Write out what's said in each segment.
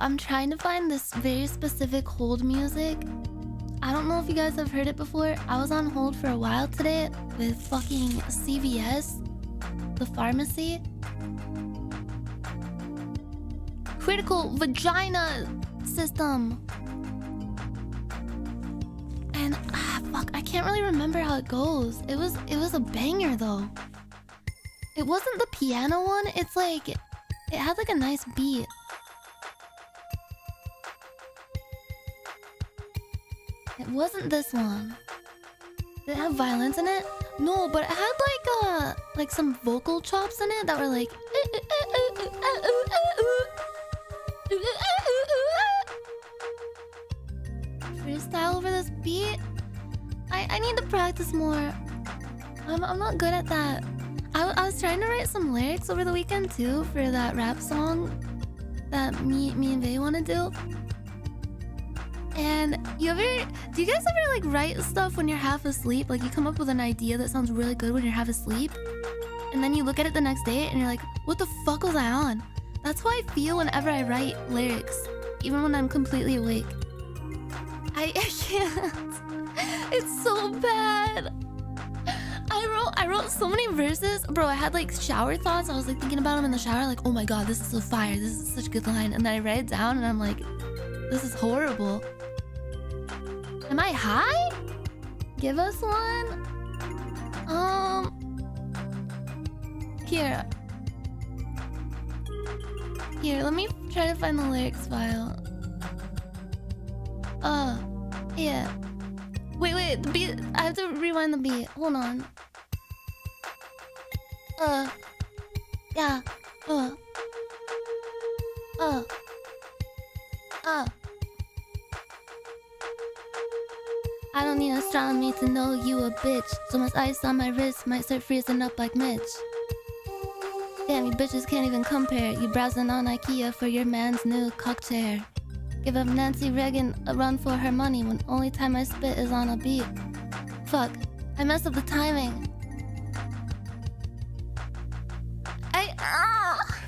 I'm trying to find this very specific hold music. I don't know if you guys have heard it before. I was on hold for a while today with fucking CVS, the pharmacy. Critical vagina system. And ah fuck, I can't really remember how it goes. It was it was a banger though. It wasn't the piano one, it's like it had like a nice this one. Did it have violins in it? No, but it had like uh like some vocal chops in it that were like freestyle over this beat. I I need to practice more. I'm I'm not good at that. I, I was trying to write some lyrics over the weekend too for that rap song that me me and Vei want to do. And you ever do you guys ever like write stuff when you're half asleep? Like you come up with an idea that sounds really good when you're half asleep, and then you look at it the next day and you're like, what the fuck was I on? That's how I feel whenever I write lyrics, even when I'm completely awake. I, I can't. It's so bad. I wrote I wrote so many verses, bro. I had like shower thoughts. I was like thinking about them in the shower, like, oh my god, this is so fire. This is such a good line. And then I write it down, and I'm like, this is horrible. Am I high? Give us one. Um. Here. Here, let me try to find the lyrics file. Uh, yeah. Wait, wait, the beat. I have to rewind the beat. Hold on. Uh, yeah. Uh, uh, uh. I don't need astronomy to know you a bitch. So much ice on my wrist might start freezing up like Mitch. Damn, you bitches can't even compare. You browsing on IKEA for your man's new cock chair. Give up Nancy Reagan a run for her money when only time I spit is on a beat. Fuck, I messed up the timing. I. ah!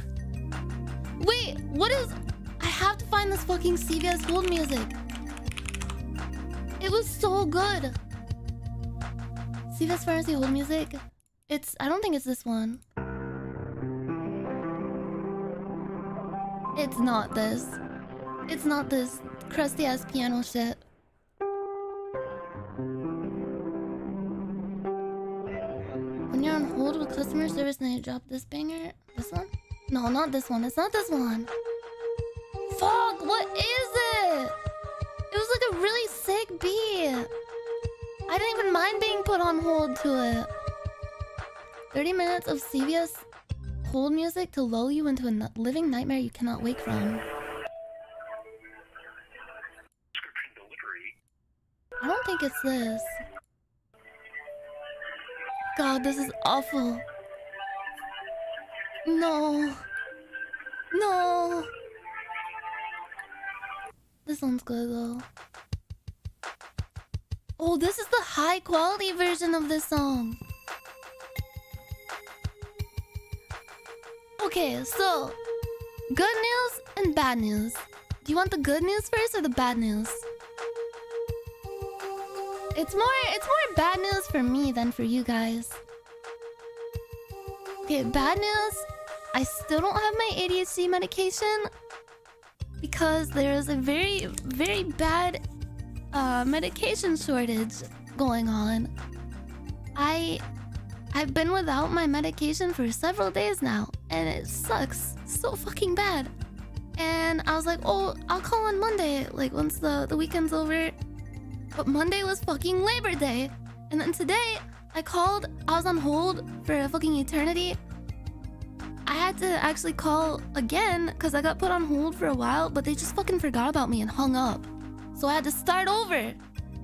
Wait, what is. I have to find this fucking CVS hold music. It was so good. CVS Pharmacy hold music. It's. I don't think it's this one. It's not this. It's not this crusty ass piano shit. When you're on hold with customer service and they drop this banger, this one? No, not this one. It's not this one. Fuck, what is? It was like a really sick beat. I didn't even mind being put on hold to it. 30 minutes of CVS hold music to lull you into a living nightmare you cannot wake from. I don't think it's this. God, this is awful. No. No. This one's good though. Oh, this is the high quality version of this song. Okay, so good news and bad news. Do you want the good news first or the bad news? It's more it's more bad news for me than for you guys. Okay, bad news. I still don't have my ADHD medication because there's a very very bad uh, medication shortage going on. I I've been without my medication for several days now and it sucks so fucking bad. And I was like, "Oh, I'll call on Monday like once the the weekend's over." But Monday was fucking Labor Day. And then today, I called, I was on hold for a fucking eternity. I had to actually call again because I got put on hold for a while, but they just fucking forgot about me and hung up. So I had to start over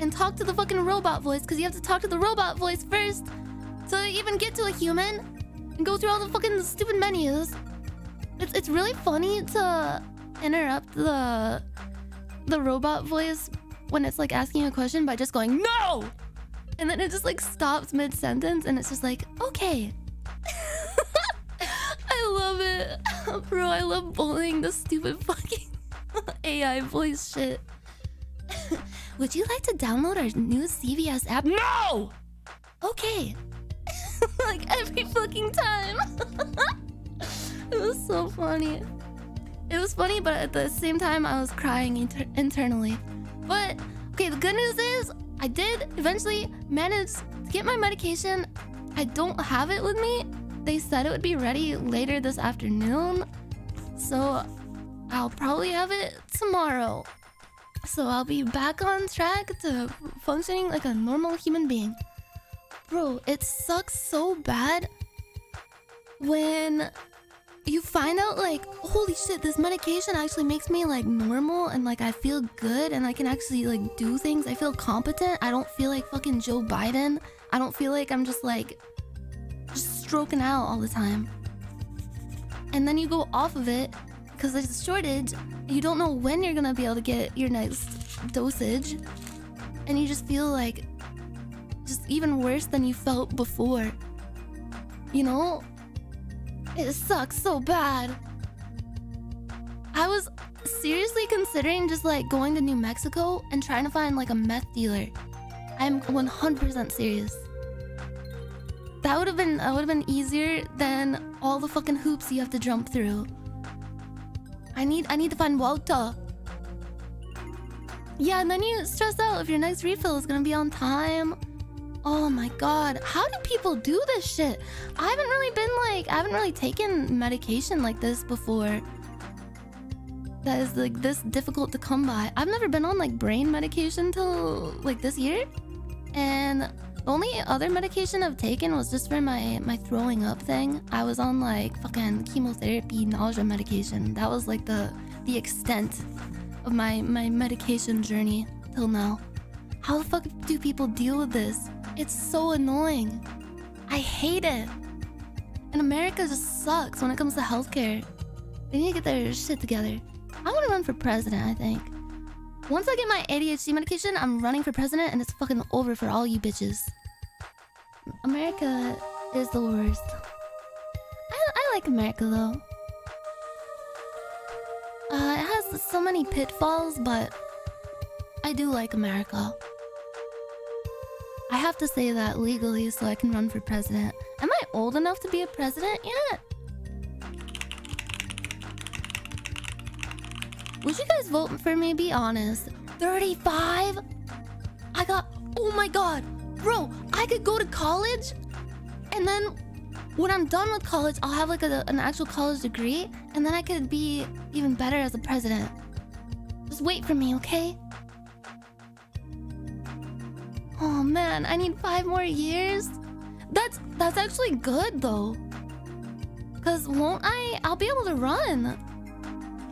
and talk to the fucking robot voice because you have to talk to the robot voice first to even get to a human and go through all the fucking stupid menus. It's, it's really funny to interrupt the the robot voice when it's like asking a question by just going no, and then it just like stops mid sentence and it's just like okay. I love it, bro. I love bullying the stupid fucking AI voice shit. Would you like to download our new CVS app? No! Okay. like every fucking time. it was so funny. It was funny, but at the same time, I was crying inter internally. But, okay, the good news is, I did eventually manage to get my medication. I don't have it with me. They said it would be ready later this afternoon. So, I'll probably have it tomorrow. So I'll be back on track to functioning like a normal human being. Bro, it sucks so bad when you find out like, holy shit, this medication actually makes me like normal and like I feel good and I can actually like do things. I feel competent. I don't feel like fucking Joe Biden. I don't feel like I'm just like stroking out all the time. And then you go off of it because there's a shortage. You don't know when you're gonna be able to get your next dosage. And you just feel like just even worse than you felt before. You know? It sucks so bad. I was seriously considering just like going to New Mexico and trying to find like a meth dealer. I'm 100% serious. That would have been that would have been easier than all the fucking hoops you have to jump through. I need I need to find Walter. Yeah, and then you stress out if your next refill is gonna be on time. Oh my god, how do people do this shit? I haven't really been like, I haven't really taken medication like this before. That is like this difficult to come by. I've never been on like brain medication till like this year. And the only other medication I've taken was just for my, my throwing up thing. I was on like fucking chemotherapy nausea medication. That was like the, the extent of my, my medication journey till now. How the fuck do people deal with this? It's so annoying. I hate it. And America just sucks when it comes to healthcare. They need to get their shit together. I want to run for president, I think. Once I get my ADHD medication, I'm running for president and it's fucking over for all you bitches. America is the worst. I, I like America though. Uh, it has so many pitfalls, but I do like America. I have to say that legally so I can run for president. Am I old enough to be a president yet? Would you guys vote for me? Be honest. 35? I got... Oh my god. Bro, I could go to college and then when I'm done with college, I'll have like a, an actual college degree and then I could be even better as a president. Just wait for me, okay? Oh man, I need five more years? That's that's actually good though. Cause won't I I'll be able to run.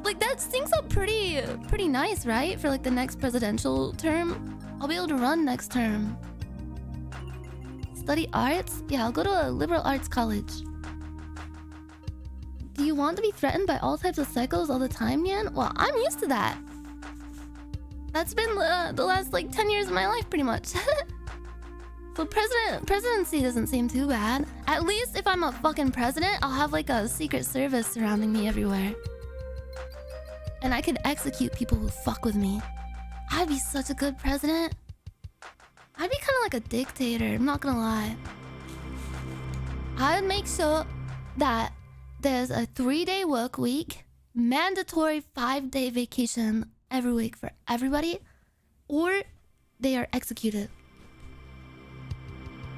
Like that stinks up pretty pretty nice, right? For like the next presidential term. I'll be able to run next term. Study arts? Yeah, I'll go to a liberal arts college. Do you want to be threatened by all types of psychos all the time, Yan? Well, I'm used to that. That's been uh, the last like 10 years of my life pretty much. so president presidency doesn't seem too bad. At least if I'm a fucking president, I'll have like a secret service surrounding me everywhere. And I could execute people who fuck with me. I'd be such a good president. I'd be kind of like a dictator, I'm not gonna lie. I would make sure that there's a three-day work week, mandatory five-day vacation every week for everybody, or they are executed.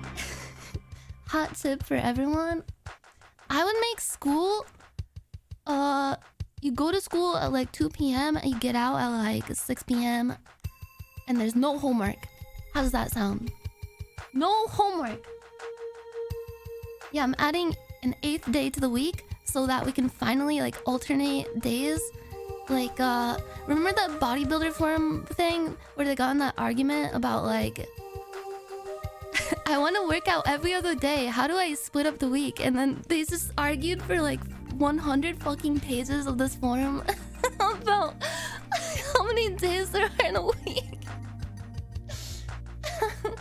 Hot tip for everyone. I would make school uh you go to school at like 2 p.m. and you get out at like 6 p.m. and there's no homework. How does that sound? No homework. Yeah, I'm adding an eighth day to the week so that we can finally like alternate days like, uh, remember that bodybuilder forum thing where they got in that argument about like, I want to work out every other day. How do I split up the week? And then they just argued for like 100 fucking pages of this forum about how many days there are in a week.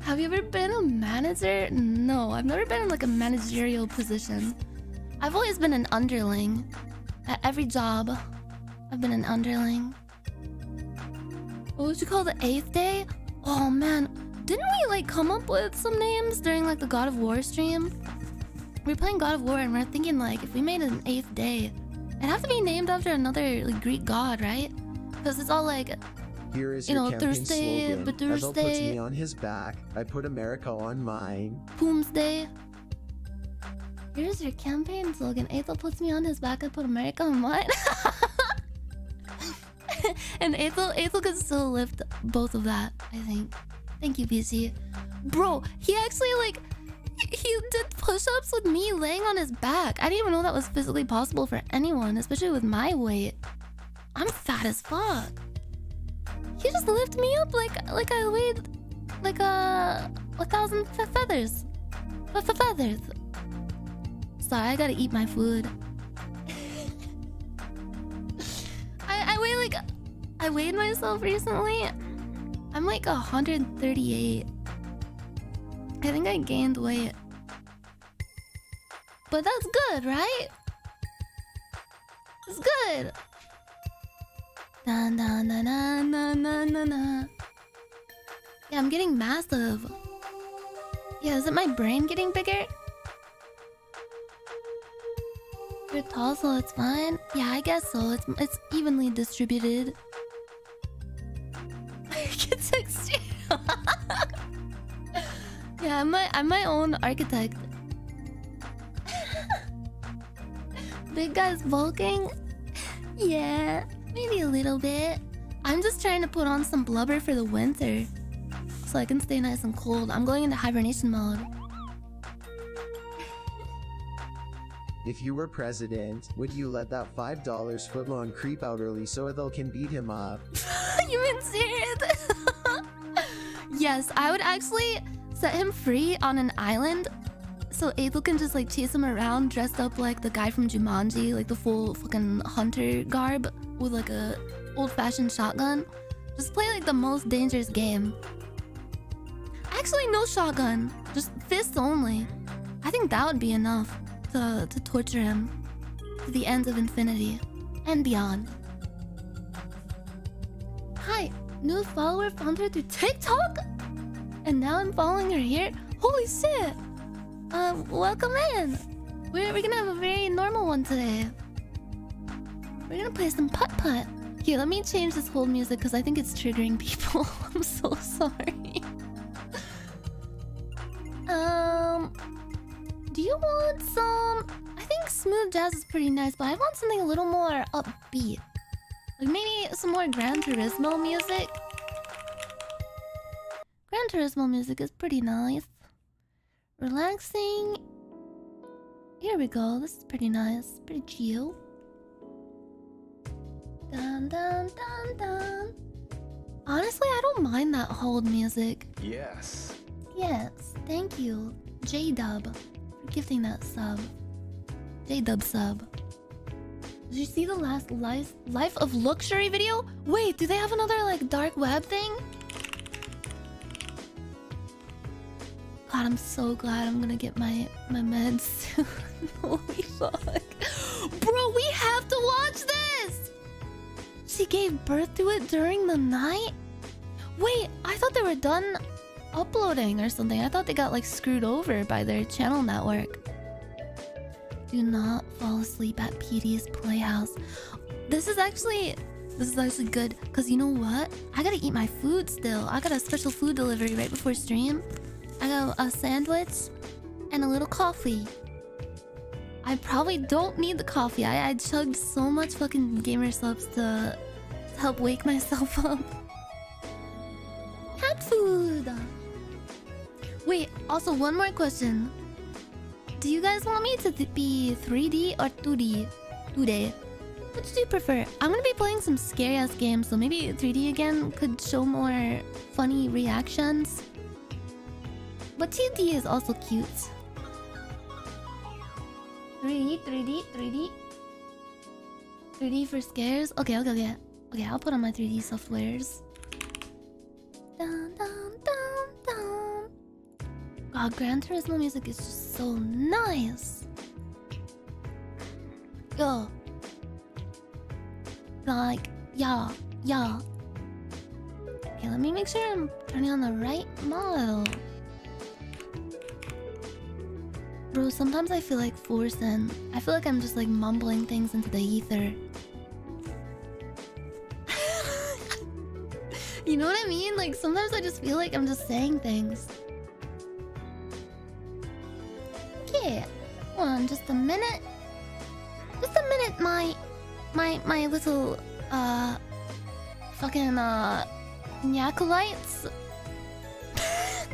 Have you ever been a manager? No, I've never been in like a managerial position. I've always been an underling. At every job, I've been an underling. What would you call the eighth day? Oh man, didn't we like come up with some names during like the God of War stream? We are playing God of War and we are thinking like if we made an eighth day, it'd have to be named after another like Greek god, right? Because it's all like here is you know, Thursday, slogan. but Thursday. puts me on his back. I put America on mine. Doomsday. Here's your campaign slogan. Ethel puts me on his back. I put America on mine. and Ethel, Ethel could still lift both of that. I think. Thank you, BC. Bro, he actually like he did push-ups with me laying on his back. I didn't even know that was physically possible for anyone, especially with my weight. I'm fat as fuck. He just lifted me up like like I weighed like a a thousand feathers. F feathers. Sorry, I gotta eat my food. I I weigh like I weighed myself recently. I'm like 138. I think I gained weight. But that's good, right? It's good. Na na na na na na na na. Yeah, I'm getting massive. Yeah, is it my brain getting bigger? You're tall, so it's fine. Yeah, I guess so. It's it's evenly distributed. Get texture. yeah, I'm my I'm my own architect. Big guy's bulking. Yeah. Maybe a little bit. I'm just trying to put on some blubber for the winter. So I can stay nice and cold. I'm going into hibernation mode. If you were president, would you let that $5 footlong creep out early so Ethel can beat him up? you mean serious? yes, I would actually set him free on an island so Ethel can just like chase him around dressed up like the guy from Jumanji, like the full fucking hunter garb with like a old-fashioned shotgun. Just play like the most dangerous game. Actually, no shotgun. Just fists only. I think that would be enough to, to torture him to the ends of infinity and beyond. Hi, new follower found her through TikTok? And now I'm following her here? Holy shit! Uh, welcome in! We're, we're gonna have a very normal one today. We're gonna play some putt putt. Here, let me change this whole music because I think it's triggering people. I'm so sorry. um, do you want some? I think smooth jazz is pretty nice, but I want something a little more upbeat. Like maybe some more Gran Turismo music. Turismo music is pretty nice. Relaxing. Here we go. This is pretty nice. Pretty chill. Dun, dun, dun, dun. Honestly, I don't mind that hold music. Yes. Yes, thank you, J Dub, for gifting that sub. J Dub sub. Did you see the last life life of luxury video? Wait, do they have another like dark web thing? God, I'm so glad I'm gonna get my my meds soon. Holy fuck, bro, we have to watch this. She gave birth to it during the night? Wait, I thought they were done uploading or something. I thought they got like screwed over by their channel network. Do not fall asleep at PD's Playhouse. This is actually this is actually good because you know what? I gotta eat my food still. I got a special food delivery right before stream. I got a sandwich and a little coffee. I probably don't need the coffee. I, I chugged so much fucking Gamer Supps to, help wake myself up. Cat food! Wait, also one more question. Do you guys want me to be 3D or 2D today? Which do you prefer? I'm gonna be playing some scary ass games, so maybe 3D again could show more funny reactions. But 2D is also cute. 3D, 3D, 3D. 3D for scares? Okay, okay, okay. Okay, I'll put on my 3D softwares. Dun, dun, dun, dun. God, Gran Turismo music is just so nice. Yo. Like, yeah, yeah. Okay, let me make sure I'm turning on the right model. Bro, sometimes I feel like forcing. I feel like I'm just like mumbling things into the ether. you know what I mean? Like sometimes I just feel like I'm just saying things. Okay, hold on just a minute. Just a minute, my my my little uh fucking uh Nyakolites.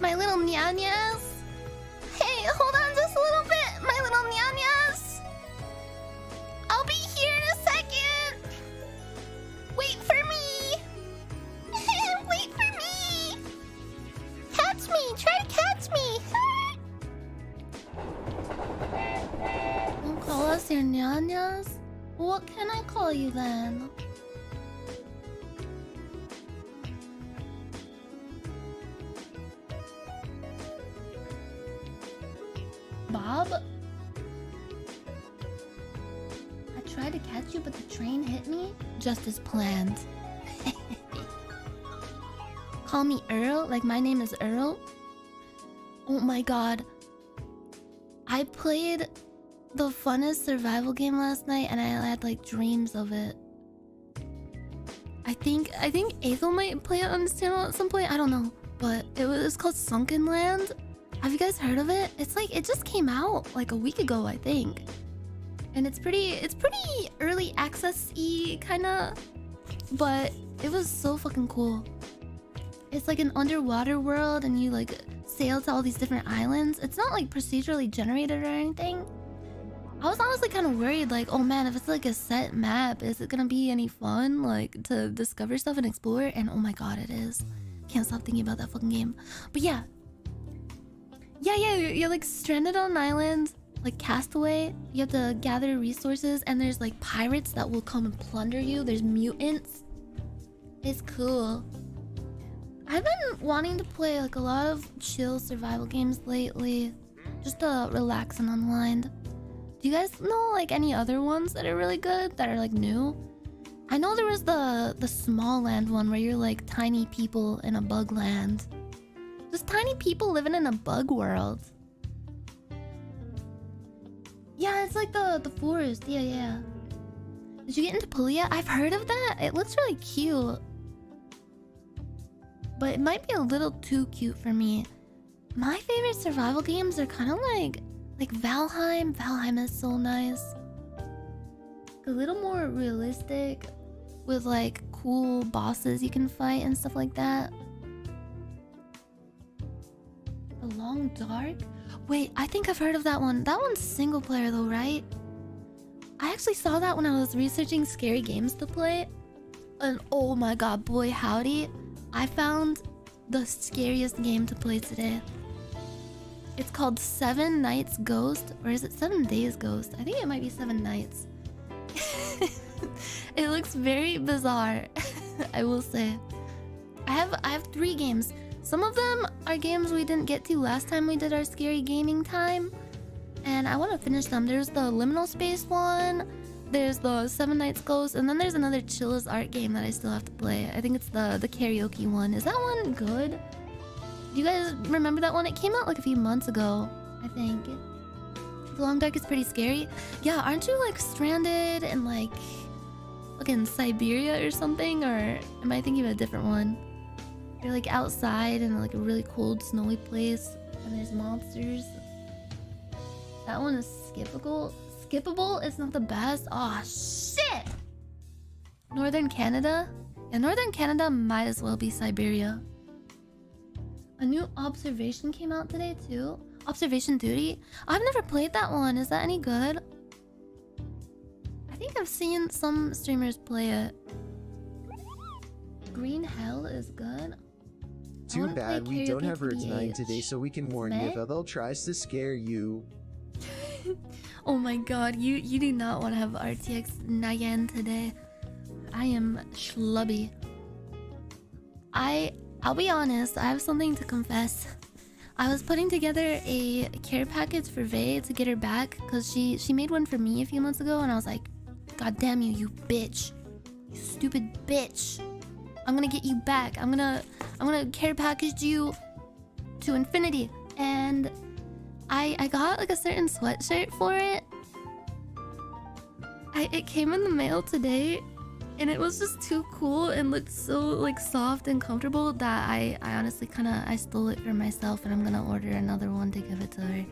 my little nyanyas. Hey, hold on just a little bit, my little nyanyas. I'll be here in a second. Wait for me. Wait for me. Catch me. Try to catch me. Don't call us your nyanyas. What can I call you then? Bob? I tried to catch you, but the train hit me just as planned. Call me Earl, like my name is Earl. Oh my god. I played the funnest survival game last night and I had like dreams of it. I think I think Aethel might play it on this channel at some point. I don't know. But it was it's called Sunkenland. Have you guys heard of it? It's like it just came out like a week ago, I think. And it's pretty it's pretty early access-y kinda. But it was so fucking cool. It's like an underwater world and you like sail to all these different islands. It's not like procedurally generated or anything. I was honestly kind of worried, like, oh man, if it's like a set map, is it gonna be any fun, like, to discover stuff and explore? And oh my god, it is. Can't stop thinking about that fucking game. But yeah. Yeah, yeah, you're, you're like stranded on an island, like castaway. You have to gather resources, and there's like pirates that will come and plunder you. There's mutants. It's cool. I've been wanting to play like a lot of chill survival games lately, just to relax and unwind. Do you guys know like any other ones that are really good that are like new? I know there was the the Smalland one where you're like tiny people in a bug land. Just tiny people living in a bug world. Yeah, it's like the the forest. Yeah, yeah. Did you get into Palia? I've heard of that. It looks really cute. But it might be a little too cute for me. My favorite survival games are kind of like like Valheim. Valheim is so nice. A little more realistic with like cool bosses you can fight and stuff like that. Long Dark? Wait, I think I've heard of that one. That one's single player though, right? I actually saw that when I was researching scary games to play. And oh my god, boy howdy. I found the scariest game to play today. It's called Seven Nights Ghost, or is it Seven Days Ghost? I think it might be Seven Nights. it looks very bizarre, I will say. I have I have three games. Some of them are games we didn't get to last time we did our scary gaming time, and I want to finish them. There's the Liminal Space one, there's the Seven Nights Ghost, and then there's another Chilla's Art game that I still have to play. I think it's the the karaoke one. Is that one good? Do you guys remember that one? It came out like a few months ago, I think. The Long Dark is pretty scary. Yeah, aren't you like stranded in like Like in Siberia or something? Or am I thinking of a different one? You're like outside in like a really cold, snowy place, and there's monsters. That one is skippable. Skippable is not the best. Oh shit! Northern Canada? Yeah, Northern Canada might as well be Siberia. A new observation came out today too. Observation Duty? I've never played that one. Is that any good? I think I've seen some streamers play it. Green Hell is good. Too bad we don't have Route 9 TBH. today, so we can warn you if Ethel tries to scare you. oh my god, you you do not want to have RTX Nyan today. I am schlubby. I I'll be honest, I have something to confess. I was putting together a care package for Vei to get her back because she she made one for me a few months ago, and I was like, God damn you, you bitch, you stupid bitch. I'm gonna get you back. I'm gonna I'm gonna care package you to infinity. And I I got like a certain sweatshirt for it. I it came in the mail today and it was just too cool and looked so like soft and comfortable that I I honestly kind of I stole it for myself and I'm going to order another one to give it to her.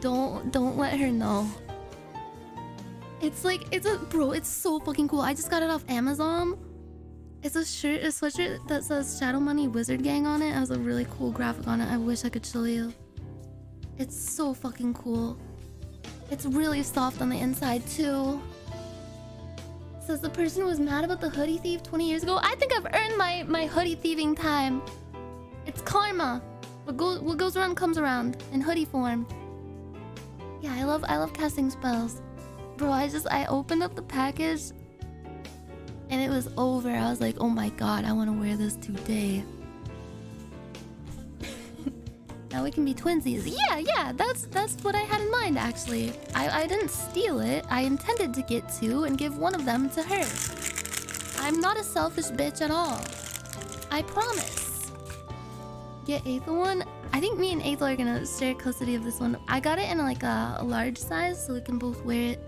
Don't don't let her know. It's like it's a bro, it's so fucking cool. I just got it off Amazon. It's a shirt, a sweatshirt that says Shadow Money Wizard Gang on it. It has a really cool graphic on it. I wish I could show you. It's so fucking cool. It's really soft on the inside too. Says the person who was mad about the hoodie thief 20 years ago. I think I've earned my, my hoodie thieving time. It's karma. What goes what goes around comes around in hoodie form. Yeah, I love I love casting spells. Bro, I just I opened up the package and it was over. I was like, oh my god, I want to wear this today. now we can be twinsies. Yeah, yeah, that's that's what I had in mind actually. I, I didn't steal it. I intended to get two and give one of them to her. I'm not a selfish bitch at all. I promise. Get Aethel one? I think me and Aethel are gonna share custody of this one. I got it in like a, a large size so we can both wear it.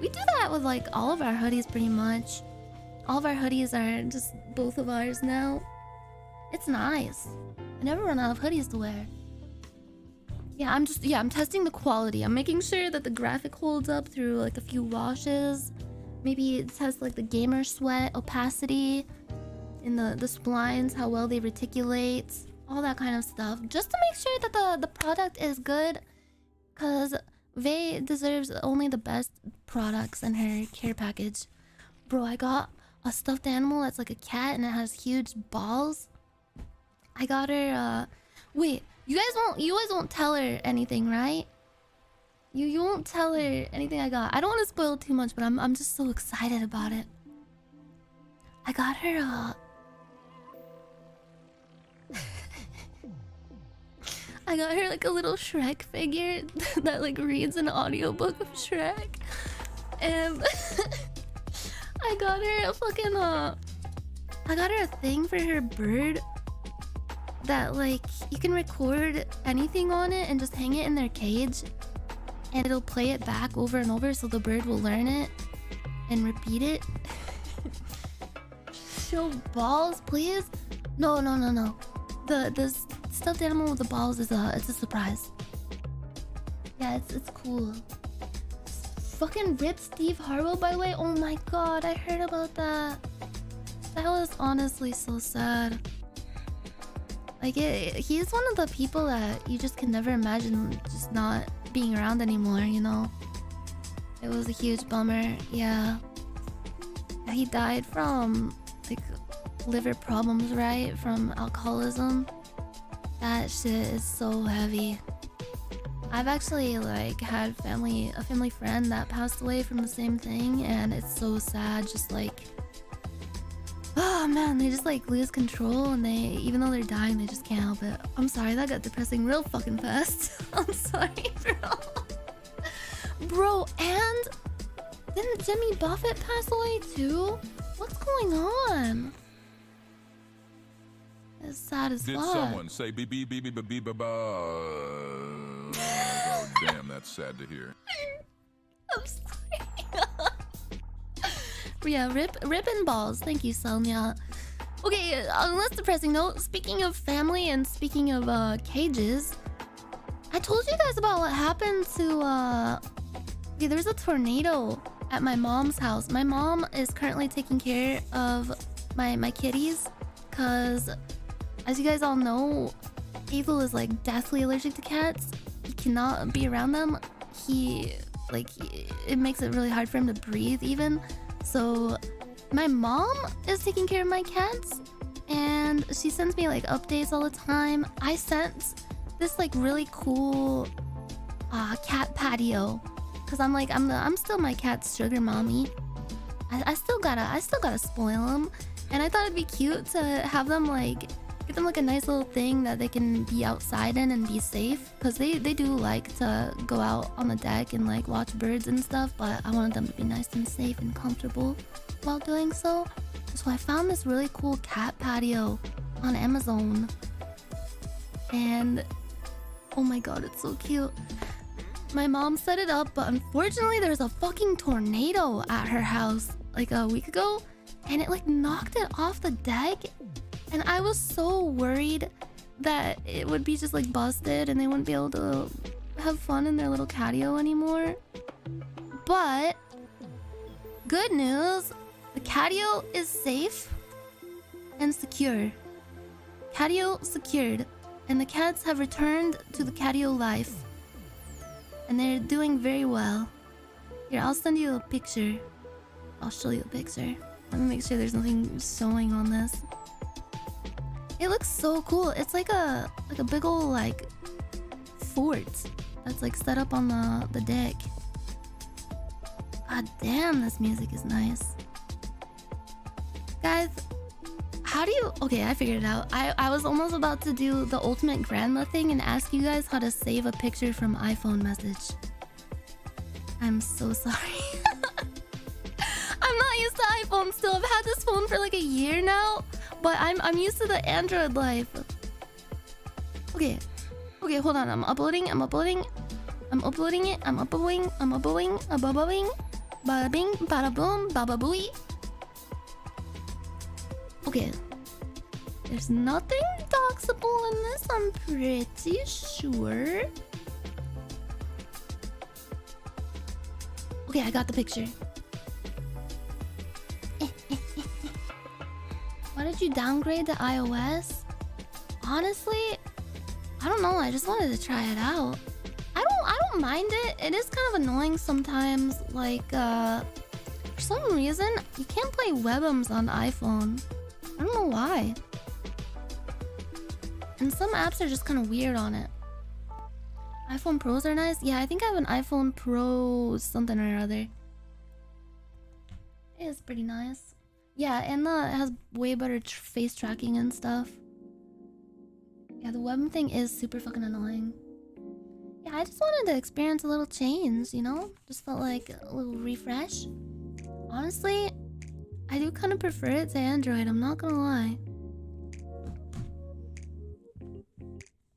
We do that with like all of our hoodies pretty much. All of our hoodies are just both of ours now. It's nice. I never run out of hoodies to wear. Yeah, I'm just yeah, I'm testing the quality. I'm making sure that the graphic holds up through like a few washes. Maybe it tests like the gamer sweat, opacity, in the the splines, how well they reticulate, all that kind of stuff. Just to make sure that the the product is good, cause Vei deserves only the best products in her care package. Bro, I got a stuffed animal that's like a cat and it has huge balls. I got her uh wait, you guys won't you guys won't tell her anything, right? You you won't tell her anything I got. I don't want to spoil too much, but I'm I'm just so excited about it. I got her uh I got her like a little Shrek figure that like reads an audiobook of Shrek. And I got her a fucking uh I got her a thing for her bird that like you can record anything on it and just hang it in their cage and it'll play it back over and over so the bird will learn it and repeat it. Show balls, please. No, no, no, no. The the stuffed animal with the balls is a it's a surprise. Yeah, it's it's cool. Fucking rip Steve Harwell, by the way. Oh my god, I heard about that. That was honestly so sad. Like, it, he's one of the people that you just can never imagine just not being around anymore, you know? It was a huge bummer, yeah. He died from, like, liver problems, right? From alcoholism. That shit is so heavy. I've actually like had family a family friend that passed away from the same thing and it's so sad just like Oh man, they just like lose control and they even though they're dying they just can't help it. I'm sorry, that got depressing real fucking fast. I'm sorry, bro. bro, and didn't Jimmy Buffett pass away too? What's going on? It's sad as Did fuck. someone say beep beep beep beep beep beep? Oh, that's sad to hear. I'm sorry. yeah, rip, and balls. Thank you, Sonia. Okay, on less depressing note, speaking of family and speaking of uh, cages, I told you guys about what happened to. Uh, okay, there was a tornado at my mom's house. My mom is currently taking care of my my kitties, cause as you guys all know, Evil is like deathly allergic to cats. Cannot be around them. He like it makes it really hard for him to breathe even. So my mom is taking care of my cats and she sends me like updates all the time. I sent this like really cool uh, cat patio. Cause I'm like I'm the I'm still my cat's sugar mommy. I, I still gotta I still gotta spoil them, and I thought it'd be cute to have them like give them like a nice little thing that they can be outside in and be safe. Cause they they do like to go out on the deck and like watch birds and stuff, but I wanted them to be nice and safe and comfortable while doing so. So I found this really cool cat patio on Amazon, and oh my god, it's so cute. My mom set it up, but unfortunately, there's a fucking tornado at her house like a week ago, and it like knocked it off the deck. And I was so worried that it would be just like busted and they wouldn't be able to have fun in their little catio anymore. But good news the catio is safe and secure. Catio secured, and the cats have returned to the catio life and they're doing very well. Here, I'll send you a picture. I'll show you a picture. Let me make sure there's nothing sewing on this. It looks so cool. It's like a like a big old like fort that's like set up on the the deck. God damn, this music is nice. Guys, how do you okay i figured it out i i was almost about to do the ultimate grandma thing and ask you guys how to save a picture from iphone message i'm so sorry i'm not used to iphone still. I've had this phone for like a year now but i'm i'm used to the android life. Okay. Okay hold on. I'm uploading i'm uploading i'm uploading it. I'm uploading i'm uploading i'm uploading. Bada bing bada boom baba booey. Okay. There's nothing doxable in this, I'm pretty sure. Okay, I got the picture. Why did you downgrade to iOS? Honestly, I don't know. I just wanted to try it out. I don't I don't mind it. It is kind of annoying sometimes like uh for some reason you can't play webms on iPhone. I don't know why. And some apps are just kind of weird on it. iPhone Pros are nice. Yeah, I think I have an iPhone Pro something or other. It is pretty nice. Yeah, and it has way better tr face tracking and stuff. Yeah, the web thing is super fucking annoying. Yeah, I just wanted to experience a little change, you know? Just felt like a little refresh. Honestly, I do kind of prefer it to Android, I'm not gonna lie.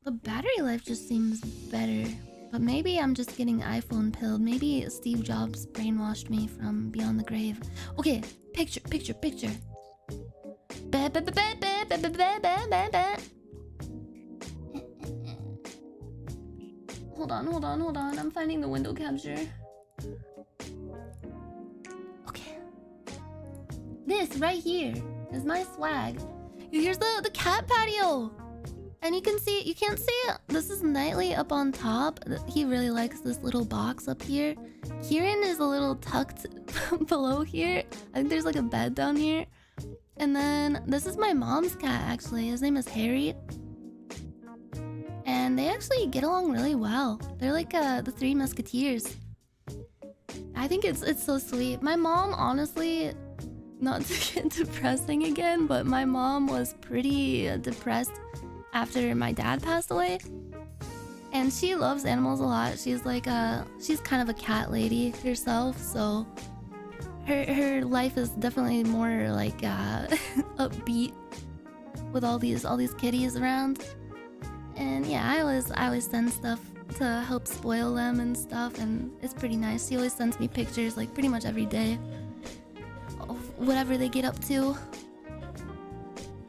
The battery life just seems better. But maybe I'm just getting iPhone pilled. Maybe Steve Jobs brainwashed me from beyond the grave. Okay, picture, picture, picture. Ba -ba -ba -ba -ba -ba -ba -ba -ba. Hold on, hold on, hold on. I'm finding the window capture. Okay. This right here is my swag. Here's the, the cat patio. And you can see, you can't see it. This is Knightley up on top. He really likes this little box up here. Kieran is a little tucked below here. I think there's like a bed down here. And then this is my mom's cat actually. His name is Harry. And they actually get along really well. They're like uh, the three musketeers. I think it's it's so sweet. My mom honestly not to get depressing again, but my mom was pretty uh, depressed after my dad passed away. And she loves animals a lot. She's like a she's kind of a cat lady herself, so her her life is definitely more like uh, upbeat with all these all these kitties around. And yeah, I always I always send stuff to help spoil them and stuff, and it's pretty nice. She always sends me pictures like pretty much every day of whatever they get up to.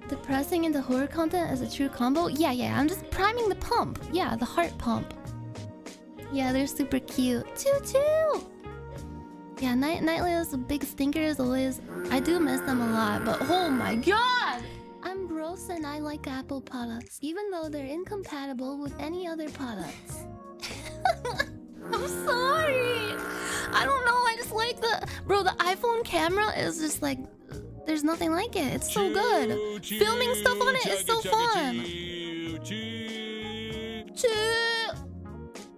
Depressing into horror content as a true combo? Yeah, yeah, I'm just priming the pump. Yeah, the heart pump. Yeah, they're super cute. Choo choo! Yeah, Night a big stinker as always. I do miss them a lot, but oh my god! I'm gross and I like Apple products, even though they're incompatible with any other products. I'm sorry! I don't know, I just like the... Bro, the iPhone camera is just like... There's nothing like it. It's so good. Filming stuff on it is so fun.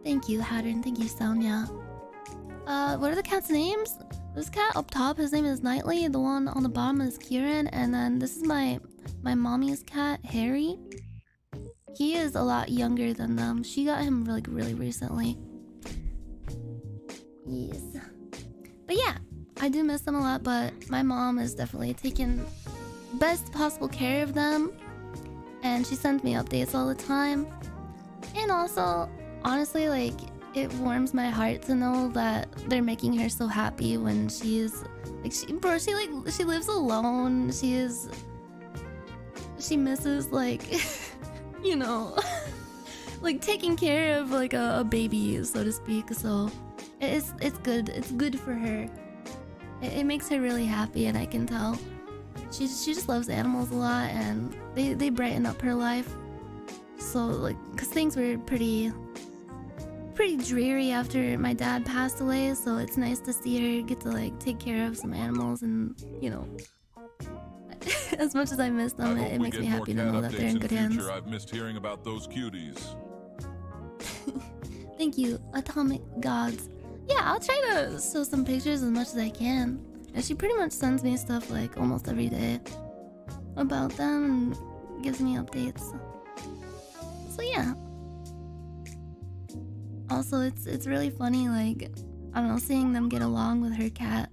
Thank you, Hattern. Thank you, Sonia. Uh, what are the cat's names? This cat up top, his name is Knightley. The one on the bottom is Kieran, and then this is my my mommy's cat, Harry. He is a lot younger than them. She got him like really recently. Yes. But yeah, I do miss them a lot, but my mom is definitely taking best possible care of them. And she sends me updates all the time. And also, honestly, like, it warms my heart to know that they're making her so happy when she's like she bro she like she lives alone she is she misses like you know like taking care of like a, a, baby so to speak so it's it's good it's good for her it, it makes her really happy and i can tell she, she just loves animals a lot and they, they brighten up her life so like because things were pretty pretty dreary after my dad passed away, so it's nice to see her get to like take care of some animals and you know. as much as I miss them, it, it makes me happy to know that they're in good in hands. I've missed hearing about those cuties. Thank you, Atomic Gods. Yeah, I'll try to show some pictures as much as I can. And she pretty much sends me stuff like almost every day about them and gives me updates. So yeah. Also, it's it's really funny, like I don't know, seeing them get along with her cat.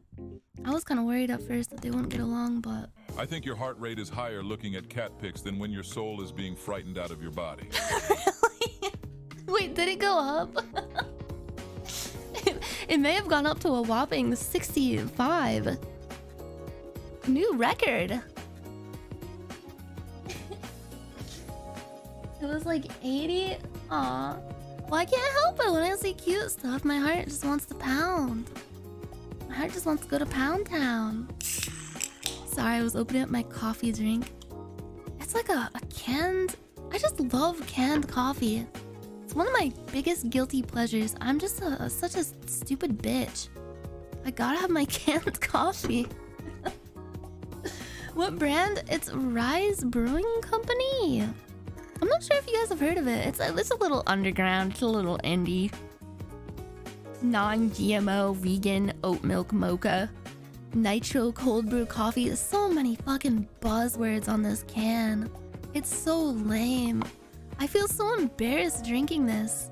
I was kind of worried at first that they wouldn't get along, but I think your heart rate is higher looking at cat pics than when your soul is being frightened out of your body. really? Wait, did it go up? it, may have gone up to a whopping 65. New record. it was like 80. Aw. Well, I can't help it when I see cute stuff. My heart just wants to pound. My heart just wants to go to Pound Town. Sorry, I was opening up my coffee drink. It's like a, a canned... I just love canned coffee. It's one of my biggest guilty pleasures. I'm just a, such a stupid bitch. I gotta have my canned coffee. what brand? It's Rise Brewing Company. I'm not sure if you guys have heard of it. It's a, it's a little underground. It's a little indie. Non-GMO vegan oat milk mocha. Nitro cold brew coffee. So many fucking buzzwords on this can. It's so lame. I feel so embarrassed drinking this.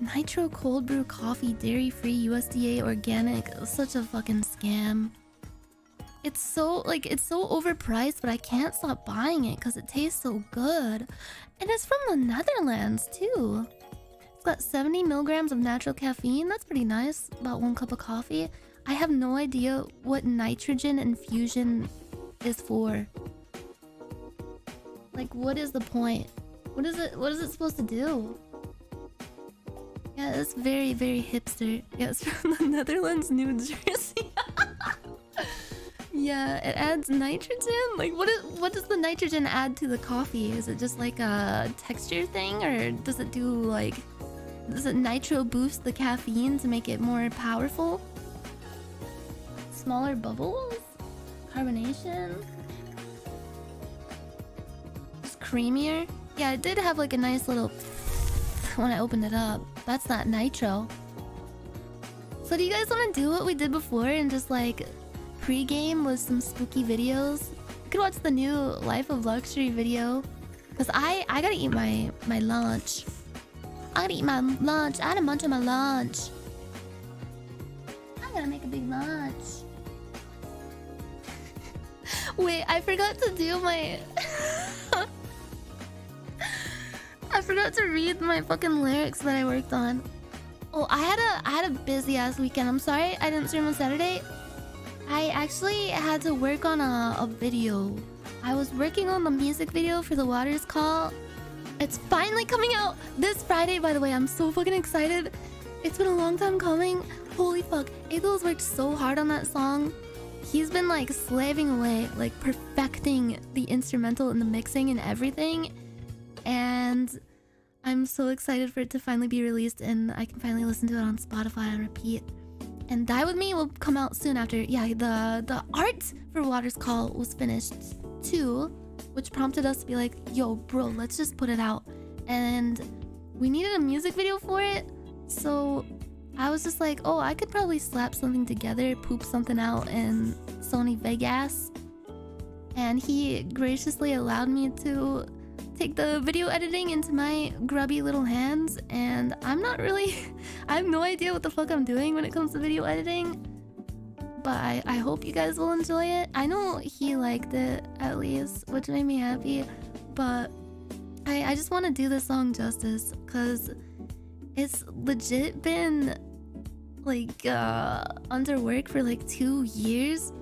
Nitro cold brew coffee, dairy free, USDA organic. Such a fucking scam. It's so like it's so overpriced, but I can't stop buying it because it tastes so good. And it's from the Netherlands too. It's got 70 milligrams of natural caffeine. That's pretty nice. About one cup of coffee. I have no idea what nitrogen infusion is for. Like, what is the point? What is it? What is it supposed to do? Yeah, it's very, very hipster. Yeah, it's from the Netherlands, New Jersey. Yeah, it adds nitrogen. Like, what is what does the nitrogen add to the coffee? Is it just like a texture thing, or does it do like does it nitro boost the caffeine to make it more powerful? Smaller bubbles, carbonation, creamier. Yeah, it did have like a nice little when I opened it up. That's not nitro. So do you guys want to do what we did before and just like pregame with some spooky videos. You could watch the new Life of Luxury video. Cause I I gotta eat my my lunch. I gotta eat my lunch. I gotta munch on my lunch. I gotta make a big lunch. Wait, I forgot to do my. I forgot to read my fucking lyrics that I worked on. Oh, I had a I had a busy ass weekend. I'm sorry I didn't stream on Saturday. I actually had to work on a, a video. I was working on the music video for The Water's Call. It's finally coming out this Friday, by the way. I'm so fucking excited. It's been a long time coming. Holy fuck. Eagles worked so hard on that song. He's been like slaving away, like perfecting the instrumental and the mixing and everything. And I'm so excited for it to finally be released and I can finally listen to it on Spotify on repeat. And Die With Me will come out soon after. Yeah, the, the art for Water's Call was finished too, which prompted us to be like, yo, bro, let's just put it out. And we needed a music video for it. So I was just like, oh, I could probably slap something together, poop something out in Sony Vegas. And he graciously allowed me to take the video editing into my grubby little hands. And I'm not really, I have no idea what the fuck I'm doing when it comes to video editing. But I, I hope you guys will enjoy it. I know he liked it at least, which made me happy. But I, I just want to do this song justice because it's legit been like uh, under work for like two years.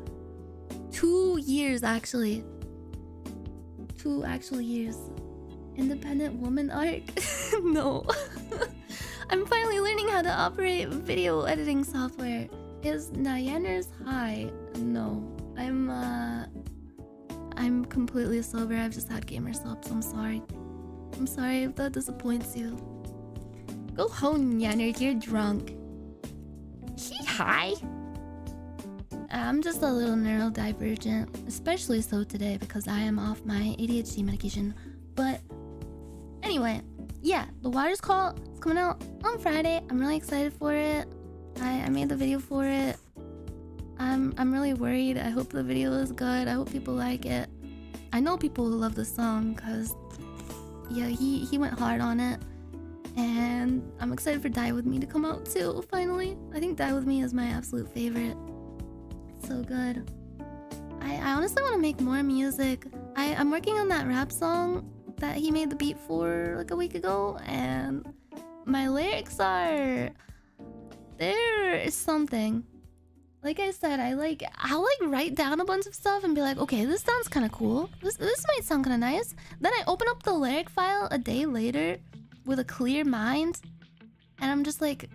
Two years actually. Two actual years. Independent woman arc? no. I'm finally learning how to operate video editing software. Is Nyanner's high? No. I'm uh I'm completely sober. I've just had Gamer Supps. I'm sorry. I'm sorry if that disappoints you. Go home, Yanner. You're drunk. He high? I'm just a little neurodivergent, especially so today because I am off my ADHD medication. But anyway, yeah, the Waters Call is coming out on Friday. I'm really excited for it. I, I made the video for it. I'm I'm really worried. I hope the video is good. I hope people like it. I know people will love the song because yeah, he he went hard on it. And I'm excited for Die With Me to come out too, finally. I think Die With Me is my absolute favorite. so good. I, I honestly want to make more music. I, I'm working on that rap song that he made the beat for like a week ago, and my lyrics are. There is something. Like I said, I like I'll like write down a bunch of stuff and be like, okay, this sounds kind of cool. This this might sound kind of nice. Then I open up the lyric file a day later with a clear mind, and I'm just like,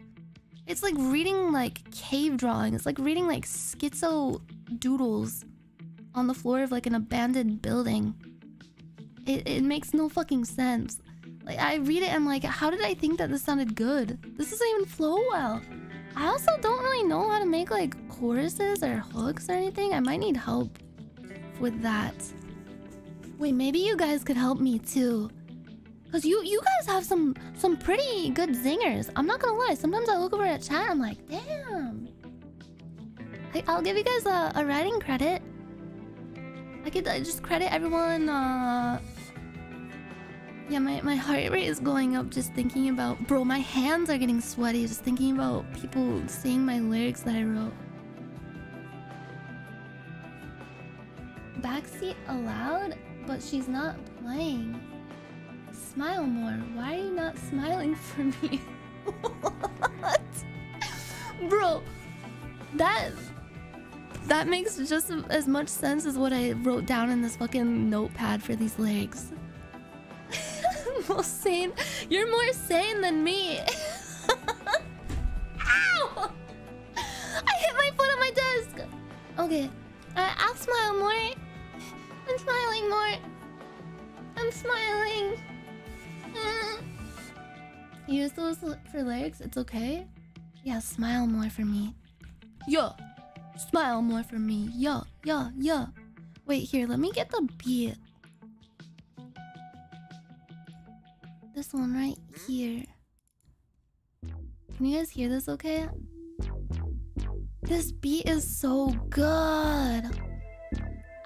it's like reading like cave drawings. It's like reading like schizo doodles on the floor of like an abandoned building. It it makes no fucking sense. Like I read it and like, how did I think that this sounded good? This doesn't even flow well. I also don't really know how to make like choruses or hooks or anything. I might need help with that. Wait, maybe you guys could help me too. Cause you you guys have some some pretty good zingers. I'm not gonna lie. Sometimes I look over at chat. I'm like, damn. I, I'll give you guys a, a writing credit. I could uh, just credit everyone. Uh, yeah, my, my heart rate is going up just thinking about... Bro, my hands are getting sweaty just thinking about people seeing my lyrics that I wrote. Backseat allowed, but she's not playing. Smile more. Why are you not smiling for me? what? Bro, that... That makes just as much sense as what I wrote down in this fucking notepad for these lyrics. Most sane. You're more sane than me. Ow! I hit my foot on my desk. Okay, uh, I'll smile more. I'm smiling more. I'm smiling. Uh. Use those for legs. It's okay. Yeah, smile more for me. Yo, smile more for me. Yo, yeah, yeah. Wait, here. Let me get the beat. This one right here. Can you guys hear this okay? This beat is so good.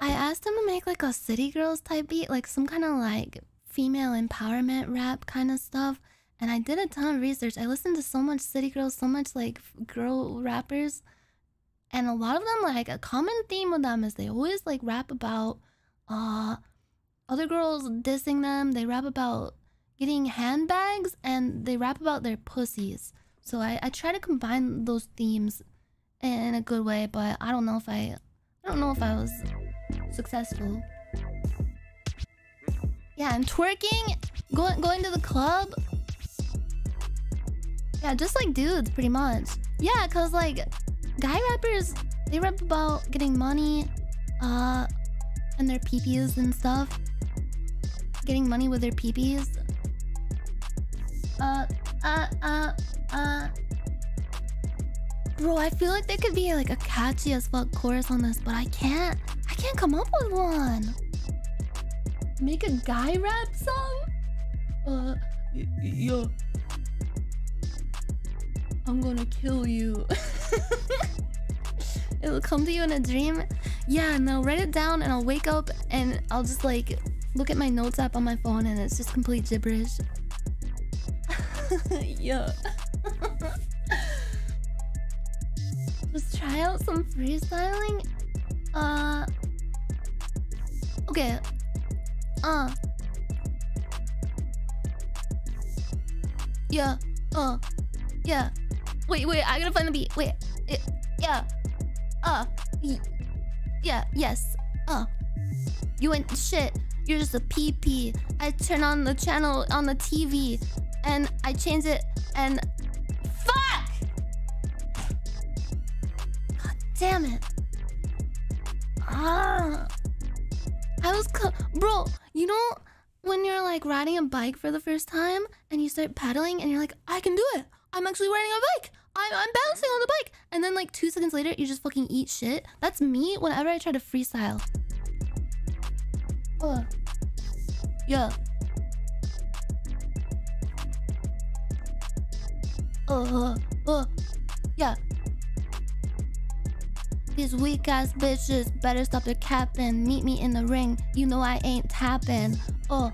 I asked him to make like a City Girls type beat, like some kind of like female empowerment rap kind of stuff. And I did a ton of research. I listened to so much City Girls, so much like girl rappers. And a lot of them, like a common theme with them is they always like rap about uh other girls dissing them. They rap about getting handbags and they rap about their pussies. So I, I try to combine those themes in a good way, but I don't know if I I don't know if I was successful. Yeah, and twerking, going going to the club. Yeah, just like dudes, pretty much. Yeah, cause like guy rappers, they rap about getting money, uh, and their peepees and stuff. Getting money with their peepees uh, uh, uh, uh. Bro, I feel like there could be like a catchy as fuck chorus on this, but I can't. I can't come up with one. Make a guy rap song? Uh, yo. I'm gonna kill you. It'll come to you in a dream. Yeah, no, write it down and I'll wake up and I'll just like look at my notes app on my phone and it's just complete gibberish. yeah. Let's try out some freestyling. Uh. Okay. Uh. Yeah. Uh. Yeah. Wait, wait. I gotta find the beat. Wait. It, yeah. Uh. Yeah. Yes. Uh. You ain't shit. You're just a PP. I turn on the channel on the TV, and I change it, and fuck. God damn it. Ah. I was bro. You know when you're like riding a bike for the first time and you start pedaling and you're like, I can do it. I'm actually riding a bike. I'm, I'm bouncing on the bike. And then like two seconds later, you just fucking eat shit. That's me whenever I try to freestyle. Uh. Yeah. Uh, uh. Yeah. These weak ass bitches better stop their capping. Meet me in the ring. You know I ain't tapping. Oh,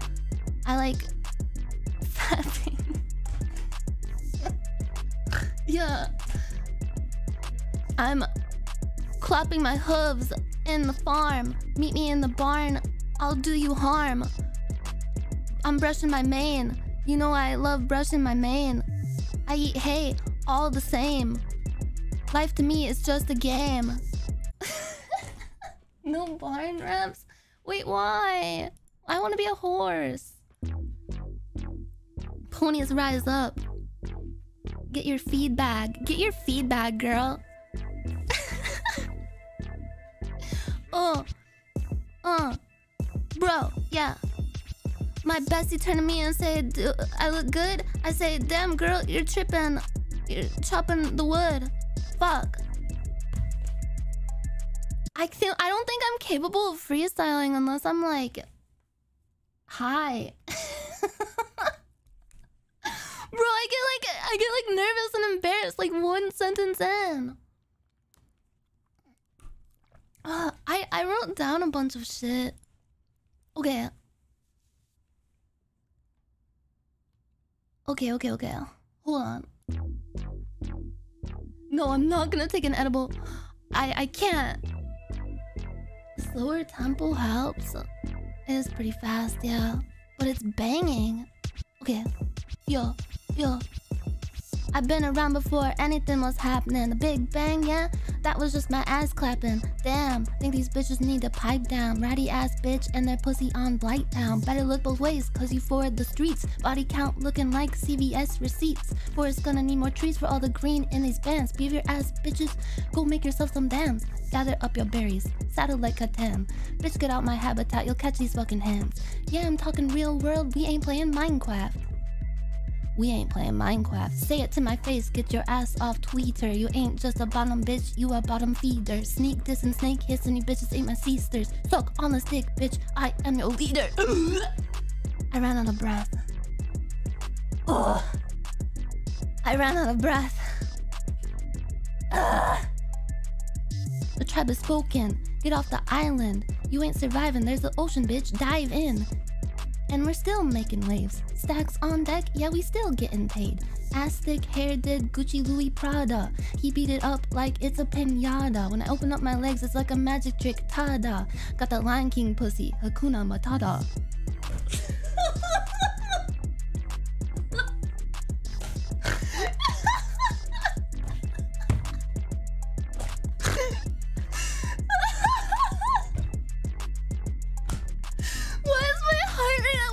I like fapping. yeah. I'm clapping my hooves in the farm. Meet me in the barn. I'll do you harm. I'm brushing my mane. You know I love brushing my mane. I eat hay all the same. Life to me is just a game. no barn raps? Wait, why? I want to be a horse. Ponies rise up. Get your feedback. Get your feedback, girl. oh. Uh. Bro, yeah. My bestie turned to me and said, "Do I look good? I say, damn girl, you're tripping. You're chopping the wood. Fuck. I feel I don't think I'm capable of freestyling unless I'm like high. Bro, I get like I get like nervous and embarrassed like one sentence in. Uh, I I wrote down a bunch of shit. Okay. Okay, okay, okay. Hold on. No, I'm not gonna take an edible. I I can't. Slower tempo helps. It is pretty fast, yeah. But it's banging. Okay. Yo, yo. I've been around before anything was happening. The Big Bang, yeah? That was just my ass clapping. Damn, think these bitches need to pipe down. Ratty ass bitch and their pussy on Blighttown. Better look both ways, cause you forward the streets. Body count looking like CVS receipts. Forest gonna need more trees for all the green in these bands. Beave your ass bitches, go make yourself some dams. Gather up your berries, saddle like Catan. Bitch, get out my habitat, you'll catch these fucking hands. Yeah, I'm talking real world, we ain't playing Minecraft. We ain't playing Minecraft. Say it to my face, get your ass off Twitter. You ain't just a bottom bitch, you a bottom feeder. Sneak this and snake hiss, and you bitches ain't my sisters. Suck on the stick, bitch, I am your leader. I ran out of breath. Ugh. I ran out of breath. Ugh. The tribe has spoken. Get off the island. You ain't surviving. There's the ocean, bitch. Dive in. And we're still making waves. Stacks on deck, yeah, we still getting paid. Thick hair did Gucci Louis Prada. He beat it up like it's a pinata. When I open up my legs, it's like a magic trick. Tada. Got that Lion King pussy. Hakuna Matata.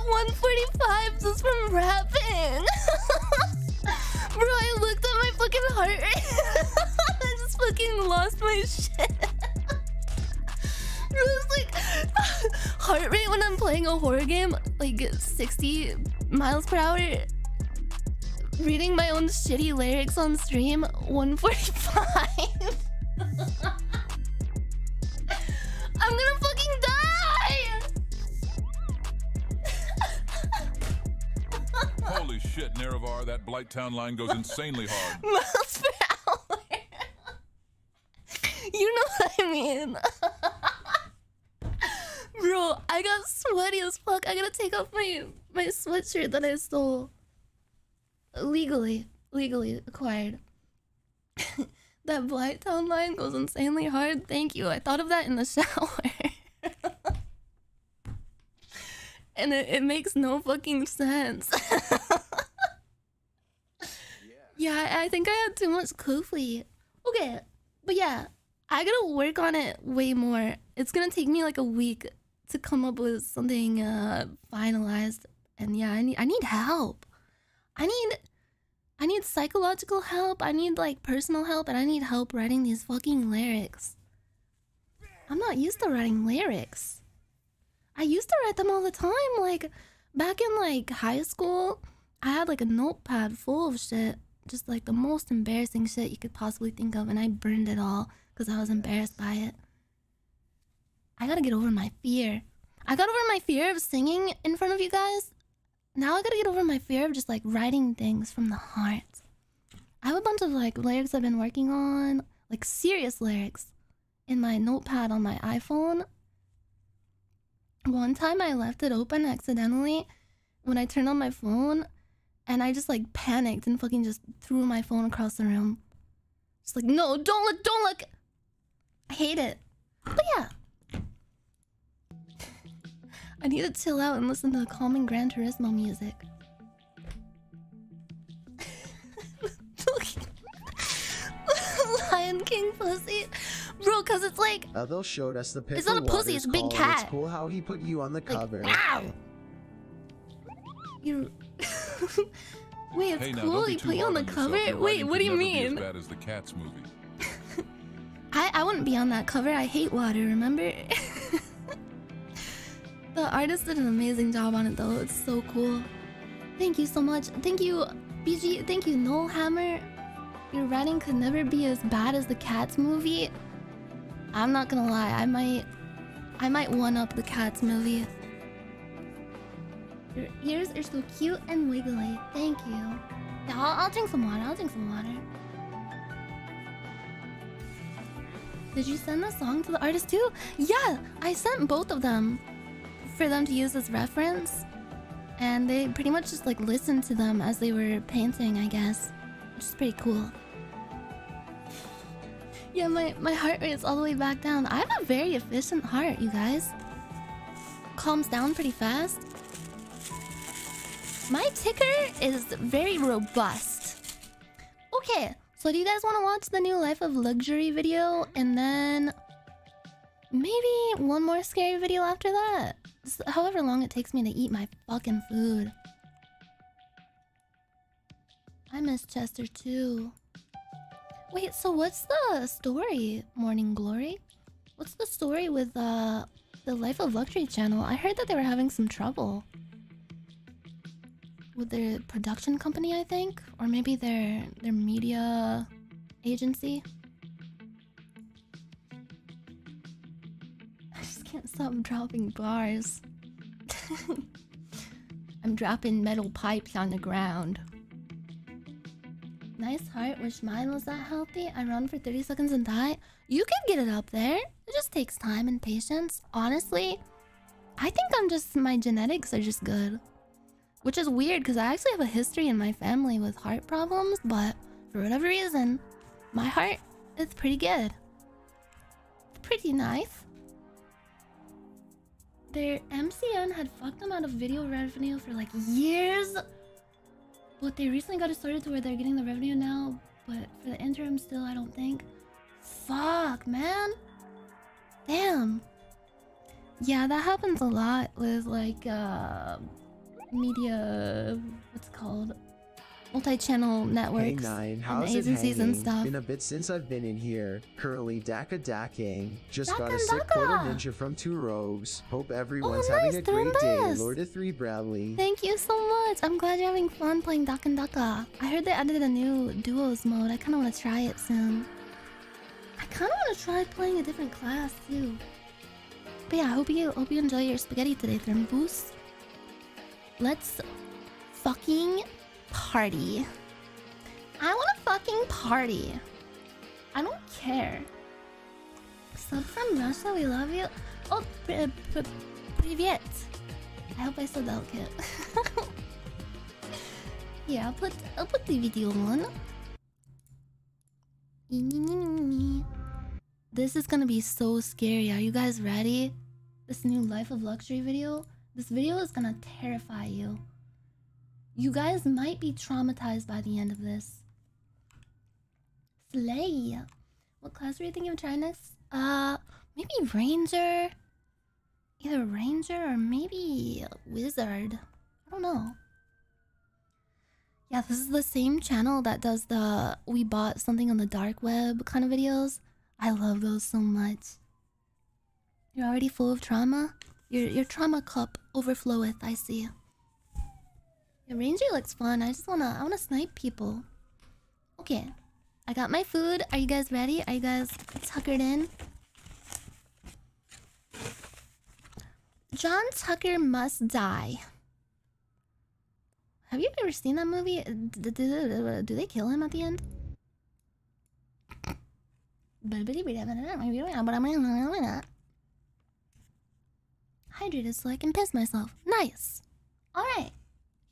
145 just from rapping? Bro, I looked at my fucking heart rate. I just fucking lost my shit. Bro, like heart rate when I'm playing a horror game, like 60 miles per hour. Reading my own shitty lyrics on stream, 145. I'm gonna fucking die! Holy shit, Nerevar. That Blighttown line goes insanely hard. Miles hour. you know what I mean. Bro, I got sweaty as fuck. I gotta take off my my sweatshirt that I stole. Legally. Legally acquired. that Blighttown line goes insanely hard. Thank you. I thought of that in the shower. And it, it makes no fucking sense. yeah, I think I had too much coffee. Okay, but yeah, I gotta work on it way more. It's gonna take me like a week to come up with something uh finalized. And yeah, I need I need help. I need I need psychological help. I need like personal help, and I need help writing these fucking lyrics. I'm not used to writing lyrics. I used to write them all the time. Like back in like high school, I had like a notepad full of shit, just like the most embarrassing shit you could possibly think of, and I burned it all because I was embarrassed by it. I gotta get over my fear. I got over my fear of singing in front of you guys. Now I gotta get over my fear of just like writing things from the heart. I have a bunch of like lyrics I've been working on, like serious lyrics, in my notepad on my iPhone. One time I left it open accidentally when I turned on my phone and I just like panicked and fucking just threw my phone across the room. Just like, no, don't look, don't look. I hate it. But yeah. I need to chill out and listen to the calming Gran Turismo music. Lion King pussy. Bro, cause it's like uh, Aethel showed us the pic. It's not a pussy, it's a big cat. It's cool how he put you on the cover. Like, ow! You. Wait, it's hey, cool. don't be You too put you on the cover. Your Wait, what do you mean? As bad as the Cats movie. I I wouldn't be on that cover. I hate water. Remember? the artist did an amazing job on it, though. It's so cool. Thank you so much. Thank you, BG. Thank you, Noel Hammer. Your writing could never be as bad as the Cats movie. I'm not gonna lie. I might, I might one up the Cats movie. Your ears are so cute and wiggly. Thank you. Yeah, I'll, I'll drink some water. I'll drink some water. Did you send the song to the artist too? Yeah, I sent both of them for them to use as reference. And they pretty much just like listened to them as they were painting, I guess. Which is pretty cool. Yeah, my, my heart rate is all the way back down. I have a very efficient heart, you guys. Calms down pretty fast. My ticker is very robust. Okay, so do you guys want to watch the new Life of Luxury video and then maybe one more scary video after that? Just however long it takes me to eat my fucking food. I miss Chester too. Wait, so what's the story, Morning Glory? What's the story with uh the Life of Luxury channel? I heard that they were having some trouble with their production company, I think, or maybe their their media agency. I just can't stop dropping bars. I'm dropping metal pipes on the ground. Nice heart. Wish mine was that healthy. I run for 30 seconds and die. You can get it up there. It just takes time and patience. Honestly, I think I'm just my genetics are just good. Which is weird because I actually have a history in my family with heart problems, but for whatever reason, my heart is pretty good. Pretty nice. Their MCN had fucked them out of video revenue for like years. But they recently got it started to where they're getting the revenue now, but for the interim still I don't think. Fuck, man. Damn. Yeah, that happens a lot with like uh media what's called multi-channel Hey networks nine, and how's it agencies and stuff. Been a bit since I've been in here. Currently Daka Daking. Just got a Daka sick quarter Daka. ninja from Two Rogues. Hope oh, everyone's nice, having a great day. Lord of Three Bradley. Thank you so much. I'm glad you're having fun playing Dark and Darker. I heard they added a new duos mode. I kind of want to try it soon. I kind of want to try playing a different class too. But yeah, I hope you hope you enjoy your spaghetti today, Thermboost. Let's fucking party. I wanna fucking party. I don't care. Sub from Russia, we love you. Oh, pr pr привет. I hope I said that okay. yeah, I'll put I'll put the video on. This is gonna be so scary. Are you guys ready? This new Life of Luxury video? This video is gonna terrify you. You guys might be traumatized by the end of this. Slay. What class are you thinking of trying next? Uh, maybe Ranger. Either Ranger or maybe Wizard. I don't know. Yeah, this is the same channel that does the we bought something on the dark web kind of videos. I love those so much. You're already full of trauma? Your your trauma cup overfloweth, I see. Yeah, Ranger looks fun. I just wanna I wanna snipe people. Okay. I got my food. Are you guys ready? Are you guys tuckered in? John Tucker must die. Have you ever seen that movie? Do they kill him at the end? Hydrated so I can piss myself. Nice. Alright.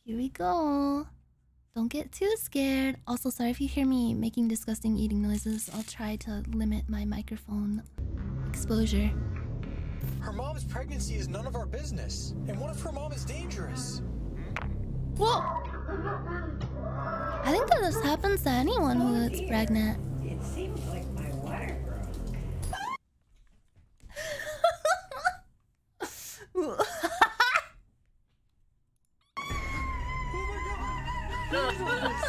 Here we go. Don't get too scared. Also, sorry if you hear me making disgusting eating noises. I'll try to limit my microphone exposure. Her mom's pregnancy is none of our business. And what if her mom is dangerous? Whoa! I think that this happens to anyone who gets pregnant. It seems like my water broke. Oh,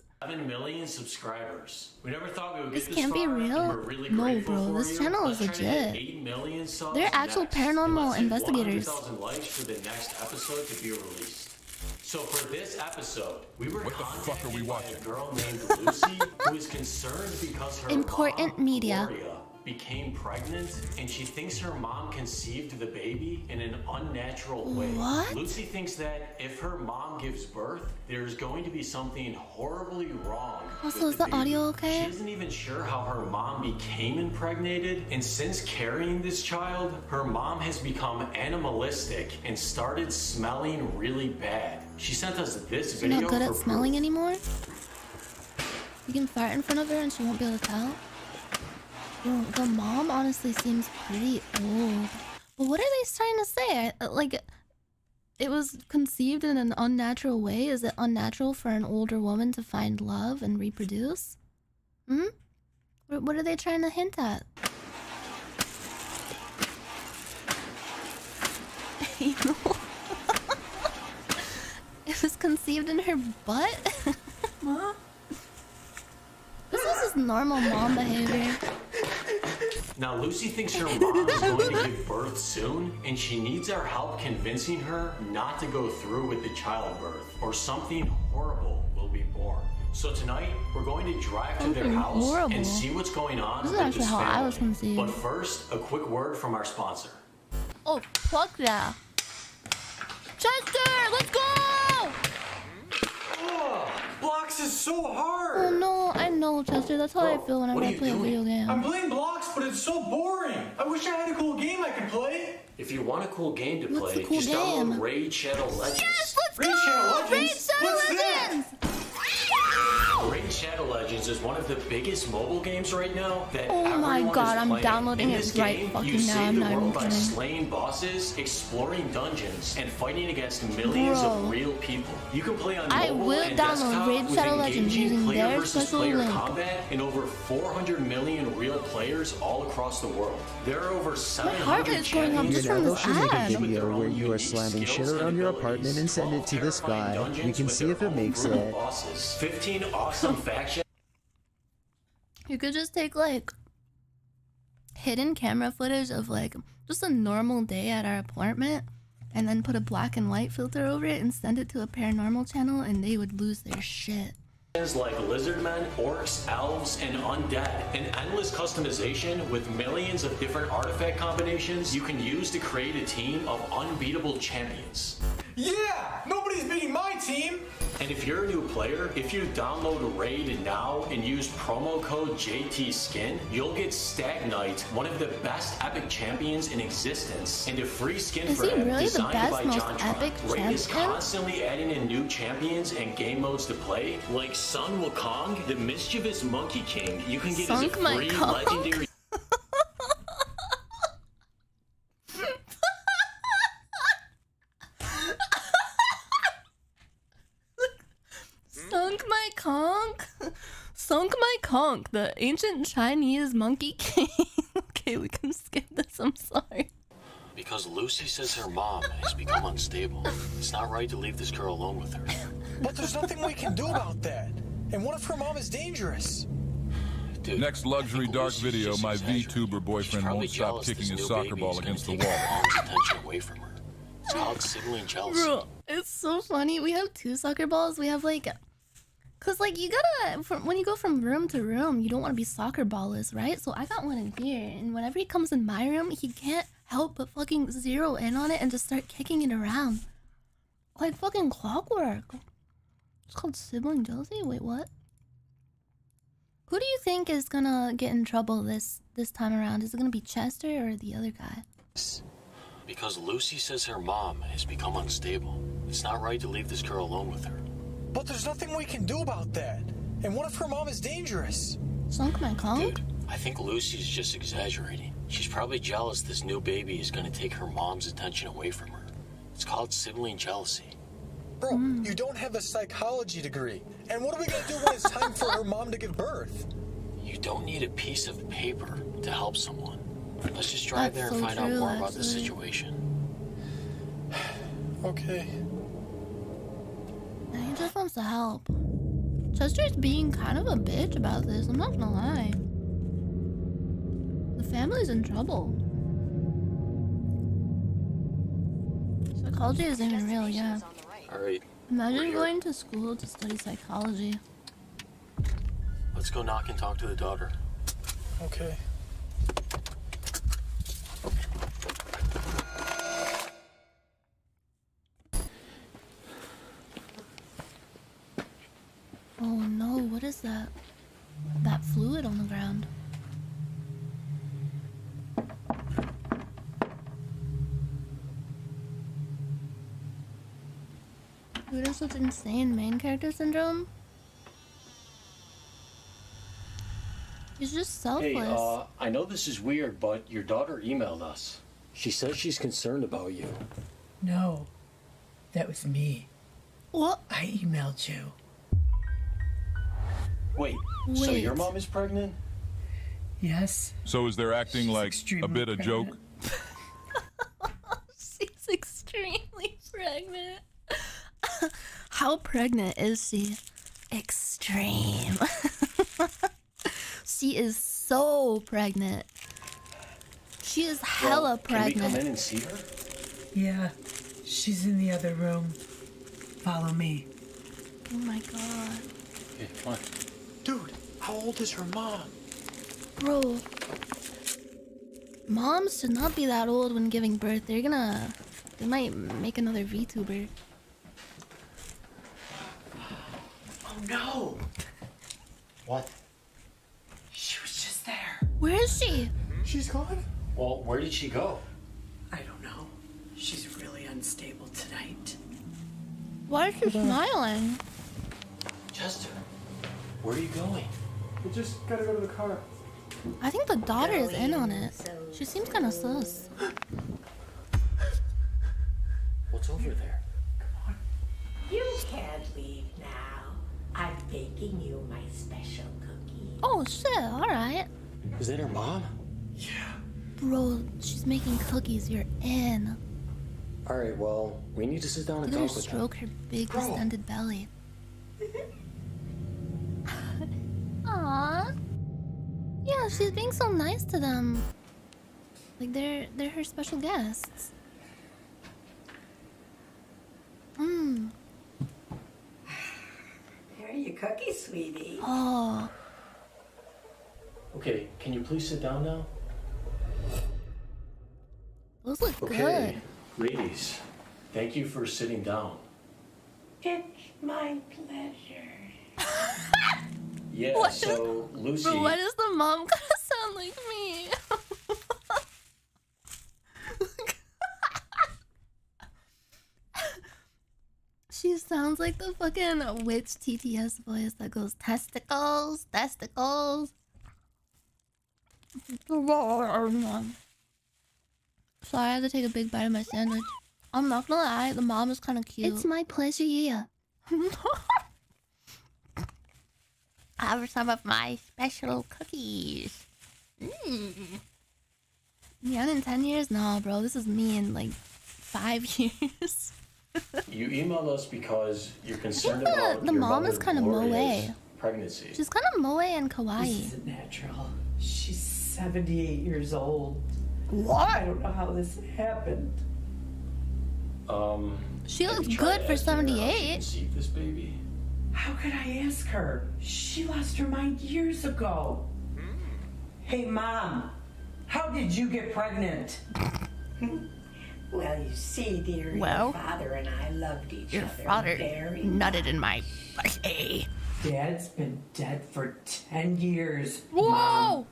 spoilers. 7 million subscribers. We never thought we would This get can't be far, and real. we're really No, grateful bro, for this you. channel is Let's try to hit legit. 8 million subs They're actual next. paranormal And let's hit investigators. 100,000 likes for the next episode to be released. So for this episode, we were What the fuck are we contacted by watching? a girl named Lucy who is concerned because her Important mom, media. Gloria, became pregnant and she thinks her mom conceived the baby in an unnatural way. What? Lucy thinks that if her mom gives birth, there's going to be something horribly wrong. Oh, also, is the baby. audio okay? She isn't even sure how her mom became impregnated, and since carrying this child, her mom has become animalistic and started smelling really bad. She sent us this You're video not good at smelling proof. anymore? You can fart in front of her and she won't be able to tell? Yo, the mom honestly seems pretty old. But what are they trying to say? I, like, it was conceived in an unnatural way? Is it unnatural for an older woman to find love and reproduce? Hmm? What, are they trying to hint at? it was conceived in her butt? Mom? This is just normal mom behavior. Now, Lucy thinks her mom is going to give birth soon, and she needs our help convincing her not to go through with the childbirth, or something horrible will be born. So tonight, we're going to drive to their house horrible? and see what's going on This is with actually this how I family. But first, a quick word from our sponsor. Oh, fuck that. Chester, let's go! Blocks is so hard. Oh no, I know, Chester. That's how I feel when what are I you play a doing? video game. I'm playing blocks, but it's so boring. I wish I had a cool game I could play. If you want a cool game to What's play, the cool just game? download Raid Shadow Legends. Yes, let's Raid go! Shadow Legends? Raid Shadow What's that? Legends! Raid Shadow Legends is one of the biggest mobile games right now that Oh my God, I'm downloading In it right game, fucking you now, save I'm the not even world by kidding. slaying bosses, exploring dungeons, and fighting against millions Bro. of real people. You can play on I mobile will and download desktop Raid with Shadow Legends engaging using player their versus special player link. combat and over 400 million real players all across the world. There are over 700 heart rate's going up just from this they'll make a video where you are slamming shit around your apartment and send it to this guy. We can see if it makes it. Bosses. 15 awesome faction You could just take like hidden camera footage of like just a normal day at our apartment and then put a black and white filter over it and send it to a paranormal channel and they would lose their shit. Like lizardmen, orcs, elves, and undead. An endless customization with millions of different artifact combinations you can use to create a team of unbeatable champions. Yeah! Nobody's beating my team! And if you're a new player, if you download Raid now and use promo code JTSkin, you'll get Stag Knight, one of the best epic champions in existence, and a free skin Is for he him really the designed best, by most JonTron. epic Raid is constantly adding in new champions and game modes to play, like Sun Wukong, the mischievous Monkey King. You can get Sunk as a free legendary Sunk my conk? Sunk my conk, The ancient Chinese monkey king. okay, we can skip this. I'm sorry. Because Lucy says her mom has become unstable. It's not right to leave this girl alone with her. But there's nothing we can do about that. And what if her mom is dangerous? Dude, Next luxury dark Lucy's video, my exaggerating. VTuber boyfriend won't stop kicking his soccer ball against the wall. mom's attention away from her. It's called sibling jealousy. Bro, it's so funny. We have two soccer balls. We have like, cause like you gotta from, when you go from room to room, you don't want to be soccer ballless, right? So I got one in here, and whenever he comes in my room, he can't help but fucking zero in on it and just start kicking it around, like fucking clockwork. It's called sibling jealousy. Wait, what? Who do you think is gonna get in trouble this this time around? Is it gonna be Chester or the other guy? Because Lucy says her mom has become unstable. It's not right to leave this girl alone with her. But there's nothing we can do about that. And what if her mom is dangerous? Sunk my conch. Dude, I think Lucy's just exaggerating. She's probably jealous this new baby is gonna take her mom's attention away from her. It's called sibling jealousy. Bro, you don't have a psychology degree. And what are we gonna do when it's time for her mom to give birth? You don't need a piece of paper to help someone. Let's just drive That's there and so find out true, more about the situation. Okay. He just wants to help. Chester's being kind of a bitch about this, I'm not gonna lie. The family's in trouble. Psychology isn't even real, yeah. Alright, Imagine going to school to study psychology. let's go knock and talk to the daughter. Okay. Oh no, what is that? That fluid on the ground. Dude, there's such insane main character syndrome. He's just selfless. Hey, uh, I know this is weird, but your daughter emailed us. She says she's concerned about you. No, that was me. what? I emailed you. Wait, Wait. so your mom is pregnant? Yes. So is there acting She's like a extremely bit of joke? She's extremely pregnant. How pregnant is she? Extreme. she is so pregnant. She is hella Well, Can we come pregnant. in and see her? Yeah, she's in the other room. Follow me. Oh my god. Okay, come on. Dude, how old is her mom? Bro. Moms should not be that old when giving birth. They're gonna. They might make another VTuber. Oh no! What? She was just there. Where is she? She's gone? Well, where did she go? I don't know. She's really unstable tonight. Why is she smiling? Chester, where are you going? We just gotta go to the car. I think the daughter is in on it. She seems kind of sus. What's over there? Come on. You can't leave now. I'm baking you my special cookie. Oh shit! All right, Is that her mom? Yeah. Bro. She's making cookies. You're in. Alright, well, we need to sit down and Look at her talk with her. stroke her big Bro. distended belly. Aww. Yeah, she's being so nice to them. Like they're they're her special guests. Mmm. Here are your cookies, sweetie. Oh. Okay, can you please sit down now? Those look Okay, ladies, thank you for sitting down. It's my pleasure. Yeah, What? so good. Lucy. But why does the mom gotta sound like me? she sounds like the fucking witch TTS voice that goes testicles, testicles. Sorry, I had to take a big bite of my sandwich. I'm not gonna lie, the mom is kind of cute. It's my pleasure, yeah. Have some of my special cookies. Mm. Yeah, in 10 years? No, bro, this is me in like five years. You emailed us because you're concerned the- about the your mom is kinda moe. pregnancy. She's kind of moe and kawaii. This kawaii. isn't natural. She's 78 years old. What? I don't know how this happened. Um, She looks good for asking her how she 78. conceived this baby. How could I ask her? She lost her mind years ago. Hey, Mom, how did you get pregnant? Well, you see, dear, Well, your father and I loved each Your other father very nutted in my pussy. Dad's been dead for 10 years. Whoa! Mom.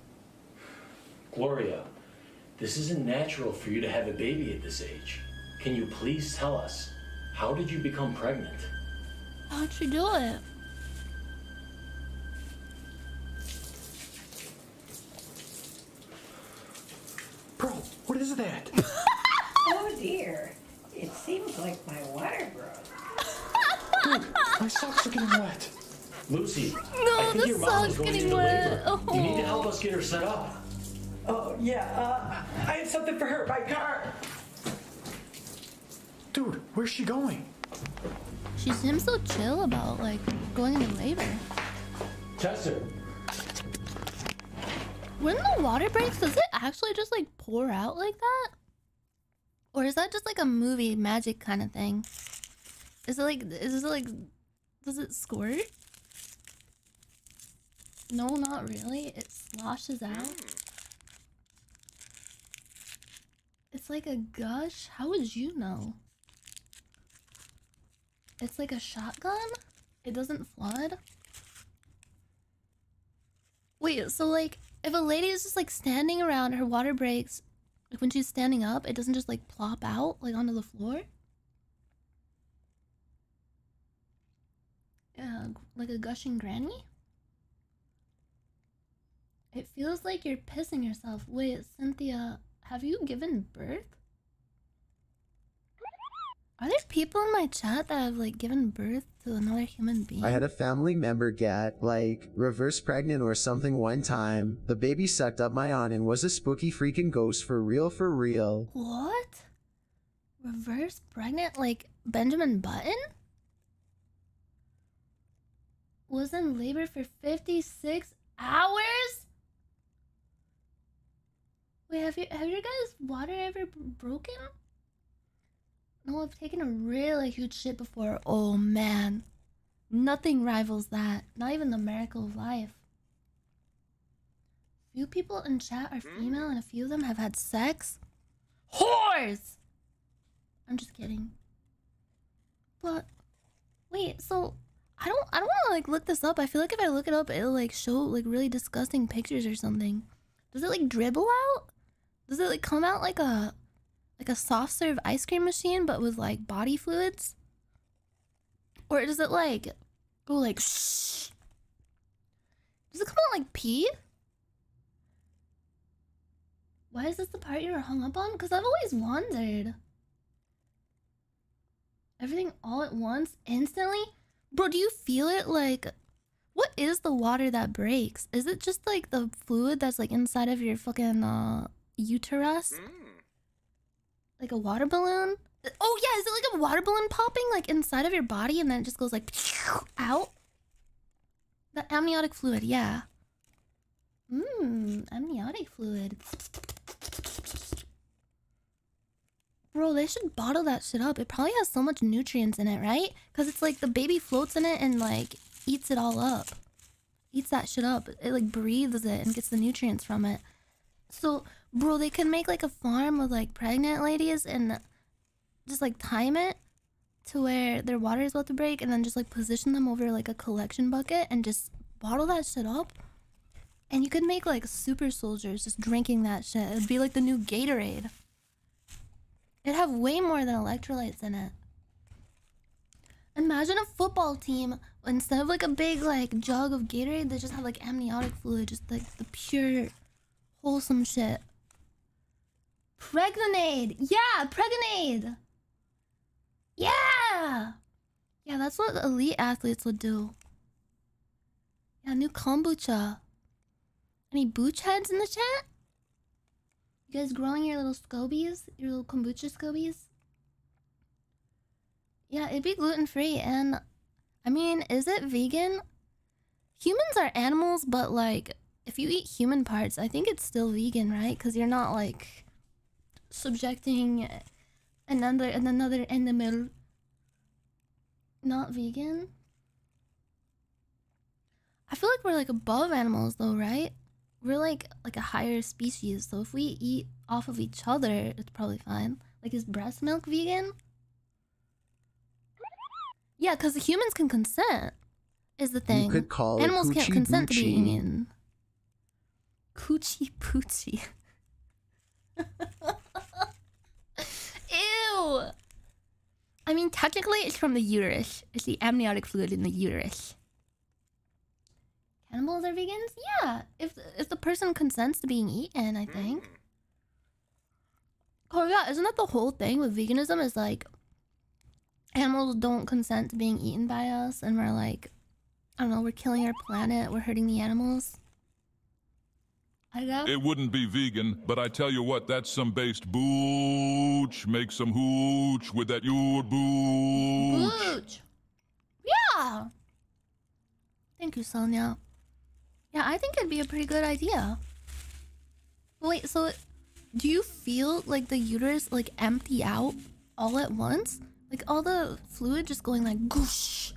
Gloria, this isn't natural for you to have a baby at this age. Can you please tell us, how did you become pregnant? How'd you do it? Bro, what is that? Oh dear, it seems like my water broke. Dude, my socks are getting wet. Lucy, No, I think the your mom is sock's going getting into wet. labor. You need to Oh. help us get her set up. Oh, yeah, uh, I have something for her. My car. Dude, where's she going? She seems so chill about like going into labor. Tester, When the water breaks, does it actually just like pour out like that? Or is that just like a movie magic kind of thing? Is it like is it like does it squirt? No, not really. It sloshes out. Hmm. It's like a gush. How would you know? It's like a shotgun? It doesn't flood? Wait, so like if a lady is just like standing around, her water breaks, like when she's standing up, it doesn't just like plop out like onto the floor? Yeah, like a gushing granny? It feels like you're pissing yourself. Wait, Cynthia, have you given birth? Are there people in my chat that have like given birth to another human being? I had a family member get, like, reverse pregnant or something one time. The baby sucked up my aunt and was a spooky freaking ghost for real for real. What? Reverse pregnant like Benjamin Button? Was in labor for 56 hours? Wait, have you have your guys' water ever broken? No, I've taken a really huge shit before. Oh man. Nothing rivals that. Not even the miracle of life. Few people in chat are mm. female and a few of them have had sex. Whores! I'm just kidding. But wait, so I don't I don't want to like look this up. I feel like if I look it up, it'll like show like really disgusting pictures or something. Does it like dribble out? Does it like come out like a like a soft serve ice cream machine but with like body fluids? Or does it like go like shh? Does it come out like pee? Why is this the part you were hung up on? Because I've always wondered. Everything all at once, instantly? Bro, do you feel it like. What is the water that breaks? Is it just like the fluid that's like inside of your fucking uh, uterus? Like a water balloon? Oh, yeah, is it like a water balloon popping like inside of your body and then it just goes like out? The amniotic fluid, yeah. Mmm, amniotic fluid. Bro, they should bottle that shit up. It probably has so much nutrients in it, right? Because it's like the baby floats in it and like eats it all up. Eats that shit up. It like breathes it and gets the nutrients from it. So, bro, they could make like a farm with like pregnant ladies and just like time it to where their water is about to break and then just like position them over like a collection bucket and just bottle that shit up. And you could make like super soldiers just drinking that shit. It'd be like the new Gatorade. It'd have way more than electrolytes in it. Imagine a football team instead of like a big like jug of Gatorade, they just have like amniotic fluid, just like the pure wholesome shit. Pregnanade! Yeah, Pregnanade! Yeah! Yeah, that's what elite athletes would do. Yeah, new kombucha. Any booch heads in the chat? You guys growing your little scobies? Your little kombucha scobies? Yeah, it'd be gluten free and I mean, is it vegan? Humans are animals, but like if you eat human parts, I think it's still vegan, right? Cuz you're not like subjecting another and another animal not vegan. I feel like we're like above animals though, right? We're like like a higher species, so if we eat off of each other, it's probably fine. Like is breast milk vegan? Yeah, because humans can consent. Is the thing. You could call it Animals can't consent to being in. Coochie poochie. I mean, technically, it's from the uterus. It's the amniotic fluid in the uterus. Cannibals are vegans? Yeah, if if the person consents to being eaten, I think. Oh yeah, isn't that the whole thing with veganism? Is like animals don't consent to being eaten by us, and we're like, I don't know, we're killing our planet, we're hurting the animals. I guess. It wouldn't be vegan, but I tell you what, that's some based booch. Make some hooch with that your booch. Booch. Yeah. Thank you, Sonia. Yeah, I think it'd be a pretty good idea. Wait, so do you feel like the uterus like empty out all at once? Like all the fluid just going like goosh.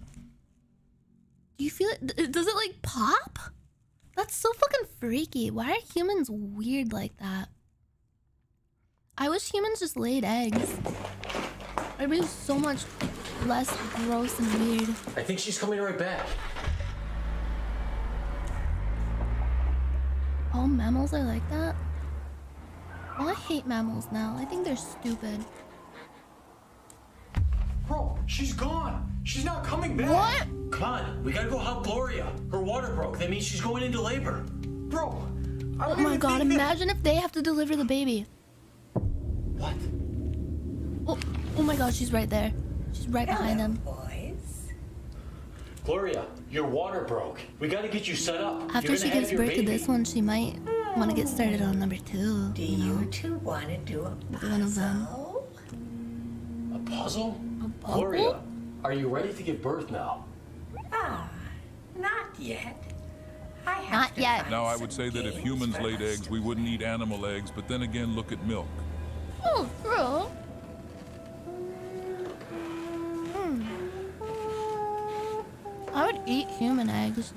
Do you feel it? Does it like pop? That's so fucking freaky. Why are humans weird like that? I wish humans just laid eggs. It'd be so much less gross and weird. I think she's coming right back. All mammals are like that? Well, I hate mammals now. I think they're stupid. Bro, she's gone. She's not coming back. What? Come on, we gotta go help Gloria. Her water broke. That means she's going into labor. Bro, I Oh don't my even god, think that- imagine if they have to deliver the baby. What? Oh, oh my god, she's right there. She's right behind them. boys. Gloria, your water broke. We gotta get you set up. After she gives have your birth to this one, she might want to get started on number two. Do You you two want to do a One of them. puzzle? A puzzle? puzzle? Gloria, are you ready to give birth now? Ah, not yet. I have Not yet. Now, I would say that if humans laid eggs, we wouldn't eat animal eggs, but then again, look at milk. Oh, true. Hmm. I would eat human eggs.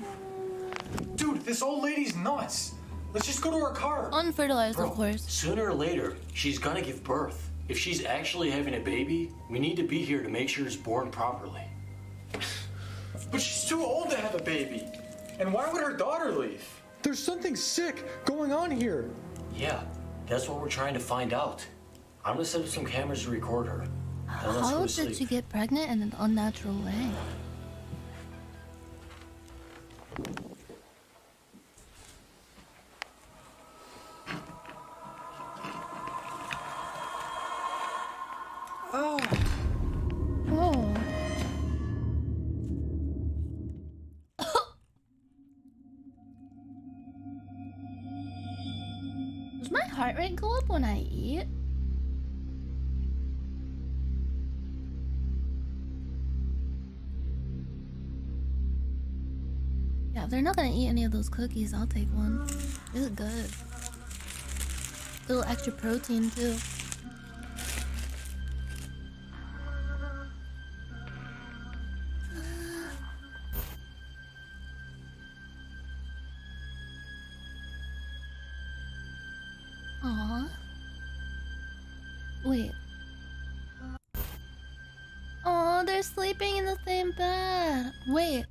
Dude, this old lady's nuts. Let's just go to her car. Unfertilized, Bro, of course. sooner or later, she's gonna give birth. If she's actually having a baby, we need to be here to make sure it's born properly. But she's too old to have a baby. And why would her daughter leave? There's something sick going on here. Yeah, that's what we're trying to find out. I'm gonna set up some cameras to record her. Then let's go How did sleep. she get pregnant in an unnatural way? Oh. Oh. Does my heart rate go up when I eat? Yeah, if they're not gonna eat any of those cookies, I'll take one. This is good. little extra protein too. Wait,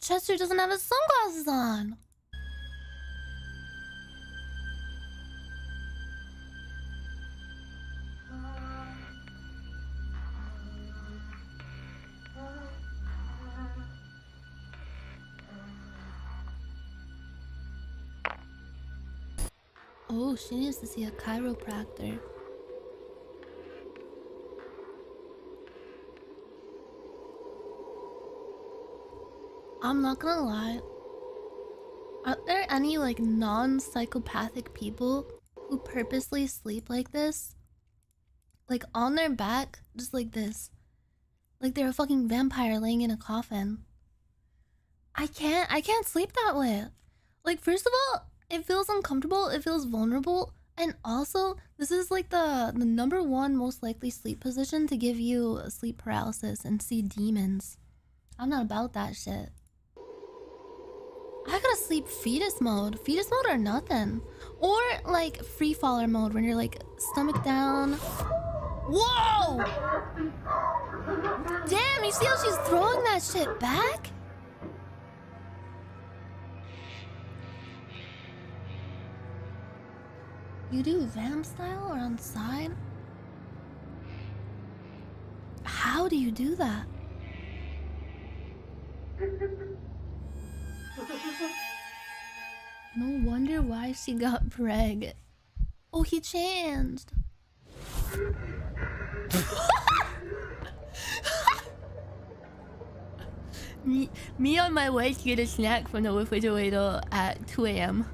Chester doesn't have his sunglasses on. Oh, she needs to see a chiropractor. I'm not gonna lie. Are there any like non-psychopathic people who purposely sleep like this? Like on their back, just like this. Like they're a fucking vampire laying in a coffin. I can't I can't sleep that way. Like first of all, it feels uncomfortable, it feels vulnerable, and also this is like the the number one most likely sleep position to give you sleep paralysis and see demons. I'm not about that shit. Sleep fetus mode. Fetus mode or nothing. Or like free faller mode when you're like stomach down. Whoa! Damn, you see how she's throwing that shit back? You do vamp style or on side? How do you do that? No wonder why she got preg. Oh, he changed. me, me on my way to get a snack from the refrigerator at 2 a.m.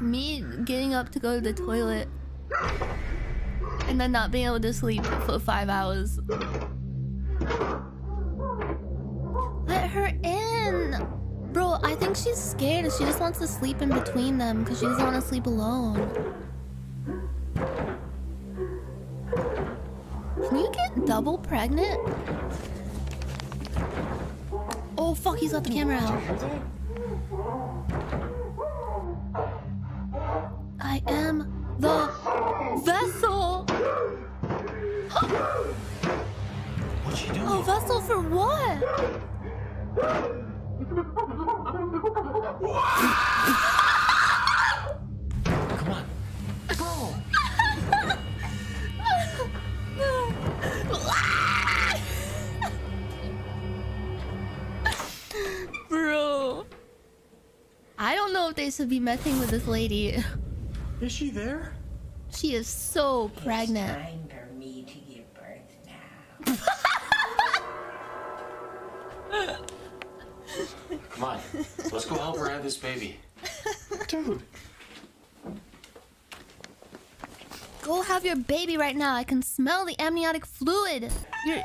Me getting up to go to the toilet and then not being able to sleep for five hours. Let her in! Bro, I think she's scared. She just wants to sleep in between them because she doesn't want to sleep alone. Can you get double pregnant? Oh fuck, he's got the camera out. I am the vessel! What's she doing? A vessel for what? Come on. Bro! Bro. I don't know if they should be messing with this lady. Is she there? She is so pregnant. Time for me to give birth now. Come on. Let's go help her have this baby. Dude, Go have your baby right now. I can smell the amniotic fluid. You're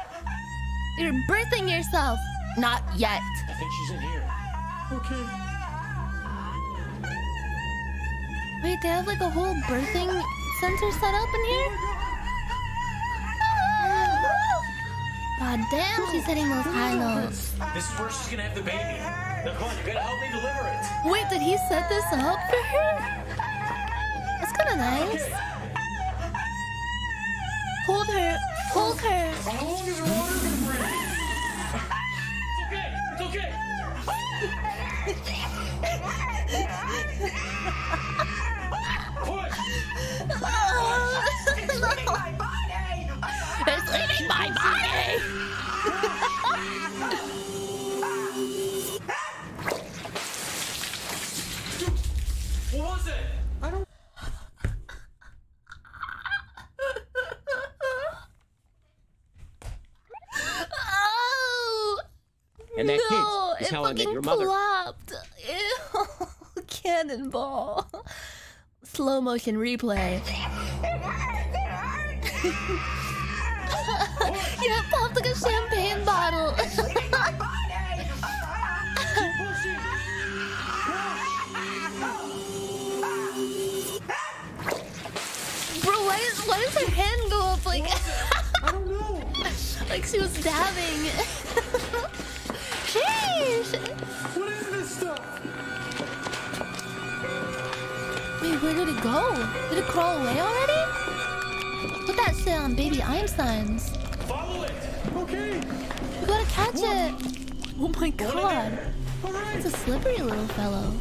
you're birthing yourself. Not yet. I think she's in here. okay. Wait, they have like a whole birthing center set up in here? Oh God damn, she's hitting those high notes. This is where she's gonna have the baby. Now come on, you gotta help me deliver it. Wait, did he set this up for her? That's kind of nice. Hold her. Hold her. How long is her water gonna? It's okay. It's okay. Push. It's leaving my body. What was it? Oh! And that no, kid is it how I met fucking your mother. Plopped. Ew. Cannonball. Slow motion replay. yeah, it popped like a champagne bottle. Bro, why, is, why does her hand go up like... I don't know. like she was dabbing. Jeez! What is this stuff? Wait, where did it go? Did it crawl away already? Put that shit on baby Einstein's. Follow it! Okay! We gotta catch it! Oh my god! It's right. a slippery little fellow.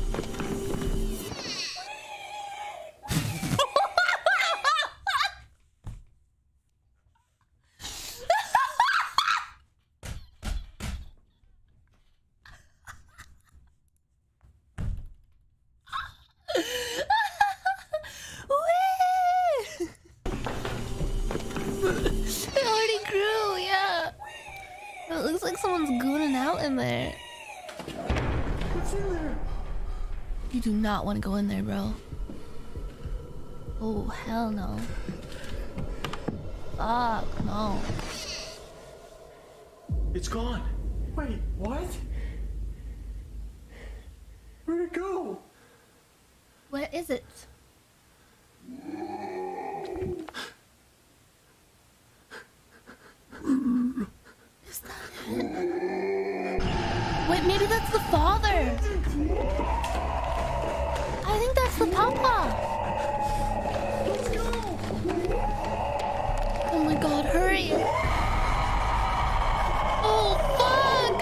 Not want to go in there, bro. Oh, hell no. Fuck, no. It's gone. Wait, what? Where'd it go? Where is it? Is that it? Think that's the papa. Oh my god, hurry. Oh, fuck.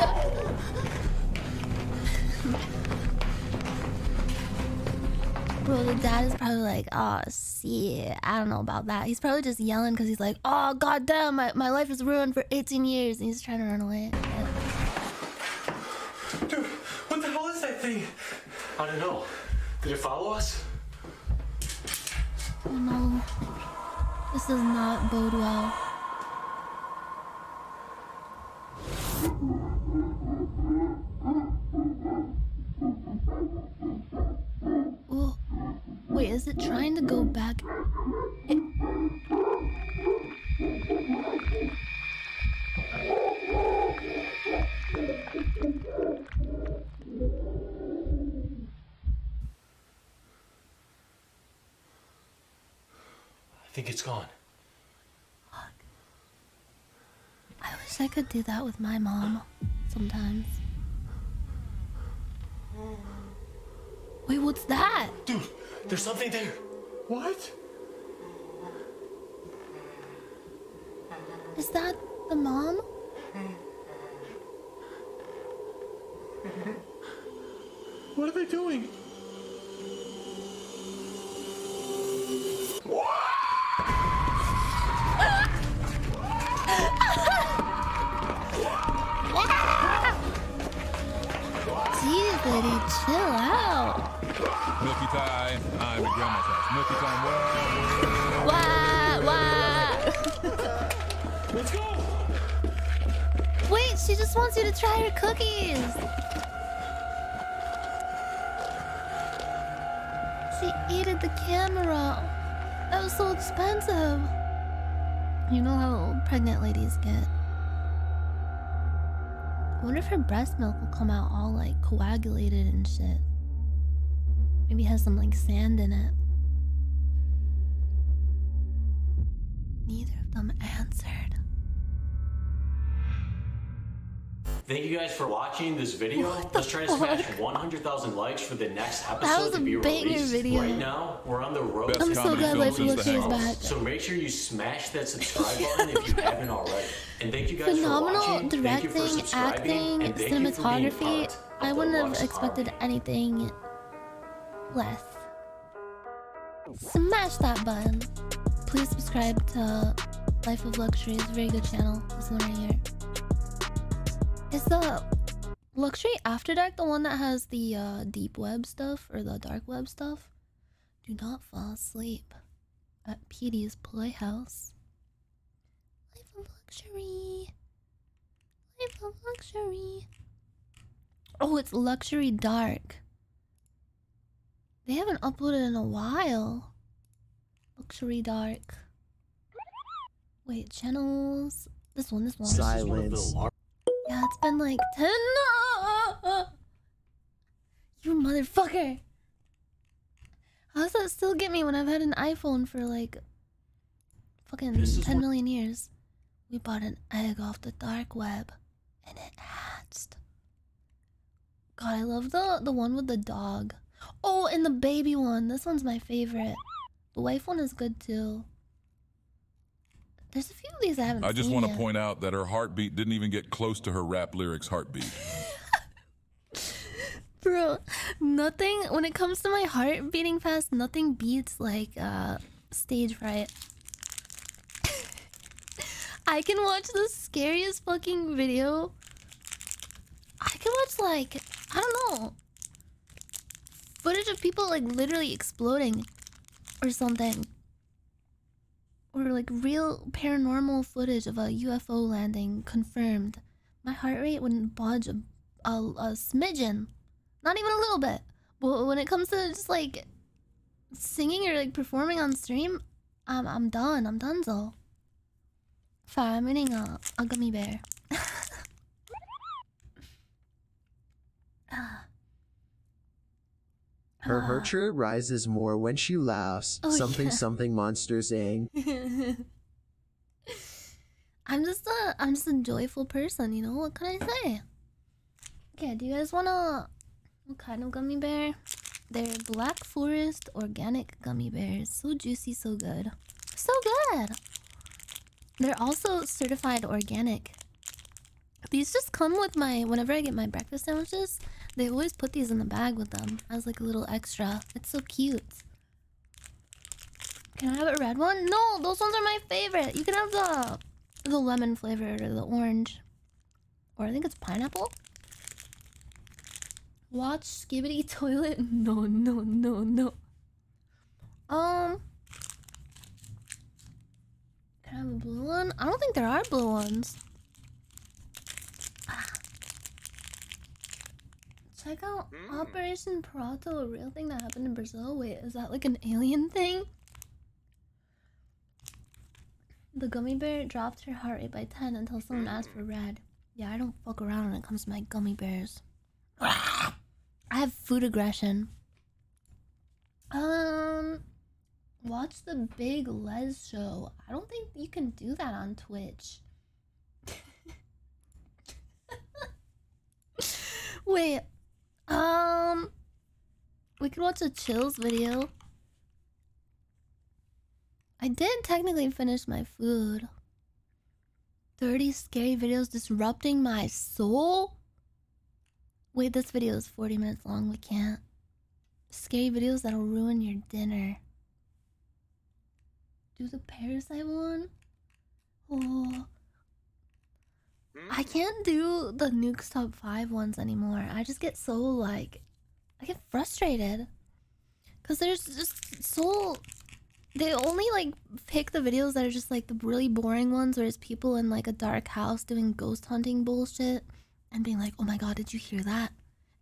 Bro, the dad is probably like, oh, shit. I don't know about that. He's probably just yelling because he's like, oh, goddamn, my, my life is ruined for 18 years. And he's trying to run away. Dude, what the hell is that thing? I don't know. Did it follow us? No. This does not bode well. Oh, wait, is it trying to go back? It- think it's gone. I wish I could do that with my mom sometimes. Wait, what's that? Dude, there's something there. What? Is that the mom? What are they doing? Chill out. Milky Tie, I'm at Grandma's house. Milky Time, what? What? What? Let's go. Wait, she just wants you to try her cookies. She ate the camera. That was so expensive. You know how old pregnant ladies get. I wonder if her breast milk will come out all like coagulated and shit. Maybe it has some like sand in it. Thank you guys for watching this video. What the Let's try to smash 100,000 likes for the next was episode to a be banger released. video. Right now, we're on the road Best I'm so glad film Life of since Luxury The is back. So make sure you smash that subscribe button if you haven't already. And thank you guys Phenomenal for watching. Thank you for directing, subscribing. acting, and thank you for being cinematography. part of I wouldn't have expected Army. anything less. Smash that button. Please subscribe to Life of Luxury. It's a very good channel. This one right here. Is the Luxury After Dark the one that has the uh, deep web stuff or the dark web stuff? Do not fall asleep at Petey's Playhouse. Life of Luxury. Life of Luxury. Oh, it's Luxury Dark. They haven't uploaded in a while. Luxury Dark. Wait, channels. This one, this one. This is one of the Silence. Yeah, it's been like 10. You motherfucker. How does that still get me when I've had an iPhone for like fucking This is 10 what- million years? We bought an egg off the dark web and it hatched. God, I love the the one with the dog. Oh, and the baby one. This one's my favorite. The wife one is good too. There's a few of these I haven't I just want to point out that her heartbeat didn't even get close to her rap lyrics heartbeat. Bro, nothing when it comes to my heart beating fast, nothing beats like uh stage fright. I can watch the scariest fucking video. I can watch like I don't know footage of people like literally exploding or something. Or like real paranormal footage of a UFO landing confirmed. My heart rate wouldn't budge a, a, a smidgen. Not even a little bit. But when it comes to just like singing or like performing on stream, I'm I'm done. I'm done so. Fine, I'm eating a, a gummy bear. Ah. Her heart ah. rate rises more when she laughs. Oh, something yeah. something monster saying. I'm just a I'm just a joyful person, you know. What can I say? Okay, do you guys wanna what kind of gummy bear? They're Black Forest organic gummy bears. So juicy, so good. So good. They're also certified organic. These just come with my whenever I get my breakfast sandwiches, they always put these in the bag with them as like a little extra. It's so cute. Can I have a red one? No, those ones are my favorite. You can have the the lemon flavored or the orange. Or I think it's pineapple. Watch Skibidi Toilet. No, no, no, no. Um Can I have a blue one? I don't think there are blue ones. Check out Operation Prato, a real thing that happened in Brazil. Wait, is that like an alien thing? The gummy bear dropped her heart rate by 10 until someone asked for red. Yeah, I don't fuck around when it comes to my gummy bears. I have food aggression. Um, watch the Big Les show. I don't think you can do that on Twitch. Wait, um, we could watch a chills video. I did technically finish my food. 30 scary videos disrupting my soul? Wait, this video is 40 minutes long. We can't. Scary videos that'll ruin your dinner. Do the parasite one? Oh. Mm-hmm. I can't do the Nuke's top 5 ones anymore. I just get so like. I get frustrated. Because there's just so they only like pick the videos that are just like the really boring ones where it's people in like a dark house doing ghost hunting bullshit and being like, oh my god, did you hear that?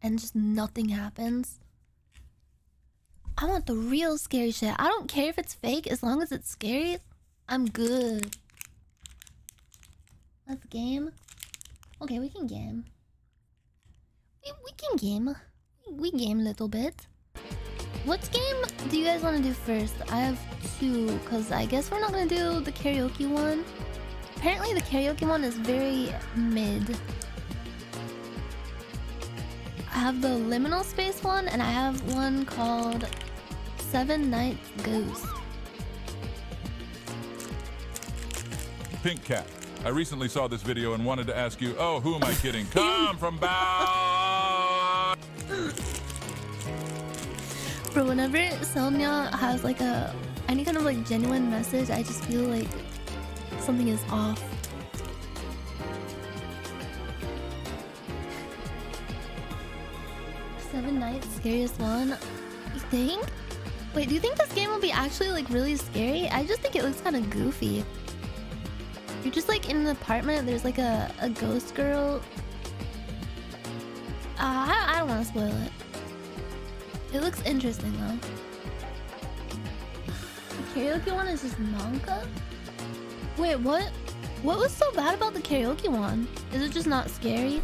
And just nothing happens. I want the real scary shit. I don't care if it's fake as long as it's scary. I'm good. Let's game. Okay, we can game. We, we can game. We game a little bit. What game do you guys want to do first? I have two, because I guess we're not going to do the karaoke one. Apparently, the karaoke one is very mid. I have the liminal space one, and I have one called Seven Nights Ghost. Pink Cat. I recently saw this video and wanted to ask you, oh, who am I kidding? Come from Bow. Bro, whenever Selmia has like a any kind of like genuine message, I just feel like something is off. Seven Nights, scariest one. You think? Wait, do you think this game will be actually like really scary? I just think it looks kind of goofy. You're just like in an apartment. There's like a, a ghost girl. Uh, I, I don't want to spoil it. It looks interesting though. The karaoke one is just manga? Wait, what? What was so bad about the karaoke one? Is it just not scary?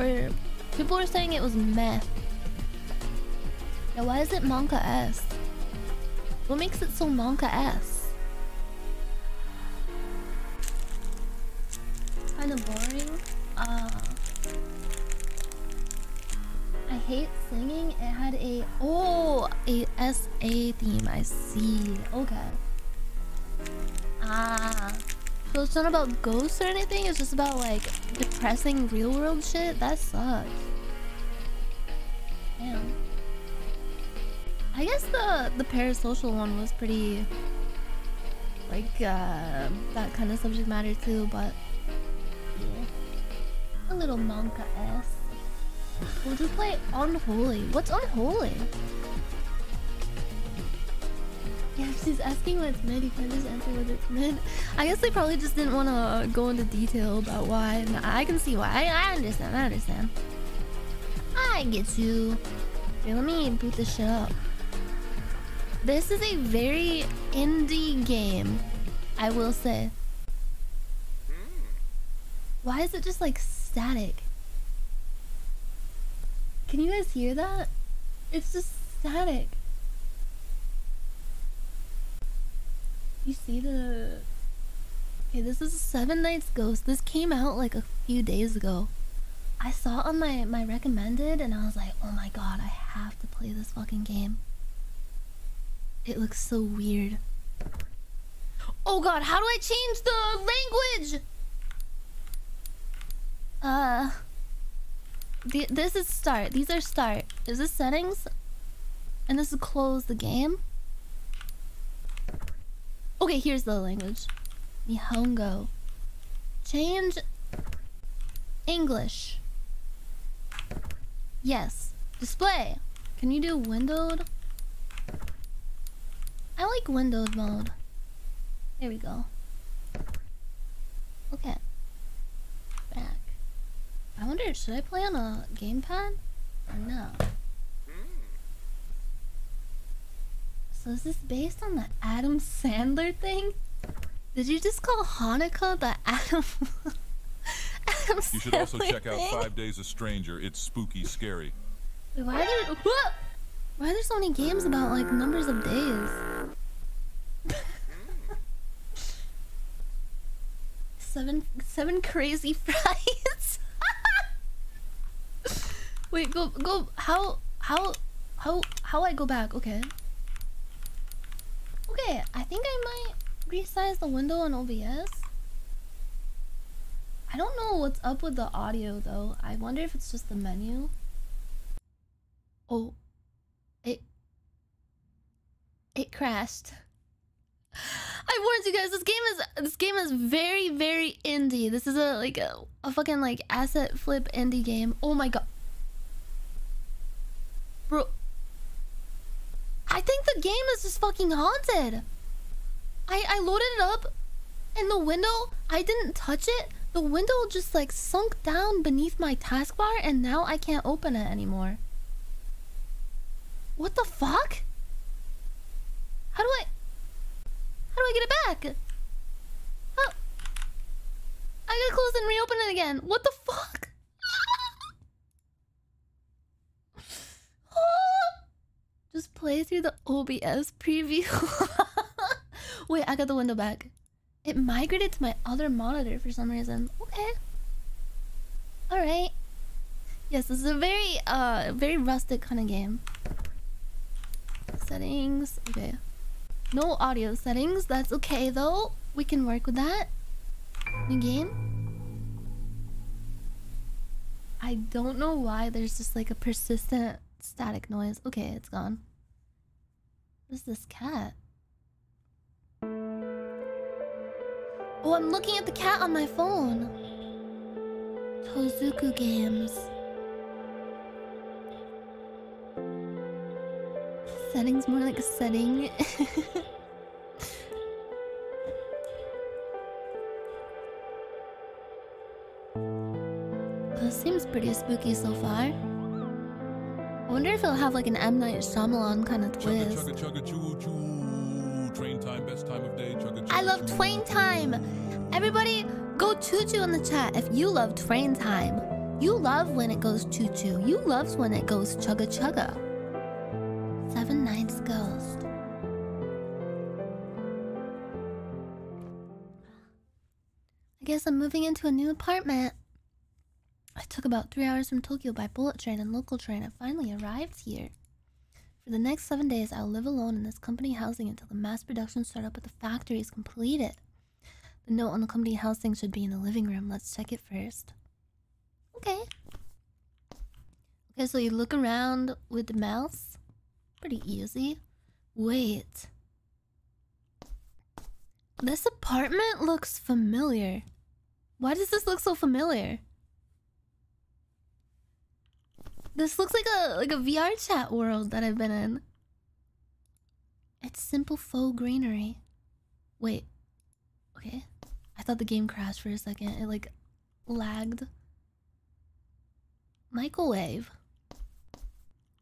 Or people were saying it was meth. Now why is it manga S? What makes it so manga Kind of boring. Uh, I hate singing. It had a oh a SA theme. I see. Okay. Ah. So it's not about ghosts or anything. It's just about like depressing real world shit. That sucks. Damn. I guess the the parasocial one was pretty like uh, that kind of subject matter too, but yeah. a little manga s. Would you play Unholy? What's Unholy? Yeah, she's asking what's mid. You can't just answer what it's meant. I guess they probably just didn't want to go into detail about why. And I can see why. I, I understand. I understand. I get you. Here, let me boot this shit up. This is a very indie game, I will say. Why is it just like static? Can you guys hear that? It's just static. You see the... Okay, this is Seven Nights Ghost. This came out like a few days ago. I saw it on my, my recommended and I was like, oh my god, I have to play this fucking game. It looks so weird. Oh god, how do I change the language? Uh... This is start. These are start. Is this settings? And this is close the game? Okay, here's the language. Nihongo. Change English. Yes. Display. Can you do windowed? I like windowed mode. There we go. Okay. I wonder, should I play on a gamepad? Or no? So is this based on the Adam Sandler thing? Did you just call Hanukkah the Adam? Adam You should also Sandler check out thing? Five Days a Stranger. It's spooky, scary. Wait, why are there what? Why are there so many games about like numbers of days? seven seven crazy fries. Wait, go go how how how how I go back? Okay. Okay, I think I might resize the window on OBS. I don't know what's up with the audio though. I wonder if it's just the menu. Oh, it it crashed. I warned you guys. This game is this game is very very indie. This is a like a, a fucking like asset flip indie game. Oh my god, bro. I think the game is just fucking haunted. I I loaded it up, and the window I didn't touch it. The window just like sunk down beneath my taskbar, and now I can't open it anymore. What the fuck? How do I... How do I get it back? How... I gotta close and reopen it again. What the fuck? Just play through the OBS preview. Wait, I got the window back. It migrated to my other monitor for some reason. Okay. Alright. Yes, this is a very, uh, very rustic kind of game. Settings. Okay. No audio settings. That's okay though. We can work with that. New game. I don't know why there's just like a persistent static noise. Okay, it's gone. What is this cat? Oh, I'm looking at the cat on my phone. Tozuku games. Settings more like a setting. this seems pretty spooky so far. I wonder if it'll have like an M Night Shyamalan kind of twist. chugga, chugga, choo, choo. Time, time day. Chugga, chugga, I love choo. Twain Time. Everybody, go choo choo in the chat if you love Train Time. You love when it goes choo choo. You love when it goes chugga chugga. Seven Nights Ghost. I guess I'm moving into a new apartment. I took about three hours from Tokyo by bullet train and local train and finally arrived here. For the next seven days, I'll live alone in this company housing until the mass production startup at the factory is completed. The note on the company housing should be in the living room. Let's check it first. Okay. Okay, so you look around with the mouse. Pretty easy. Wait. This apartment looks familiar. Why does this look so familiar? This looks like a like a VR chat world that I've been in. It's simple faux greenery. Wait. Okay. I thought the game crashed for a second. It like lagged. Microwave.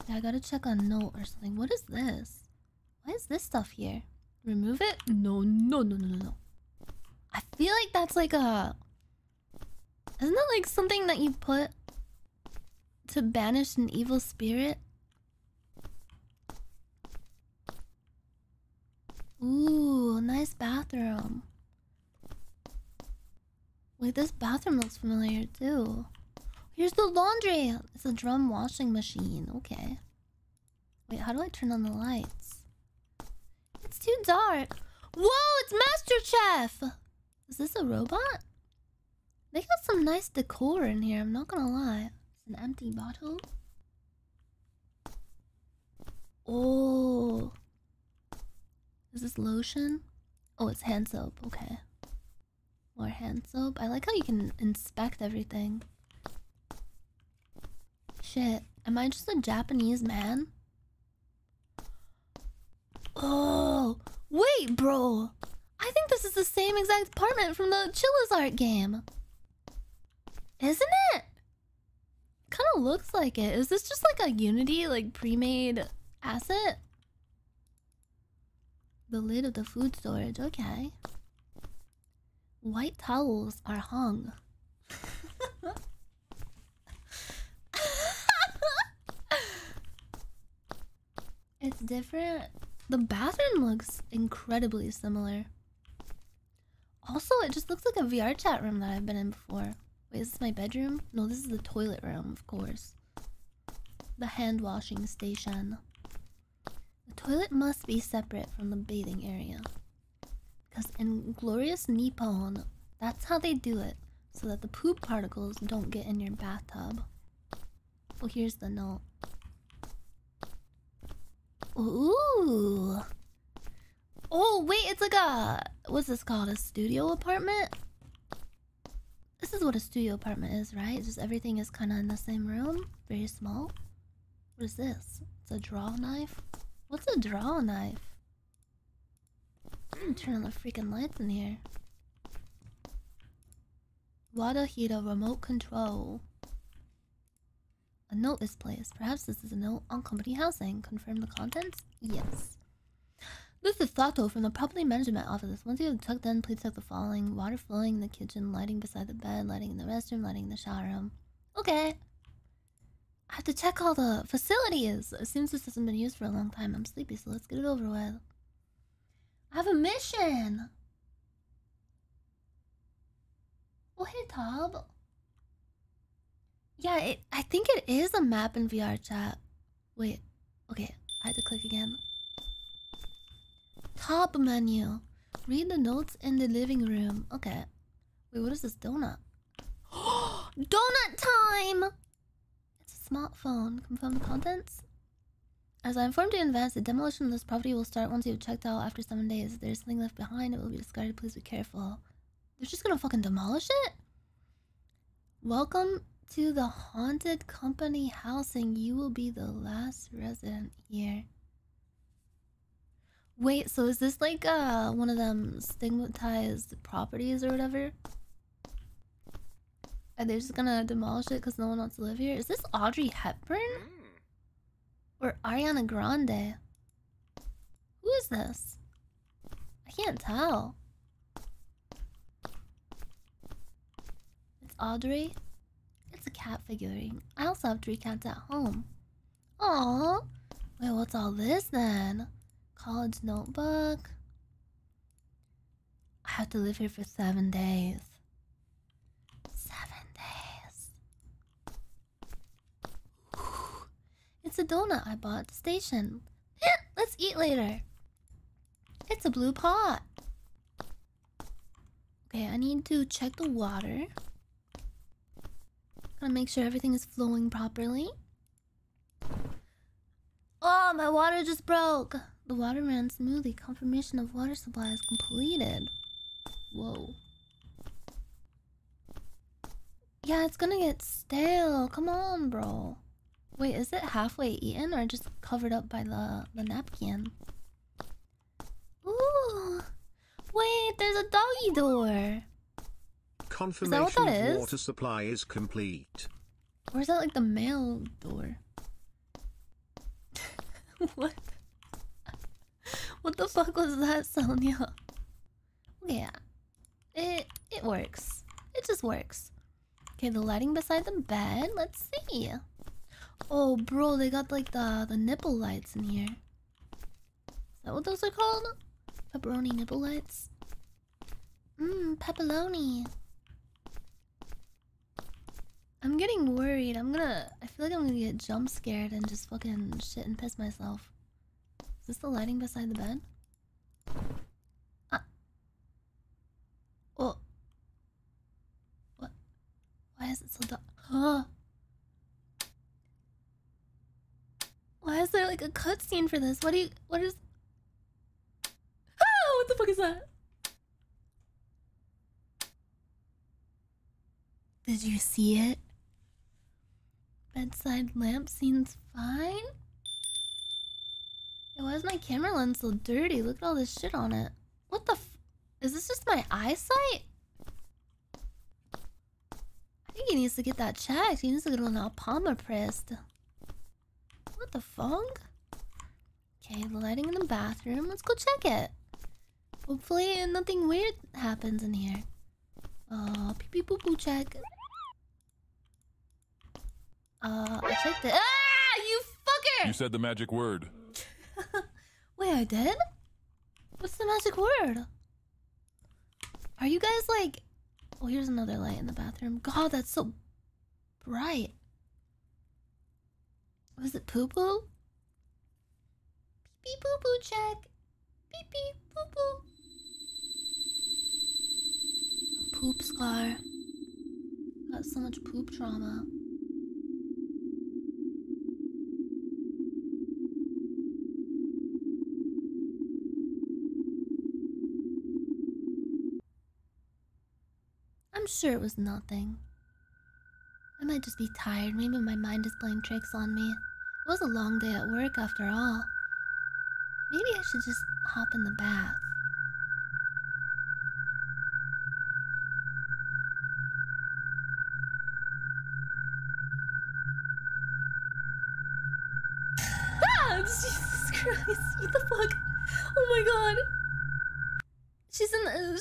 Yeah, I gotta check on note or something. What is this? Why is this stuff here? Remove it? No, no, no, no, no, no. I feel like that's like a. Isn't that like something that you put to banish an evil spirit? Ooh, nice bathroom. Wait, this bathroom looks familiar too. Here's the laundry. It's a drum washing machine. Okay. Wait, how do I turn on the lights? It's too dark. Whoa, it's Master Chef! Is this a robot? They got some nice decor in here, I'm not gonna lie. It's an empty bottle. Oh. Is this lotion? Oh, it's hand soap. Okay. More hand soap. I like how you can inspect everything. Shit. Am I just a Japanese man? Oh, wait, bro. I think this is the same exact apartment from the Chilla's game. Isn't it? Kind of looks like it. Is this just like a Unity, like pre-made asset? The lid of the food storage. Okay. White towels are hung. it's different. The bathroom looks incredibly similar. Also, it just looks like a VRChat room that I've been in before. Wait, is this my bedroom? No, this is the toilet room, of course. The hand washing station. The toilet must be separate from the bathing area. Because in Glorious Nippon, that's how they do it. So that the poop particles don't get in your bathtub. Well, here's the note. Ooh. Oh, wait, it's like a. What's this called? A studio apartment? This is what a studio apartment is, right? It's just everything is kind of in the same room. Very small. What is this? It's a draw knife? What's a draw knife? I'm turn on the freaking lights in here. Water heater remote control. A note is placed. Perhaps this is a note on company housing. Confirm the contents? Yes. This is Sato from the property management office. Once you have tucked in, please check the following. Water flowing in the kitchen, lighting beside the bed, lighting in the restroom, lighting in the shower room. Okay. I have to check all the facilities. It seems this hasn't been used for a long time. I'm sleepy, so let's get it over with. I have a mission! Oh, hey, Tob. Yeah, it, I think it is a map in VRChat. Wait, okay, I had to click again. Top menu. Read the notes in the living room. Okay. Wait, what is this donut? donut time! It's a smartphone. Confirm the contents? As I informed you in advance, the demolition of this property will start once you have checked out after seven days. If there's something left behind, it will be discarded. Please be careful. They're just gonna fucking demolish it? Welcome to the haunted company housing. You will be the last resident here. Wait, so is this like uh one of them stigmatized properties or whatever? Are they just gonna demolish it because no one wants to live here? Is this Audrey Hepburn? Or Ariana Grande? Who is this? I can't tell. It's Audrey. It's a cat figurine. I also have three cats at home. Aww. Wait, what's all this then? College notebook. I have to live here for seven days. Seven days. It's a donut I bought at the station. Let's eat later. It's a blue pot. Okay, I need to check the water. Gotta make sure everything is flowing properly. Oh, my water just broke. The water ran smoothly. Confirmation of water supply is completed. Whoa. Yeah, it's gonna get stale. Come on, bro. Wait, is it halfway eaten or just covered up by the, the napkin? Ooh. Wait, there's a doggy door. Confirmation that of is? water supply is complete. Or is that like the mail door? what? What the fuck was that, Sonia? Yeah. It it works. It just works. Okay, the lighting beside the bed. Let's see. Oh, bro, they got like the the nipple lights in here. Is that what those are called? Pepperoni nipple lights. Mmm, pepperoni. I'm getting worried. I'm gonna. I feel like I'm gonna get jump scared and just fucking shit and piss myself. Is this the lighting beside the bed? Ah. Oh. What? Why is it so dark? Huh? Why is there like a cutscene for this? What do you. What is. Ah! What the fuck is that? Did you see it? Bedside lamp seems fine? Yeah, why is my camera lens so dirty? Look at all this shit on it. What the f- Is this just my eyesight? I think he needs to get that checked. He needs to get an pressed. What the fuck? Okay, the lighting in the bathroom. Let's go check it. Hopefully nothing weird happens in here. Oh, pee pee poo poo check. Uh, I checked it. Ah, you fucker! You said the magic word. Wait, I did? What's the magic word? Are you guys like. Oh, here's another light in the bathroom. God, that's so bright. Was it poo poo? Pee poo poo check. Pee poo poo. A poop scar. Got so much poop trauma. I'm sure it was nothing. I might just be tired. Maybe my mind is playing tricks on me. It was a long day at work after all. Maybe I should just hop in the bath. Ah! Jesus Christ! What the fuck? Oh my god!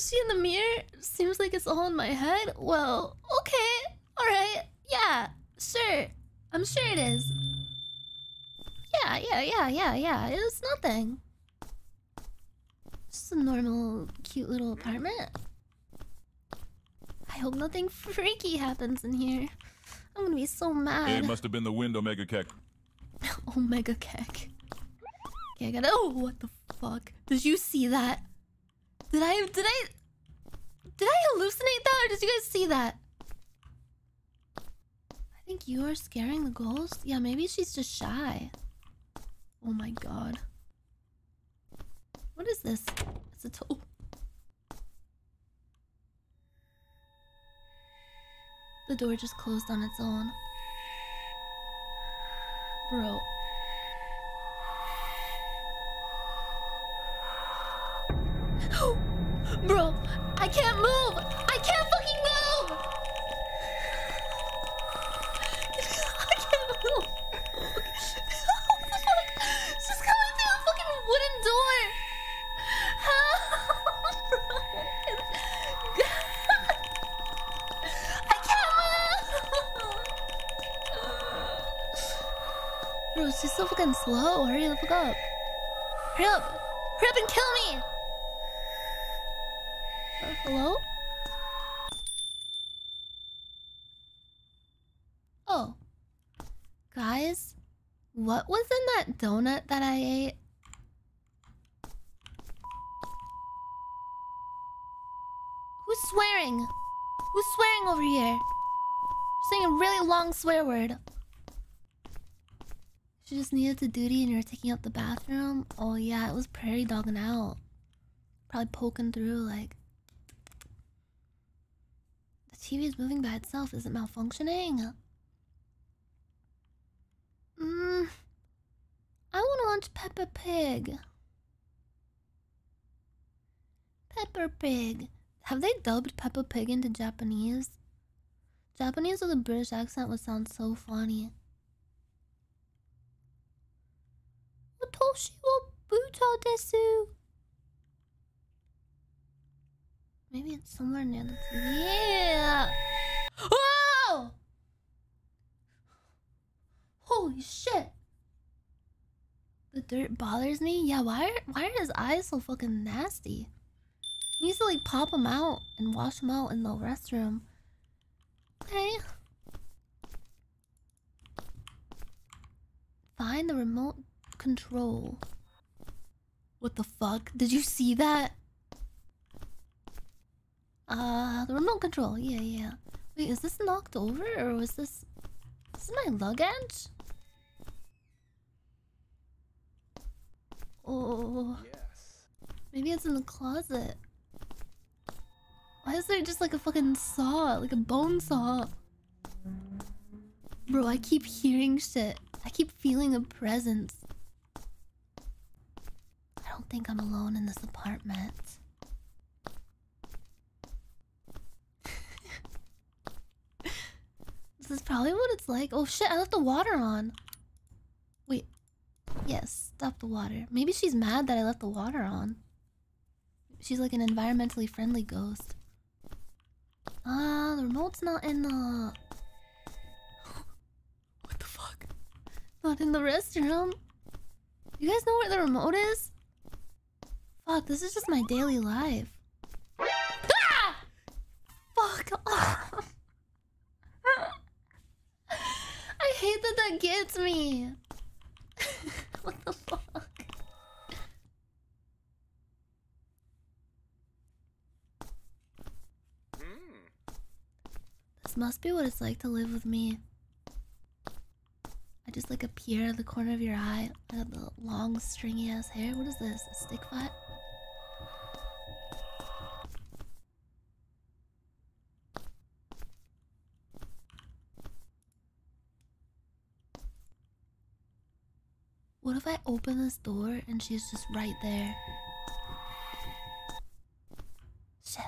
She's in the, in the mirror? Seems like it's all in my head. Well, okay. Alright. Yeah. Sure. I'm sure it is. Yeah, yeah, yeah, yeah, yeah. It's nothing. Just a normal, cute little apartment. I hope nothing freaky happens in here. I'm gonna be so mad. It must have been the wind, Omega Keck. Omega oh, Keck. Okay, I gotta. Oh, what the fuck? Did you see that? Did I? Did I? Did I hallucinate that, or did you guys see that? I think you are scaring the ghost. Yeah, maybe she's just shy. Oh my god. What is this? It's a toe. Oh. The door just closed on its own. Bro. Bro, I can't move! I can't fucking move! I can't move! She's coming through a fucking wooden door! I can't move! Bro, she's so fucking slow. Hurry the fuck up. Hurry up! Hurry up and kill me! Hello? Oh. Guys? What was in that donut that I ate? Who's swearing? Who's swearing over here? Saying a really long swear word. She just needed to duty and you're taking out the bathroom? Oh yeah, it was prairie dogging out. Probably poking through like... TV is moving by itself. Is it malfunctioning? Mmm... I want to watch Peppa Pig. Peppa Pig. Have they dubbed Peppa Pig into Japanese? Japanese with a British accent would sound so funny. Otoshi wo buto desu. Maybe it's somewhere near the TV. Yeah. Oh! Holy shit. The dirt bothers me? Yeah, why are, why are his eyes so fucking nasty? He needs to like pop them out and wash them out in the restroom. Okay. Find the remote control. What the fuck? Did you see that? Uh, the remote control. Yeah, yeah. Wait, is this knocked over or was this... This is my luggage? Oh. Yes. Maybe it's in the closet. Why is there just like a fucking saw? Like a bone saw? Bro, I keep hearing shit. I keep feeling a presence. I don't think I'm alone in this apartment. Is probably what it's like. Oh shit, I left the water on. Wait. Yes, stop the water. Maybe she's mad that I left the water on. She's like an environmentally friendly ghost. Ah, the remote's not in the... what the fuck? Not in the restroom? You guys know where the remote is? Fuck, this is just my daily life. Ah! Fuck off. Hate that that gets me. what the fuck? This must be what it's like to live with me. I just like appear at the corner of your eye. I got the long stringy ass hair. What is this? A stick fight? If I open this door and she's just right there? Shit.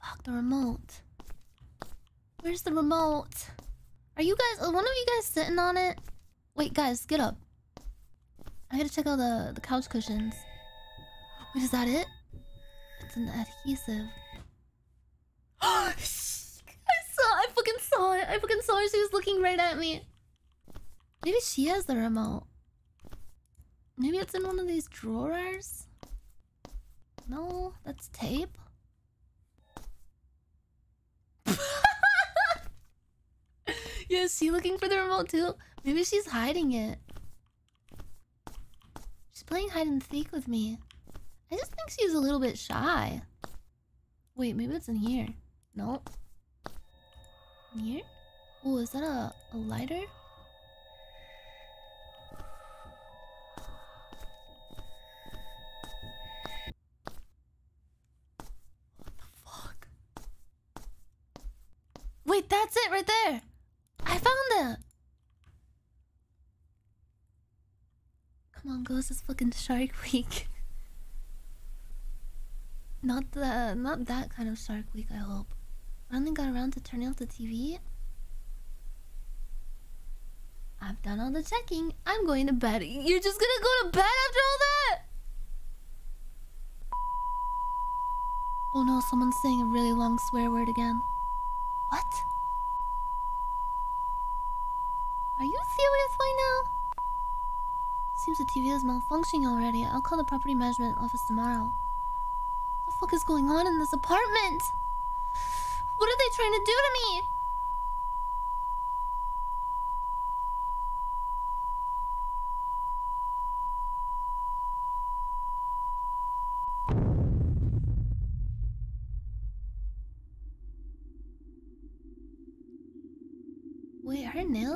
Fuck the remote. Where's the remote? Are you guys... One of you guys sitting on it? Wait, guys, get up. I gotta check out the, the couch cushions. Wait, is that it? It's an adhesive. I saw... I fucking saw it. I fucking saw her. She was looking right at me. Maybe she has the remote. Maybe it's in one of these drawers? No, that's tape. yeah, is she looking for the remote too? Maybe she's hiding it. She's playing hide and seek with me. I just think she's a little bit shy. Wait, maybe it's in here. Nope. In here? Oh, is that a, a lighter? That's it right there. I found it. Come on, ghost, it's fucking Shark Week. not the, not that kind of Shark Week. I hope. Finally got around to turning off the TV. I've done all the checking. I'm going to bed. You're just gonna go to bed after all that? Oh no, someone's saying a really long swear word again. What? Right now? Seems the TV is malfunctioning already. I'll call the property management office tomorrow. What the fuck is going on in this apartment? What are they trying to do to me?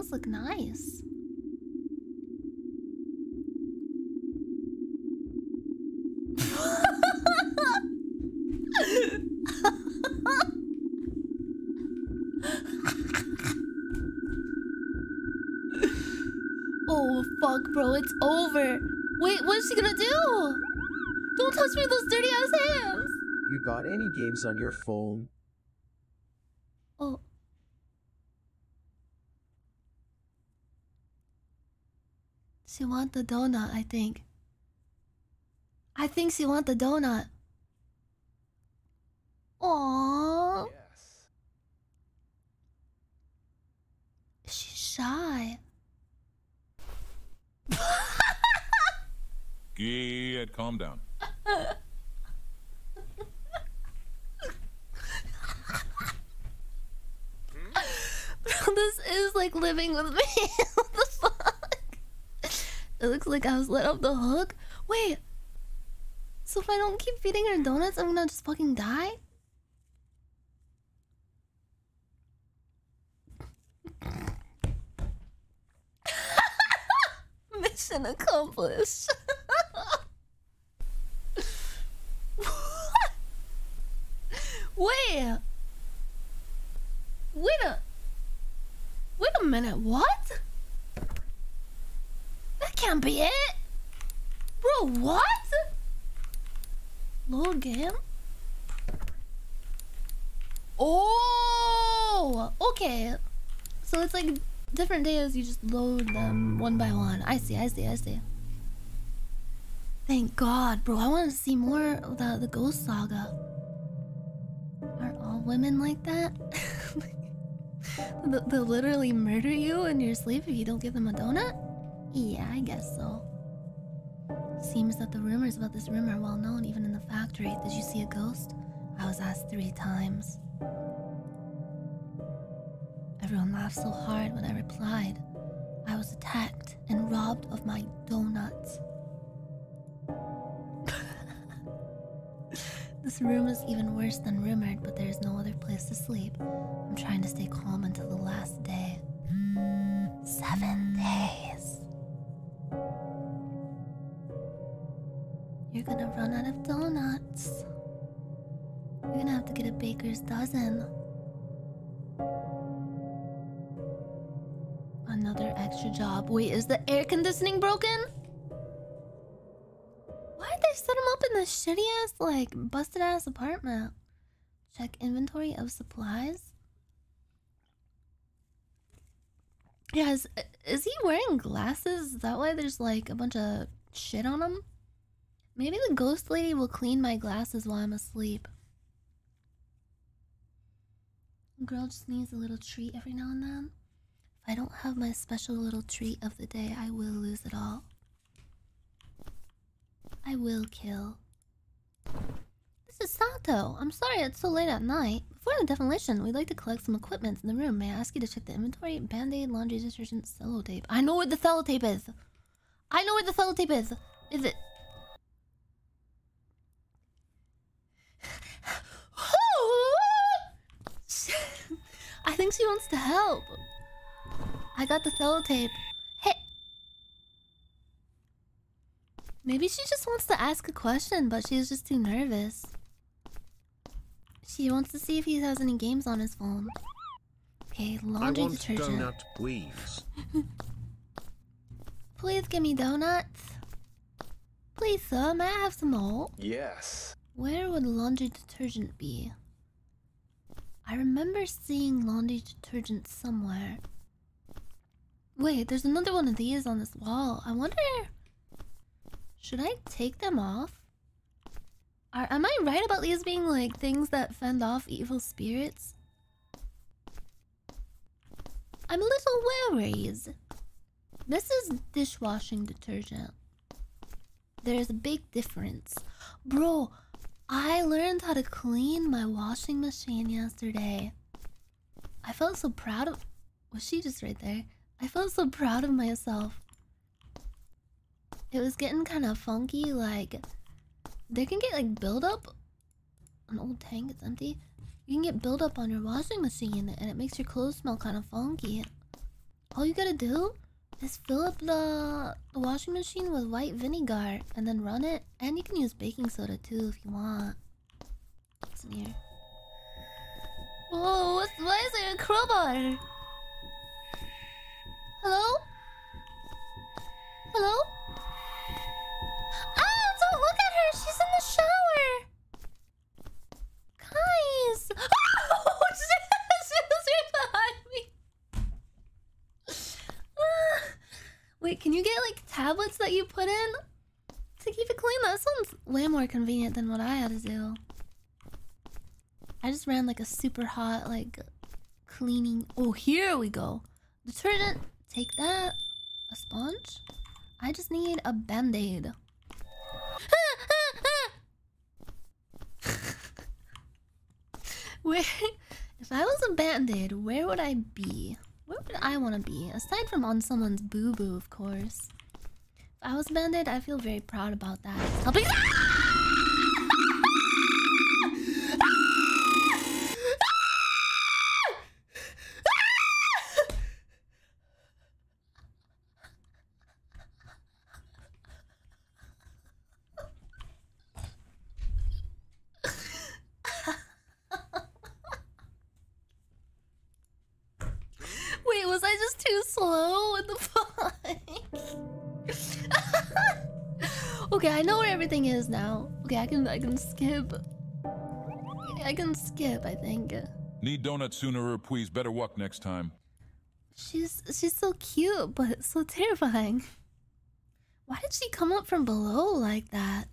Nails look nice. oh fuck, bro, it's over. Wait, what's she gonna do? Don't touch me with those dirty ass hands. You got any games on your phone? Oh. She want the donut, I think. I think she want the donut. Aww. Yes. She's shy. Get calm down. this is like living with me. It looks like I was let off the hook. Wait. So if I don't keep feeding her donuts, I'm gonna just fucking die? Mission accomplished. Wait. Wait a. Wait a minute. What? That can't be it. Bro, what? Load game? Oh, okay. So it's like different days, you just load them one by one. I see, I see, I see. Thank God, bro. I want to see more of the, the Ghost Saga. Are all women like that? They- They'll literally murder you in your sleep if you don't give them a donut? Yeah, I guess so. Seems that the rumors about this room are well known even in the factory. Did you see a ghost? I was asked three times. Everyone laughed so hard when I replied. I was attacked and robbed of my donuts. this room is even worse than rumored, but there is no other place to sleep. I'm trying to stay calm until the last day. Seven days. Gonna run out of donuts. You're gonna have to get a baker's dozen. Another extra job. Wait, is the air conditioning broken? Why'd they set him up in this shitty ass, like, busted ass apartment? Check inventory of supplies. Yeah, is, is he wearing glasses? Is that why there's like a bunch of shit on him? Maybe the ghost lady will clean my glasses while I'm asleep. Girl just needs a little treat every now and then. If I don't have my special little treat of the day, I will lose it all. I will kill. This is Sato. I'm sorry it's so late at night. Before the demolition, we'd like to collect some equipment in the room. May I ask you to check the inventory? Band-aid, laundry detergent, sellotape. I know where the sellotape is! I know where the sellotape is! Is it... I think she wants to help. I got the sellotape. Hey. Maybe she just wants to ask a question, but she's just too nervous. She wants to see if he has any games on his phone. Okay, laundry I want detergent. donut, please. Please give me donuts. Please, sir, may I have some more? Yes. Where would laundry detergent be? I remember seeing laundry detergent somewhere. Wait, there's another one of these on this wall. I wonder. Should I take them off? Are, am I right about these being like things that fend off evil spirits? I'm a little worried. This is dishwashing detergent. There's a big difference. Bro, I learned how to clean my washing machine yesterday. I felt so proud of. Was she just right there? I felt so proud of myself. It was getting kind of funky, like. There can get like buildup. An old tank, it's empty. You can get buildup on your washing machine and it makes your clothes smell kind of funky. all you gotta do is fill up the, washing machine with white vinegar and then run it. And you can use baking soda too if you want. What's in here? Whoa, what's, why is there a crowbar? Hello? Hello? Ah, don't look at her! She's in the shower! Guys! Oh, shit! She was right behind me! Ah. Wait, can you get like tablets that you put in to keep it clean? That sounds way more convenient than what I had to do. I just ran like a super hot, like cleaning. Oh, here we go. Detergent, take that. A sponge. I just need a band aid. where, if I was a band aid, where would I be? Where would I want to be? Aside from on someone's boo boo, of course. If I was a band aid, I feel very proud about that. Helping. Ah! I know where everything is now. Okay, I can I can skip. I can skip, I think. Need donuts sooner or please better walk next time. She's she's so cute, but so terrifying. Why did she come up from below like that?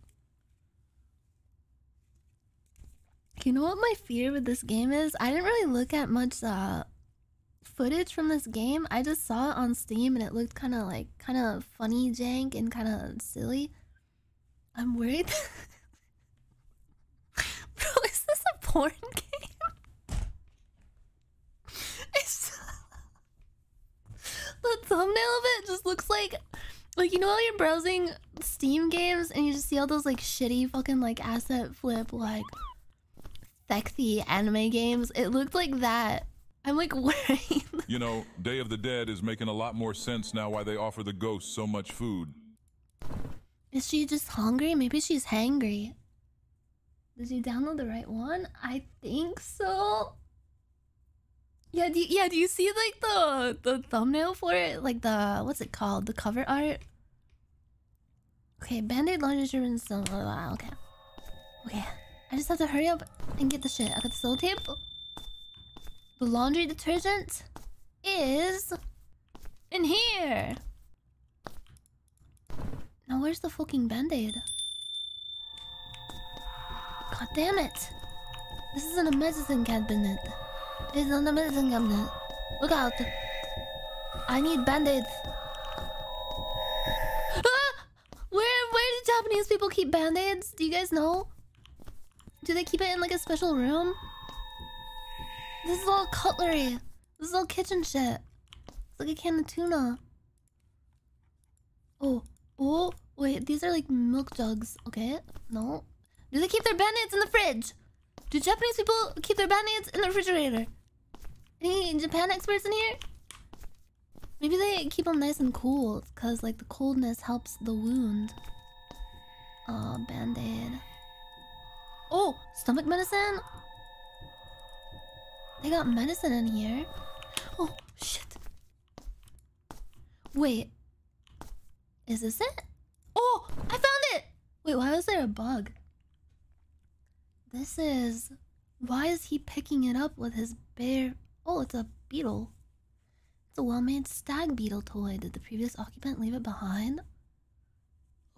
You know what my fear with this game is? I didn't really look at much uh footage from this game. I just saw it on Steam and it looked kind of like kind of funny jank and kind of silly. I'm worried. Bro, is this a porn game? It's the thumbnail of it just looks like like you know how you're browsing Steam games and you just see all those like shitty fucking like asset flip like sexy anime games. It looked like that. I'm like worried. You know, Day of the Dead is making a lot more sense now why they offer the ghosts so much food. Is she just hungry? Maybe she's hangry. Did you download the right one? I think so. Yeah, do you, yeah, do you see like the the thumbnail for it? Like the what's it called? The cover art? Okay, band-aid laundry detergent still oh, okay. Okay. I just have to hurry up and get the shit. I got the sellotape. The laundry detergent is in here. Now where's the fucking band-aid? God damn it! This isn't a medicine cabinet. It's not a medicine cabinet. Look out! I need band-aids. Ah! Where where do Japanese people keep band-aids? Do you guys know? Do they keep it in like a special room? This is all cutlery. This is all kitchen shit. It's like a can of tuna. Oh, oh, wait, these are like milk jugs. Okay, no. Do they keep their band-aids in the fridge? Do Japanese people keep their band-aids in the refrigerator? Any Japan experts in here? Maybe they keep them nice and cool, because like the coldness helps the wound. Oh, band-aid. Oh, stomach medicine? They got medicine in here. Oh, shit. Wait. Is this it? Oh, I found it! Wait, why was there a bug? This is... Why is he picking it up with his bare... Oh, it's a beetle. It's a well-made stag beetle toy. Did the previous occupant leave it behind?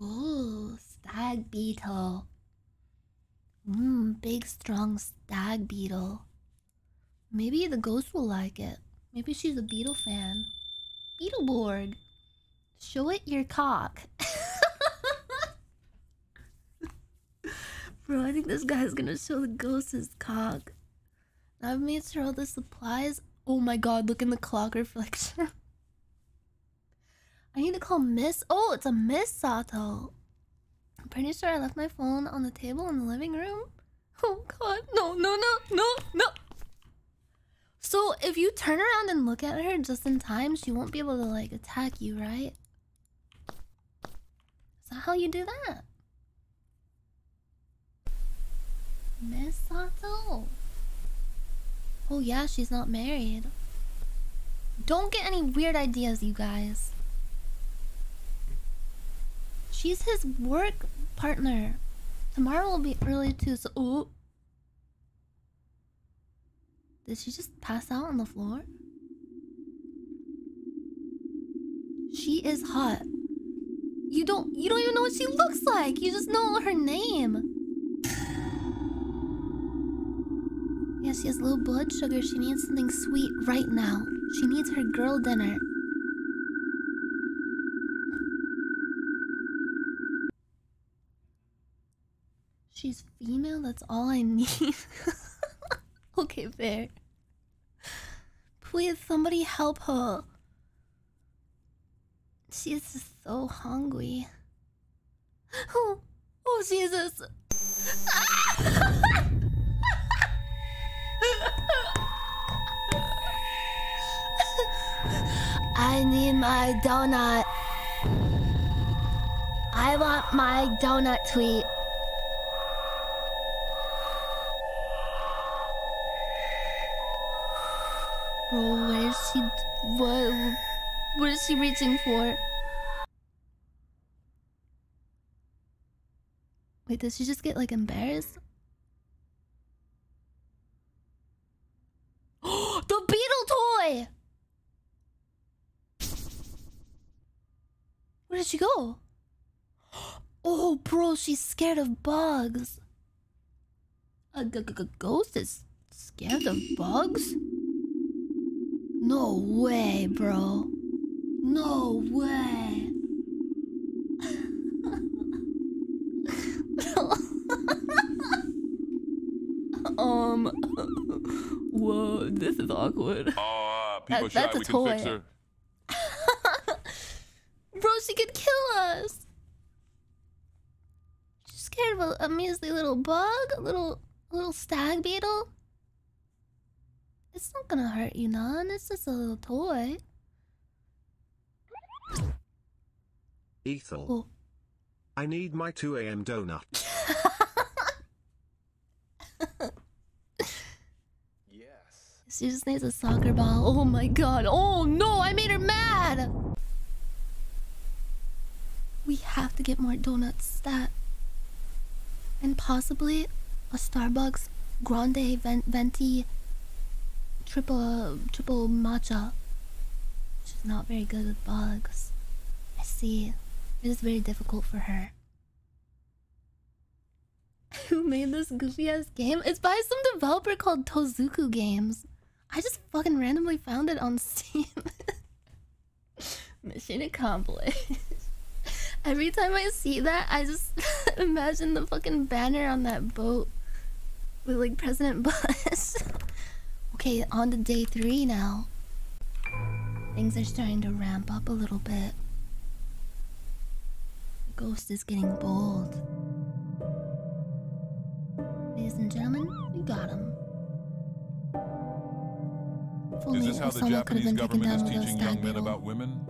Oh, stag beetle. Mmm, big strong stag beetle. Maybe the ghost will like it. Maybe she's a beetle fan. Beetleborg. Show it your cock. Bro, I think this guy's gonna show the ghost his cock. I've made sure all the supplies. Oh my god, look in the clock reflection. I need to call Miss. Oh, it's a Miss Sato. I'm pretty sure I left my phone on the table in the living room. Oh god, no, no, no, no, no. So if you turn around and look at her just in time, she won't be able to like attack you, right? That how you do that? Miss Sato. Oh yeah, she's not married. Don't get any weird ideas, you guys. She's his work partner. Tomorrow will be early too, so ooh. Did she just pass out on the floor? She is hot. You don't you don't even know what she looks like. You just know her name. Yeah, she has low blood sugar. She needs something sweet right now. She needs her girl dinner. She's female, that's all I need. okay, fair. Please, somebody help her. She is just so hungry. Oh, oh Jesus. I need my donut. I want my donut tweet. Bro, where is she? What? What is she reaching for? Wait, does she just get like embarrassed? the beetle toy! Where did she go? Oh, bro, she's scared of bugs. A -g -g ghost is scared of bugs? No way, bro. No way. Um. Whoa, this is awkward. Ah, people That- shy. that's a we can fix toy. her. Bro, she could kill us. She's scared of a, a measly little bug, a little, a little stag beetle. It's not gonna hurt you none. It's just a little toy. Aethel. Oh. I need my 2 a.m. donut. She just needs a soccer ball. Oh my god. Oh no, I made her mad. We have to get more donuts. Stat. And possibly a Starbucks Grande ven- Venti triple triple matcha. She's not very good with bugs. I see. It is very difficult for her. Who made this goofy ass game? It's by some developer called Tozuku Games. I just fucking randomly found it on Steam. Mission accomplished. Every time I see that, I just imagine the fucking banner on that boat with like President Bush. okay, on to day three now. Things are starting to ramp up a little bit. The ghost is getting bold. Ladies and gentlemen, we got him. If Is this how the Japanese government is teaching young men about women?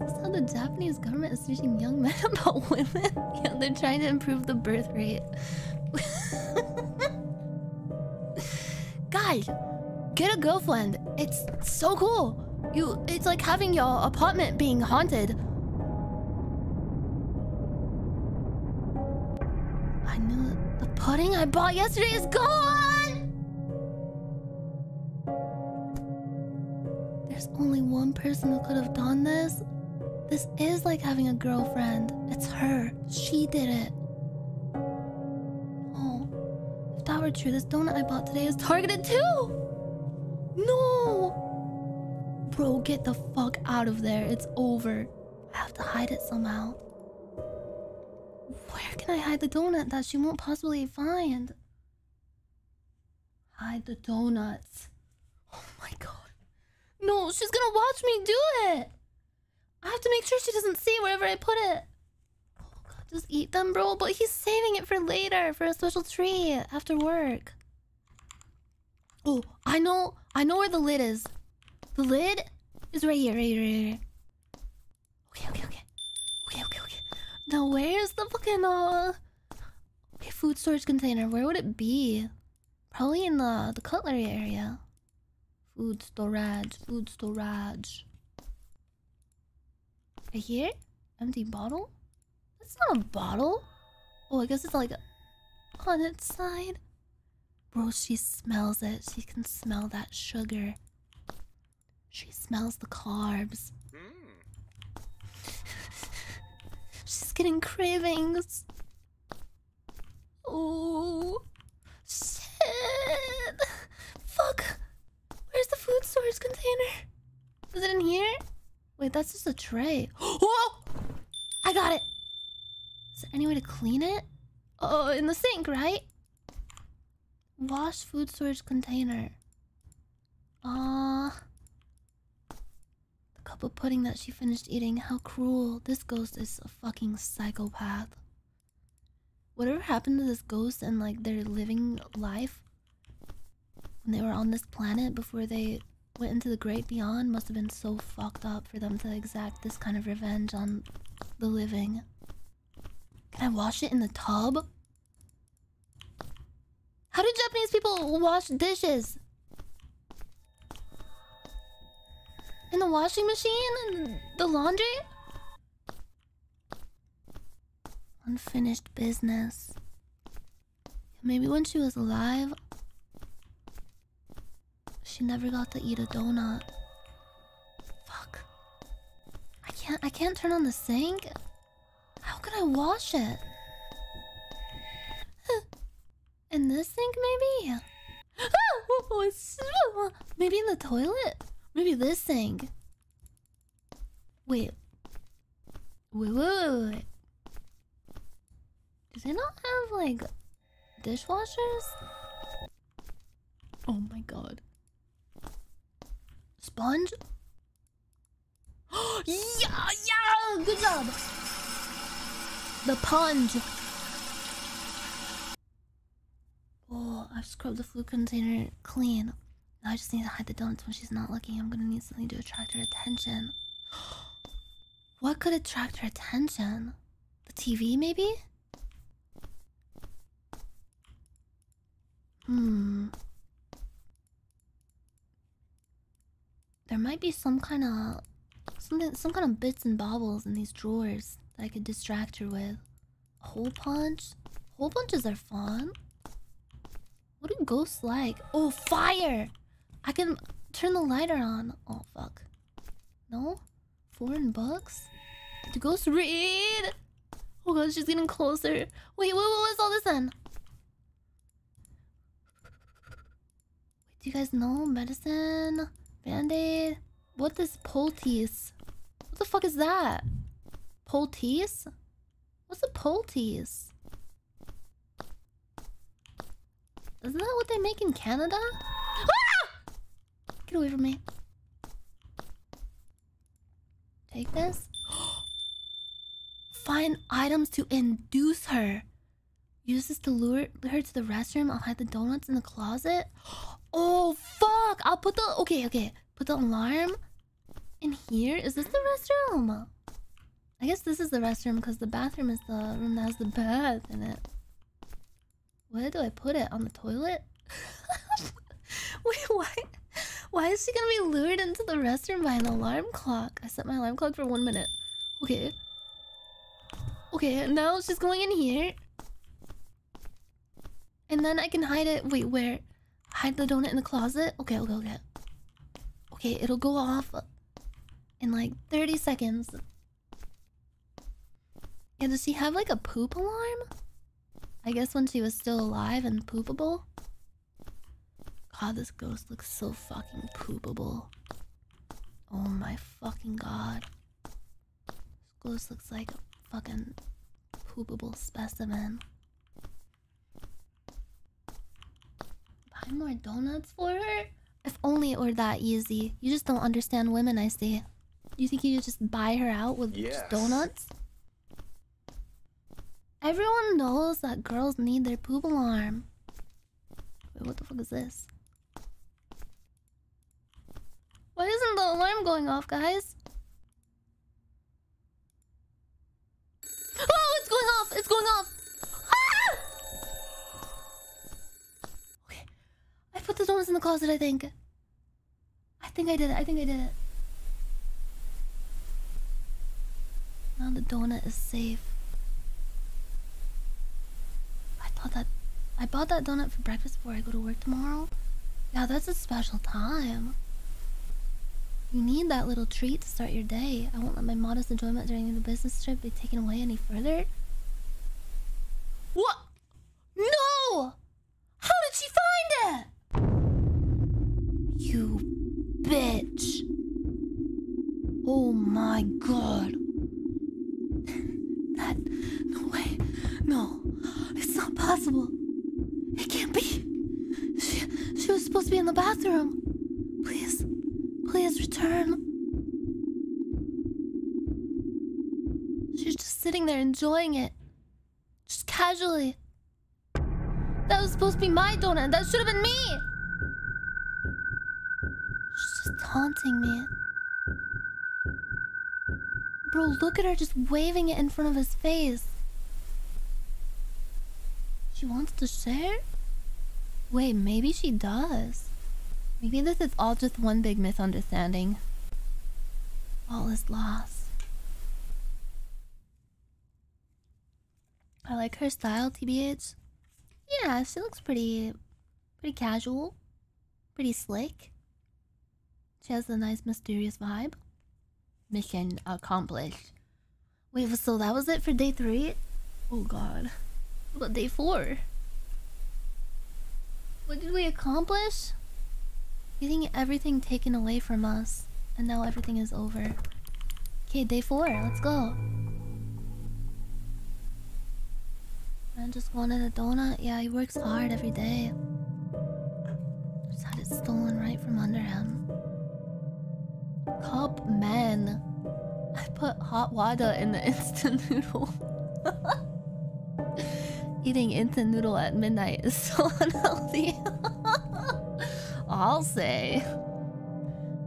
Is this how the Japanese government is teaching young men about women? yeah, they're trying to improve the birth rate. Guys, get a girlfriend. It's so cool. You, it's like having your apartment being haunted. I knew the pudding I bought yesterday is gone. Only one person who could have done this. This is like having a girlfriend. It's her. She did it. Oh, if that were true, this donut I bought today is targeted too. No. Bro, get the fuck out of there. It's over. I have to hide it somehow. Where can I hide the donut that she won't possibly find? Hide the donuts. Oh my god. No, she's gonna watch me do it. I have to make sure she doesn't see wherever I put it. Oh god, just eat them, bro. But he's saving it for later, for a special treat after work. Oh, I know. I know where the lid is. The lid is right here, right here, right here. Okay, okay, okay. Okay, okay, okay. Now, where's the fucking, uh... Okay, food storage container. Where would it be? Probably in the, the cutlery area. Food storage, food storage. Right here? Empty bottle? That's not a bottle. Oh, I guess it's like on its side. Bro, she smells it. She can smell that sugar. She smells the carbs. Hmm. She's getting cravings. Oh, shit. Fuck. Where's the food storage container? Is it in here? Wait, that's just a tray. Oh! I got it. Is there any way to clean it? Oh, in the sink, right? Wash food storage container. Ah. the cup of pudding that she finished eating. How cruel. This ghost is a fucking psychopath. Whatever happened to this ghost and like their living life when they were on this planet before they went into the great beyond must have been so fucked up for them to exact this kind of revenge on the living. Can I wash it in the tub? How do Japanese people wash dishes? In the washing machine? In the laundry? Unfinished business. Maybe when she was alive, she never got to eat a donut. Fuck. I can't I can't turn on the sink. How can I wash it? In this sink, maybe? maybe in the toilet? Maybe this sink. Wait. Wait, wait, wait, wait. Do they not have, like, dishwashers? Oh my god. Sponge? yeah, yeah! Good job! The punch! Oh, I've scrubbed the food container clean. Now I just need to hide the donuts when she's not looking. I'm gonna need something to attract her attention. what could attract her attention? The TV, maybe? Hmm. There might be some kind of something, some kind of bits and bobbles in these drawers that I could distract her with. Hole punch. Hole punches are fun. What do ghosts like? Oh, fire! I can turn the lighter on. Oh, fuck. No? Foreign books? Do ghosts read? Oh god, she's getting closer. Wait, wait, what was all this then? Wait, do you guys know medicine? Band-aid? What is poultice? What the fuck is that? Poultice? What's a poultice? Isn't that what they make in Canada? Ah! Get away from me. Take this. Find items to induce her. Use this to lure her to the restroom. I'll hide the donuts in the closet. Oh, fuck. I'll put the... Okay, okay. Put the alarm in here. Is this the restroom? I guess this is the restroom because the bathroom is the room that has the bath in it. Where do I put it? On the toilet? Wait, why? Why is she gonna be lured into the restroom by an alarm clock? I set my alarm clock for one minute. Okay. Okay, now she's going in here. And then I can hide it. Wait, where? Hide the donut in the closet? Okay, okay, okay. Okay, it'll go off in like 30 seconds. Yeah, does she have like a poop alarm? I guess when she was still alive and poopable. God, this ghost looks so fucking poopable. Oh my fucking god. This ghost looks like a fucking poopable specimen. buy more donuts for her? If only it were that easy. You just don't understand women, I see. You think you could just buy her out with yes. just donuts? Everyone knows that girls need their poop alarm. Wait, what the fuck is this? Why isn't the alarm going off, guys? Oh, it's going off! It's going off! I put the donuts in the closet, I think. I think I did it. I think I did it. Now the donut is safe. I thought that I bought that donut for breakfast before I go to work tomorrow. Yeah, that's a special time. You need that little treat to start your day. I won't let my modest enjoyment during the business trip be taken away any further. What? No! How did she find it? Bitch. Oh my god. That. No way. No. It's not possible. It can't be. She, she was supposed to be in the bathroom. Please. Please return. She's just sitting there enjoying it. Just casually. That was supposed to be my donut. That should have been me. Taunting me. Bro, look at her just waving it in front of his face. She wants to share? Wait, maybe she does. Maybe this is all just one big misunderstanding. All is lost. I like her style, TBH. Yeah, she looks pretty, pretty casual, pretty slick. She has a nice mysterious vibe. Mission accomplished. Wait, so that was it for day three? Oh god. What day four? What did we accomplish? Getting everything taken away from us. And now everything is over. Okay, day four. Let's go. Man just wanted a donut. Yeah, he works hard every day. Just had it stolen right from under him. Cup man. I put hot water in the instant noodle. Eating instant noodle at midnight is so unhealthy. I'll say.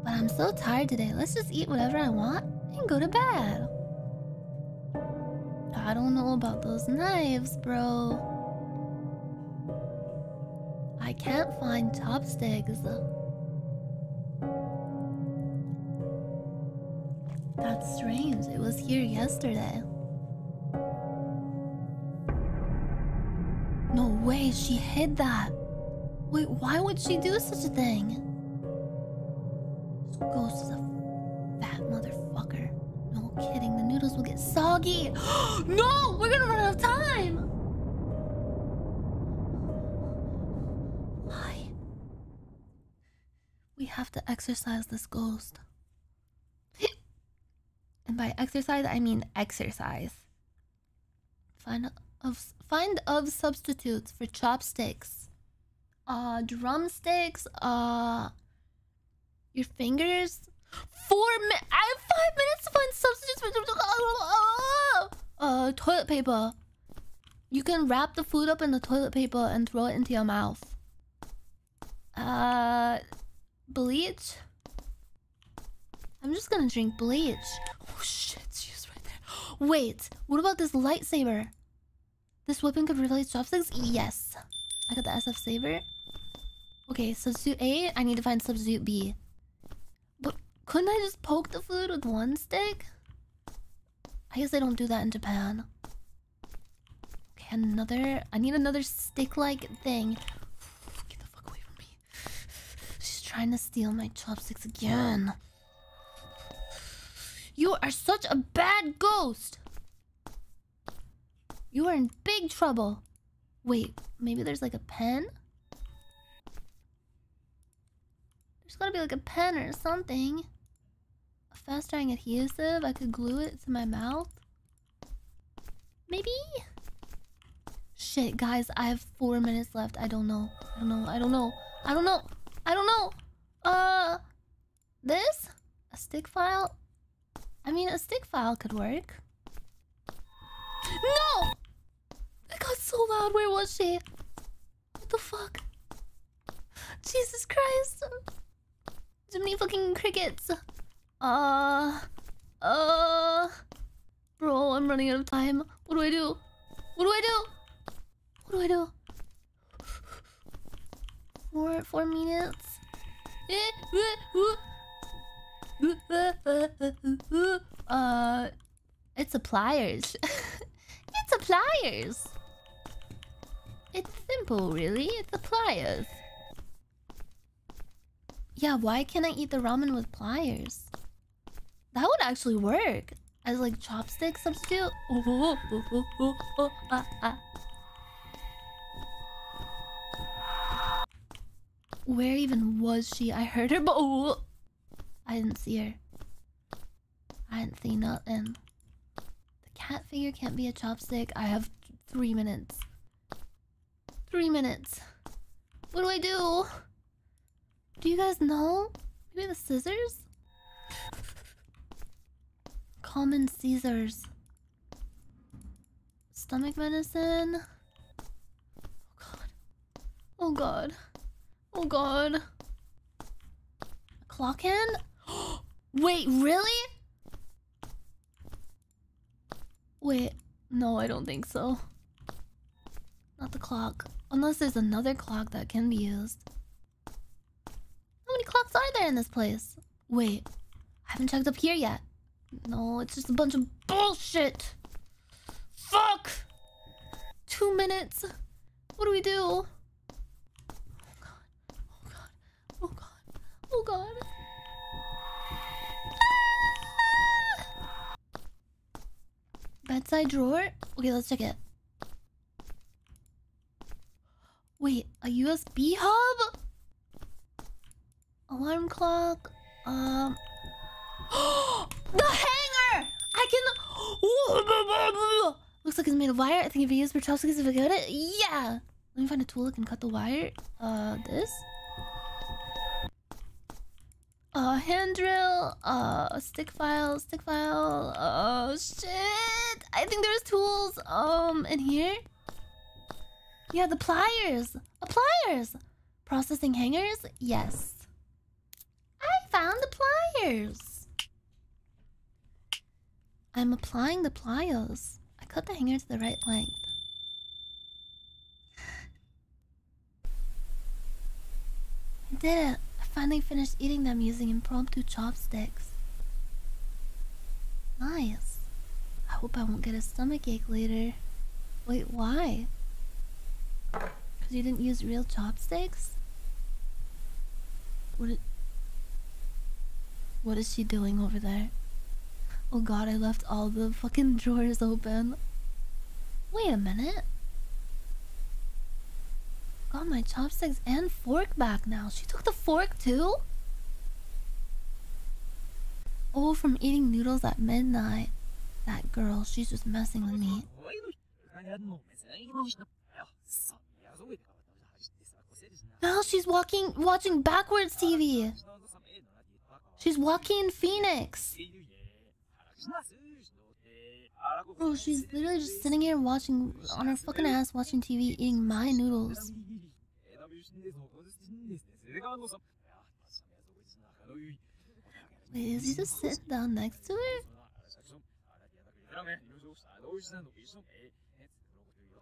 But I'm so tired today. Let's just eat whatever I want and go to bed. I don't know about those knives, bro. I can't find chopsticks. That's strange. It was here yesterday. No way, she hid that. Wait, why would she do such a thing? This ghost is a fat motherfucker. No kidding, the noodles will get soggy. no, we're gonna run out of time. Why? We have to exercise this ghost. And by exercise, I mean exercise. Find of find of substitutes for chopsticks. Uh drumsticks, uh your fingers. Four mi- I have five minutes to find substitutes for uh toilet paper. You can wrap the food up in the toilet paper and throw it into your mouth. Uh bleach? I'm just gonna drink bleach. Oh shit, she's right there. Wait, what about this lightsaber? This weapon could replace chopsticks? Yes. I got the SF saber. Okay, substitute A, I need to find substitute B. But couldn't I just poke the food with one stick? I guess they don't do that in Japan. Okay, another. I need another stick-like thing. Get the fuck away from me. She's trying to steal my chopsticks again. You are such a bad ghost. You are in big trouble. Wait, maybe there's like a pen? There's gotta be like a pen or something. A fast drying adhesive. I could glue it to my mouth. Maybe? Shit, guys, I have four minutes left. I don't know. I don't know. I don't know. I don't know. I don't know. Uh, this? A stick file? I mean, a stick file could work. No! It got so loud. Where was she? What the fuck? Jesus Christ. Too many fucking crickets. Uh, uh, bro, I'm running out of time. What do I do? What do I do? What do I do? Four, four minutes. Uh, it's a pliers. it's pliers. It's simple, really. It's a pliers. Yeah, why can't I eat the ramen with pliers? That would actually work as like chopstick substitute. Oh, oh, oh, oh, ah, ah. Where even was she? I heard her, oh, I didn't see her. I didn't see nothing. The cat figure can't be a chopstick. I have three minutes. Three minutes. What do I do? Do you guys know? Maybe the scissors? Common Caesars. Stomach medicine. Oh god. Oh god. Oh god. Clock hand? Wait, really? Wait, no, I don't think so. Not the clock. Unless there's another clock that can be used. How many clocks are there in this place? Wait, I haven't checked up here yet. No, it's just a bunch of bullshit. Fuck! Two minutes. What do we do? Oh god. Oh god. Oh god. Oh god. Bedside drawer? Okay, let's check it. Wait, a USB hub? Alarm clock? Um... the hanger! I can... Looks like it's made of wire. I think if you use chopsticks, if I get it, yeah! Let me find a tool that can cut the wire. Uh, this? Uh, hand drill, uh, stick file, stick file, oh shit! I think there's tools, um, in here. Yeah, the pliers, pliers! Processing hangers? Yes. I found the pliers! I'm applying the pliers. I cut the hanger to the right length. I did it. Finally finished eating them using impromptu chopsticks. Nice. I hope I won't get a stomach ache later. Wait, why? Because you didn't use real chopsticks? What What is she doing over there? Oh god, I left all the fucking drawers open. Wait a minute. Got my chopsticks and fork back now. She took the fork too? Oh, from eating noodles at midnight. That girl, she's just messing with me. Now she's walking, watching backwards TV. She's walking in Phoenix. Bro, she's literally just sitting here watching, on her fucking ass, watching TV, eating my noodles. Wait, is he just sitting down next to her?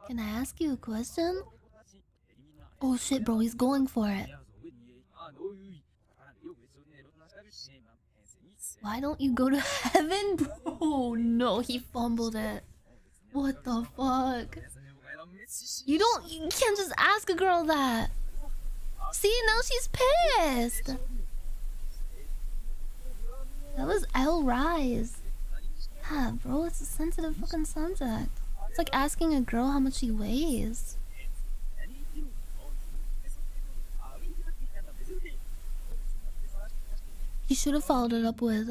Can I ask you a question? Oh shit, bro, he's going for it. Why don't you go to heaven, bro? No, he fumbled it. What the fuck? You don't. You can't just ask a girl that. See, now she's pissed. That was L Rise. Yeah, bro, it's a sensitive fucking subject. It's like asking a girl how much she weighs. You should have followed it up with,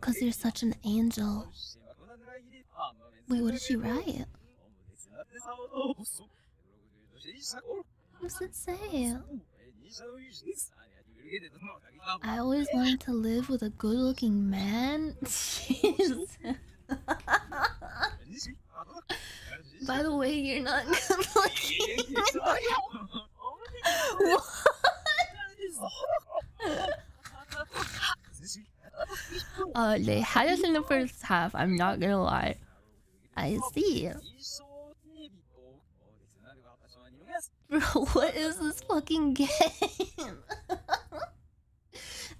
because you're such an angel. Wait, what did she write? Does it say? I always wanted to live with a good looking man. Jeez. By the way, you're not good looking. what? Uh, they had us in the first half. I'm not gonna lie. I see. Bro, what is this fucking game?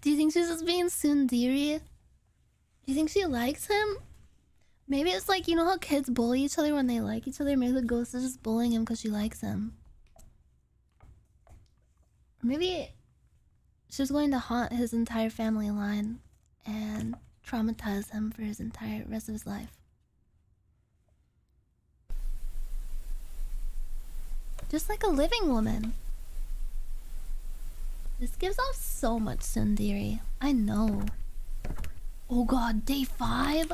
Do you think she's just being tsundere? Do you think she likes him? Maybe it's like, you know how kids bully each other when they like each other? Maybe the ghost is just bullying him because she likes him. Maybe she's going to haunt his entire family line and traumatize him for his entire rest of his life. Just like a living woman. This gives off so much tsundere. I know. Oh god, day five?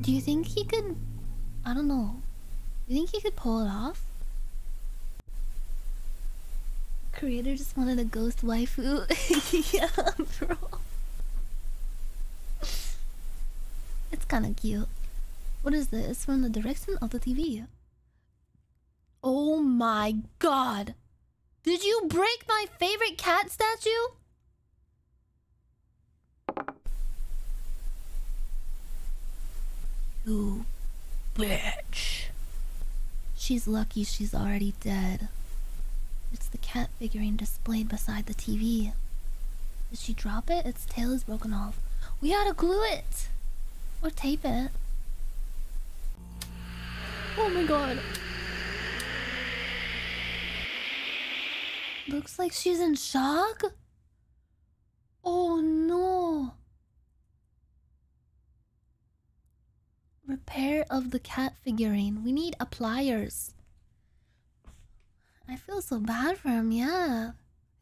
Do you think he could... I don't know. Do you think he could pull it off? Creator just wanted a ghost waifu. yeah, bro. It's kind of cute. What is this? From the direction of the TV. Oh my god! Did you break my favorite cat statue? You bitch. She's lucky she's already dead. It's the cat figurine displayed beside the TV. Did she drop it? Its tail is broken off. We gotta glue it! Or tape it. Oh my god. Looks like she's in shock. Oh no. Repair of the cat figurine. We need pliers. I feel so bad for him, yeah.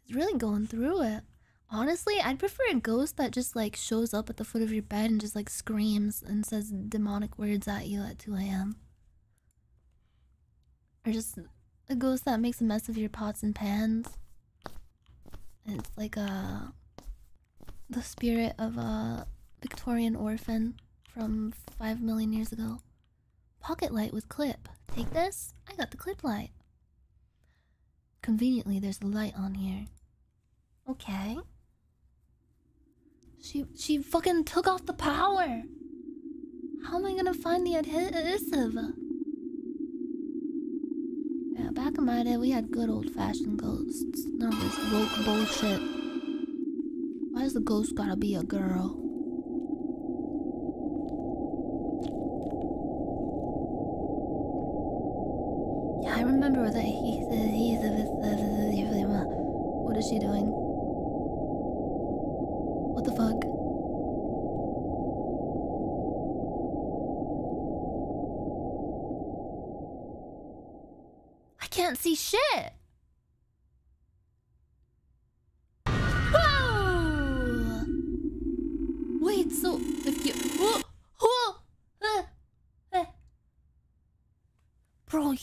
He's really going through it. Honestly, I'd prefer a ghost that just like shows up at the foot of your bed and just like screams and says demonic words at you at 2 a.m. Or just a ghost that makes a mess of your pots and pans. It's like a the spirit of a Victorian orphan from five million years ago. Pocket light with clip. Take this. I got the clip light. Conveniently, there's a light on here. Okay. She she fucking took off the power. How am I gonna find the adhesive? Back in my day, we had good old fashioned ghosts. None of this woke bullshit. Why does the ghost gotta be a girl? Yeah, I remember that he said he's a What is she doing?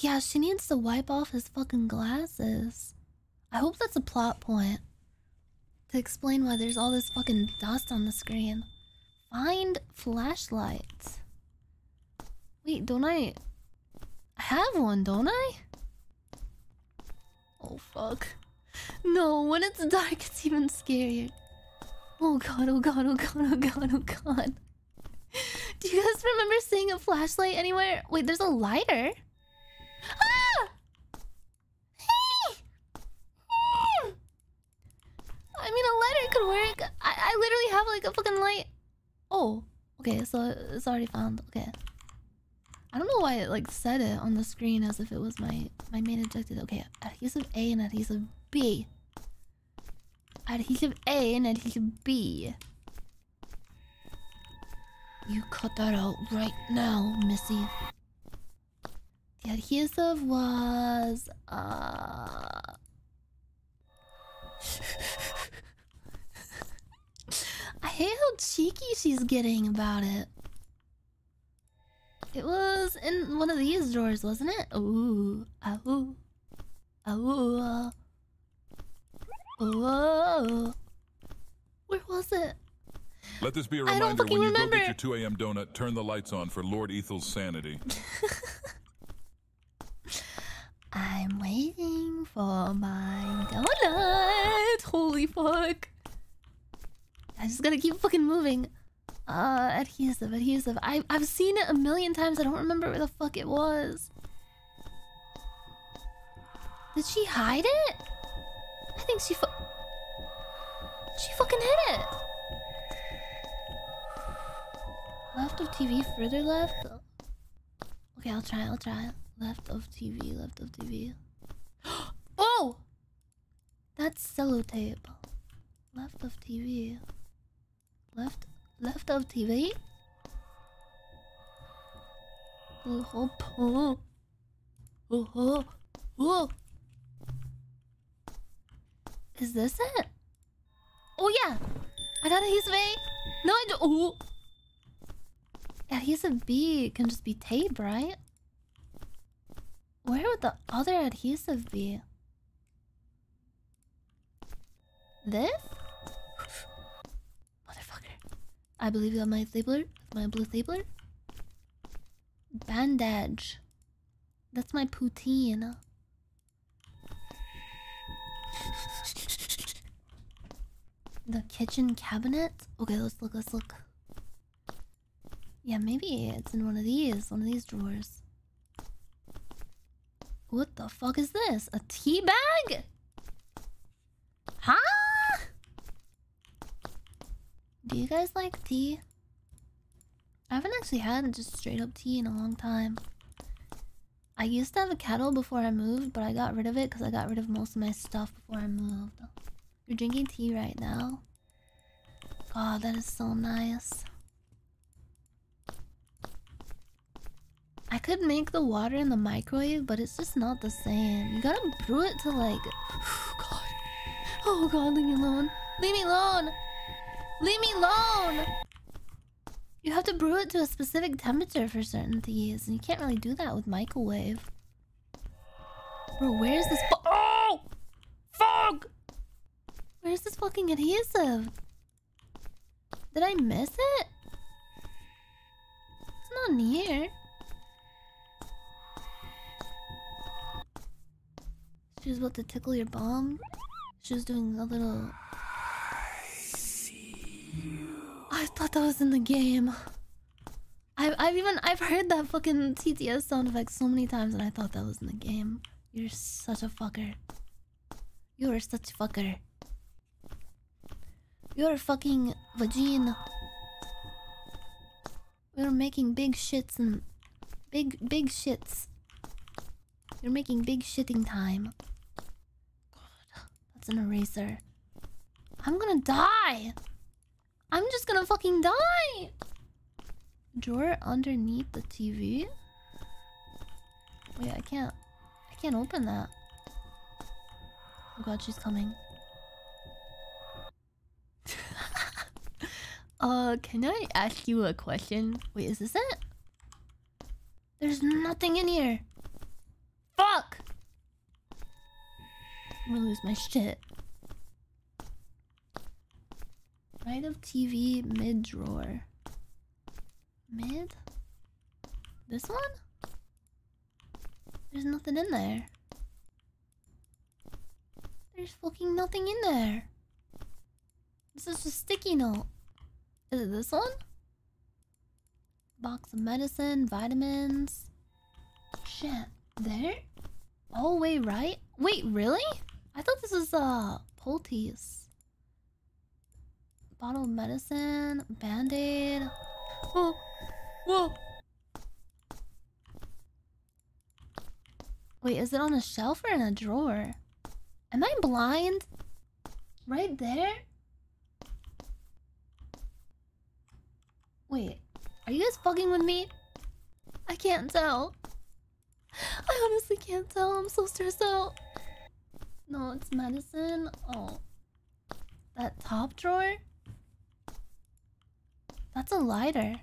Yeah, she needs to wipe off his fucking glasses. I hope that's a plot point to explain why there's all this fucking dust on the screen. Find flashlight. Wait, don't I? I have one, don't I? Oh fuck. No, when it's dark, it's even scarier. Oh god, oh god, oh god, oh god, oh god. Do you guys remember seeing a flashlight anywhere? Wait, there's a lighter. Ah! Hey! I mean, a lighter could work. I, I literally have like a fucking light. Oh, okay, so it's already found. Okay. I don't know why it like said it on the screen as if it was my my main objective. Okay, adhesive A and adhesive B. Adhesive A and adhesive B. You cut that out right now, Missy. The adhesive was uh I hate how cheeky she's getting about it. It was in one of these drawers, wasn't it? Ooh, ooh, ooh, ooh. Where was it? Let this be a reminder when you remember. go get your 2 a.m. donut, turn the lights on for Lord Aethel's sanity. I'm waiting for my donut. Holy fuck. I just gotta keep fucking moving. Uh, adhesive, adhesive. I I've seen it a million times. I don't remember where the fuck it was. Did she hide it? I think she fu- She fucking hid it. Left of TV, further left. Okay, I'll try. I'll try. Left of TV, left of TV. oh, that's sellotape. Left of TV. Left, left of TV. Oh, oh, oh, oh. Is this it? Oh yeah, I got adhesive A. No, I don't. Oh, adhesive B can just be tape, right? Where would the other adhesive be? This? Motherfucker. I believe you have my stapler. My blue stapler. Bandage. That's my poutine. The kitchen cabinet? Okay, let's look, let's look. Yeah, maybe it's in one of these, one of these drawers. What the fuck is this? A tea bag? Huh? Do you guys like tea? I haven't actually had just straight up tea in a long time. I used to have a kettle before I moved, but I got rid of it because I got rid of most of my stuff before I moved. You're drinking tea right now? God, that is so nice. I could make the water in the microwave, but it's just not the same. You gotta brew it to like. Oh god. Oh god, leave me alone. Leave me alone! Leave me alone! You have to brew it to a specific temperature for certain teas, and you can't really do that with microwave. Bro, where's this Oh! Fuck! Where's this fucking adhesive? Did I miss it? It's not near. She was about to tickle your bum. She was doing a little. I thought that was in the game. I've I've even I've heard that fucking TTS sound effect so many times, and I thought that was in the game. You're such a fucker. You are such a fucker. You're a fucking vagina. We're making big shits and big big shits. You're making big shitting time. That's an eraser. I'm gonna die. I'm just gonna fucking die. Drawer underneath the TV. Wait, I can't. I can't open that. Oh god, she's coming. uh, can I ask you a question? Wait, is this it? There's nothing in here. Fuck! I'm gonna lose my shit. Right of TV mid drawer. Mid? This one? There's nothing in there. There's fucking nothing in there. This is a sticky note. Is it this one? Box of medicine, vitamins. Shit. There? All way right? Wait, really? I thought this was uh Poltees. Bottle of medicine, band-aid. Oh, whoa. Wait, is it on a shelf or in a drawer? Am I blind? Right there? Wait, are you guys fucking with me? I can't tell. I honestly can't tell. I'm so stressed out. No, it's medicine. Oh. That top drawer? That's a lighter.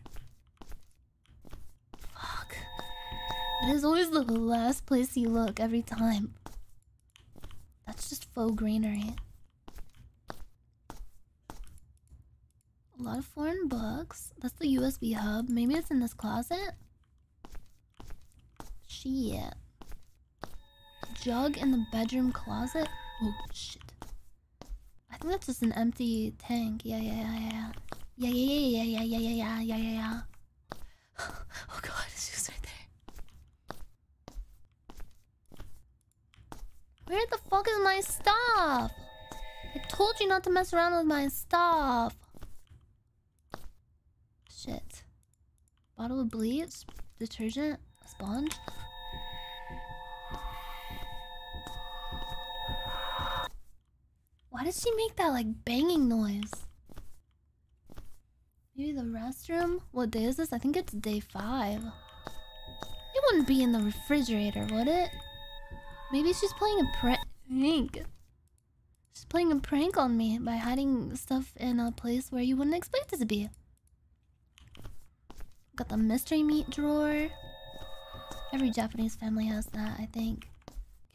Fuck. It is always the last place you look every time. That's just faux greenery. A lot of foreign books. That's the USB hub. Maybe it's in this closet. Shit. Jug in the bedroom closet. Oh shit. I think that's just an empty tank. Yeah, yeah, yeah, yeah. Yeah, yeah, yeah, yeah, yeah, yeah, yeah, yeah, yeah, yeah. Oh god, it's just right there. Where the fuck is my stuff? I told you not to mess around with my stuff. Shit. Bottle of bleach, detergent, sponge. Why does she make that like banging noise? Maybe the restroom? What day is this? I think it's day five. It wouldn't be in the refrigerator, would it? Maybe she's playing a prank. She's playing a prank on me by hiding stuff in a place where you wouldn't expect it to be. Got the mystery meat drawer. Every Japanese family has that, I think.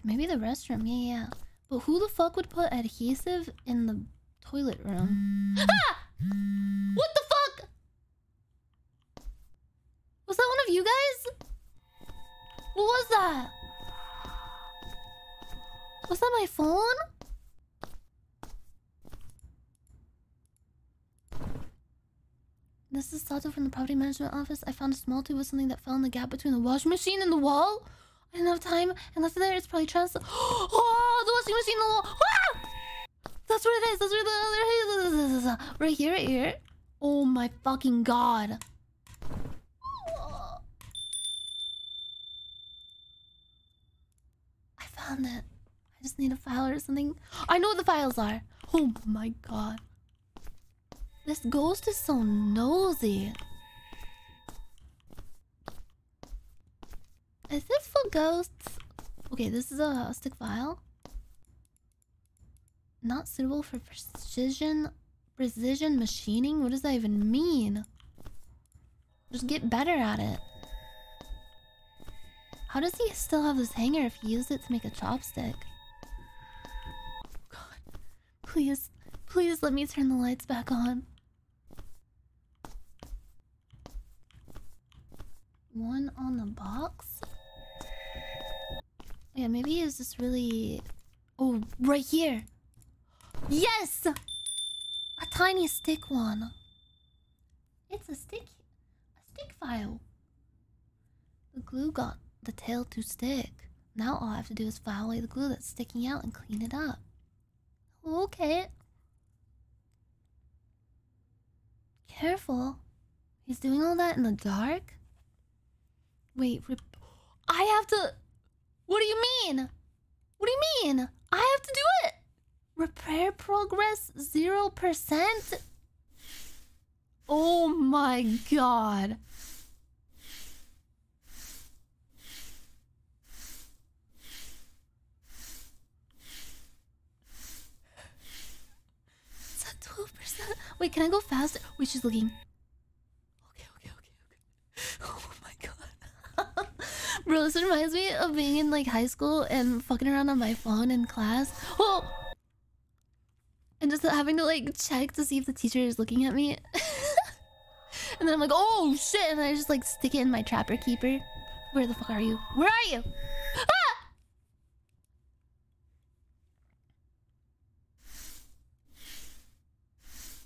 Maybe the restroom, yeah, yeah. But who the fuck would put adhesive in the toilet room? ah! What the fuck? Was that one of you guys? What was that? Was that my phone? This is Sato from the property management office. I found a small tube with something that fell in the gap between the washing machine and the wall. I time, it there. It's probably trans. Oh, the washing machine. Ah! That's where it is. That's where the other right here, right here. Oh my fucking god. I found it. I just need a file or something. I know what the files are. Oh my god. This ghost is so nosy. Is this for ghosts? Okay, this is a stick file. Not suitable for precision precision machining? What does that even mean? Just get better at it. How does he still have this hanger if he used it to make a chopstick? God. Please, please let me turn the lights back on. One on the box? Yeah, maybe he's just really... Oh, right here! Yes! A tiny stick one. It's a stick... A stick file. The glue got the tail to stick. Now all I have to do is file away the glue that's sticking out and clean it up. Okay. Careful. He's doing all that in the dark? Wait, I have to... What do you mean? What do you mean? I have to do it! Repair progress 0%? Oh my god. It's at 12%. Wait, can I go faster? Wait, she's looking. Okay, okay, okay, okay. Oh my god. Bro, this reminds me of being in like high school and fucking around on my phone in class. Oh! And just having to like check to see if the teacher is looking at me. and then I'm like, oh shit! And I just like stick it in my trapper keeper. Where the fuck are you? Where are you? Ah!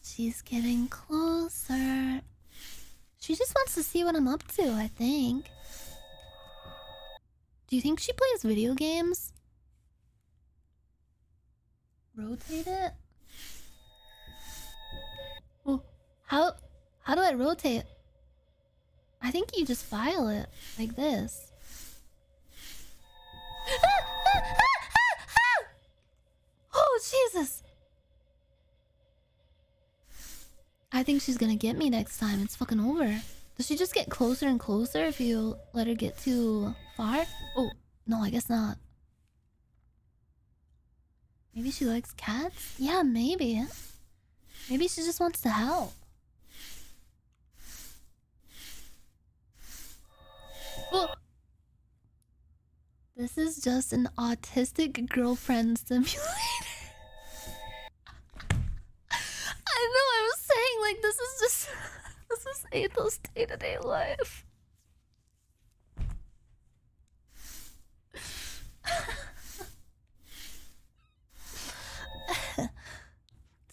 She's getting closer. She just wants to see what I'm up to, I think. Do you think she plays video games? Rotate it? How how do I rotate? I think you just file it like this. oh Jesus! I think she's gonna get me next time. It's fucking over. Does she just get closer and closer if you let her get too far? Oh, no, I guess not. Maybe she likes cats? Yeah, maybe. Maybe she just wants to help. Oh. This is just an autistic girlfriend simulator. I know I was saying like this is just this is Aethel's day-to-day life.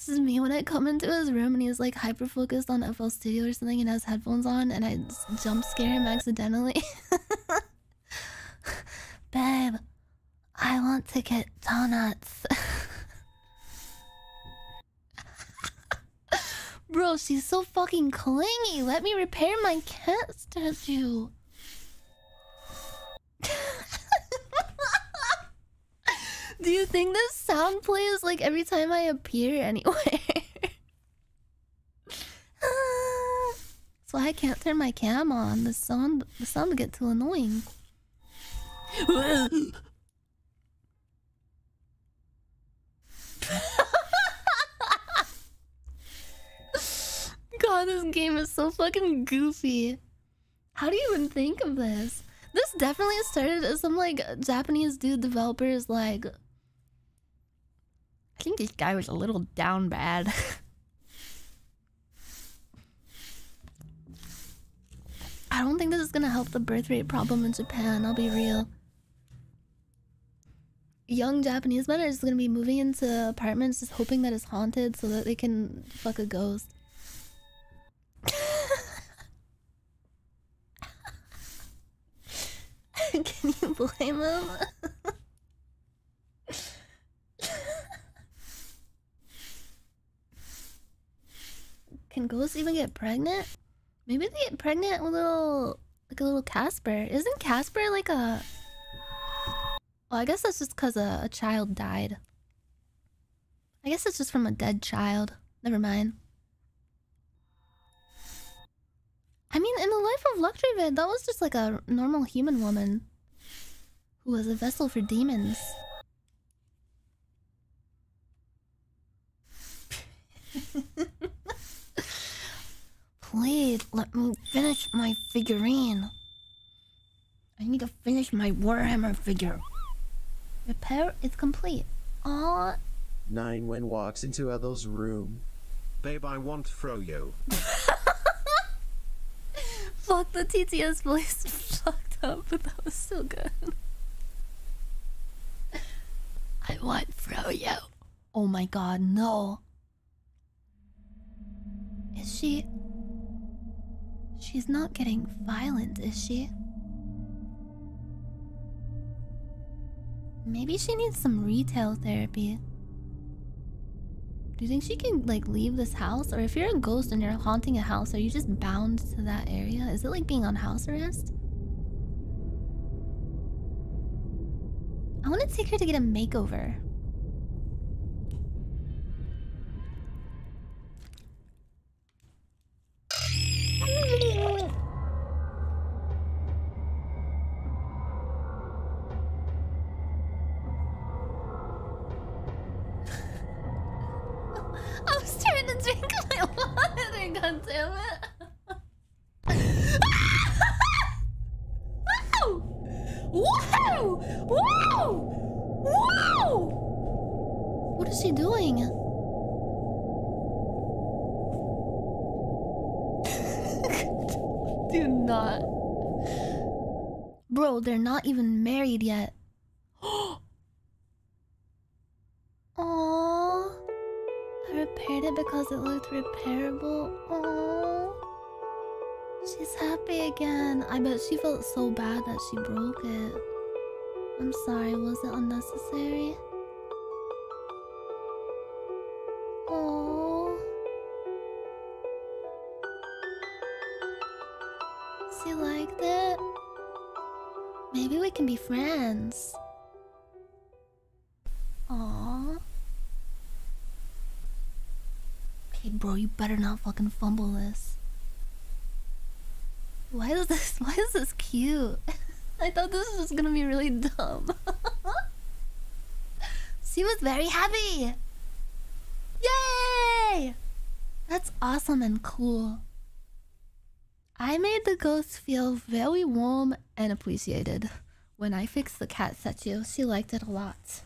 This is me when I come into his room and he's like hyper focused on FL Studio or something and has headphones on and I jump scare him accidentally. Babe, I want to get donuts. Bro, she's so fucking clingy. Let me repair my cat statue. Do you think this sound plays like every time I appear anywhere? so I can't turn my cam on. The sound the sound will get too annoying. God, this game is so fucking goofy. How do you even think of this? This definitely started as some like Japanese dude developers like I think this guy was a little down bad. I don't think this is gonna help the birth rate problem in Japan, I'll be real. Young Japanese men are just gonna be moving into apartments just hoping that it's haunted so that they can fuck a ghost. can you blame him? Can ghosts even get pregnant? Maybe they get pregnant with a little, like a little Casper. Isn't Casper like a? Well, I guess that's just because a, a child died. I guess it's just from a dead child. Never mind. I mean, in the life of Luxury Vid, that was just like a normal human woman who was a vessel for demons. Please let me finish my figurine. I need to finish my Warhammer figure. Repair is complete. Aw, Nine when walks into Aethel's room. Babe, I want Froyo. fuck the TTS voice fucked up, but that was still good. I want Froyo. Oh my god, no. Is she. She's not getting violent, is she? Maybe she needs some retail therapy. Do you think she can like leave this house? Or if you're a ghost and you're haunting a house, are you just bound to that area? Is it like being on house arrest? I want to take her to get a makeover. They're not even married yet. Aww. I repaired it because it looked repairable. Aww. She's happy again. I bet she felt so bad that she broke it. I'm sorry, was it unnecessary? Friends. Aww. Okay, bro, you better not fucking fumble this. Why is this? Why is this cute? I thought this was gonna be really dumb. she was very happy. Yay! That's awesome and cool. I made the ghost feel very warm and appreciated. When I fixed the cat statue, she liked it a lot.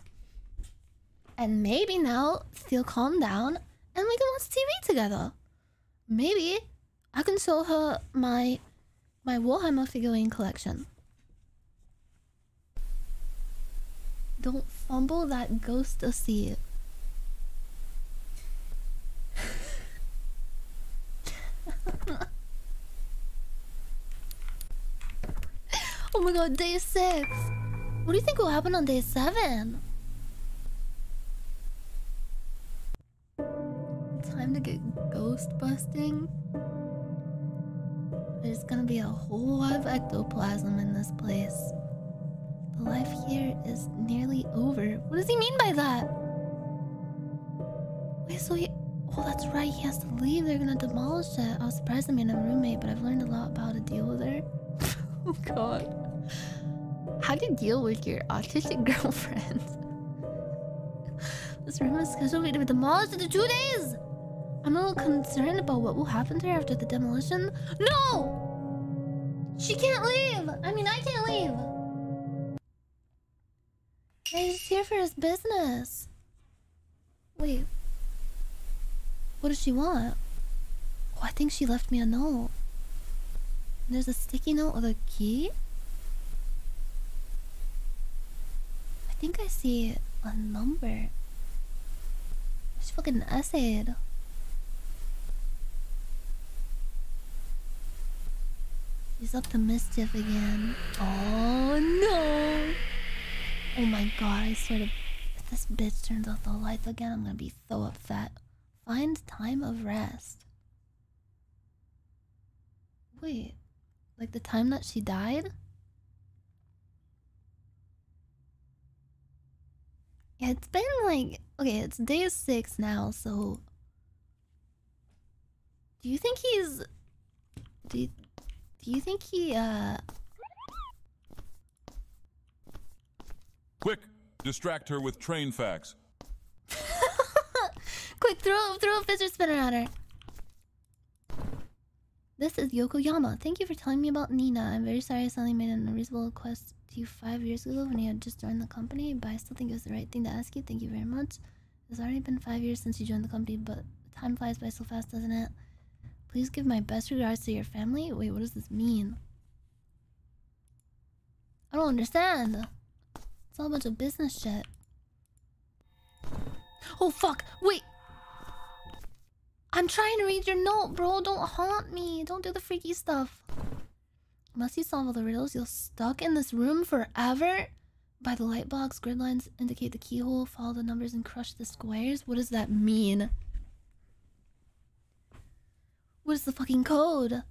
And maybe now she'll calm down and we can watch TV together. Maybe I can show her my my Warhammer figurine collection. Don't fumble that ghost of sea. oh my god, day six. What do you think will happen on day seven? Time to get ghost busting. There's gonna be a whole lot of ectoplasm in this place. The life here is nearly over. What does he mean by that? Wait, so he. Oh, that's right. He has to leave. They're gonna demolish it. I was surprised I made a roommate, but I've learned a lot about how to deal with her. oh, God. How do you deal with your autistic girlfriend? this room is scheduled to be demolished in two days! I'm a little concerned about what will happen to her after the demolition. No! She can't leave! I mean, I can't leave! He's here for his business. Wait. What does she want? Oh, I think she left me a note. There's a sticky note with a key? Think I see a number. It's fucking acid. He's up to mischief again. Oh no! Oh my god, I swear to. If this bitch turns off the lights again, I'm gonna be so upset. Find time of rest. Wait, like the time that she died? Yeah, it's been like. Okay, it's day six now, so. Do you think he's. Do you, do you think he, uh. Quick, distract her with train facts. Quick, throw throw a fidget spinner at her. This is Yokoyama. Thank you for telling me about Nina. I'm very sorry I suddenly made an unreasonable request to you five years ago when you had just joined the company, but I still think it was the right thing to ask you. Thank you very much. It's already been five years since you joined the company, but time flies by so fast, doesn't it? Please give my best regards to your family. Wait, what does this mean? I don't understand. It's all a bunch of business shit. Oh fuck! Wait! I'm trying to read your note, bro. Don't haunt me. Don't do the freaky stuff. Unless you solve all the riddles, you'll stuck in this room forever? By the light box, grid lines indicate the keyhole, follow the numbers and crush the squares? What does that mean? What is the fucking code?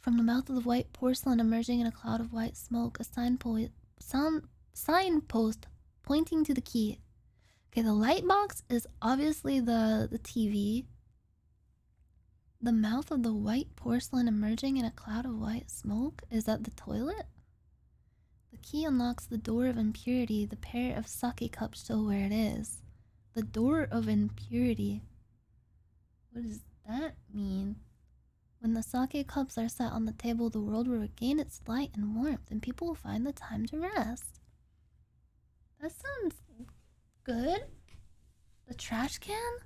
From the mouth of the white porcelain emerging in a cloud of white smoke, a sound, signpost pointing to the key. Okay, the light box is obviously the, the TV. The mouth of the white porcelain emerging in a cloud of white smoke? Is that the toilet? The key unlocks the door of impurity. The pair of sake cups show where it is. The door of impurity. What does that mean? When the sake cups are set on the table, the world will regain its light and warmth, and people will find the time to rest. That sounds good. The trash can?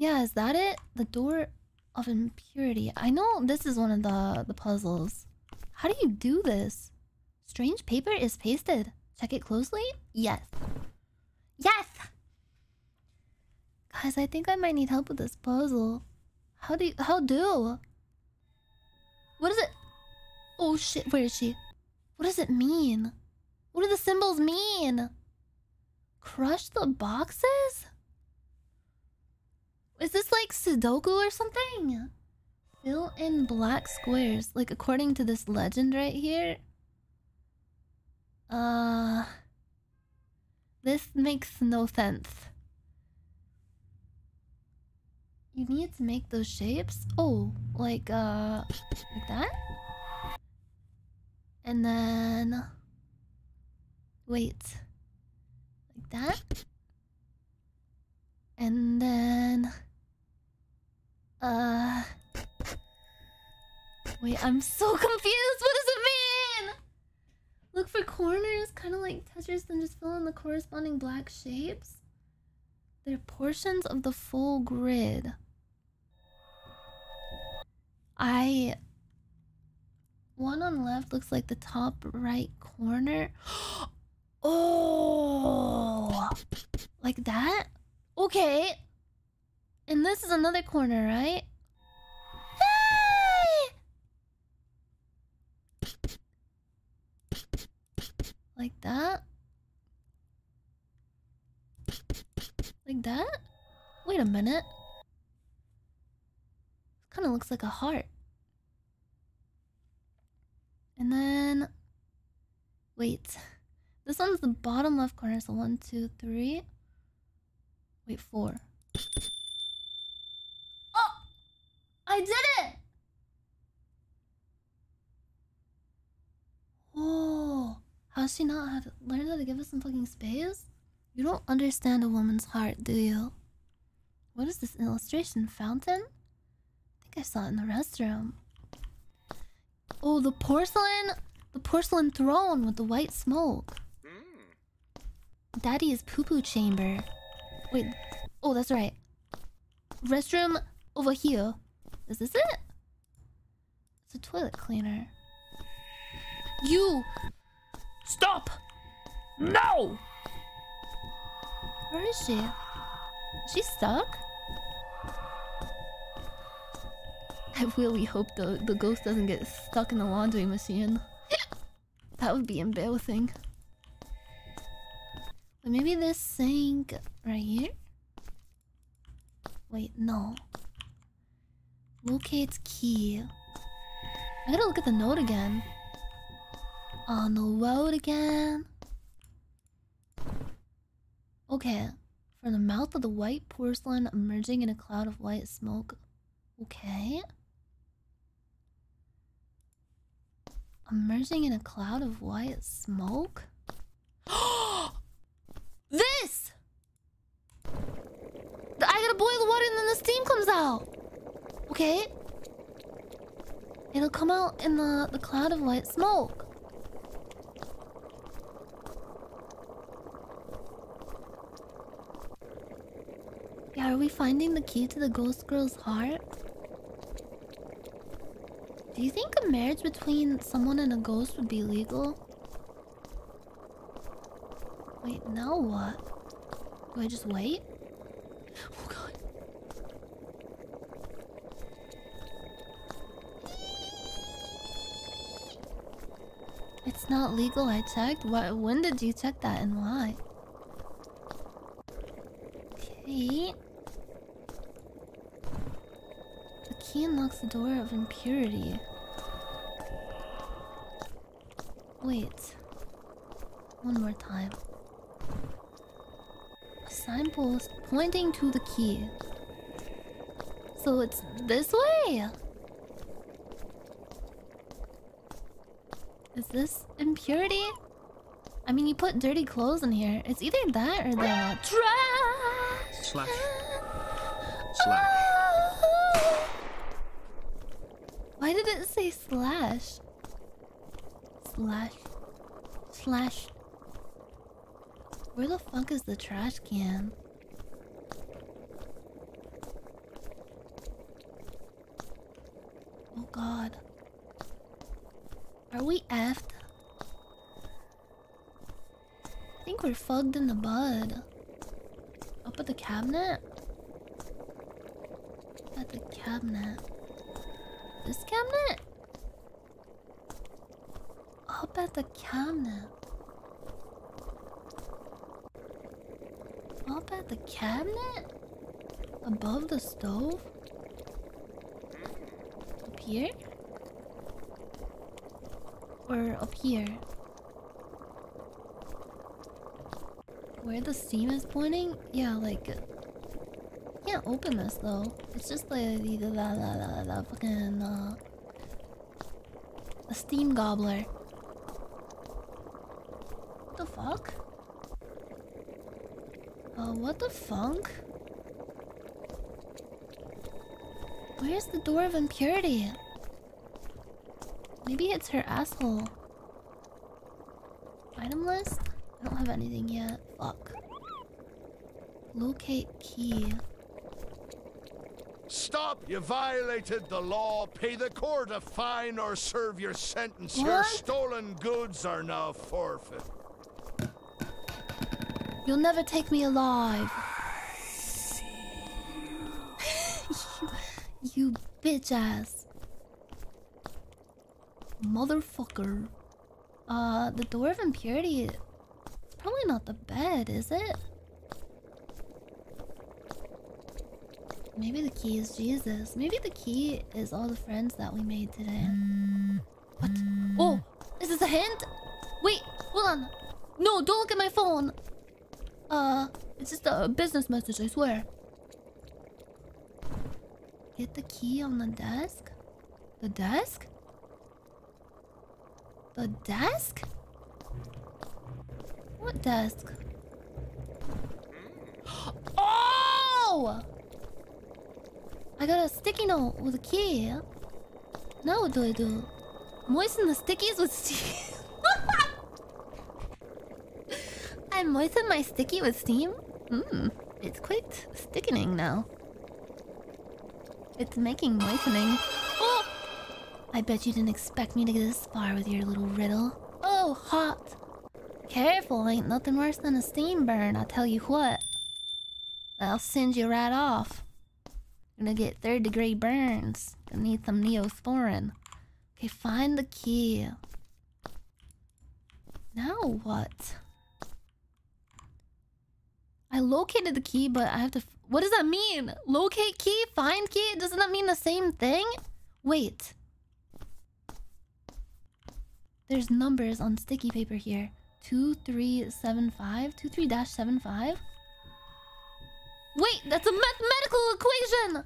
Yeah, is that it? The door of impurity. I know this is one of the, the puzzles. How do you do this? Strange paper is pasted. Check it closely? Yes. Yes! Guys, I think I might need help with this puzzle. How do you, how do? What is it? Oh shit, where is she? What does it mean? What do the symbols mean? Crush the boxes? Is this like Sudoku or something? Fill in black squares, like according to this legend right here. Uh, this makes no sense. You need to make those shapes? Oh, like, uh, like that? And then... Wait. Like that? And then... Uh... Wait, I'm so confused! What does it mean? Look for corners, kind of like Tetris, then just fill in the corresponding black shapes. They're portions of the full grid. I... One on left looks like the top right corner. oh! Like that? Okay. And this is another corner, right? Hey! Like that? Like that? Wait a minute. Kind of looks like a heart. And then... Wait. This one's the bottom left corner, so one, two, three... Wait, four. I did it! Oh, how's she not have learned how to give us some fucking space? You don't understand a woman's heart, do you? What is this illustration? Fountain? I think I saw it in the restroom. Oh, the porcelain, the porcelain throne with the white smoke. Hmm. Daddy's poo poo chamber. Wait, oh, that's right. Restroom over here. Is this it? It's a toilet cleaner. You! Stop! No! Where is she? Is she stuck? I really hope the, the ghost doesn't get stuck in the laundry machine. that would be embarrassing. But maybe this sink right here? Wait, no. Locates key. I gotta look at the note again. On the road again. Okay. From the mouth of the white porcelain emerging in a cloud of white smoke. Okay. Emerging in a cloud of white smoke? this! I gotta boil the water and then the steam comes out. Okay. It'll come out in the, the cloud of white smoke. Yeah, are we finding the key to the ghost girl's heart? Do you think a marriage between someone and a ghost would be legal? Wait, now what? Do I just wait? Oh god. It's not legal, I checked. What when did you check that and why? Okay. The key unlocks the door of impurity. Wait. One more time. A signpost pointing to the key. So it's this way? Is this impurity? I mean, you put dirty clothes in here. It's either that or the trash. Slash. Slash. Why did it say slash? Slash. Slash. Where the fuck is the trash can? Oh god. Are we effed? I think we're fugged in the bud. Up at the cabinet? Up at the cabinet. This cabinet? Up at the cabinet. Up at the cabinet? Above the stove? Up here? Or up here? Where the steam is pointing? Yeah, like... Can't open this though. It's just the the the, the, the, the fucking uh, a steam gobbler. What the fuck? Uh, what the funk? Where's the door of impurity? Maybe it's her asshole. Item list? I don't have anything yet. Fuck. Locate key. Stop! You violated the law. Pay the court a fine or serve your sentence. Your stolen goods are now forfeit. You'll never take me alive. you, you bitch ass. Motherfucker. Uh, the door of impurity. Probably not the bed, is it? Maybe the key is Jesus. Maybe the key is all the friends that we made today. What? Oh, is this a hint? Wait, hold on. No, don't look at my phone. Uh, it's just a business message, I swear. Get the key on the desk? The desk? The desk? What desk? Hmm? Oh! I got a sticky note with a key. Now what do I do? Moisten the stickies with steam. I moisten my sticky with steam? Mmm, it's quite stickening now. It's making moistening. I bet you didn't expect me to get this far with your little riddle. Oh, hot. Careful, ain't nothing worse than a steam burn, I'll tell you what. I'll send you right off. Gonna get third degree burns. Gonna need some neosporin. Okay, find the key. Now what? I located the key, but I have to. What does that mean? Locate key? Find key? Doesn't that mean the same thing? Wait. There's numbers on sticky paper here. 2375? 23-75? Wait, that's a mathematical equation!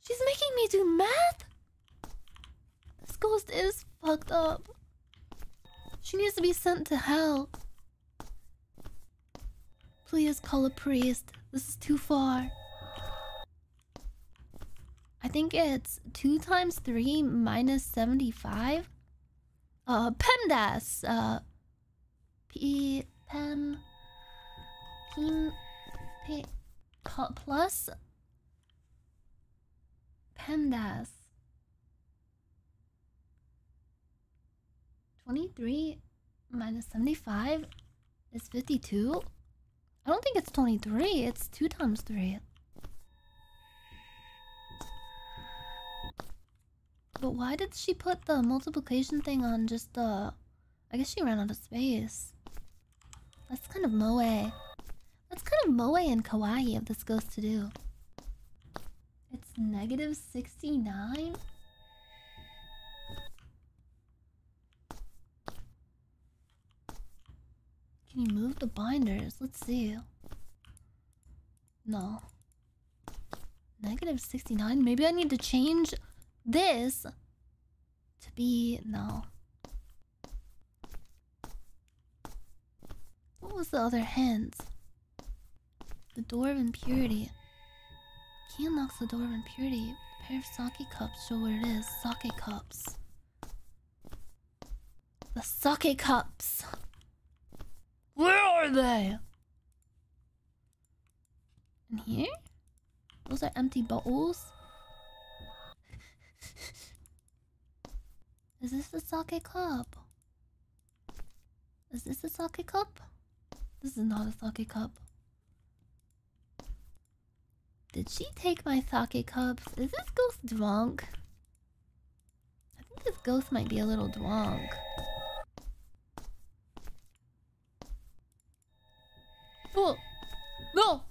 She's making me do math? This ghost is fucked up. She needs to be sent to hell. Please call a priest. This is too far. I think it's 2 times 3 minus 75. Uh, PEMDAS. Uh, P... Pem... Pem... P... Plus... PEMDAS. 23 minus 75 is 52. I don't think it's 23, it's 2 times 3. But why did she put the multiplication thing on just the... I guess she ran out of space. That's kind of moe. That's kind of moe and kawaii of this ghost to do. It's negative 69? Can you move the binders? Let's see. No. Negative 69? Maybe I need to change this to be... No. What was the other hint? The door of impurity. Key unlocks the door of impurity. A pair of sake cups show where it is. Sake cups. The sake cups. Where are they? In here? Those are empty bottles. Is this the sake cup? Is this a sake cup? This is not a sake cup. Did she take my sake cups? Is this ghost drunk? I think this ghost might be a little drunk. Oh! No!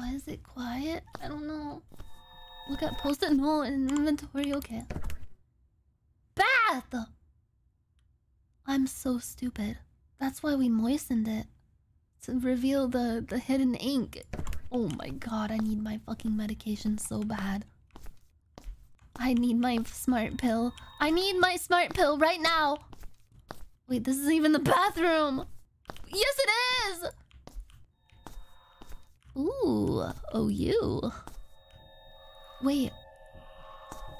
Why is it quiet? I don't know. Look at post-it note in inventory. Okay. Bath! I'm so stupid. That's why we moistened it. To reveal the, the hidden ink. Oh my god, I need my fucking medication so bad. I need my smart pill. I need my smart pill right now! Wait, this isn't even the bathroom! Yes, it is! Ooh, oh you. Wait.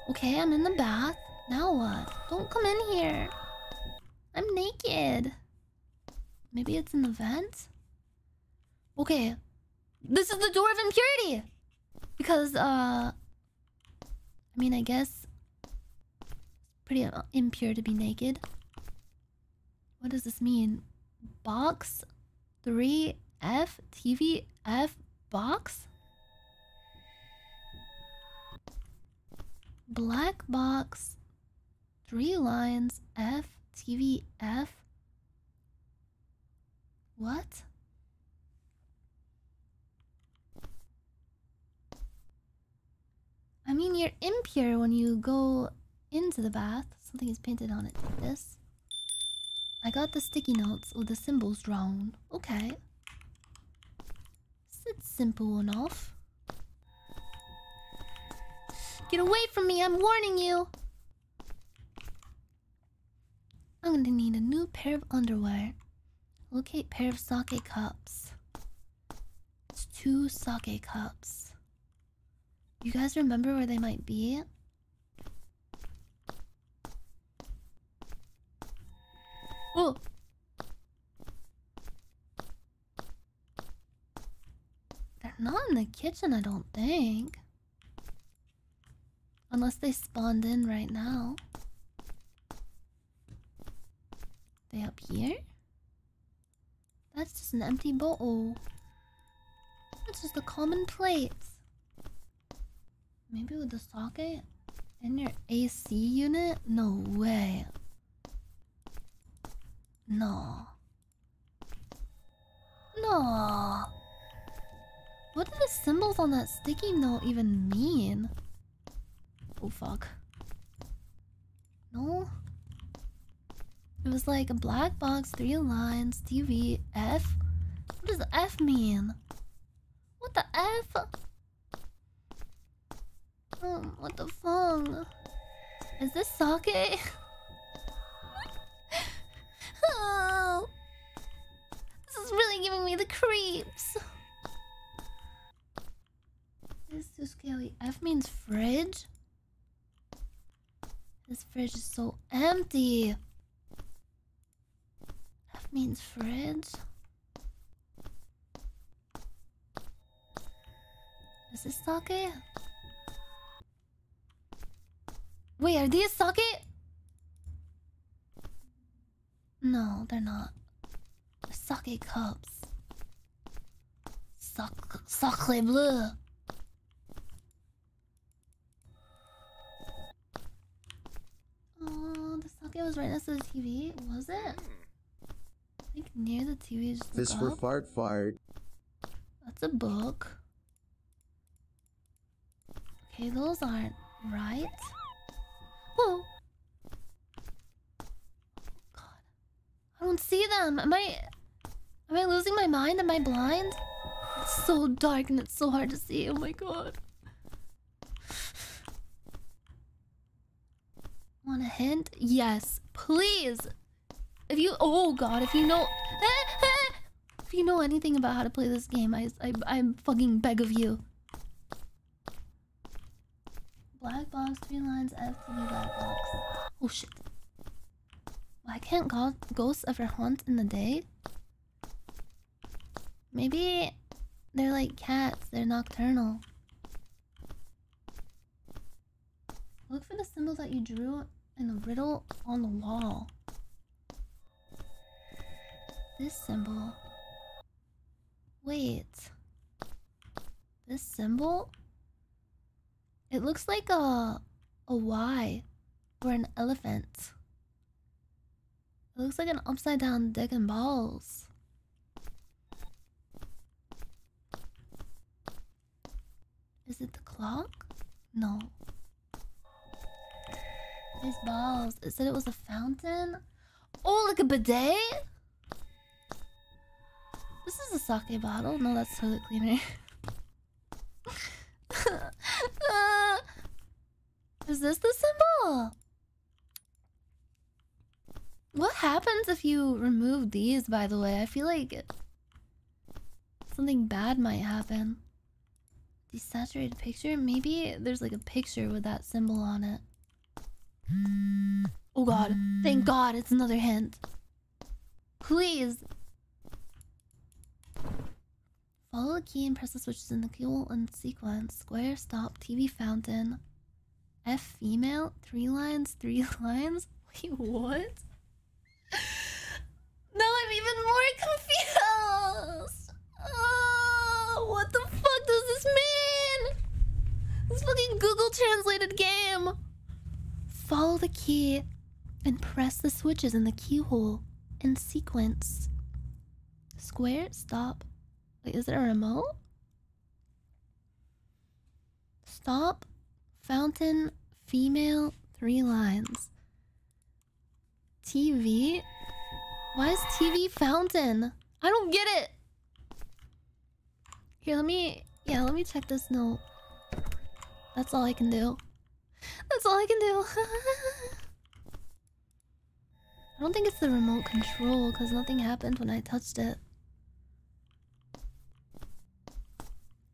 Okay, I'm in the bath. Now what? Don't come in here. I'm naked. Maybe it's in the vent? Okay. This is the door of impurity! Because, uh... I mean, I guess... Pretty uh, impure to be naked. What does this mean? Box 3F TV F box? Black box. Three lines. F. TV. F. What? I mean, you're impure when you go into the bath. Something is painted on it. Take this. I got the sticky notes with the symbols drawn. Okay. It's simple enough. Get away from me, I'm warning you! I'm gonna need a new pair of underwear. Locate pair of sake cups. It's two sake cups. You guys remember where they might be? Oh! Not in the kitchen, I don't think. Unless they spawned in right now. They up here? That's just an empty bowl. That's just a common plate. Maybe with the socket in your AC unit? No way. No. No. What do the symbols on that sticky note even mean? Oh fuck. No. It was like a black box, three lines, TV, F. What does F mean? What the F? Um, what the fuck? Is this sake? oh, this is really giving me the creeps. This is too scary. F means fridge? This fridge is so empty. F means fridge. Is this sake? Wait, are these sake? No, they're not. They're sake cups. Sacre bleu. Oh, the socket was right next to the TV. Was it? Hmm. I think near the TV. Just This for up. fart fart. That's a book. Okay, those aren't right. Whoa. God. I don't see them. Am I Am I losing my mind? Am I blind? It's so dark and it's so hard to see. Oh my god. Want a hint? Yes, please. If you oh god, if you know if you know anything about how to play this game, I I I fucking beg of you. Black box, three lines, FTV black box. Oh shit. Why can't ghosts ever haunt in the day? Maybe they're like cats, they're nocturnal. Look for the symbol that you drew the riddle on the wall. This symbol. Wait. This symbol? It looks like a a Y or an elephant. It looks like an upside down dick and balls. Is it the clock? No. These balls. It said it was a fountain. Oh, like a bidet? This is a sake bottle. No, that's toilet cleaner. Is this the symbol? What happens if you remove these, by the way? I feel like something bad might happen. Desaturated picture? Maybe there's like a picture with that symbol on it. Oh god. Thank god it's another hint. Please. Follow the key and press the switches in the cable and sequence. Square, stop, TV fountain. F female, three lines, three lines. Wait, what? Now I'm even more confused. Oh, what the fuck does this mean? This fucking Google translated game. Follow the key and press the switches in the keyhole in sequence. Square, stop. Wait, is there a remote? Stop, fountain, female, three lines. TV? Why is TV fountain? I don't get it. Here, let me. Yeah, let me check this note. That's all I can do. That's all I can do. I don't think it's the remote control because nothing happened when I touched it.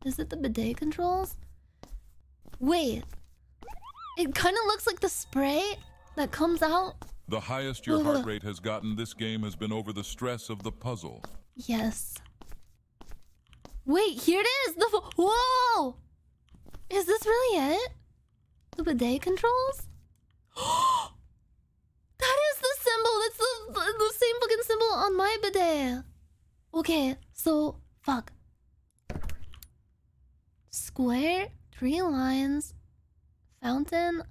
Is it the bidet controls? Wait. It kind of looks like the spray that comes out. The highest your heart rate has gotten this game has been over the stress of the puzzle. Yes. Wait, here it is. The whoa. Is this really it? The bidet controls? that is the symbol. That's the, the, the same fucking symbol on my bidet. Okay, so fuck. Square, three lines, fountain,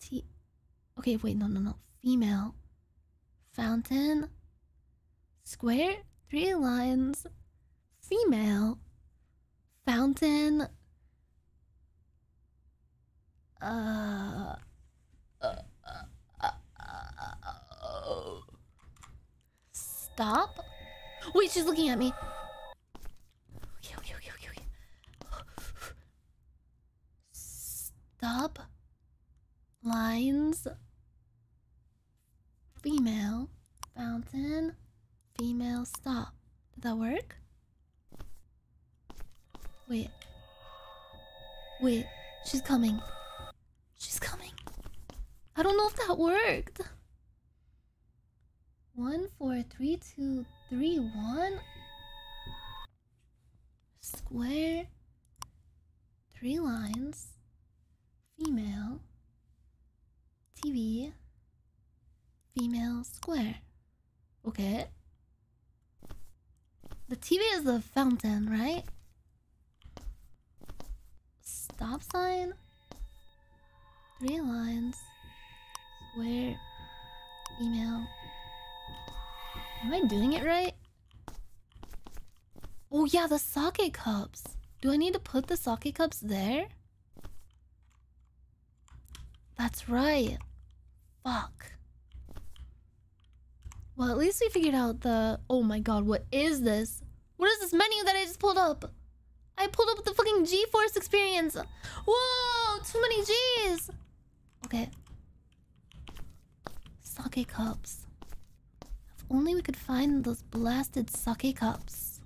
T. Okay, wait, no, no, no. Female, fountain, square, three lines, female, fountain, uh, uh, uh, uh, stop. Wait, she's looking at me. Okay, okay, okay, okay, okay. Stop. Lines. Female. Fountain. Female. Stop. Did that work? Wait. Wait. She's coming. She's coming. I don't know if that worked. One, four, three, two, three, one. Square. Three lines. Female. TV. Female square. Okay. The TV is the fountain, right? Stop sign. Three lines. Square. Female. Am I doing it right? Oh yeah, the sake cups. Do I need to put the sake cups there? That's right. Fuck. Well, at least we figured out the... Oh my god, what is this? What is this menu that I just pulled up? I pulled up the fucking GeForce experience. Whoa, too many G's. Okay. Sake cups. If only we could find those blasted sake cups.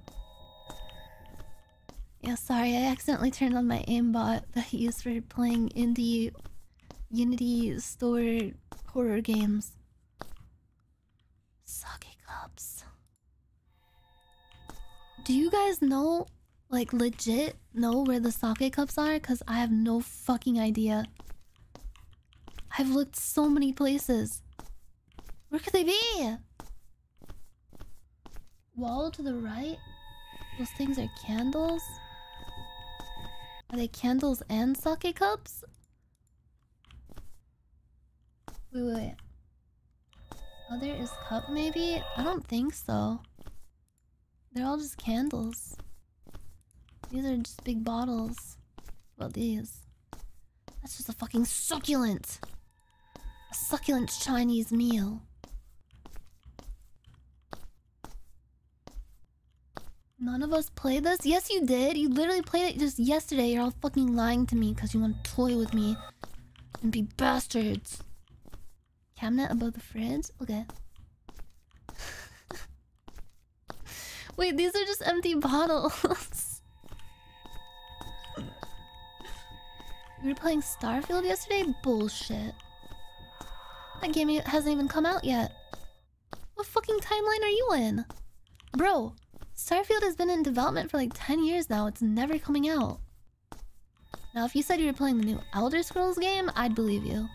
Yeah, sorry, I accidentally turned on my aimbot that I use for playing indie Unity store horror games. Sake cups. Do you guys know, like legit know where the sake cups are? Because I have no fucking idea. I've looked so many places. Where could they be? Wall to the right? Those things are candles? Are they candles and sake cups? Wait, wait, wait. Other is cup, maybe? I don't think so. They're all just candles. These are just big bottles. Well, these. That's just a fucking succulent. A succulent Chinese meal. None of us played this? Yes, you did. You literally played it just yesterday. You're all fucking lying to me because you want to toy with me and be bastards. Cabinet above the fridge? Okay. Wait, these are just empty bottles. we were playing Starfield yesterday? Bullshit. That game hasn't even come out yet. What fucking timeline are you in? Bro, Starfield has been in development for like 10 years now. It's never coming out. Now, if you said you were playing the new Elder Scrolls game, I'd believe you.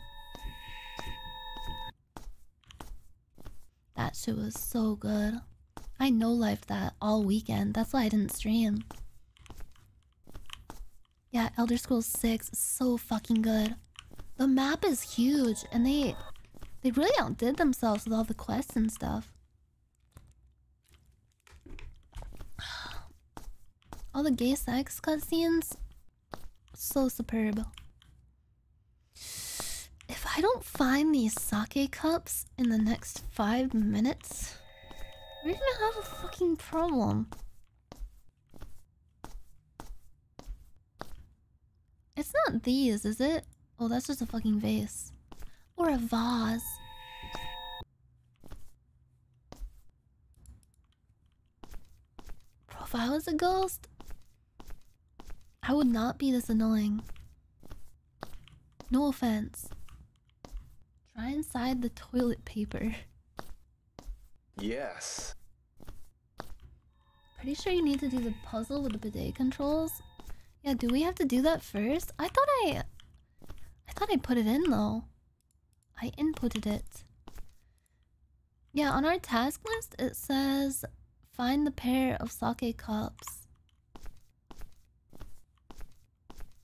That shit was so good. I know life that all weekend. That's why I didn't stream. Yeah, Elder Scrolls 6 is so fucking good. The map is huge and they they really outdid themselves with all the quests and stuff. All the gay sex cutscenes so superb. If I don't find these sake cups in the next five minutes, we're gonna have a fucking problem. It's not these, is it? Oh, that's just a fucking vase. Or a vase. Bro, if I was a ghost, I would not be this annoying. No offense. Try inside the toilet paper. Yes. Pretty sure you need to do the puzzle with the bidet controls. Yeah, do we have to do that first? I thought I... I thought I put it in, though. I inputted it. Yeah, on our task list, it says... Find the pair of sake cups.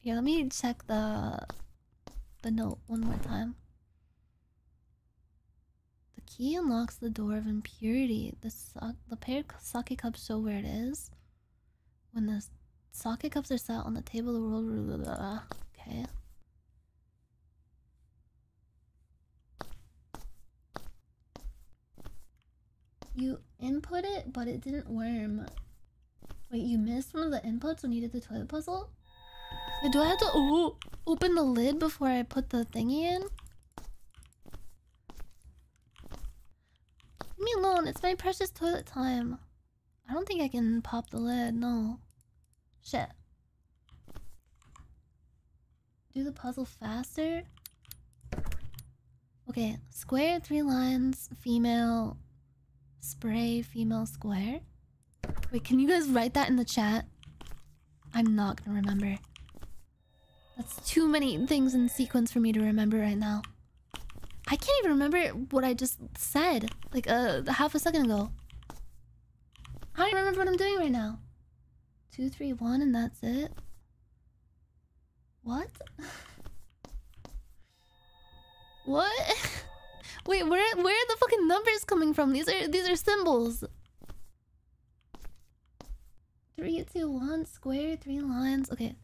Yeah, let me check the... The note one more time. The key unlocks the door of impurity. The, sa the pair of sake cups show where it is. When the sake cups are set on the table, the world. Okay. You input it, but it didn't worm. Wait, you missed one of the inputs when you did the toilet puzzle? Wait, do I have to oh, open the lid before I put the thingy in? Leave me alone, it's my precious toilet time. I don't think I can pop the lid, no. Shit. Do the puzzle faster? Okay, square, three lines, female, spray, female, square. Wait, can you guys write that in the chat? I'm not gonna remember. That's too many things in sequence for me to remember right now. I can't even remember what I just said, like uh, half a second ago. I don't remember what I'm doing right now. Two, three, one, and that's it. What? what? Wait, where where are the fucking numbers coming from? These are these are symbols. Three, two, one, square, three lines. Okay.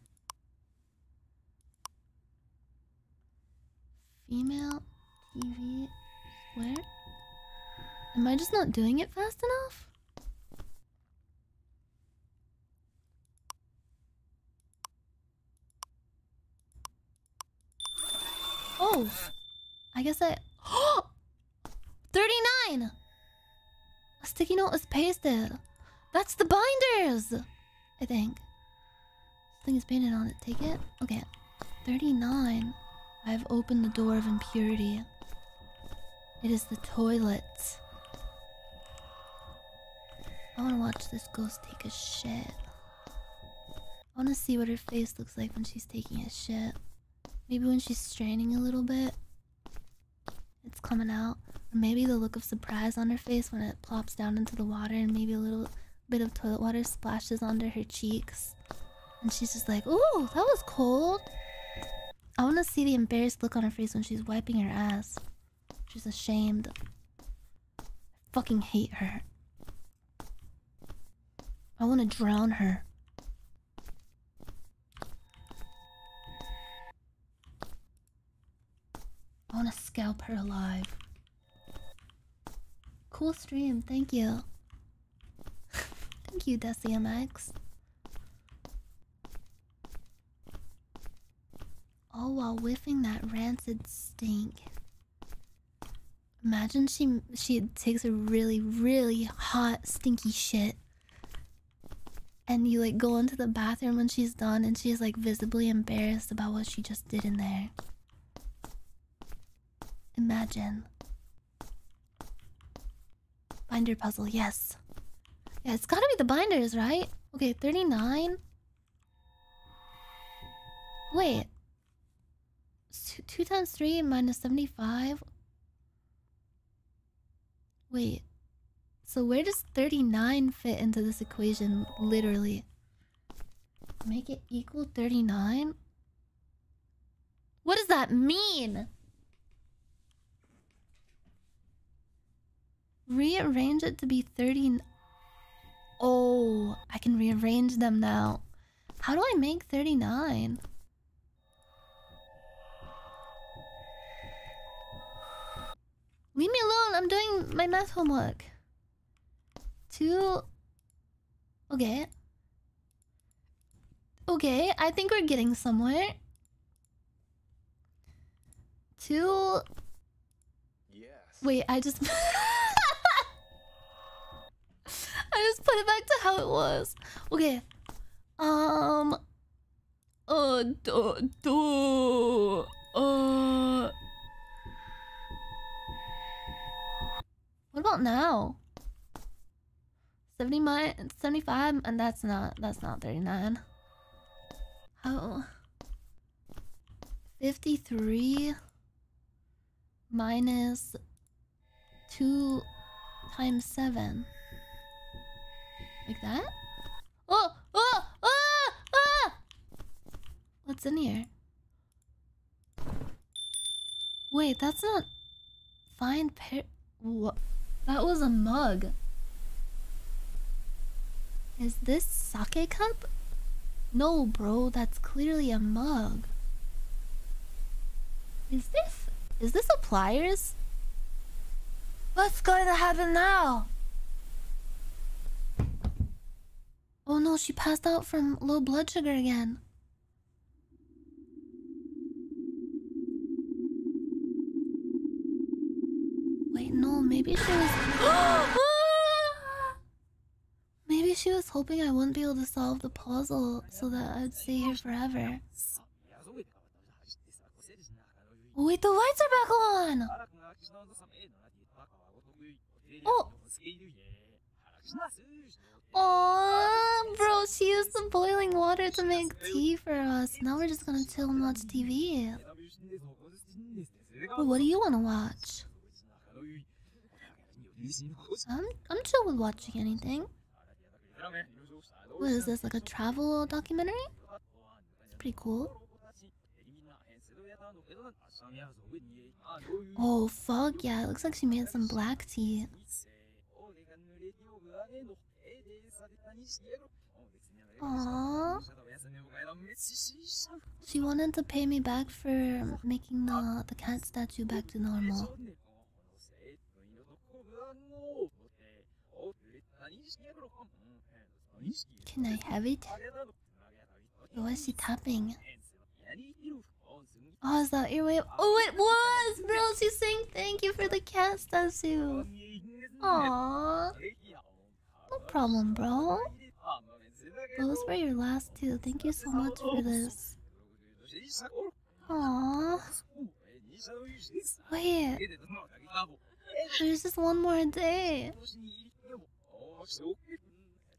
Female TV square. Am I just not doing it fast enough? Oh, I guess I. Oh, 39! A sticky note is pasted. That's the binders! I think. Something is painted on it. Take it? Okay. 39. I have opened the door of impurity. It is the toilet. I want to watch this ghost take a shit. I want to see what her face looks like when she's taking a shit. Maybe when she's straining a little bit, it's coming out. Maybe the look of surprise on her face when it plops down into the water and maybe a little bit of toilet water splashes onto her cheeks. And she's just like, ooh, that was cold. I want to see the embarrassed look on her face when she's wiping her ass. She's ashamed. I fucking hate her. I want to drown her. I want to scalp her alive. Cool stream, thank you. thank you, DeciMX. All while whiffing that rancid stink. Imagine she she takes a really really hot stinky shit, and you like go into the bathroom when she's done, and she's like visibly embarrassed about what she just did in there. Imagine. Binder puzzle, yes. Yeah, it's gotta be the binders, right? Okay, 39. Wait. Two, two times three minus 75. Wait. So where does 39 fit into this equation, literally? Make it equal 39? What does that mean? Rearrange it to be 30. Oh, I can rearrange them now. How do I make 39? Leave me alone. I'm doing my math homework. Two. Okay. Okay, I think we're getting somewhere. Two. Yes. Wait, I just. I just put it back to how it was. Okay. Um. Uh. Do. Do. Uh. What about now? 70 mi 75 and that's not that's not 39. How 53 minus 2 times 7. Like that? Oh! Oh! Ah! Ah! What's in here? Wait, that's not... Find pair... What? That was a mug. Is this sake cup? No, bro, that's clearly a mug. Is this... Is this a pliers? What's going to happen now? Oh no, she passed out from low blood sugar again. Wait, no, maybe she was. maybe she was hoping I wouldn't be able to solve the puzzle so that I'd stay here forever. Oh, wait, the lights are back on! Oh! Oh, bro, she used the boiling water to make tea for us. Now we're just gonna chill and watch TV. What do you want to watch? I'm, I'm chill with watching anything. What is this, like a travel documentary? It's pretty cool. Oh, fuck yeah, it looks like she made some black tea. Aww. She wanted to pay me back for making the, the cat statue back to normal. Can I have it? Why is she tapping? Oh, is that earwave? Oh, it was! Bro, she's saying thank you for the cat statue. Aww. No problem, bro. Those were your last two. Thank you so much for this. Aww. Wait. There's just one more day.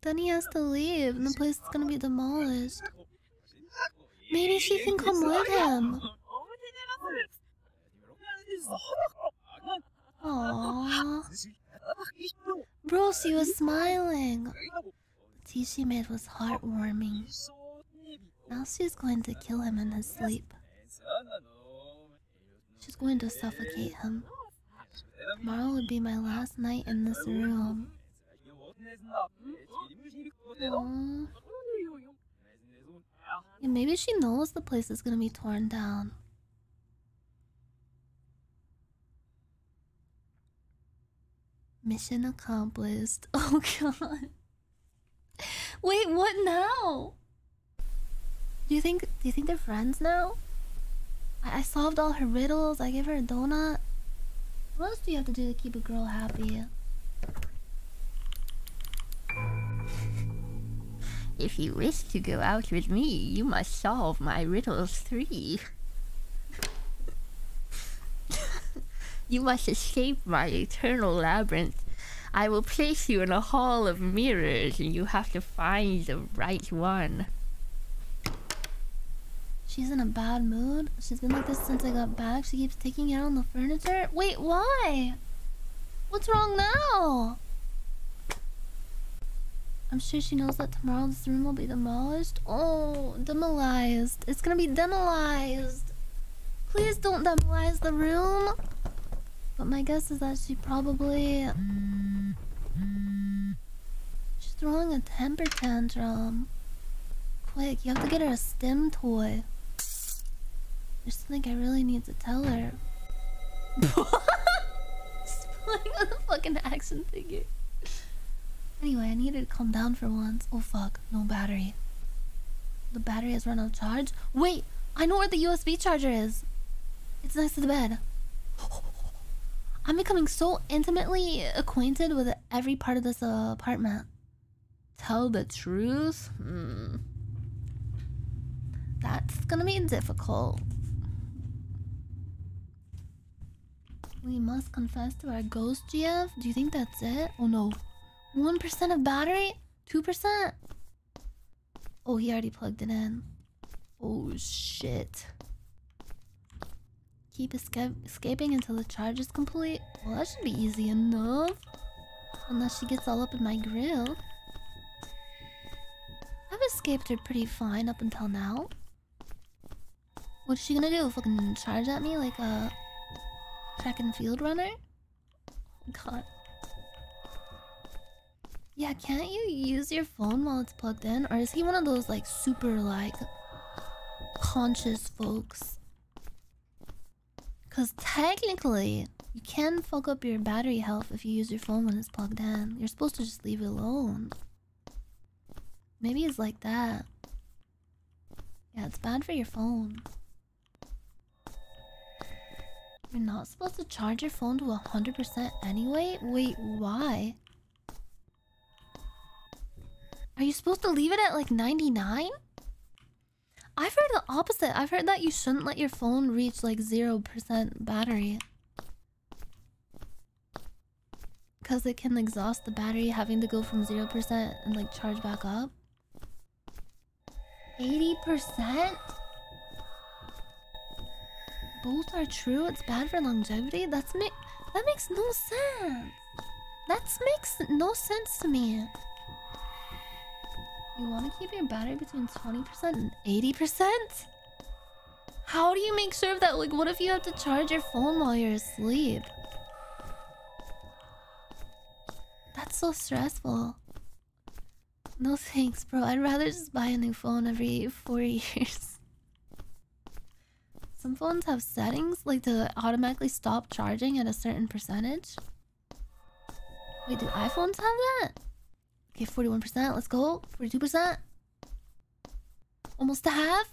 Then he has to leave and the place is gonna be demolished. Maybe she can come with him. Aww. Bro, she was smiling. The tea she made was heartwarming. Now she's going to kill him in his sleep. She's going to suffocate him. Tomorrow would be my last night in this room. Yeah, maybe she knows the place is gonna be torn down. Mission accomplished. Oh god. Wait, what now? Do you think do you think they're friends now? I, I solved all her riddles, I gave her a donut. What else do you have to do to keep a girl happy? If you wish to go out with me, you must solve my riddles three. You must escape my eternal labyrinth. I will place you in a hall of mirrors and you have to find the right one. She's in a bad mood. She's been like this since I got back. She keeps taking it on the furniture. Wait, why? What's wrong now? I'm sure she knows that tomorrow this room will be demolished. Oh, demolized. It's gonna be demolized. Please don't demolize the room. But my guess is that she probably... She's throwing a temper tantrum. Quick, you have to get her a STEM toy. There's something I really need to tell her. Playing with a fucking action figure. Anyway, I needed to calm down for once. Oh fuck, no battery. The battery has run out of charge. Wait, I know where the USB charger is. It's next to the bed. I'm becoming so intimately acquainted with every part of this uh, apartment. Tell the truth? Hmm. That's gonna be difficult. We must confess to our ghost GF? Do you think that's it? Oh no. 1% of battery? 2%? Oh, he already plugged it in. Oh shit. Keep esca escaping until the charge is complete? Well, that should be easy enough. Unless she gets all up in my grill. I've escaped her pretty fine up until now. What's she gonna do? Fucking charge at me like a track and field runner? God. Yeah, can't you use your phone while it's plugged in? Or is he one of those like super like conscious folks? Because technically, you can fuck up your battery health if you use your phone when it's plugged in. You're supposed to just leave it alone. Maybe it's like that. Yeah, it's bad for your phone. You're not supposed to charge your phone to 100% anyway? Wait, why? Are you supposed to leave it at like 99? I've heard the opposite. I've heard that you shouldn't let your phone reach like 0% battery. Because it can exhaust the battery having to go from 0% and like charge back up. 80%? Both are true. It's bad for longevity. That's ma that makes no sense. That makes no sense to me. You want to keep your battery between 20% and 80%? How do you make sure of that? Like, what if you have to charge your phone while you're asleep? That's so stressful. No thanks, bro. I'd rather just buy a new phone every four years. Some phones have settings like to automatically stop charging at a certain percentage. Wait, do iPhones have that? Okay, 41%. Let's go. 42%. Almost a half.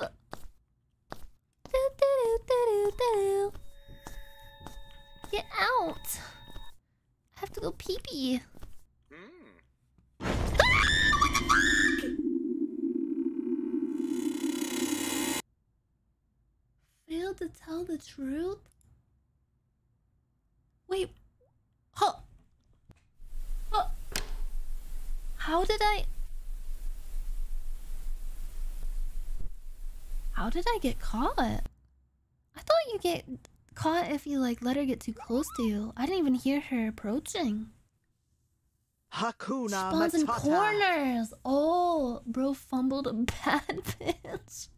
Get out. I have to go pee pee. Ah! Failed to tell the truth? Wait. Huh. How did I... How did I get caught? I thought you get caught if you like let her get too close to you. I didn't even hear her approaching. Hakuna Spawns in corners. Oh, bro fumbled a bad bitch.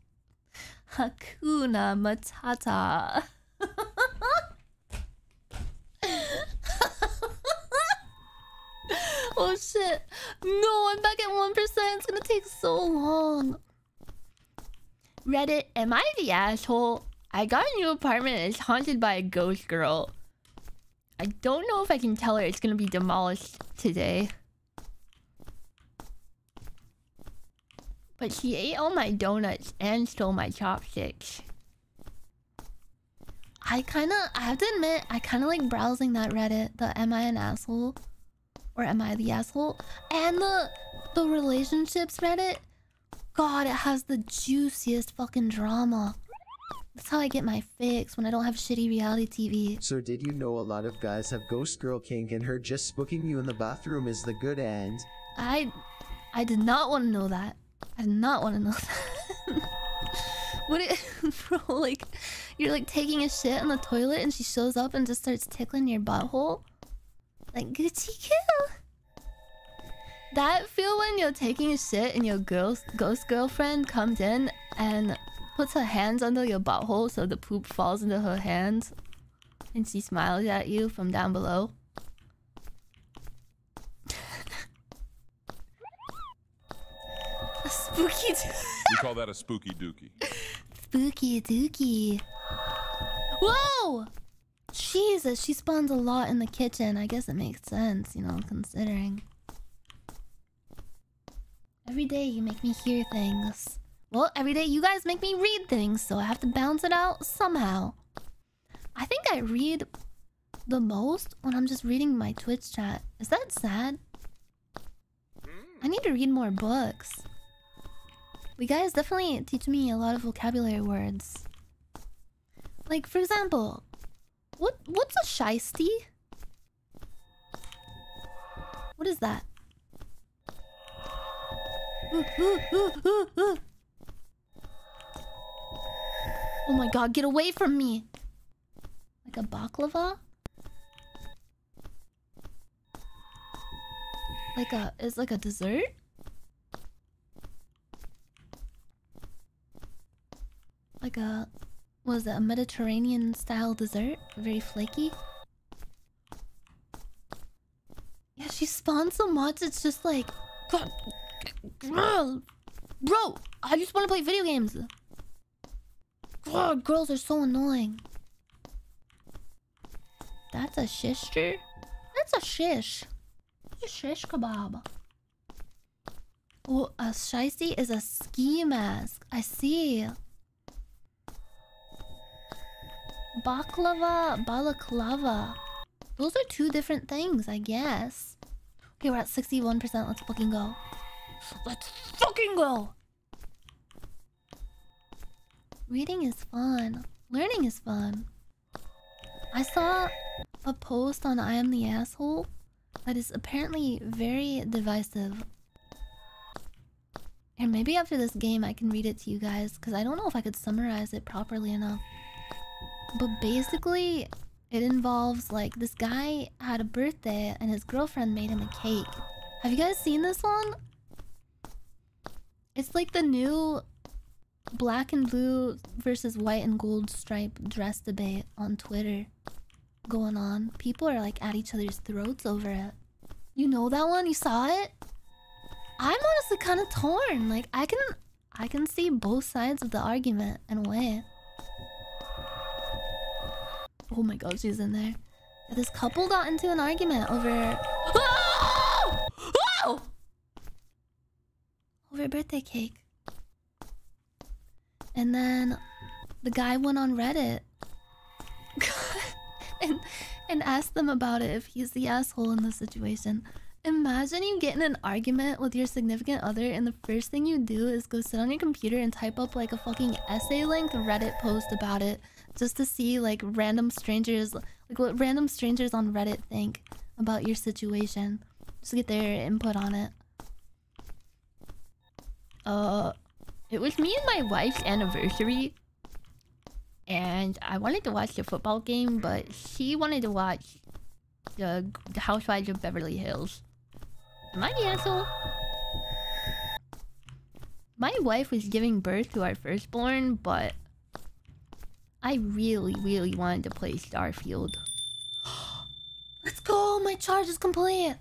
Hakuna Matata. oh shit. No, I'm back at 1%. It's gonna take so long. Reddit, am I the asshole? I got a new apartment and it's haunted by a ghost girl. I don't know if I can tell her it's gonna be demolished today. But she ate all my donuts and stole my chopsticks. I kinda, I have to admit, I kinda like browsing that Reddit, the Am I an Asshole? Or Am I the Asshole? And the, the relationships Reddit. God, it has the juiciest fucking drama. That's how I get my fix when I don't have shitty reality TV. So did you know a lot of guys have ghost girl kink and her just spooking you in the bathroom is the good end? I I did not want to know that. I did not want to know that. what it bro like you're like taking a shit on the toilet and she shows up and just starts tickling your butthole? Like Gucci kill. That feel when you're taking a shit and your girl's ghost girlfriend comes in and puts her hands under your butthole so the poop falls into her hands and she smiles at you from down below. a spooky We call that a spooky dookie. spooky dookie. Whoa! Jesus, she spawns a lot in the kitchen. I guess it makes sense, you know, considering. Every day you make me hear things. Well, every day you guys make me read things, so I have to balance it out somehow. I think I read the most when I'm just reading my Twitch chat. Is that sad? I need to read more books. You guys definitely teach me a lot of vocabulary words. Like, for example, what what's a shiesty? What is that? Oh my god, get away from me! Like a baklava? Like a is like a dessert? Like a was it a Mediterranean style dessert? Very flaky. Yeah, she spawns so much. It's just like, bro. I just want to play video games. God, girls are so annoying. That's a shister. That's a shish. A shish kebab. Oh, a shiesty is a ski mask. I see. Baklava, balaclava. Those are two different things, I guess. Okay, we're at 61%. Let's fucking go. Let's fucking go! Reading is fun. Learning is fun. I saw a post on I Am the Asshole that is apparently very divisive. And maybe after this game I can read it to you guys because I don't know if I could summarize it properly enough. But basically, it involves like this guy had a birthday and his girlfriend made him a cake. Have you guys seen this one? It's like the new black and blue versus white and gold stripe dress debate on Twitter going on. People are like at each other's throats over it. You know that one? You saw it? I'm honestly kind of torn. Like I can I can see both sides of the argument in a way. Oh my god, she's in there. This couple got into an argument over. Oh! Oh! Over birthday cake. And then the guy went on Reddit and and asked them about it if he's the asshole in the situation. Imagine you get in an argument with your significant other and the first thing you do is go sit on your computer and type up like a fucking essay length Reddit post about it just to see like random strangers like what random strangers on Reddit think about your situation. Just get their input on it. Uh it was me and my wife's anniversary. And I wanted to watch the football game, but she wanted to watch the, the Housewives of Beverly Hills. Am I the asshole? My wife was giving birth to our firstborn, but I really, really wanted to play Starfield. Let's go! My charge is complete!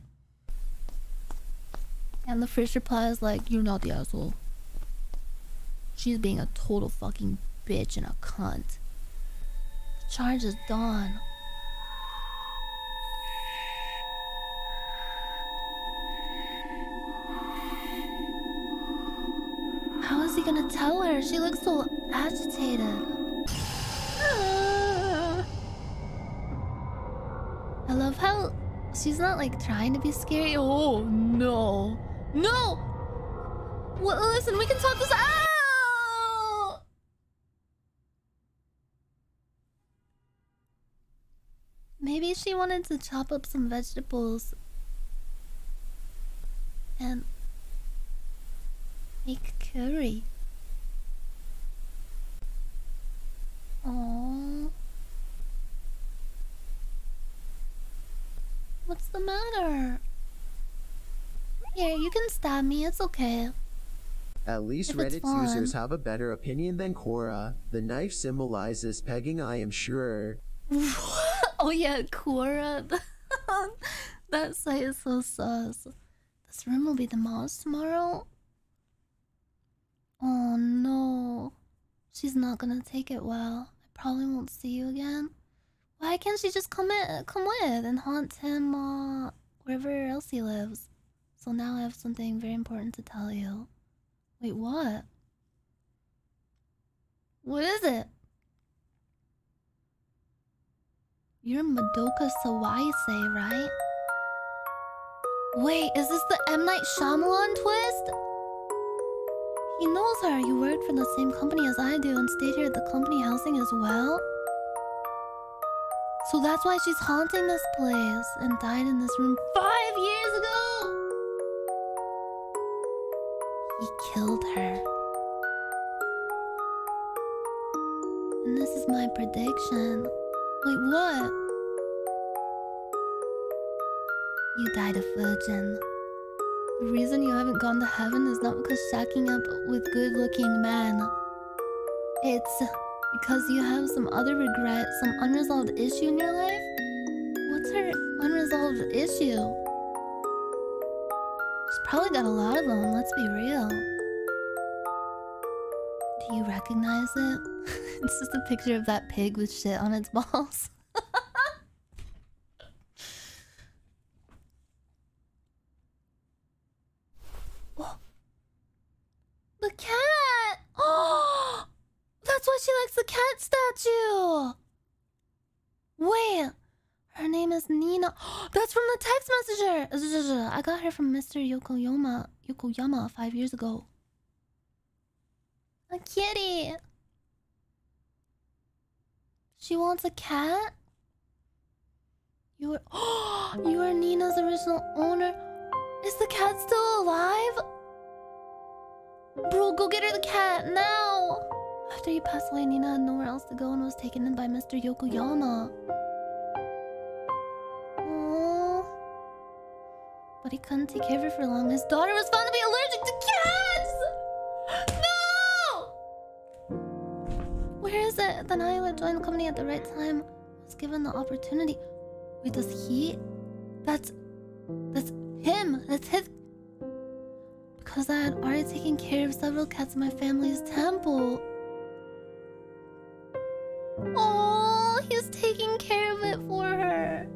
And the first reply is like, you're not the asshole. She's being a total fucking bitch and a cunt. The charge is done. How is he gonna tell her? She looks so agitated. I love how she's not like trying to be scary. Oh no. No! Well, listen, we can talk this out! Maybe she wanted to chop up some vegetables and make curry. Aww. What's the matter? Here, you can stab me. It's okay. At least If Reddit users have a better opinion than Quora. The knife symbolizes pegging, I am sure. oh yeah, Quora. that site is so sus. This room will be the demolished tomorrow. Oh no. She's not gonna take it well. I probably won't see you again. Why can't she just come in, come with and haunt him uh, wherever else he lives? So now I have something very important to tell you. Wait, what? What is it? You're Madoka Sawaise, right? Wait, is this the M. Night Shyamalan twist? He knows her. You worked for the same company as I do and stayed here at the company housing as well? So that's why she's haunting this place and died in this room five years ago! He killed her. And this is my prediction. Wait, what? You died a virgin. The reason you haven't gone to heaven is not because shacking up with good looking men. It's because you have some other regret, some unresolved issue in your life? What's her unresolved issue? She's probably got a lot of them, let's be real. Do you recognize it? it's just a picture of that pig with shit on its balls. The cat! Oh, that's why she likes the cat statue. Wait, her name is Nina. That's from the text messenger. I got her from Mr. Yokoyama Yokoyama five years ago. A kitty. She wants a cat. You are. you are Nina's original owner. Is the cat still alive? Bro, go get her the cat now! After he passed away, Nina had nowhere else to go and was taken in by Mr. Yokoyama. But he couldn't take care of her for long. His daughter was found to be allergic to cats! No! Where is it? Then I would join the company at the right time. Was given the opportunity. Wait, does he? That's. That's him! That's his because I had already taken care of several cats in my family's temple. Oh, he's taking care of it for her.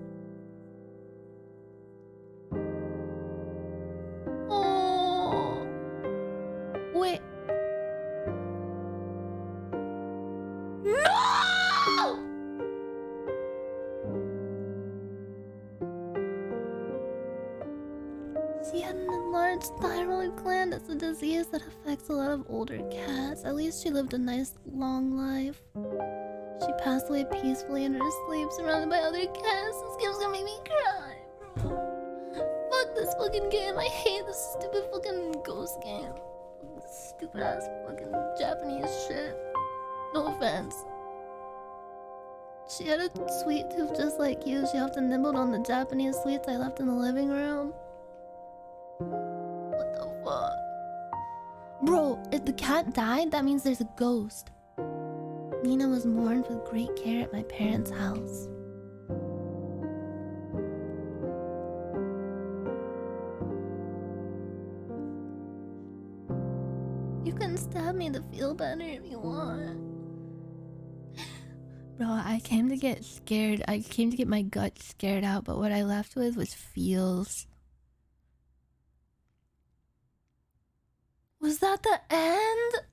Least she lived a nice, long life. She passed away peacefully in her sleep, surrounded by other cats. This game's gonna make me cry, bro. Fuck this fucking game. I hate this stupid fucking ghost game. Stupid ass fucking Japanese shit. No offense. She had a sweet tooth just like you. She often nibbled on the Japanese sweets I left in the living room. Bro, if the cat died, that means there's a ghost. Nina was mourned with great care at my parents' house. You can stab me to feel better if you want. Bro, I came to get scared. I came to get my gut scared out, but what I left with was feels. Was that the end?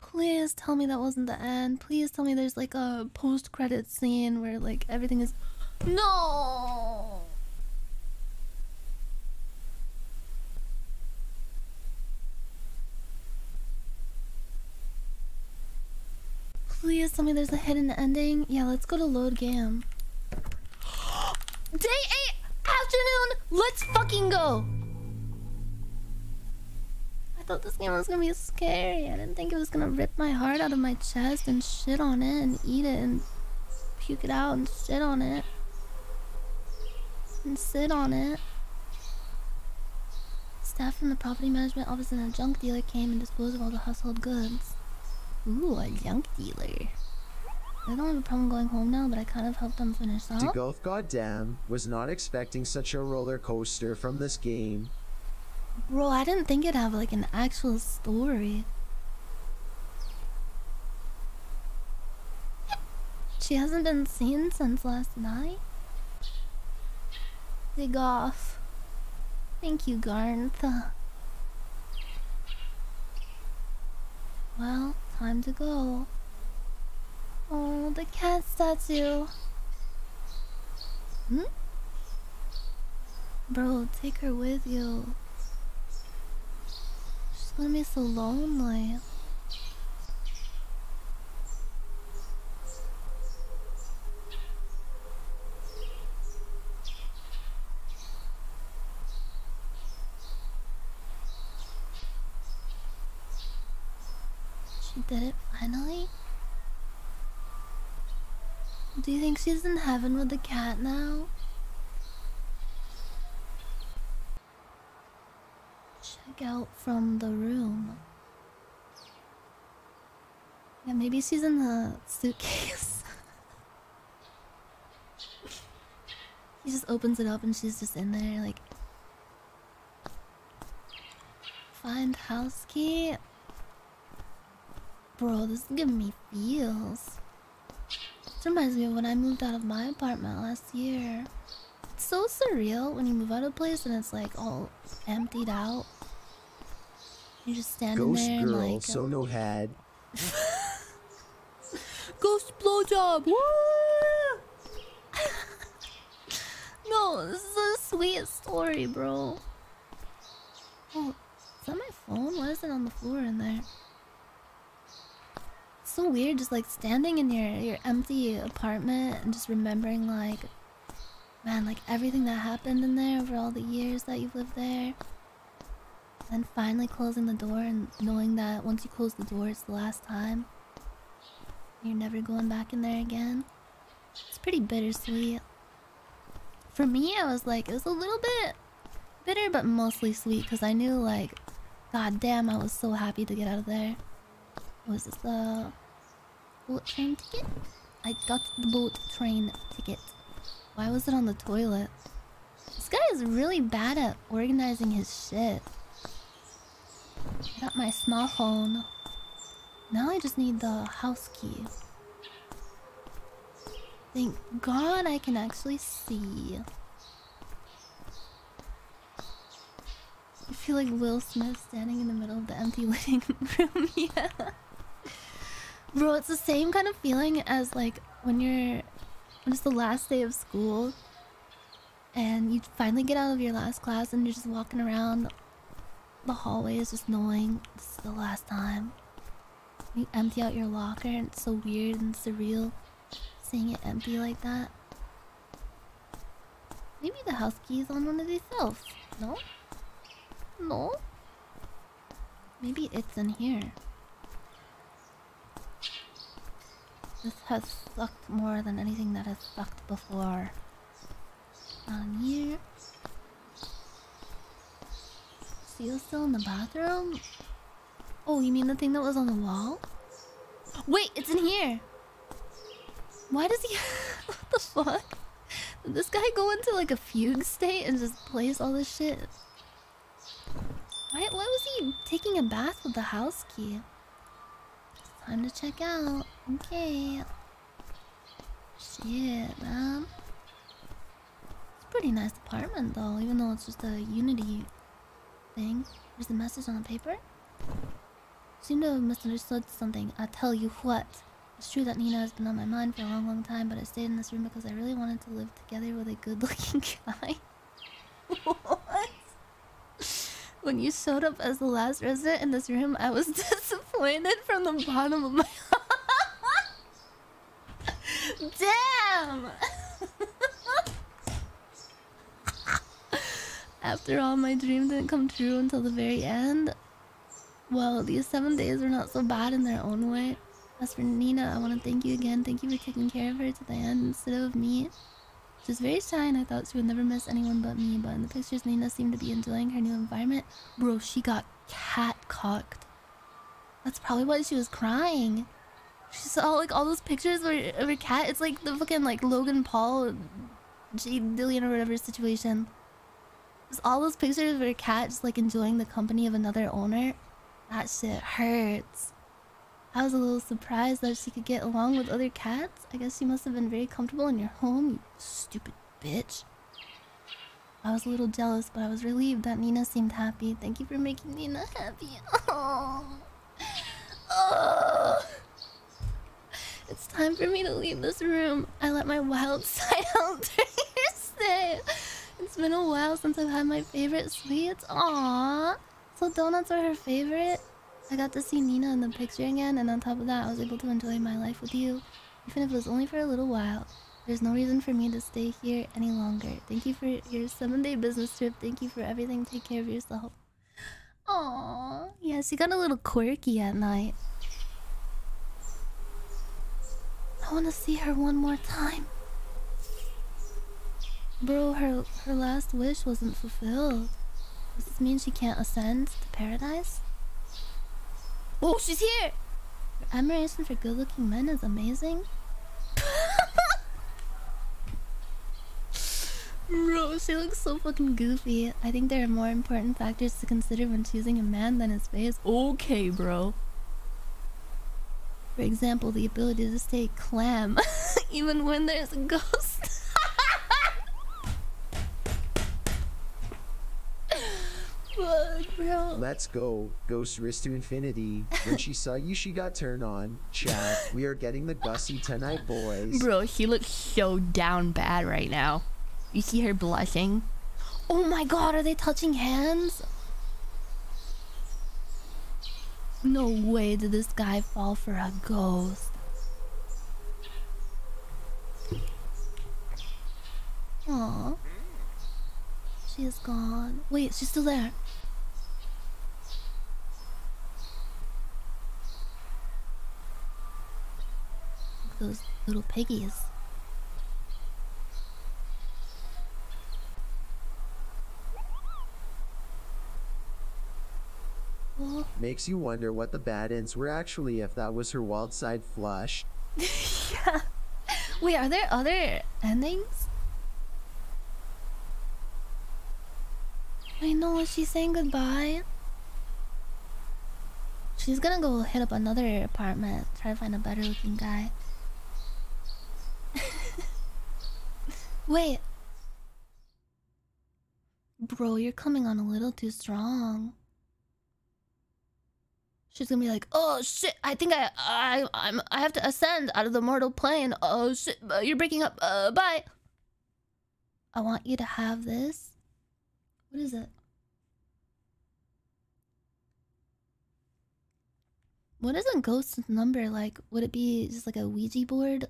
Please tell me that wasn't the end. Please tell me there's like a post credit scene where like everything is. No! Please tell me there's a hidden ending. Yeah, let's go to load game. Day 8 afternoon! Let's fucking go! I thought this game was gonna be scary. I didn't think it was gonna rip my heart out of my chest and shit on it and eat it and puke it out and shit on it. and sit on it. Staff from the property management office and a junk dealer came and disposed of all the household goods. Ooh, a junk dealer. I don't have a problem going home now, but I kind of helped them finish up. To golf goddamn was not expecting such a roller coaster from this game. Bro, I didn't think it'd have like an actual story. She hasn't been seen since last night. Dig off. Thank you, Garth. Well, time to go. Oh, the cat statue. Hmm? Bro, take her with you. She's gonna be so lonely. She did it finally? Do you think she's in heaven with the cat now? Check out from the room. Yeah, maybe she's in the suitcase. he just opens it up and she's just in there, like. Find house key. Bro, this is giving me feels. Reminds me of when I moved out of my apartment last year. It's so surreal when you move out of a place and it's like all emptied out. You're just Ghost there girl, and like so no head. Ghost blowjob. No, this is a sweet story, bro. Oh, is that my phone? Why is it on the floor in there? So weird, just like standing in your your empty apartment and just remembering like, man, like everything that happened in there over all the years that you've lived there. And then finally closing the door and knowing that once you close the door, it's the last time. You're never going back in there again. It's pretty bittersweet. For me, I was like, it was a little bit bitter, but mostly sweet because I knew, like, god damn, I was so happy to get out of there. what Was this uh, the boat train ticket? I got the boat train ticket. Why was it on the toilet? This guy is really bad at organizing his shit. I got my small phone. Now I just need the house key. Thank God I can actually see. I feel like Will Smith standing in the middle of the empty living room. yeah. Bro, it's the same kind of feeling as like when you're when it's the last day of school and you finally get out of your last class and you're just walking around the hallways just knowing this is the last time. You empty out your locker and it's so weird and surreal seeing it empty like that. Maybe the house key is on one of these shelves. No? No? Maybe it's in here. This has sucked more than anything that has sucked before. On here. Seal still in the bathroom? Oh, you mean the thing that was on the wall? Wait, it's in here! Why does he... what the fuck? Did this guy go into like a fugue state and just place all this shit? Why, why was he taking a bath with the house key? Time to check out. Okay. Shit, man. It's a pretty nice apartment though, even though it's just a Unity thing. There's a message on the paper. Seem to have misunderstood something. I tell you what. It's true that Nina has been on my mind for a long, long time, but I stayed in this room because I really wanted to live together with a good-looking guy. what? When you showed up as the last resident in this room, I was disappointed from the bottom of my Damn! After all, my dream didn't come true until the very end. Well, these seven days were not so bad in their own way. As for Nina, I want to thank you again. Thank you for taking care of her to the end instead of me. She's very shy and I thought she would never miss anyone but me, but in the pictures Nina seemed to be enjoying her new environment. Bro, she got cat-cocked. That's probably why she was crying. She saw like all those pictures where of her cat. It's like the fucking like Logan Paul, Jade Dillian or whatever situation. Just all those pictures of her cat just like enjoying the company of another owner. That shit hurts. I was a little surprised that she could get along with other cats. I guess she must have been very comfortable in your home, you stupid bitch. I was a little jealous, but I was relieved that Nina seemed happy. Thank you for making Nina happy. Oh. Oh. It's time for me to leave this room. I let my wild side out stay. It's been a while since I've had my favorite sweets. Aww. So donuts are her favorite? I got to see Nina in the picture again, and on top of that, I was able to enjoy my life with you, even if it was only for a little while. There's no reason for me to stay here any longer. Thank you for your seven day business trip. Thank you for everything. Take care of yourself. Aww. Yeah, she got a little quirky at night. I want to see her one more time. Bro, her her last wish wasn't fulfilled. Does this mean she can't ascend to paradise? Oh, she's here! Your admiration for good-looking men is amazing. Bro, she looks so fucking goofy. I think there are more important factors to consider when choosing a man than his face. Okay, bro. For example, the ability to stay clam even when there's a ghost. Bro. Let's go. Ghost wrist to infinity. When she saw you, she got turned on. Chat. We are getting the gussy tonight, boys. Bro, she looks so down bad right now. You see her blushing? Oh my god, are they touching hands? No way did this guy fall for a ghost. Aw. She is gone. Wait, she's still there. Those little piggies. Makes you wonder what the bad ends were actually if that was her wild side flush. yeah. Wait, are there other endings? I know she's saying goodbye. She's gonna go hit up another apartment, try to find a better looking guy. Wait. Bro, you're coming on a little too strong. She's gonna be like, "Oh shit! I think I, I, I'm, I have to ascend out of the mortal plane. Oh shit! Uh, you're breaking up. Uh, bye." I want you to have this. What is it? What is a ghost's number like? Would it be just like a Ouija board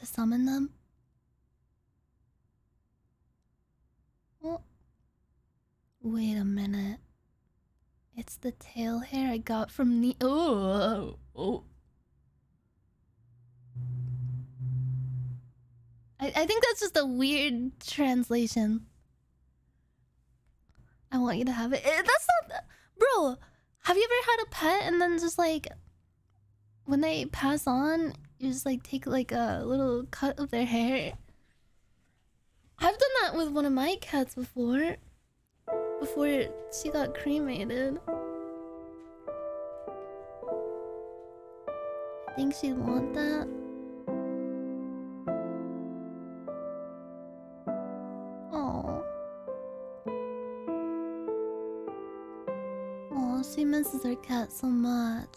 to summon them? Oh. Wait a minute. It's the tail hair I got from the. Oh, oh. I, I think that's just a weird translation. I want you to have it. Eh, That's not. Bro, have you ever had a pet and then just like. When they pass on, you just like take like a little cut of their hair? I've done that with one of my cats before before she got cremated. I think she'd want that. Oh. Oh, she misses her cat so much.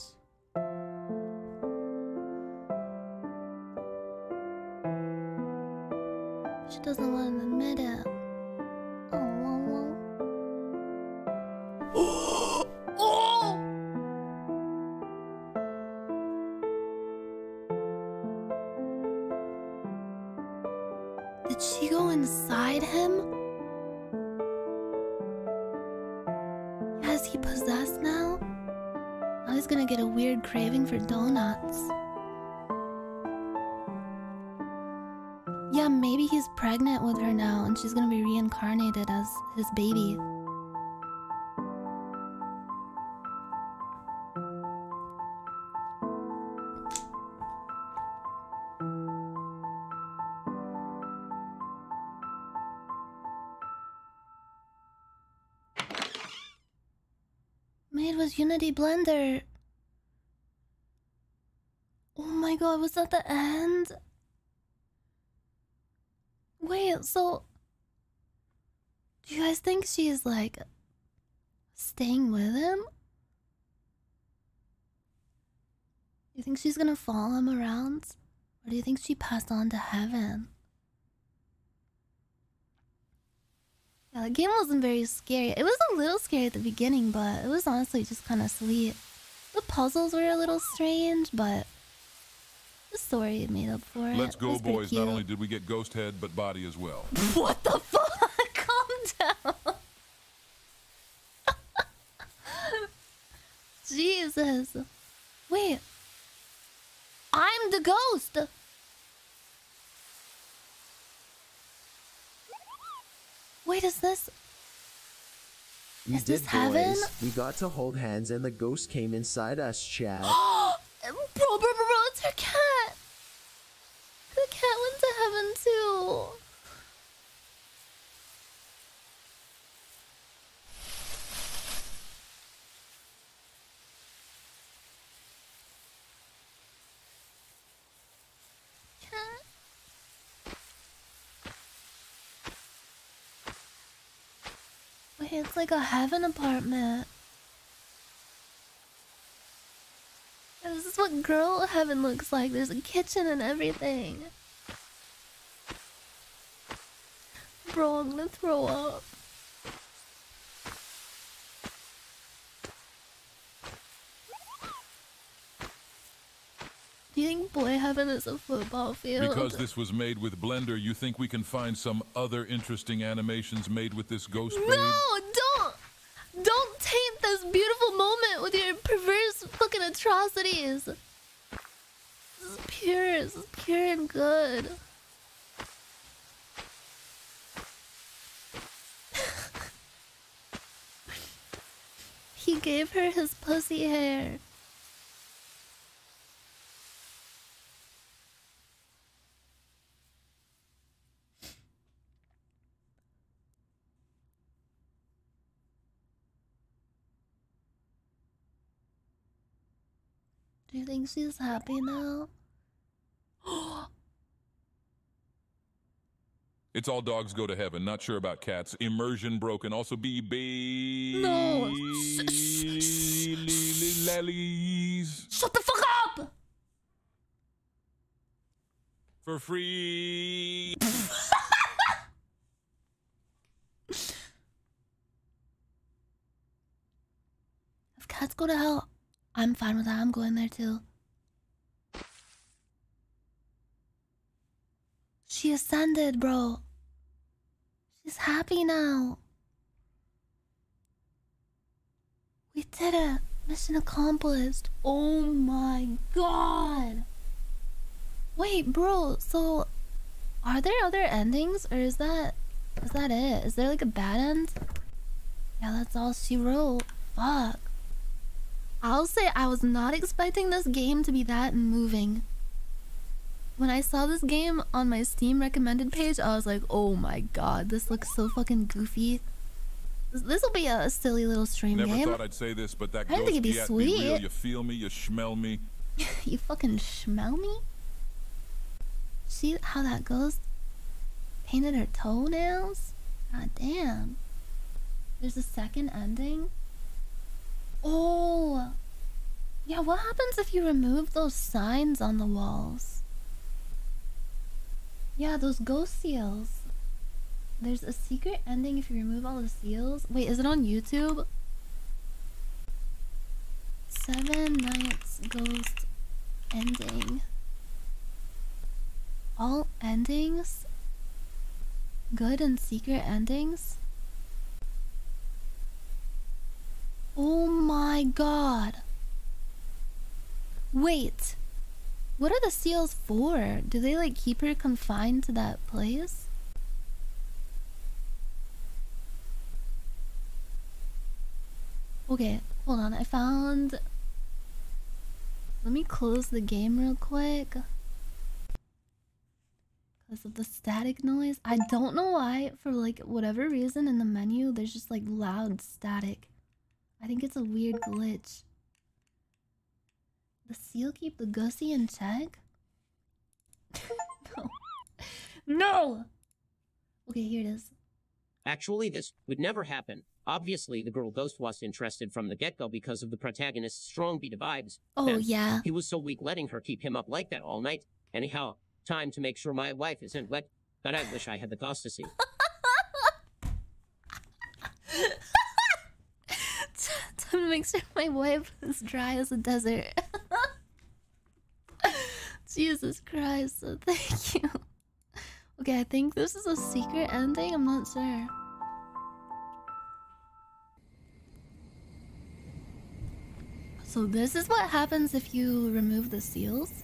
Blender. Oh my god, was that the end? Wait, so do you guys think she's like staying with him? You think she's gonna follow him around? Or do you think she passed on to heaven? The game wasn't very scary. It was a little scary at the beginning, but it was honestly just kind of sweet. The puzzles were a little strange, but the story made up for it. Let's go, pretty boys. Not only did we get ghost head, but body as well. What the fuck? Calm down. Jesus. Wait. I'm the ghost. Wait, is this? We Is did, this boys. heaven? We got to hold hands and the ghost came inside us, Chad. bro, bro, bro, bro, it's her cat. The cat went to heaven too. Wait, it's like a heaven apartment. This is what girl heaven looks like. There's a kitchen and everything. Bro, I'm gonna throw up. Do you think boy heaven is a football field? Because this was made with Blender, you think we can find some other interesting animations made with this ghost babe? No, don't! Don't taint this beautiful moment with your perverse fucking atrocities. This is pure, this is pure and good. he gave her his pussy hair. Do you think she's happy now? It's all dogs go to heaven. Not sure about cats. Immersion broken. Also be ba- No. lilies Shut the fuck up! for free. If cats go to hell, I'm fine with that. I'm going there too. She ascended, bro. She's happy now. We did it. Mission accomplished. Oh my god. Wait, bro. So, are there other endings, or is that is that it? Is there like a bad end? Yeah, that's all she wrote. Fuck. I'll say I was not expecting this game to be that moving. When I saw this game on my Steam recommended page, I was like, oh my god, this looks so fucking goofy. This will be a silly little stream Never game. thought I'd say this, but that I think it'd be yet be real. sweet. You feel me? You smell me? you fucking smell me? See how that goes? Painted her toenails? God damn. There's a second ending? Oh! Yeah, what happens if you remove those signs on the walls? Yeah, those ghost seals. There's a secret ending if you remove all the seals. Wait, is it on YouTube? Seven Nights Ghost ending. All endings? Good and secret endings? Oh my god. Wait. What are the seals for? Do they like keep her confined to that place? Okay, hold on. I found. Let me close the game real quick. Because of the static noise. I don't know why, for like whatever reason in the menu, there's just like loud static. I think it's a weird glitch. The seal keep the gussy in check? no. No! Okay, here it is. Actually, this would never happen. Obviously, the girl Ghost was interested from the get-go because of the protagonist's strong beat of vibes. Oh, And yeah. He was so weak letting her keep him up like that all night. Anyhow, time to make sure my wife isn't wet, but I wish I had the ghost to see. Time to make sure my wife is dry as a desert. Jesus Christ, so thank you. Okay, I think this is a secret ending, I'm not sure. So this is what happens if you remove the seals?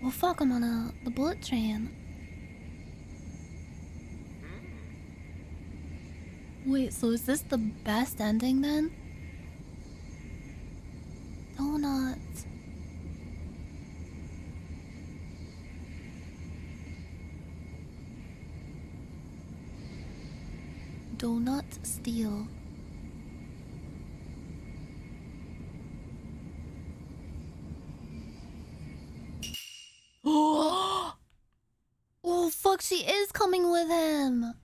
Well fuck, I'm on a the bullet train. Wait, so is this the best ending then? Donuts. Donut steel. Oh, oh fuck, she is coming with him.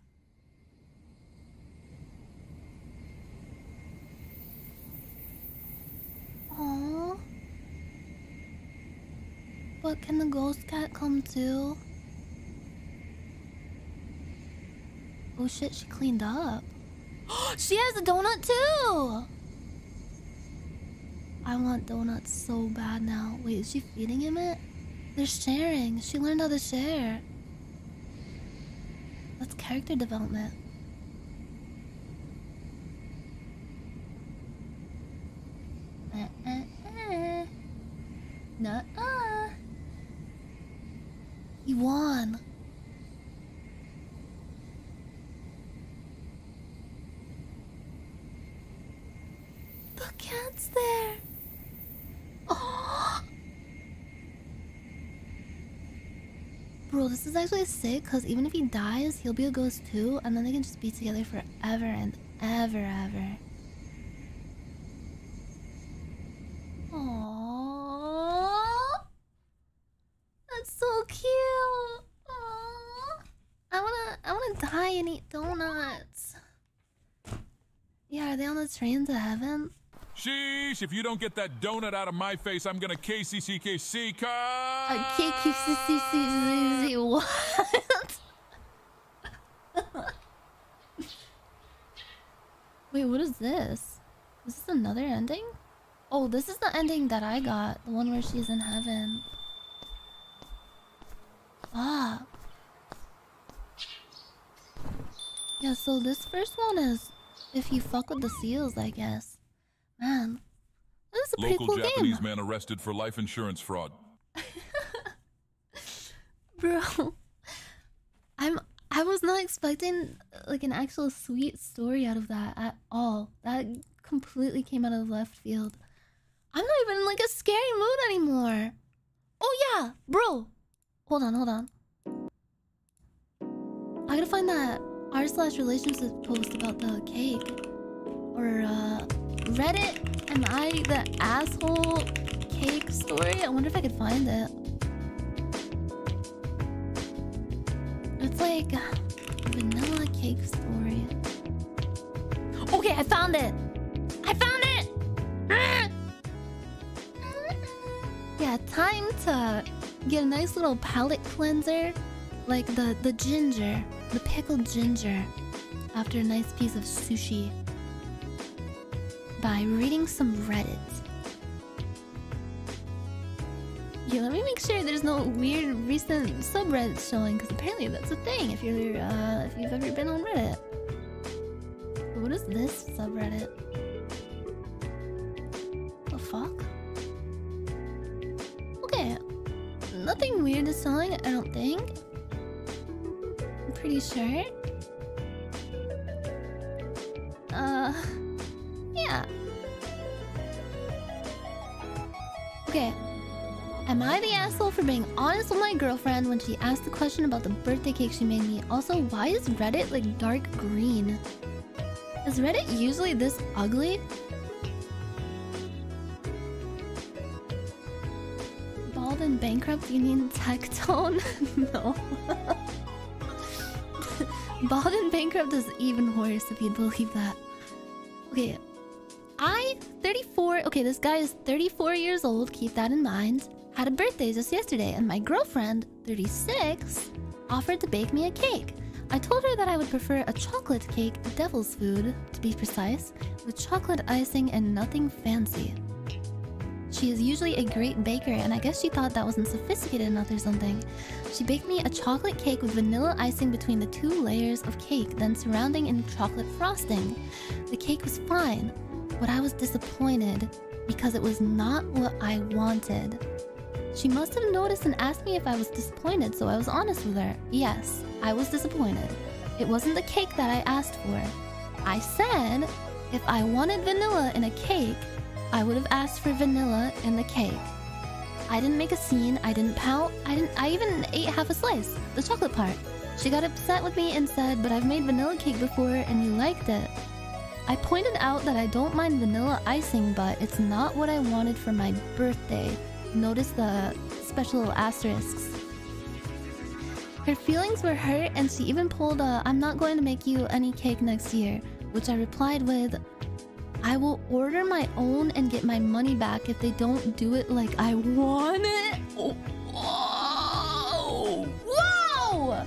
Aww. But can the ghost cat come too? Oh shit, she cleaned up. she has a donut too! I want donuts so bad now. Wait, is she feeding him it? They're sharing. She learned how to share. That's character development. Uh, uh, uh. Nuh-uh. He won. The cat's there. Oh. Bro, this is actually sick because even if he dies, he'll be a ghost too, and then they can just be together forever and ever, ever. Aww. That's so cute. Aww. I wanna, I wanna die and eat donuts. Yeah, are they on the train to heaven? Sheesh, if you don't get that donut out of my face, I'm gonna KCCKC cut. A KQCCCC what? Wait, what is this? Is this another ending? Oh, this is the ending that I got. The one where she's in heaven. Ah. Yeah, so this first one is if you fuck with the seals, I guess. Man, this is a pretty Local cool Japanese game. man arrested for life insurance fraud. Bro, I'm I was not expecting like an actual sweet story out of that at all. That completely came out of left field. I'm not even in like a scary mood anymore. Oh yeah, bro. Hold on, hold on. I gotta find that r slash relationship post about the cake. Or uh Reddit am I the asshole cake story? I wonder if I could find it. It's like vanilla cake story. Okay, I found it. I found it. Ah! Yeah, time to get a nice little palate cleanser, like the the ginger, the pickled ginger, after a nice piece of sushi. By reading some Reddit. Yeah, let me make sure there's no weird recent subreddits showing, because apparently that's a thing if you're uh, if you've ever been on Reddit. What is this subreddit? The fuck? Okay, nothing weird is selling, I don't think. Pretty sure. Uh, yeah. Okay. Am I the asshole for being honest with my girlfriend when she asked the question about the birthday cake she made me? Also, why is Reddit like dark green? Is Reddit usually this ugly? Bald and bankrupt, you mean tech tone? no. Bald and bankrupt is even worse if you believe that. Okay. I, 34, okay, this guy is 34 years old, keep that in mind. Had a birthday just yesterday, and my girlfriend, 36, offered to bake me a cake. I told her that I would prefer a chocolate cake, devil's food, to be precise, with chocolate icing and nothing fancy. She is usually a great baker, and I guess she thought that wasn't sophisticated enough or something. She baked me a chocolate cake with vanilla icing between the two layers of cake, then surrounding in chocolate frosting. The cake was fine, but I was disappointed because it was not what I wanted. She must have noticed and asked me if I was disappointed, so I was honest with her. Yes, I was disappointed. It wasn't the cake that I asked for. I said if I wanted vanilla in a cake, I would have asked for vanilla in the cake. I didn't make a scene, I didn't pout, I didn't I even ate half a slice, the chocolate part. She got upset with me and said, but I've made vanilla cake before and you liked it. I pointed out that I don't mind vanilla icing, but it's not what I wanted for my birthday. Notice the special asterisks. Her feelings were hurt and she even pulled a I'm not going to make you any cake next year, which I replied with I will order my own and get my money back if they don't do it like I want it. Whoa! Whoa!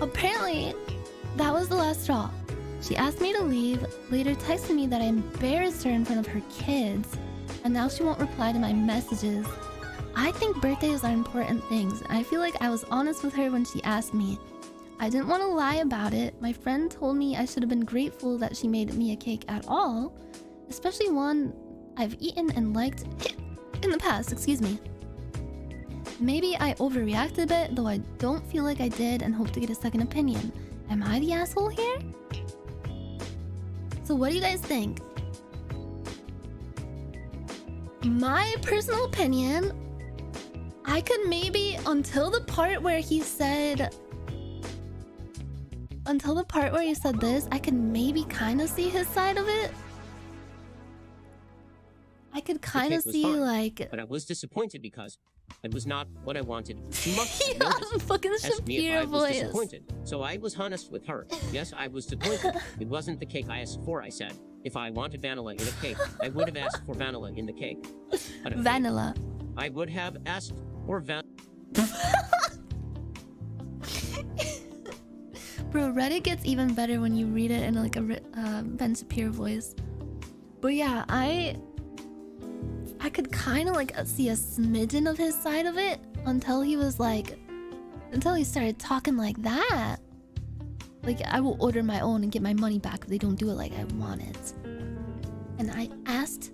Apparently, that was the last straw. She asked me to leave, later texted me that I embarrassed her in front of her kids, and now she won't reply to my messages. I think birthdays are important things. And I feel like I was honest with her when she asked me. I didn't want to lie about it. My friend told me I should have been grateful that she made me a cake at all, especially one I've eaten and liked in the past, excuse me. Maybe I overreacted a bit, though I don't feel like I did and hope to get a second opinion. Am I the asshole here? So what do you guys think? My personal opinion, I could maybe until the part where he said until the part where he said this, I could maybe kind of see his side of it. I could kind of see fine, like But I was disappointed because it was not what I wanted. She must He have has fucking asked me if I Shapiro was voice. disappointed. So I was honest with her. Yes, I was disappointed. it wasn't the cake I asked for, I said. If I wanted vanilla in a cake, I would have asked for vanilla in the cake. But vanilla. I would have asked for van. Bro, Reddit gets even better when you read it in like a uh, Ben Shapiro voice. But yeah, I I could kind of like see a smidgen of his side of it until he was like until he started talking like that. Like I will order my own and get my money back if they don't do it like I want it. And I asked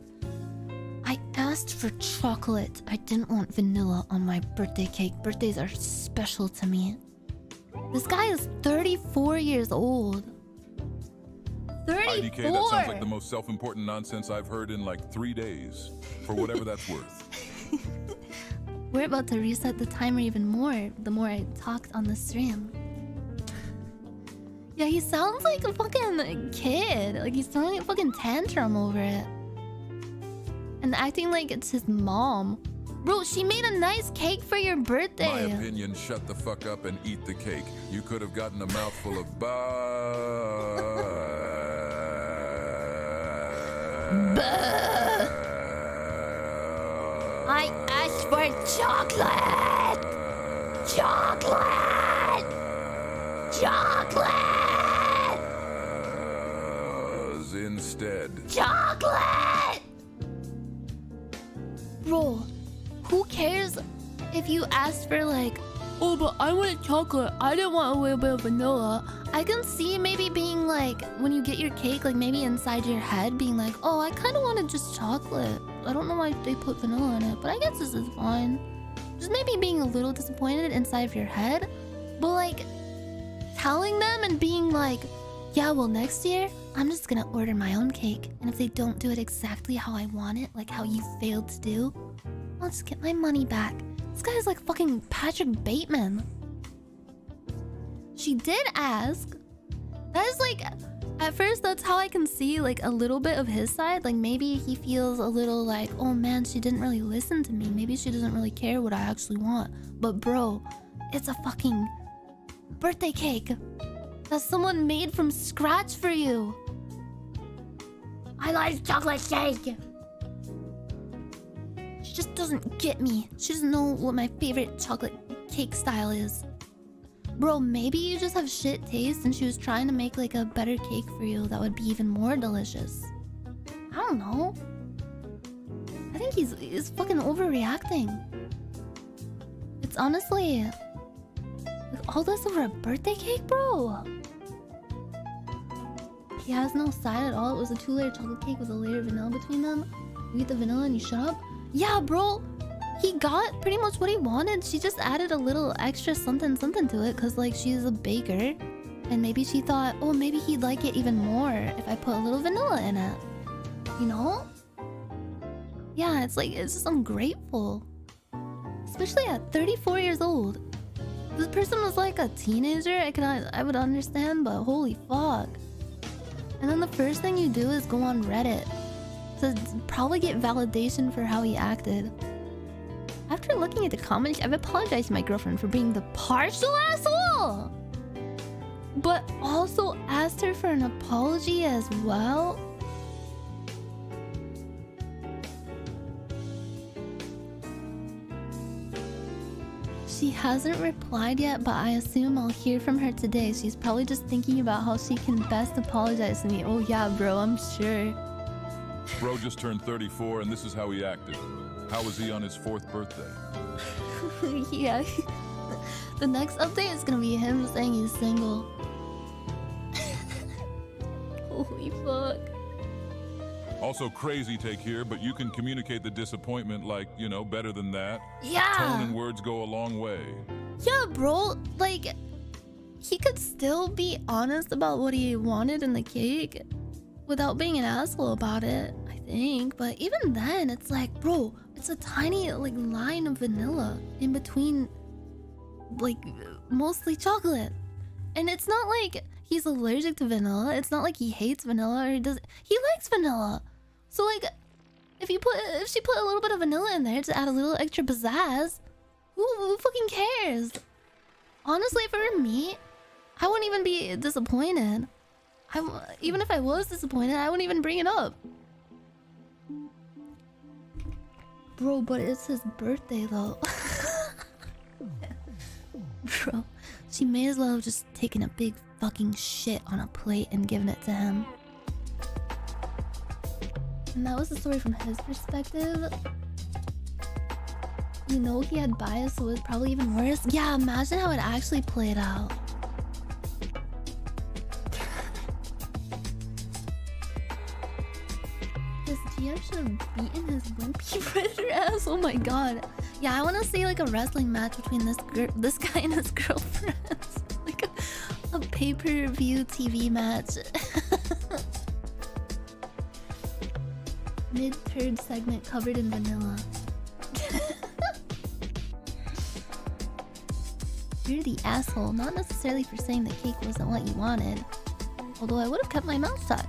I asked for chocolate. I didn't want vanilla on my birthday cake. Birthdays are special to me. This guy is 34 years old. 34! IDK, that sounds like the most self-important nonsense I've heard in like three days. For whatever that's worth. We're about to reset the timer even more the more I talked on the stream. Yeah, he sounds like a fucking kid. Like he's throwing a fucking tantrum over it. And acting like it's his mom. Bro, she made a nice cake for your birthday. My opinion, shut the fuck up and eat the cake. You could have gotten a mouthful of I asked for chocolate! Chocolate! Chocolate! instead. Chocolate! Bro, who cares if you asked for like, oh, but I wanted chocolate. I didn't want a little bit of vanilla. I can see maybe being like, when you get your cake, like maybe inside your head being like, oh, I kind of wanted just chocolate. I don't know why they put vanilla in it, but I guess this is fine. just maybe being a little disappointed inside of your head, but like telling them and being like, yeah, well, next year I'm just gonna order my own cake, and if they don't do it exactly how I want it, like how you failed to do, I'll just get my money back. This guy is like fucking Patrick Bateman. She did ask. That is like, at first, that's how I can see like a little bit of his side. Like maybe he feels a little like, oh man, she didn't really listen to me. Maybe she doesn't really care what I actually want. But bro, it's a fucking birthday cake that someone made from scratch for you. I like chocolate cake. Just doesn't get me. She doesn't know what my favorite chocolate cake style is. Bro, maybe you just have shit taste and she was trying to make like a better cake for you that would be even more delicious. I don't know. I think he's he's fucking overreacting. It's honestly all this over a birthday cake, bro. He has no side at all. It was a two-layer chocolate cake with a layer of vanilla between them. You eat the vanilla and you shut up. Yeah, bro. He got pretty much what he wanted. She just added a little extra something something to it because like she's a baker. And maybe she thought, oh, maybe he'd like it even more if I put a little vanilla in it. You know? Yeah, it's like, it's just ungrateful. Especially at 34 years old. This person was like a teenager, I cannot, I would understand, but holy fuck. And then the first thing you do is go on Reddit to probably get validation for how he acted. After looking at the comments, I've apologized to my girlfriend for being the partial asshole! But also asked her for an apology as well? She hasn't replied yet, but I assume I'll hear from her today. She's probably just thinking about how she can best apologize to me. Oh yeah, bro, I'm sure. Bro just turned 34 and this is how he acted. How was he on his fourth birthday? yeah. the next update is gonna be him saying he's single. Holy fuck. Also, crazy take here, but you can communicate the disappointment like, you know, better than that. Yeah. Tone and words go a long way. Yeah, bro. Like, he could still be honest about what he wanted in the cake without being an asshole about it, I think. But even then, it's like, bro, it's a tiny, like, line of vanilla in between, like, mostly chocolate. And it's not like he's allergic to vanilla. It's not like he hates vanilla or he does. He likes vanilla. So like, if you put if she put a little bit of vanilla in there to add a little extra pizzazz, who, who fucking cares? Honestly, for me, I wouldn't even be disappointed. I even if I was disappointed, I wouldn't even bring it up. Bro, but it's his birthday though. Bro, she may as well have just taken a big fucking shit on a plate and given it to him. And that was the story from his perspective. You know he had bias, so it was probably even worse. Yeah, imagine how it actually played out. Should have beaten his wimpy predator ass. Oh my god. Yeah, I want to see like a wrestling match between this this guy and his girlfriend. like a, a pay-per-view TV match. Mid-third segment covered in vanilla. You're the asshole, not necessarily for saying the cake wasn't what you wanted. Although I would have kept my mouth shut,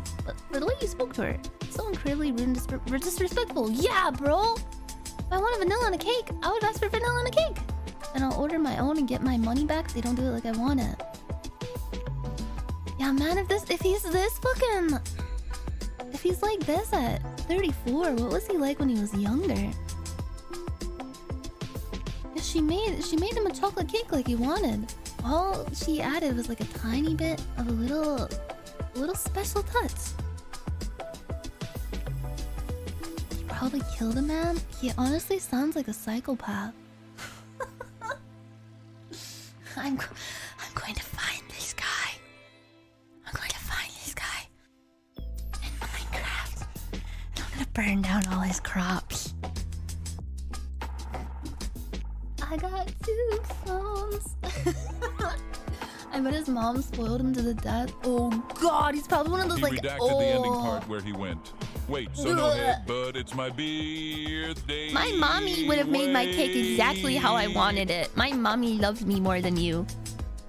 the way you spoke to her, so incredibly rude and disre- disrespectful. Yeah, bro! If I want a vanilla on a cake, I would ask for vanilla on a cake. And I'll order my own and get my money back they don't do it like I want it. Yeah, man, if this if he's this fucking if he's like this at 34, what was he like when he was younger? Yeah, she made she made him a chocolate cake like he wanted. All she added was like a tiny bit of a little little special touch. He probably killed a man. He honestly sounds like a psychopath. I'm I'm going to find this guy. I'm going to find this guy in Minecraft. And I'm gonna burn down all his crops. I got two phones. I bet his mom spoiled him to the death. Oh god, he's probably one of those He like redacted oh. the ending oh. part where he went. Wait, so no head, but it's my birthday. My mommy would have made my cake exactly how I wanted it. My mommy loves me more than you.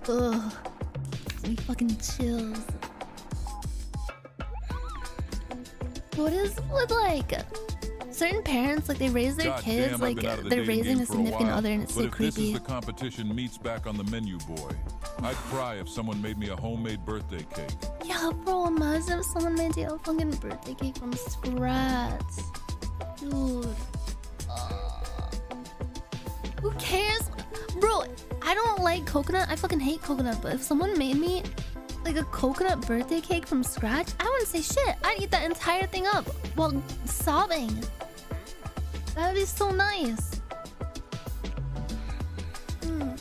Ugh. Some fucking chills. What is with like certain parents like they raise their God kids damn, like been out of the they're raising a a significant while, other and it's but so if this creepy. is the competition meets back on the menu, boy, I'd cry if someone made me a homemade birthday cake. Yeah, bro, imagine if someone made you a fucking birthday cake from scratch. Dude. Who cares? Bro, I don't like coconut. I fucking hate coconut. But if someone made me like a coconut birthday cake from scratch, I wouldn't say shit. I'd eat that entire thing up while sobbing. That would be so nice. Mm.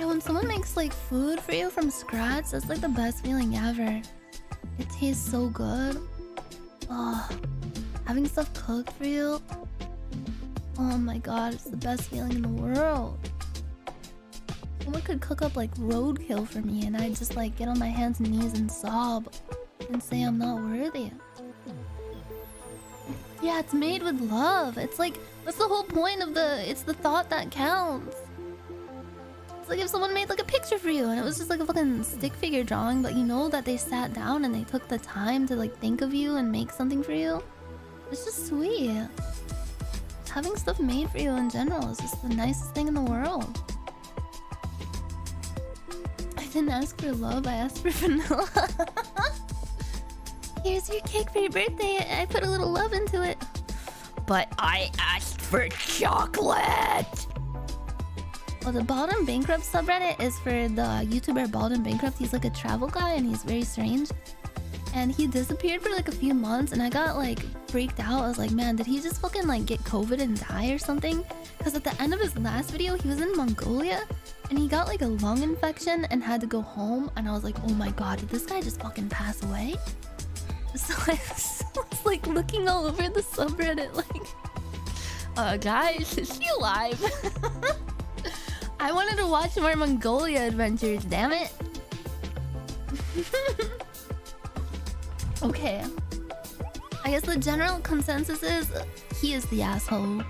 Yeah, when someone makes like food for you from scratch, that's like the best feeling ever. It tastes so good. Oh, having stuff cooked for you. Oh my god, it's the best feeling in the world. Someone could cook up like roadkill for me, and I'd just like get on my hands and knees and sob and say I'm not worthy. Yeah, it's made with love. It's like that's the whole point of the. It's the thought that counts. It's like if someone made like a picture for you and it was just like a fucking stick figure drawing, but you know that they sat down and they took the time to like think of you and make something for you. It's just sweet. Having stuff made for you in general is just the nicest thing in the world. I didn't ask for love, I asked for vanilla. Here's your cake for your birthday. I put a little love into it. But I asked for chocolate. Well, the Bald and Bankrupt subreddit is for the YouTuber Bald and Bankrupt. He's like a travel guy and he's very strange. And he disappeared for like a few months and I got like freaked out. I was like, man, did he just fucking like get COVID and die or something? Because at the end of his last video, he was in Mongolia and he got like a lung infection and had to go home. And I was like, oh my god, did this guy just fucking pass away? So I was, like looking all over the subreddit, like, Uh, guys, is she alive? I wanted to watch more Mongolia adventures, damn it. okay. I guess the general consensus is uh, he is the asshole.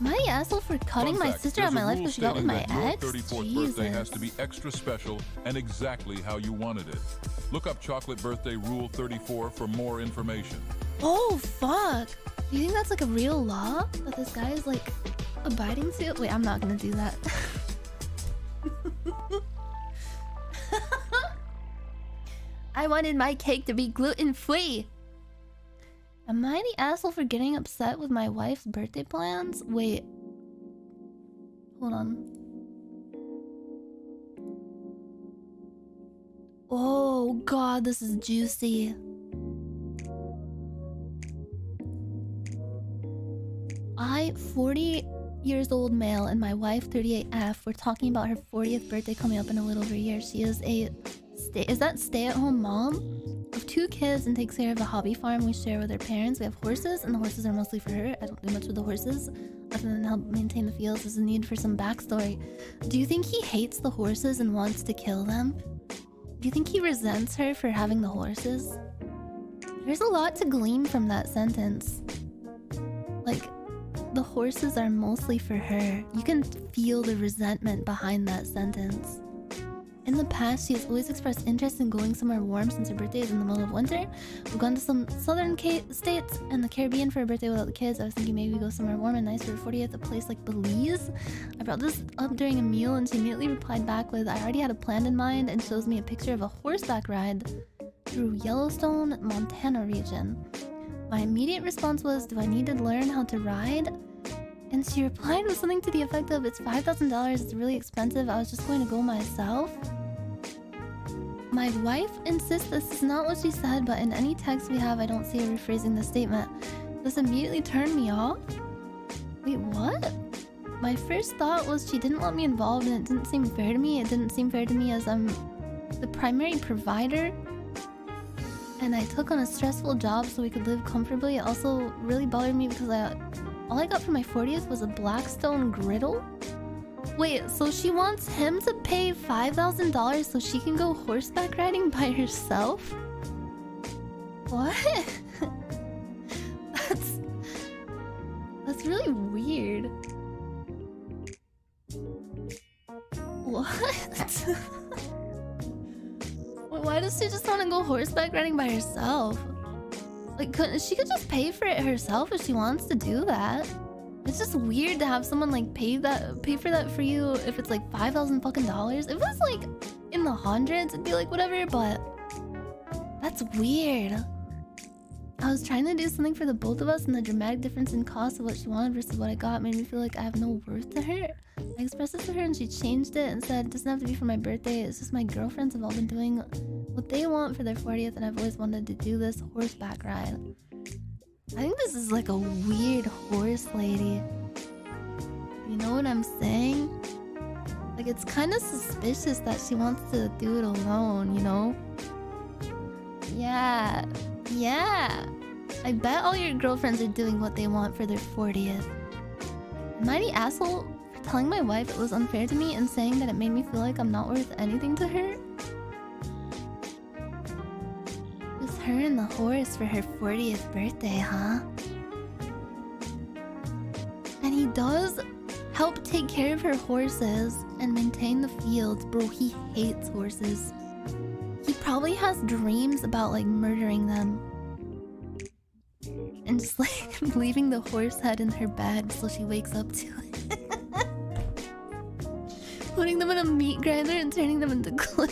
My asshole for cutting Fun my fact, sister out of my life because she got with my that your ex? 34th birthday has Jesus. to be extra special and exactly how you wanted it. Look up Chocolate Birthday Rule 34 for more information. Oh, fuck. You think that's like a real law that this guy is like abiding to? Wait, I'm not gonna do that. I wanted my cake to be gluten free. Am I the asshole for getting upset with my wife's birthday plans? Wait. Hold on. Oh god, this is juicy. I, 40 years old male, and my wife, 38F, we're talking about her 40th birthday coming up in a little over a year. She is a stay is that stay-at-home mom of two kids and takes care of a hobby farm we share with her parents. We have horses, and the horses are mostly for her. I don't do much with the horses other than help maintain the fields. There's a need for some backstory. Do you think he hates the horses and wants to kill them? Do you think he resents her for having the horses? There's a lot to glean from that sentence. Like, the horses are mostly for her. You can feel the resentment behind that sentence. In the past, she has always expressed interest in going somewhere warm since her birthday is in the middle of winter. We've gone to some southern states and the Caribbean for her birthday without the kids. I was thinking maybe we go somewhere warm and nice for her 40th, a place like Belize. I brought this up during a meal and she immediately replied back with, I already had a plan in mind and shows me a picture of a horseback ride through Yellowstone, Montana region. My immediate response was, Do I need to learn how to ride? And she replied with something to the effect of, It's $5,000, it's really expensive, I was just going to go myself. My wife insists this is not what she said, but in any text we have, I don't see her rephrasing the statement. This immediately turned me off. Wait, what? My first thought was she didn't want me involved and it didn't seem fair to me. It didn't seem fair to me as I'm the primary provider and I took on a stressful job so we could live comfortably. It also really bothered me because I All I got for my 40th was a Blackstone griddle. Wait, so she wants him to pay $5,000 so she can go horseback riding by herself? What? that's... That's really weird. What? Why does she just want to go horseback riding by herself? Like, couldn't she could just pay for it herself if she wants to do that? It's just weird to have someone like pay that pay for that for you if it's like five thousand fucking dollars. If it was like in the hundreds, it'd be like whatever, but that's weird. I was trying to do something for the both of us, and the dramatic difference in cost of what she wanted versus what I got made me feel like I have no worth to her. I expressed it to her, and she changed it and said it doesn't have to be for my birthday. It's just my girlfriends have all been doing what they want for their 40th, and I've always wanted to do this horseback ride. I think this is like a weird horse lady. You know what I'm saying? Like, it's kind of suspicious that she wants to do it alone, you know? Yeah. Yeah. I bet all your girlfriends are doing what they want for their 40th. Mighty asshole for telling my wife it was unfair to me and saying that it made me feel like I'm not worth anything to her. Her and the horse for her 40th birthday, huh? And he does help take care of her horses and maintain the fields. Bro, he hates horses. He probably has dreams about like murdering them. And just like leaving the horse head in her bed so she wakes up to it. Putting them in a meat grinder and turning them into glue.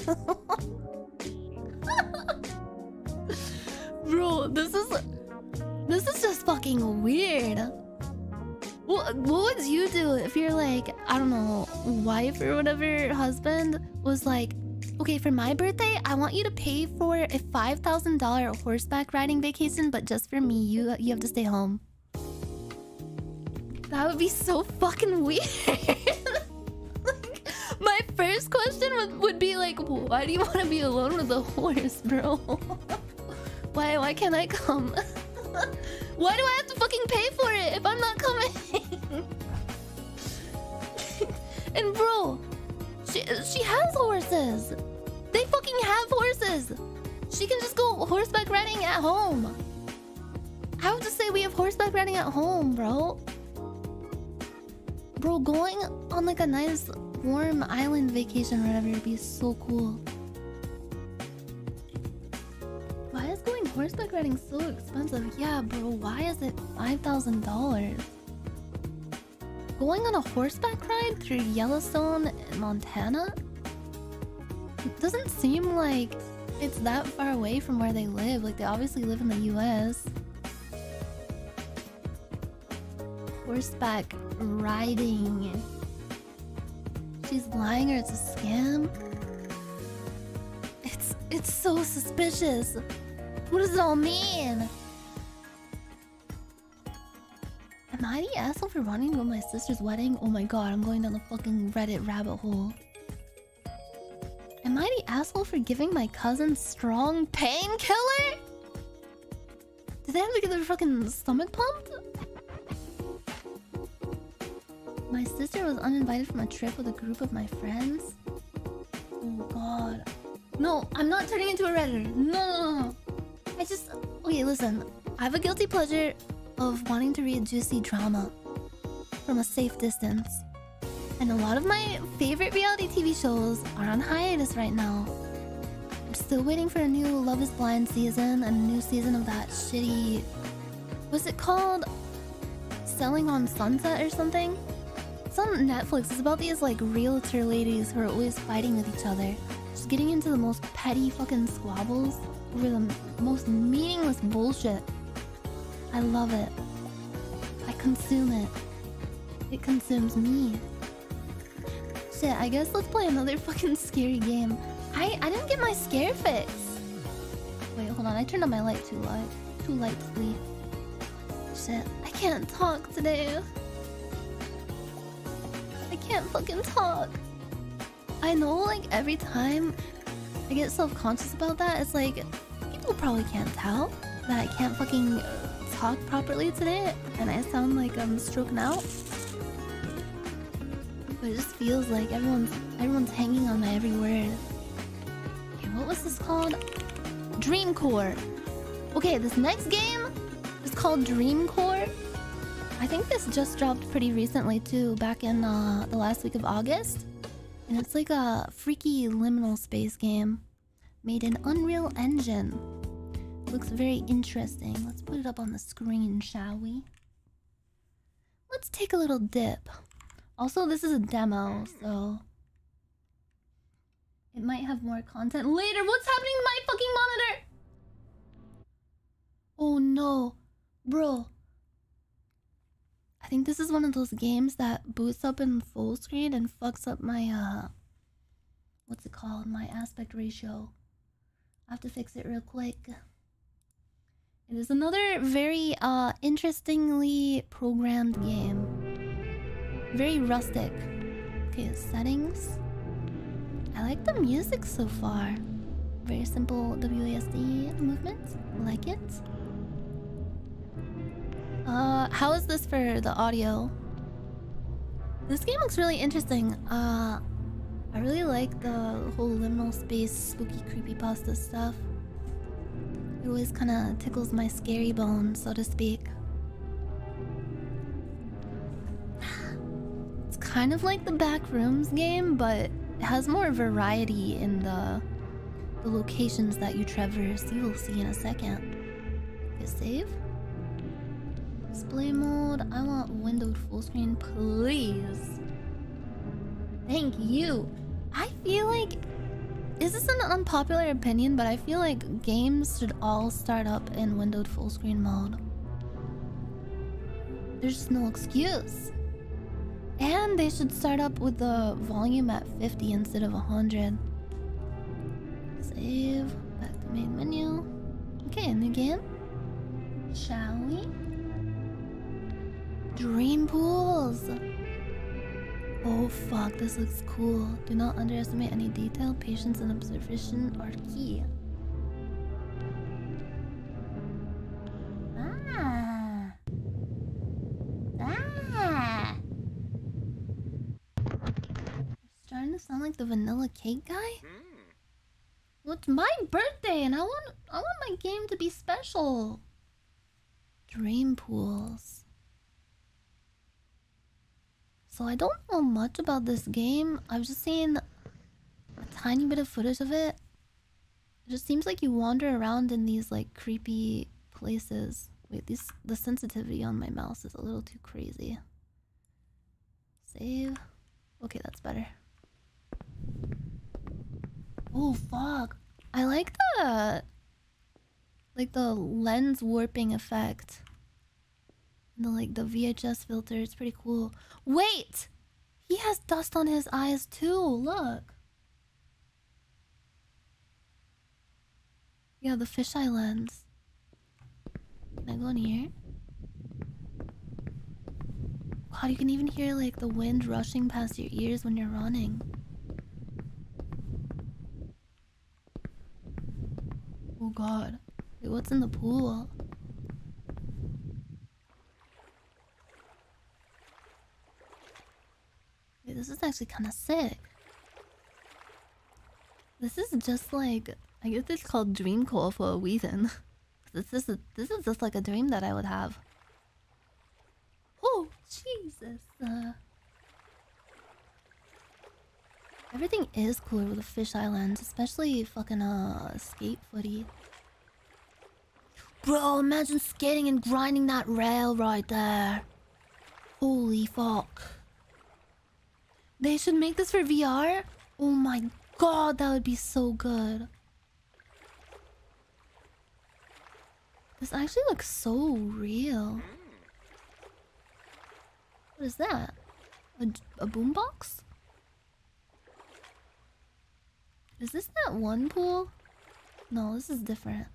Bro, this is this is just fucking weird. What, what would you do if your like, I don't know, wife or whatever, husband was like, okay, for my birthday, I want you to pay for a $5,000 horseback riding vacation, but just for me, you you have to stay home. That would be so fucking weird. like, my first question would, would be like, why do you want to be alone with a horse, bro? why why can't I come? Why do I have to fucking pay for it if I'm not coming? and bro, she she has horses. They fucking have horses. She can just go horseback riding at home. I would just say we have horseback riding at home, bro. Bro, going on like a nice warm island vacation or whatever would be so cool. Why is going horseback riding so expensive? Yeah, bro, why is it $5,000? Going on a horseback ride through Yellowstone Montana? It doesn't seem like it's that far away from where they live. Like, they obviously live in the US. Horseback riding. She's lying or it's a scam? It's it's so suspicious. What does it all mean? Am I the asshole for go to my sister's wedding? Oh my god, I'm going down the fucking Reddit rabbit hole. Am I the asshole for giving my cousin strong painkiller? Did they have to get their fucking stomach pumped? My sister was uninvited from a trip with a group of my friends. Oh god. No, I'm not turning into a redditor. No, no, no. I just... Okay, listen. I have a guilty pleasure of wanting to read juicy drama from a safe distance. And a lot of my favorite reality TV shows are on hiatus right now. I'm still waiting for a new Love is Blind season and a new season of that shitty. Was it called? Selling on Sunset or something? It's on Netflix. It's about these like realtor ladies who are always fighting with each other. Just getting into the most petty fucking squabbles the most meaningless bullshit. I love it. I consume it. It consumes me. Shit, I guess let's play another fucking scary game. I I didn't get my scare fix. Wait, hold on. I turned on my light too light. Too lightly. Shit, I can't talk today. I can't fucking talk. I know, like, every time I get self-conscious about that, it's like, people probably can't tell that I can't fucking talk properly today and I sound like I'm stroking out. But it just feels like everyone's everyone's hanging on my every word. Okay, what was this called? Dream Core. Okay, this next game is called Dream Core. I think this just dropped pretty recently too, back in uh, the last week of August. And it's like a freaky liminal space game made in Unreal Engine. Looks very interesting. Let's put it up on the screen, shall we? Let's take a little dip. Also, this is a demo, so it might have more content later. What's happening to my fucking monitor? Oh no, bro. I think this is one of those games that boots up in full screen and fucks up my uh what's it called? My aspect ratio. I have to fix it real quick. It is another very uh interestingly programmed game. Very rustic. Okay, settings. I like the music so far. Very simple WASD movements. Like it. Uh, how is this for the audio? This game looks really interesting. Uh, I really like the whole liminal space, spooky, creepy pasta stuff. It always kind of tickles my scary bone, so to speak. It's kind of like the Backrooms game, but it has more variety in the the locations that you traverse. You will see in a second. Okay, save. Display mode. I want windowed full screen, please. Thank you. I feel like this is an unpopular opinion, but I feel like games should all start up in windowed full screen mode. There's no excuse. And they should start up with the volume at 50 instead of 100. Save. Back to main menu. Okay, new game. Shall we? Dream pools. Oh fuck, this looks cool. Do not underestimate any detail. Patience and observation are key. Ah. Ah. Starting to sound like the vanilla cake guy? Well, it's my birthday and I want I want my game to be special. Dream pools. So I don't know much about this game. I've just seen a tiny bit of footage of it. It just seems like you wander around in these like creepy places. Wait, this the sensitivity on my mouse is a little too crazy. Save. Okay, that's better. Oh fuck. I like the like the lens warping effect. The like the VHS filter, it's pretty cool. Wait! He has dust on his eyes too. Look. Yeah, the fisheye lens. Can I go in here? God, you can even hear like the wind rushing past your ears when you're running. Oh god. Wait, what's in the pool? Wait, this is actually kind of sick. This is just like I guess it's called dream core for a reason. this is this is just like a dream that I would have. Oh Jesus! Uh, everything is cooler with a fish islands, especially fucking uh skate footy. Bro, imagine skating and grinding that rail right there. Holy fuck. They should make this for VR? Oh my god, that would be so good. This actually looks so real. What is that? A, a boombox? Is this that one pool? No, this is different.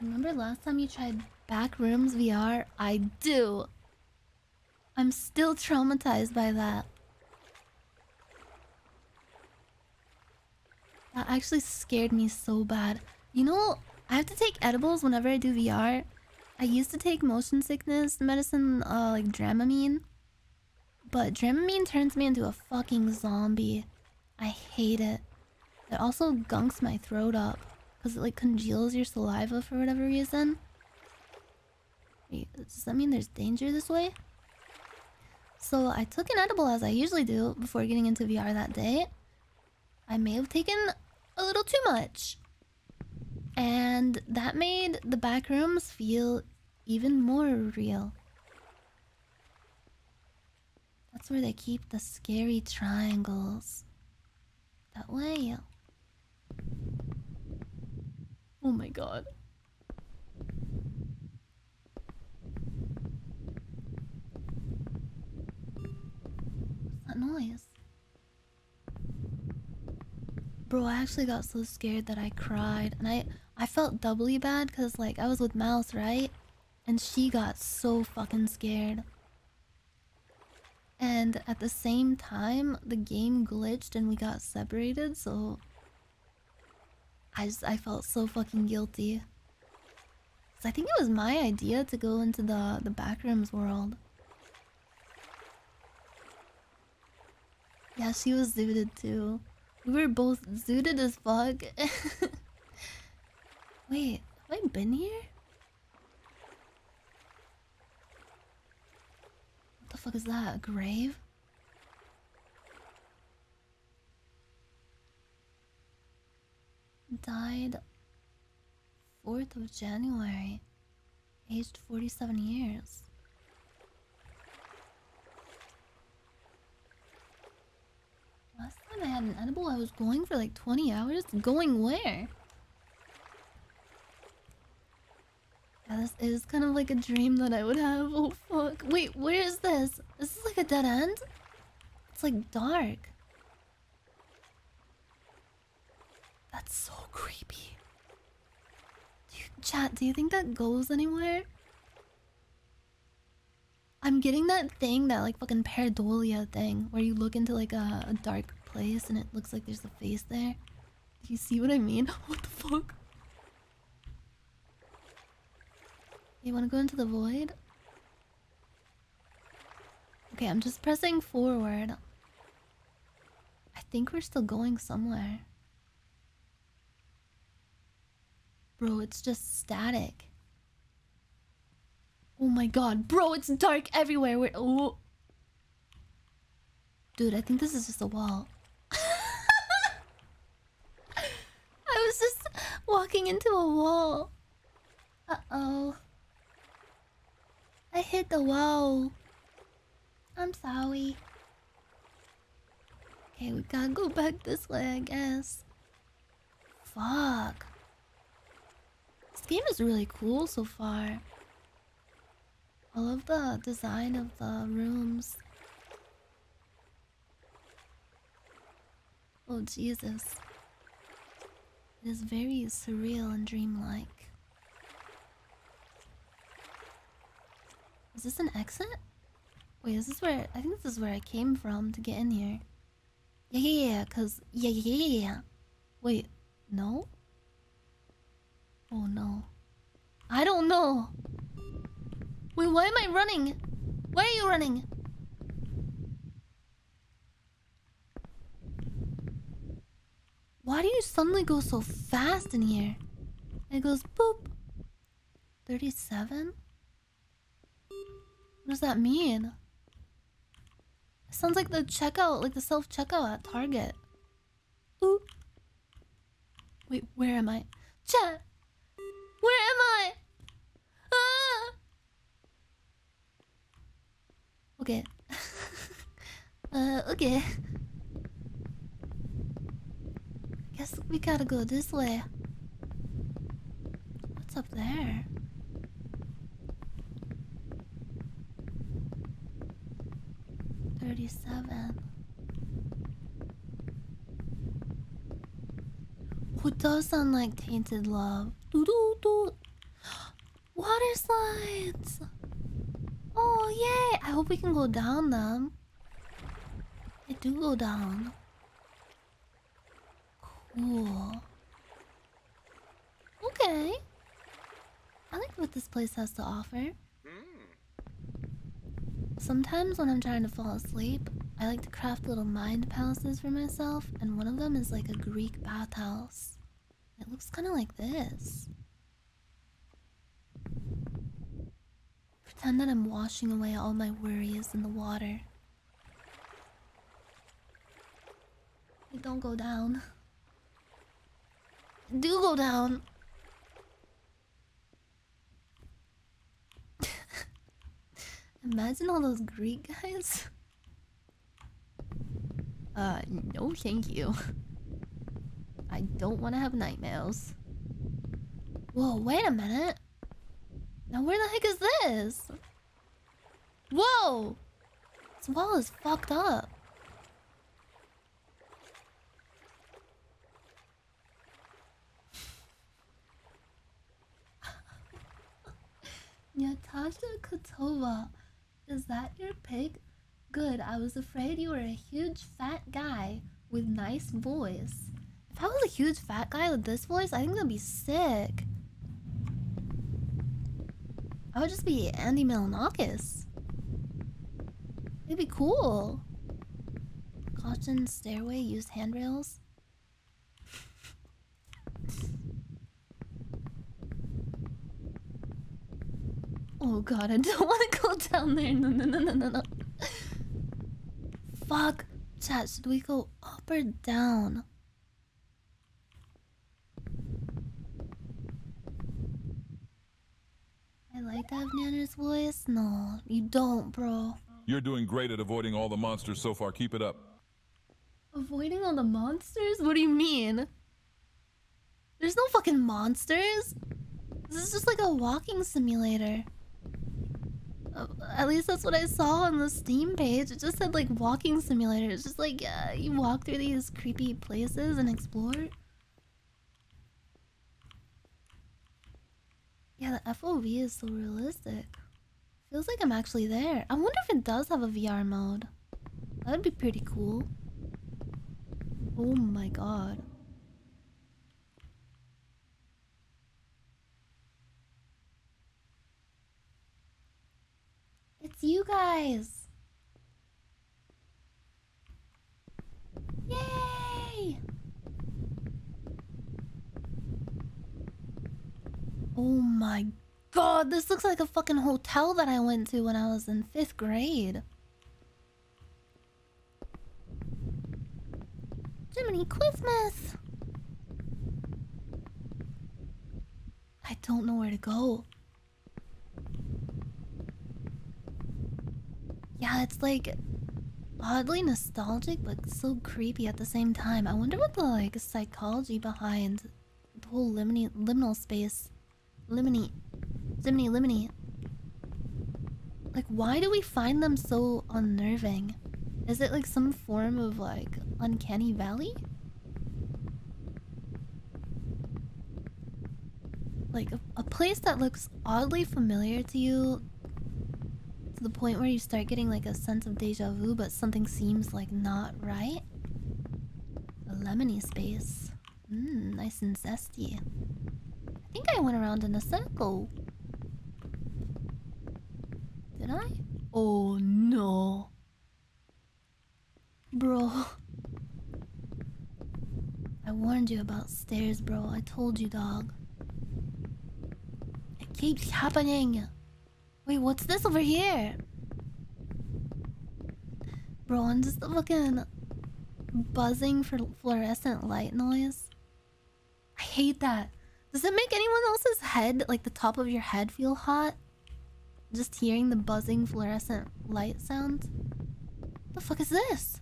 Remember last time you tried Backrooms VR? I do. I'm still traumatized by that. That actually scared me so bad. You know, I have to take edibles whenever I do VR. I used to take motion sickness medicine, uh, like Dramamine. But Dramamine turns me into a fucking zombie. I hate it. It also gunks my throat up. Because it like congeals your saliva for whatever reason. Wait, does that mean there's danger this way? So I took an edible as I usually do before getting into VR that day. I may have taken a little too much. And that made the back rooms feel even more real. That's where they keep the scary triangles. That way. Oh my god. That noise? Bro, I actually got so scared that I cried. And I I felt doubly bad because like I was with Mouse, right? And she got so fucking scared. And at the same time, the game glitched and we got separated, so I just I felt so fucking guilty. I think it was my idea to go into the the backrooms world. Yeah, she was zooted too. We were both zooted as fuck. Wait, have I been here? What the fuck is that? A grave? Died 4th of January, aged 47 years. I had an edible, I was going for like 20 hours. Going where? Yeah, this is kind of like a dream that I would have. Oh fuck. Wait, where is this? This is like a dead end? It's like dark. That's so creepy. Do you, chat, do you think that goes anywhere? I'm getting that thing, that like fucking pareidolia thing, where you look into like a, a dark place and it looks like there's a face there. Do you see what I mean? What the fuck? You want to go into the void? Okay, I'm just pressing forward. I think we're still going somewhere. Bro, it's just static. Oh my god, bro, it's dark everywhere. We're oh. Dude, I think this is just a wall. I was just walking into a wall. Uh-oh. I hit the wall. I'm sorry. Okay, we gotta go back this way, I guess. Fuck. This game is really cool so far. I love the design of the rooms. Oh, Jesus. It is very surreal and dreamlike. Is this an exit? Wait, is this where... I think this is where I came from to get in here. Yeah, yeah, yeah, cause... Yeah, yeah, yeah, yeah. Wait, no? Oh, no. I don't know. Wait, why am I running? Why are you running? Why do you suddenly go so fast in here? It goes boop. 37? What does that mean? It sounds like the checkout, like the self checkout at Target. Ooh. Wait, where am I? Chat! Where am I? Ah! Okay. uh, okay. Guess we gotta go this way. What's up there? Thirty-seven. Who does sound like tainted love? Doo doo doo. Water slides. Oh yay! I hope we can go down them. They do go down. Cool. Okay. I like what this place has to offer. Sometimes when I'm trying to fall asleep, I like to craft little mind palaces for myself, and one of them is like a Greek bathhouse. It looks kind of like this. Pretend that I'm washing away all my worries in the water. Hey, don't go down. Do go down. Imagine all those Greek guys. Uh, no thank you. I don't want to have nightmares. Whoa, wait a minute. Now where the heck is this? Whoa! This wall is fucked up. Natasha Kotova, is that your pig? Good, I was afraid you were a huge fat guy with nice voice. If I was a huge fat guy with this voice, I think that'd be sick. I would just be Andy Milonakis. It'd be cool. Caution stairway, use handrails. Oh god, I don't want to go down there. No, no, no, no, no, no. Fuck. Chat, should we go up or down? I like to have Nanner's voice. No, you don't, bro. You're doing great at avoiding all the monsters so far. Keep it up. Avoiding all the monsters? What do you mean? There's no fucking monsters. This is just like a walking simulator. At least that's what I saw on the Steam page. It just said like walking simulator. It's just like uh, you walk through these creepy places and explore. Yeah, the FOV is so realistic. Feels like I'm actually there. I wonder if it does have a VR mode. That'd be pretty cool. Oh my god. It's you guys. Yay! Oh my god, this looks like a fucking hotel that I went to when I was in fifth grade. Jiminy Christmas! I don't know where to go. Yeah, it's like oddly nostalgic, but so creepy at the same time. I wonder what the like psychology behind the whole limini liminal space, limini, limini, limini. Like, why do we find them so unnerving? Is it like some form of like uncanny valley? Like a, a place that looks oddly familiar to you the point where you start getting like a sense of deja vu, but something seems like not right. A lemony space. Mmm, nice and zesty. I think I went around in a circle. Did I? Oh no. Bro. I warned you about stairs, bro. I told you, dog. It keeps happening. Wait, what's this over here? Bro, I'm just fucking buzzing for fluorescent light noise. I hate that. Does it make anyone else's head, like the top of your head, feel hot? Just hearing the buzzing fluorescent light sound? The fuck is this?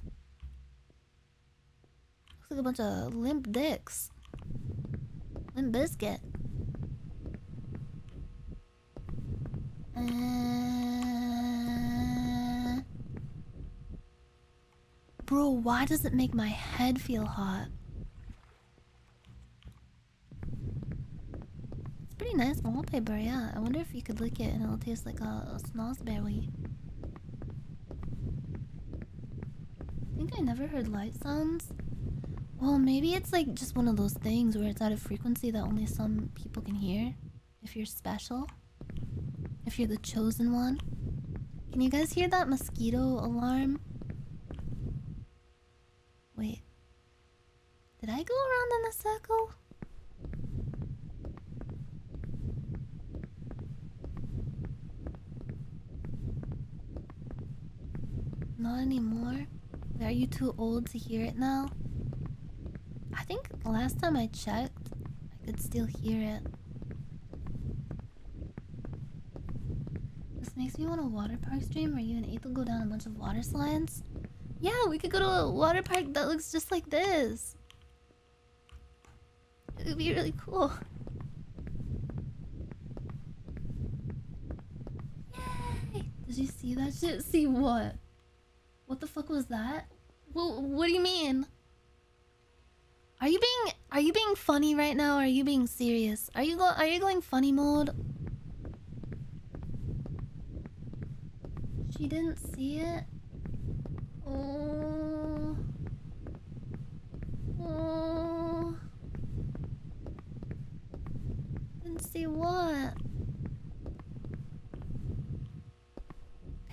Looks like a bunch of limp dicks. Limp Bizkit. Uh... Bro, why does it make my head feel hot? It's pretty nice wallpaper, yeah. I wonder if you could lick it and it'll taste like a, a snozzberry. I think I never heard light sounds. Well, maybe it's like just one of those things where it's at a frequency that only some people can hear. If you're special. If you're the chosen one. Can you guys hear that mosquito alarm? Wait. Did I go around in a circle? Not anymore. Are you too old to hear it now? I think last time I checked, I could still hear it. This makes me want a water park stream where you and Aethel go down a bunch of water slides. Yeah, we could go to a water park that looks just like this. It would be really cool. Yay! Did you see that shit? See what? What the fuck was that? Well, what do you mean? Are you being are you being funny right now? Or are you being serious? Are you go are you going funny mode? She didn't see it. Oh. Oh. Didn't see what?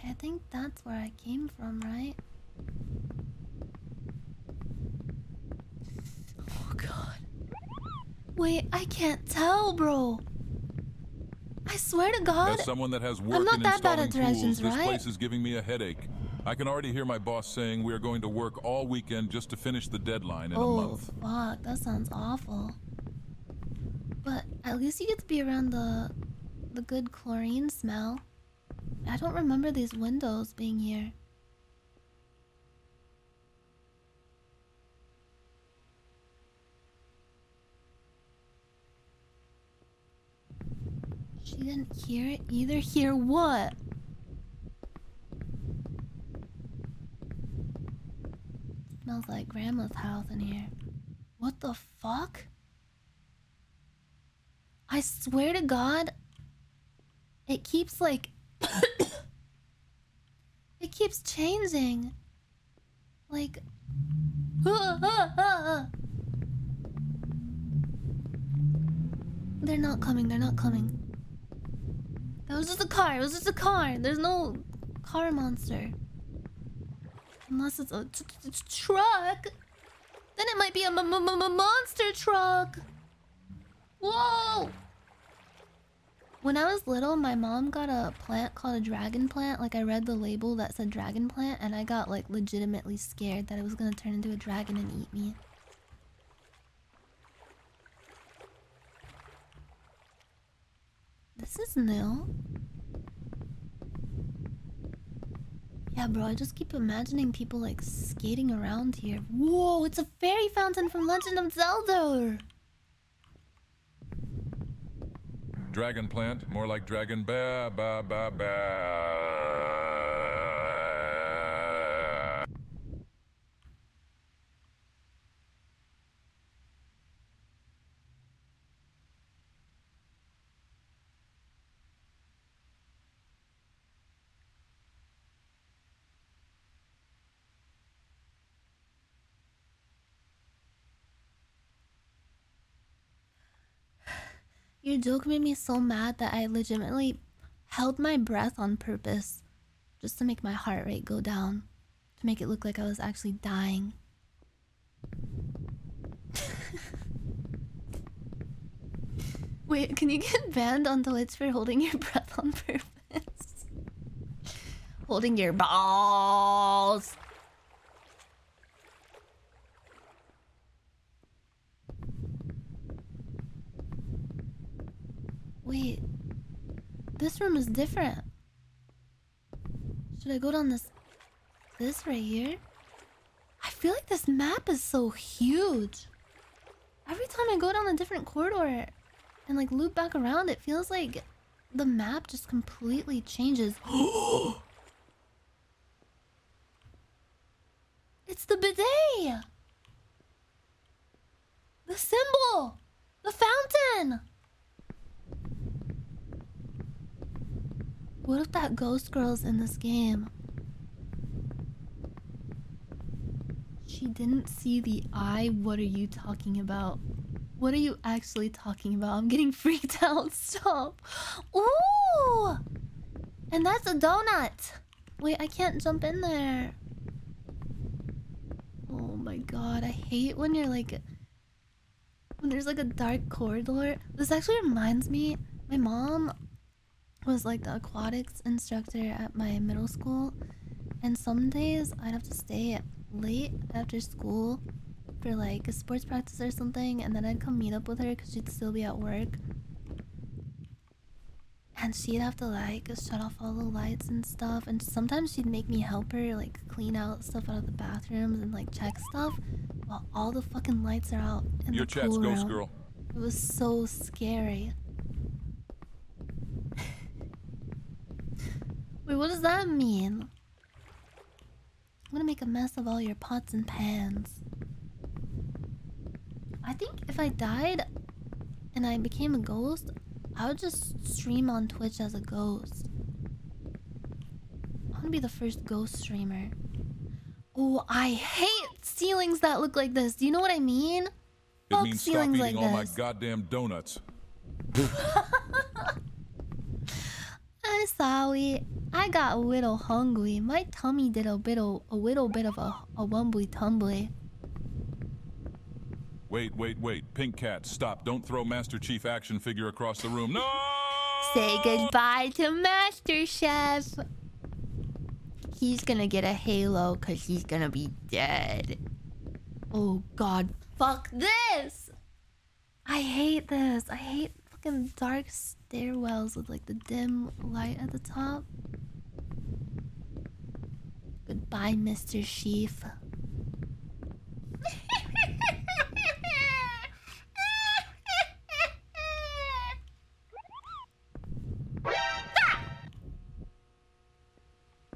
I think that's where I came from, right? Oh god. Wait, I can't tell, bro. I swear to God. As someone that has I'm not that bad at directions, tools, this place is giving me a headache. I can already hear my boss saying we are going to work all weekend just to finish the deadline in a oh, month. fuck. That sounds awful. But at least you get to be around the the good chlorine smell. I don't remember these windows being here. She didn't hear it either. Hear what? Smells like grandma's house in here. What the fuck? I swear to God, it keeps like. it keeps changing. Like. They're not coming, they're not coming. That was just a car, it was just a car. There's no car monster. Unless it's a truck. Then it might be a m- m- m- monster truck. Whoa! When I was little, my mom got a plant called a dragon plant. Like, I read the label that said dragon plant, and I got, like, legitimately scared that it was gonna turn into a dragon and eat me. This is new. Yeah, bro, I just keep imagining people, like, skating around here. Whoa, it's a fairy fountain from Legend of Zelda! Dragon plant, more like dragon ba ba ba ba. Your joke made me so mad that I legitimately held my breath on purpose just to make my heart rate go down, to make it look like I was actually dying. Wait, can you get banned on Twitch for holding your breath on purpose? holding your balls. Wait, this room is different. Should I go down this, this right here? I feel like this map is so huge. Every time I go down a different corridor and like loop back around, it feels like the map just completely changes. it's the bidet! The symbol! The fountain! What if that ghost girl's in this game? She didn't see the eye. What are you talking about? What are you actually talking about? I'm getting freaked out. Stop. Ooh! And that's a donut. Wait, I can't jump in there. Oh my god, I hate when you're like when there's like a dark corridor. This actually reminds me my mom was like the aquatics instructor at my middle school and some days I'd have to stay late after school for like a sports practice or something and then I'd come meet up with her because she'd still be at work and she'd have to like shut off all the lights and stuff and sometimes she'd make me help her like clean out stuff out of the bathrooms and like check stuff while all the fucking lights are out in Your the chat's cool ghost room. girl. It was so scary. Wait, what does that mean? I'm gonna make a mess of all your pots and pans. I think if I died and I became a ghost, I would just stream on Twitch as a ghost. I want to be the first ghost streamer. Oh, I hate ceilings that look like this. Do you know what I mean? It Fuck means stop ceilings eating like all my goddamn donuts. I'm sorry. I got a little hungry. My tummy did a bit of, a little bit of a, a wumbly tumbly. Wait, wait, wait. Pink cat, stop. Don't throw Master Chief action figure across the room. No! Say goodbye to Master Chef. He's gonna get a halo because he's gonna be dead. Oh god, fuck this! I hate this. I hate fucking dark stairwells with like the dim light at the top. Goodbye, Mr. Sheaf.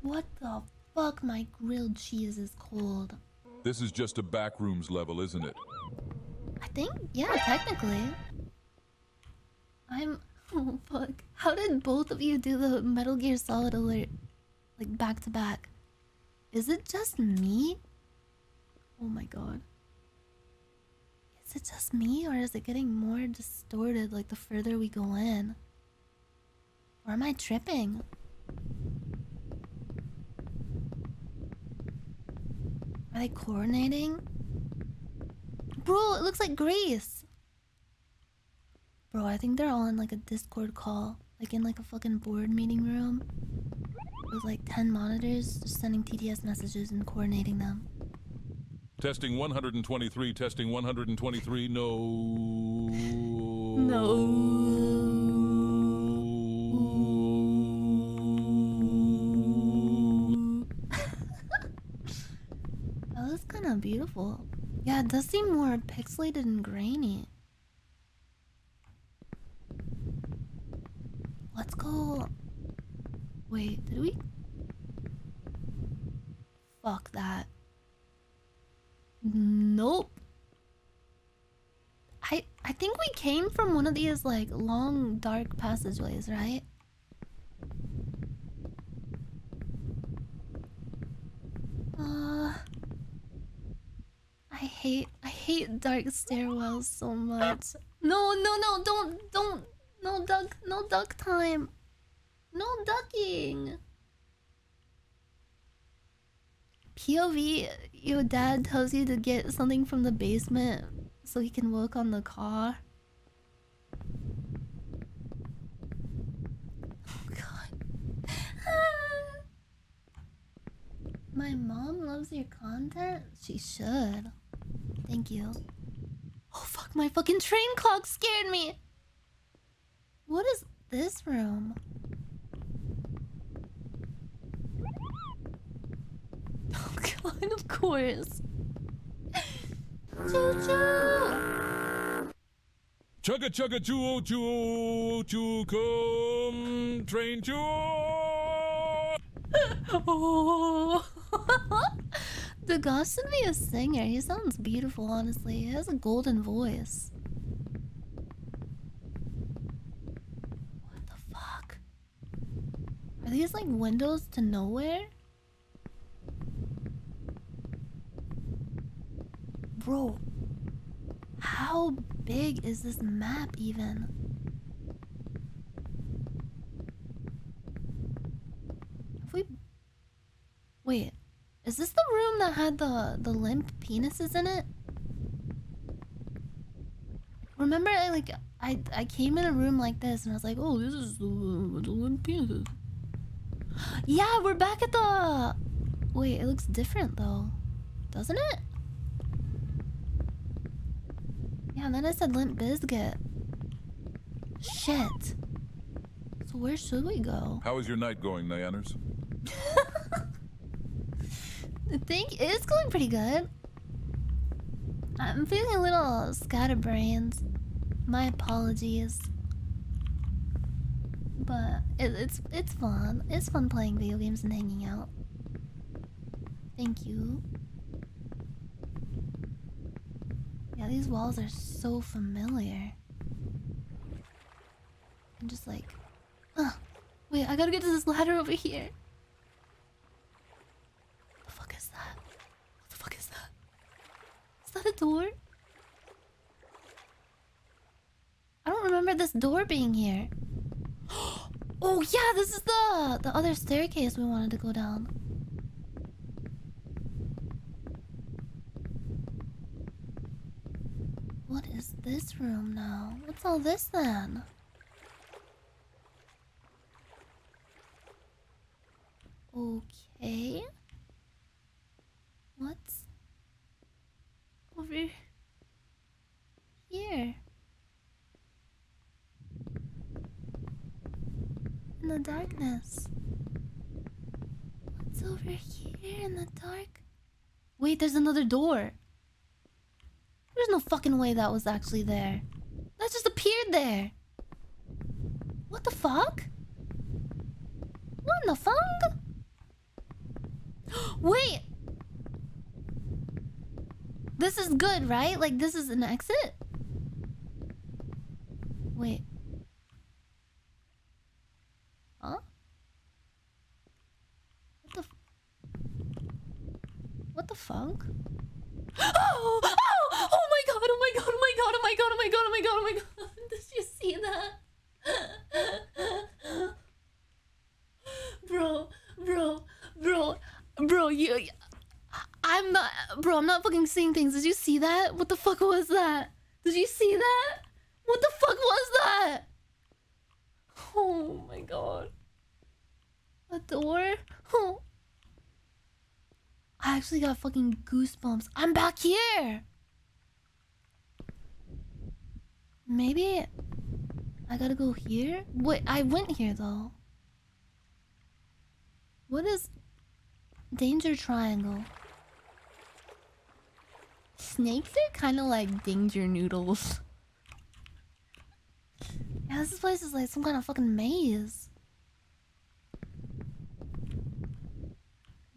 What the fuck? My grilled cheese is cold. This is just a backrooms level, isn't it? I think, yeah, technically. I'm. Oh fuck. How did both of you do the Metal Gear Solid alert? Like back to back? Is it just me? Oh my god. Is it just me or is it getting more distorted like the further we go in? Or am I tripping? Are they coordinating? Bro, it looks like Grace. Bro, I think they're all in like a Discord call. Like in like a fucking board meeting room. With like 10 monitors, just sending TTS messages and coordinating them. Testing 123, testing 123, no. No. that was kind of beautiful. Yeah, it does seem more pixelated and grainy. Let's go. Wait, did we? Fuck that. Nope. I I think we came from one of these like long dark passageways, right? Uh I hate I hate dark stairwells so much. No, no, no, don't don't no duck no duck time. No ducking. POV, your dad tells you to get something from the basement so he can work on the car. Oh god. My mom loves your content? She should. Thank you. Oh fuck, my fucking train clock scared me! What is this room? Oh god, of course. Choo choo! Chugga chugga choo choo choo come train choo. Oh. the Goss should be a singer. He sounds beautiful, honestly. He has a golden voice. What the fuck? Are these like windows to nowhere? Bro, how big is this map even? Have we... Wait, is this the room that had the, the limp penises in it? Remember, I like I I came in a room like this and I was like, oh, this is the, the limp penises. Yeah, we're back at the. Wait, it looks different though, doesn't it? Yeah, then it said Limp Bizkit. Shit. So where should we go? How is your night going, Nyanners? I think it's going pretty good. I'm feeling a little scatterbrained. My apologies. But it, it's it's fun. It's fun playing video games and hanging out. Thank you. Yeah, these walls are so familiar. I'm just like, Ugh. wait, I gotta get to this ladder over here. The fuck is that? What the fuck is that? Is that a door? I don't remember this door being here. Oh yeah, this is the the other staircase we wanted to go down. What is this room now? What's all this then? Okay. What's over here? In the darkness. What's over here in the dark? Wait, there's another door. There's no fucking way that was actually there. That just appeared there. What the fuck? What in the fuck? Wait. This is good, right? Like this is an exit? Wait. Huh? What the f What the fuck? Oh! Oh! Oh my god! Oh my god! Oh my god! Oh my god! Oh my god! Oh my god! Oh my god! Did you see that? bro, bro, bro, bro, you. I'm not, bro. I'm not fucking seeing things. Did you see that? What the fuck was that? Did you see that? What the fuck was that? Oh my god. A door? Oh. I actually got fucking goosebumps. I'm back here. Maybe I gotta go here? Wait, I went here though. What is danger triangle? Snakes are kind of like danger noodles. Yeah, this place is like some kind of fucking maze.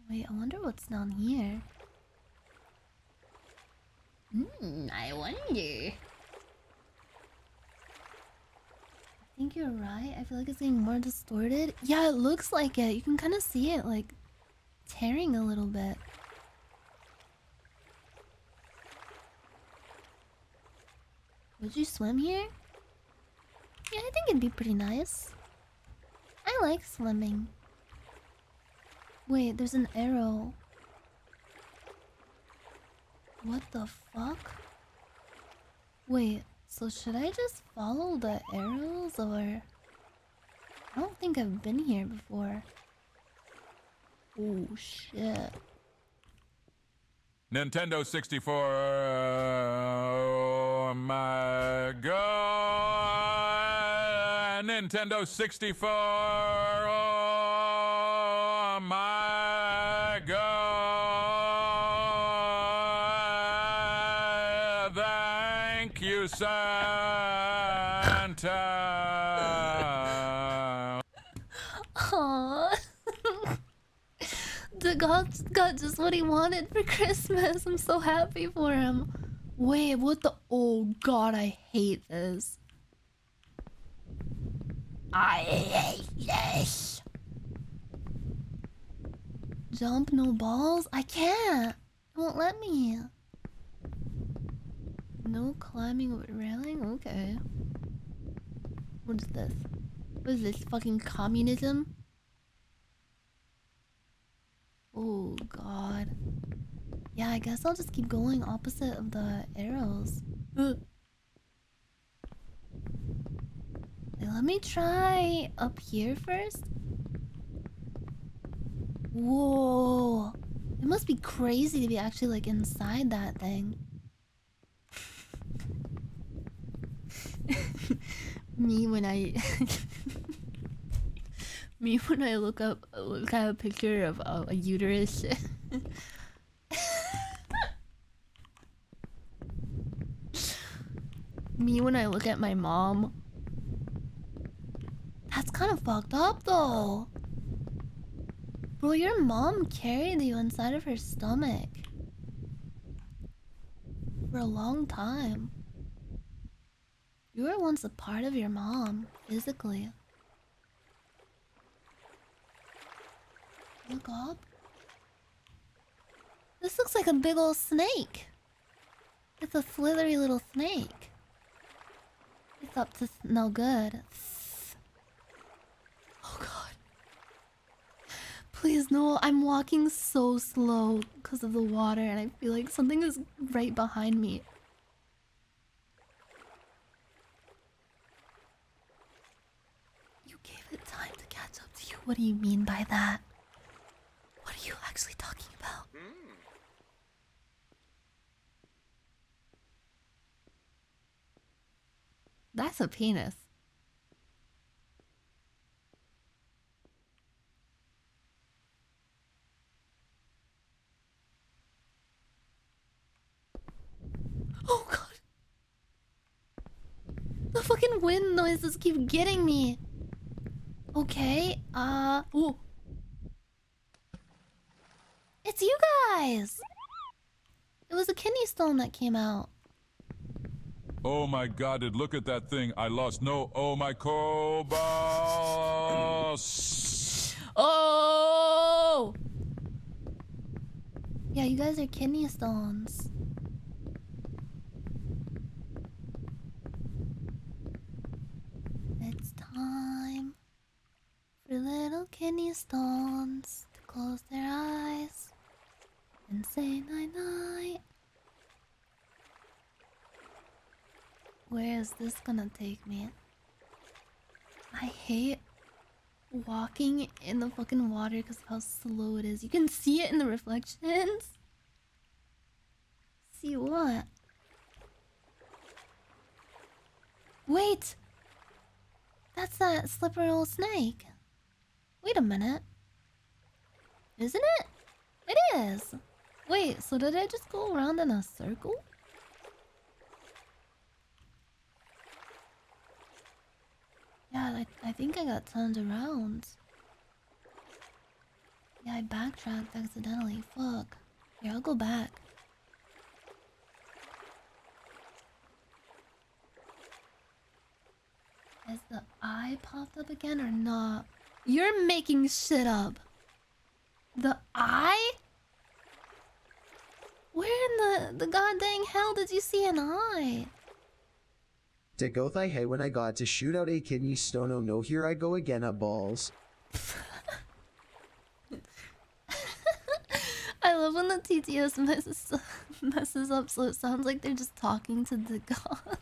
Wait, I wonder what's down here. Hmm, I wonder. I think you're right. I feel like it's getting more distorted. Yeah, it looks like it. You can kind of see it like tearing a little bit. Would you swim here? Yeah, I think it'd be pretty nice. I like swimming. Wait, there's an arrow. What the fuck? Wait, so should I just follow the arrows or... I don't think I've been here before. Oh shit. Nintendo 64. Oh my god. Nintendo 64. Oh my god. Thank you, Santa. Aww. God got just what he wanted for Christmas. I'm so happy for him. Wait, what the? Oh God, I hate this. I hate this. Jump, no balls. I can't. It won't let me. No climbing with railing? Okay. What is this? What is this? Fucking communism? Oh god. Yeah, I guess I'll just keep going opposite of the arrows. Let me try up here first. Whoa. It must be crazy to be actually like inside that thing. Me when I Me when I look up look at a picture of uh, a uterus. Me when I look at my mom. That's kind of fucked up though. Bro, your mom carried you inside of her stomach for a long time. You were once a part of your mom, physically. Look up. This looks like a big old snake. It's a slithery little snake. It's up to no good. Oh god. Please no, I'm walking so slow because of the water and I feel like something is right behind me. You gave it time to catch up to you. What do you mean by that? Are you actually talking about? That's a penis. Oh god. The fucking wind noises keep getting me. Okay, uh ooh. It's you guys! It was a kidney stone that came out. Oh my god, did look at that thing. I lost no oh my cobalt. Oh! Yeah, you guys are kidney stones. It's time for little kidney stones to close their eyes and say night night. Where is this gonna take me? I hate walking in the fucking water because of how slow it is. You can see it in the reflections. See what? Wait! That's that slippery old snake. Wait a minute. Isn't it? It is! Wait, so did I just go around in a circle? Yeah, I, I think I got turned around. Yeah, I backtracked accidentally. Fuck. Here, I'll go back. Has the eye popped up again or not? You're making shit up. The eye? Where in the, the goddamn hell did you see an eye? To go thigh hey when I got to shoot out a kidney stone oh no here I go again at balls. I love when the TTS messes, messes up so it sounds like they're just talking to the god.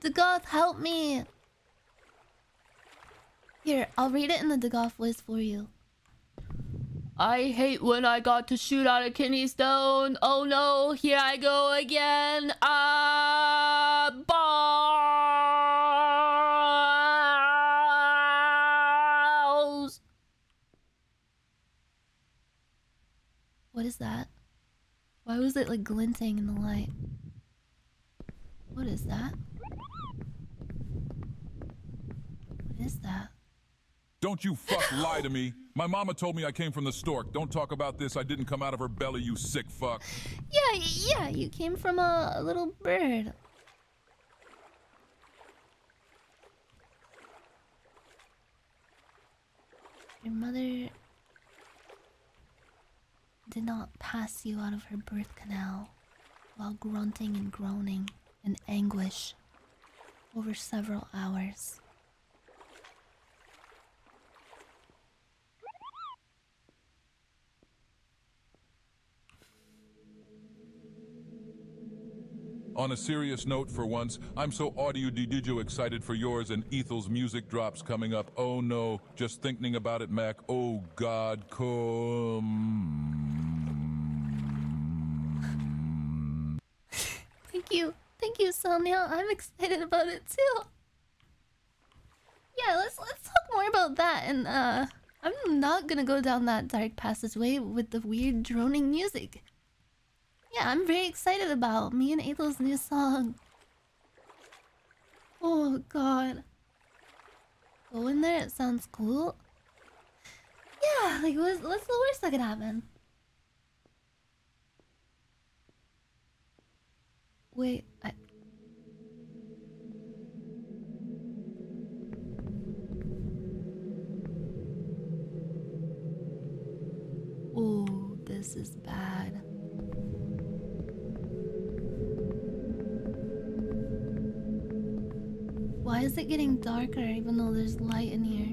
the god, help me! Here, I'll read it in the Dagoth voice for you. I hate when I got to shoot out a kidney stone. Oh no, here I go again. Ah, balls. What is that? Why was it like glinting in the light? What is that? What is that? Don't you fuck lie to me. My mama told me I came from the stork. Don't talk about this. I didn't come out of her belly, you sick fuck. Yeah, yeah, you came from a, a little bird. Your mother did not pass you out of her birth canal while grunting and groaning in anguish over several hours. On a serious note for once, I'm so audio digidio excited for yours and Aethel's music drops coming up. Oh no, just thinking about it, Mac. Oh God, come. Thank you. Thank you, Sonia. I'm excited about it too. Yeah, let's let's talk more about that and uh I'm not gonna go down that dark passageway with the weird droning music. Yeah, I'm very excited about me and Aethel's new song. Oh god. Go in there, it sounds cool. Yeah, like what's, what's the worst that could happen? Wait, I... Oh, this is bad. Why is it getting darker even though there's light in here?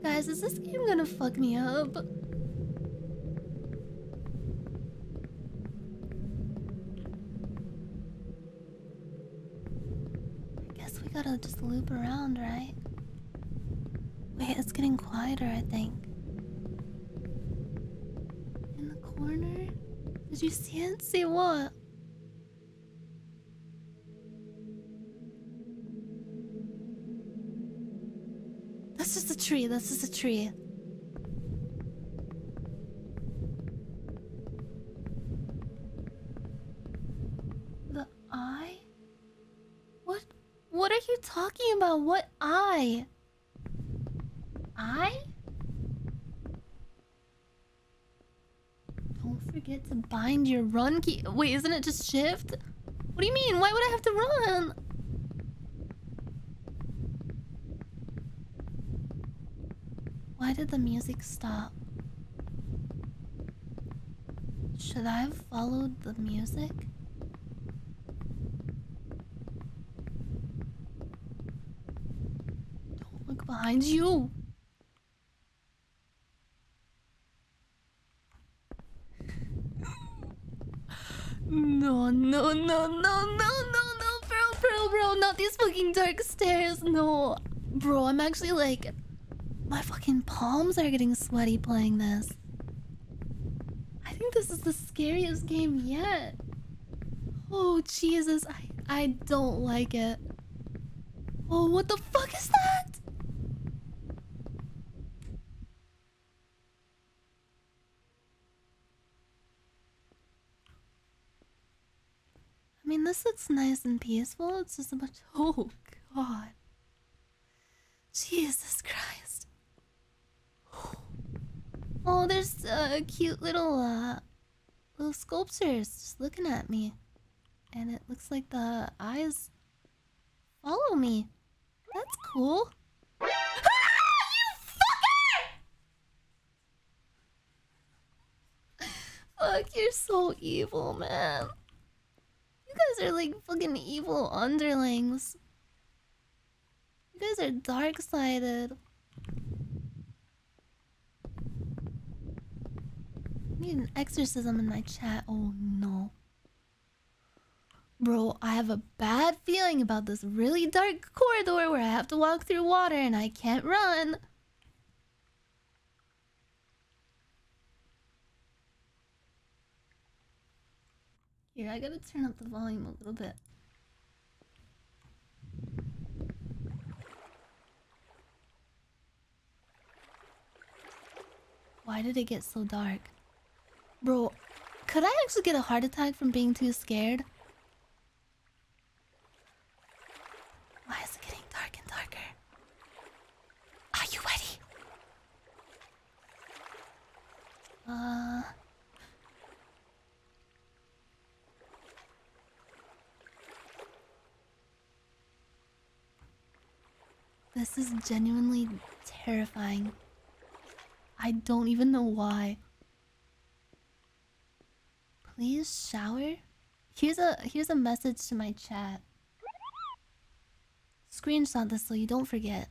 Guys, is this game gonna fuck me up? I guess we gotta just loop around, right? Wait, it's getting quieter, I think. In the corner? Did you see it? See what? Tree. That's just a tree. The eye? What? What are you talking about? What eye? Eye? Don't forget to bind your run key. Wait, isn't it just shift? What do you mean? Why would I have to run? Why did the music stop? Should I have followed the music? Don't look behind you. No, no, no, no, no, no, no, bro, bro, bro, not these fucking dark stairs, no. Bro, I'm actually like, my fucking palms are getting sweaty playing this. I think this is the scariest game yet. Oh, Jesus, I, I don't like it. Oh, what the fuck is that? I mean, this looks nice and peaceful. It's just a bunch. Oh, God. Jesus Christ. Oh, there's uh, cute little, uh, little sculptures just looking at me. And it looks like the eyes follow me. That's cool. Ah, you fucker! Fuck, you're so evil, man. You guys are like fucking evil underlings. You guys are dark sided. Need an exorcism in my chat. Oh no. Bro, I have a bad feeling about this really dark corridor where I have to walk through water and I can't run. Here, I gotta turn up the volume a little bit. Why did it get so dark? Bro, could I actually get a heart attack from being too scared? Why is it getting dark and darker? Are you ready? Uh. This is genuinely terrifying. I don't even know why. Please shower. Here's a here's a message to my chat. Screenshot this so you don't forget.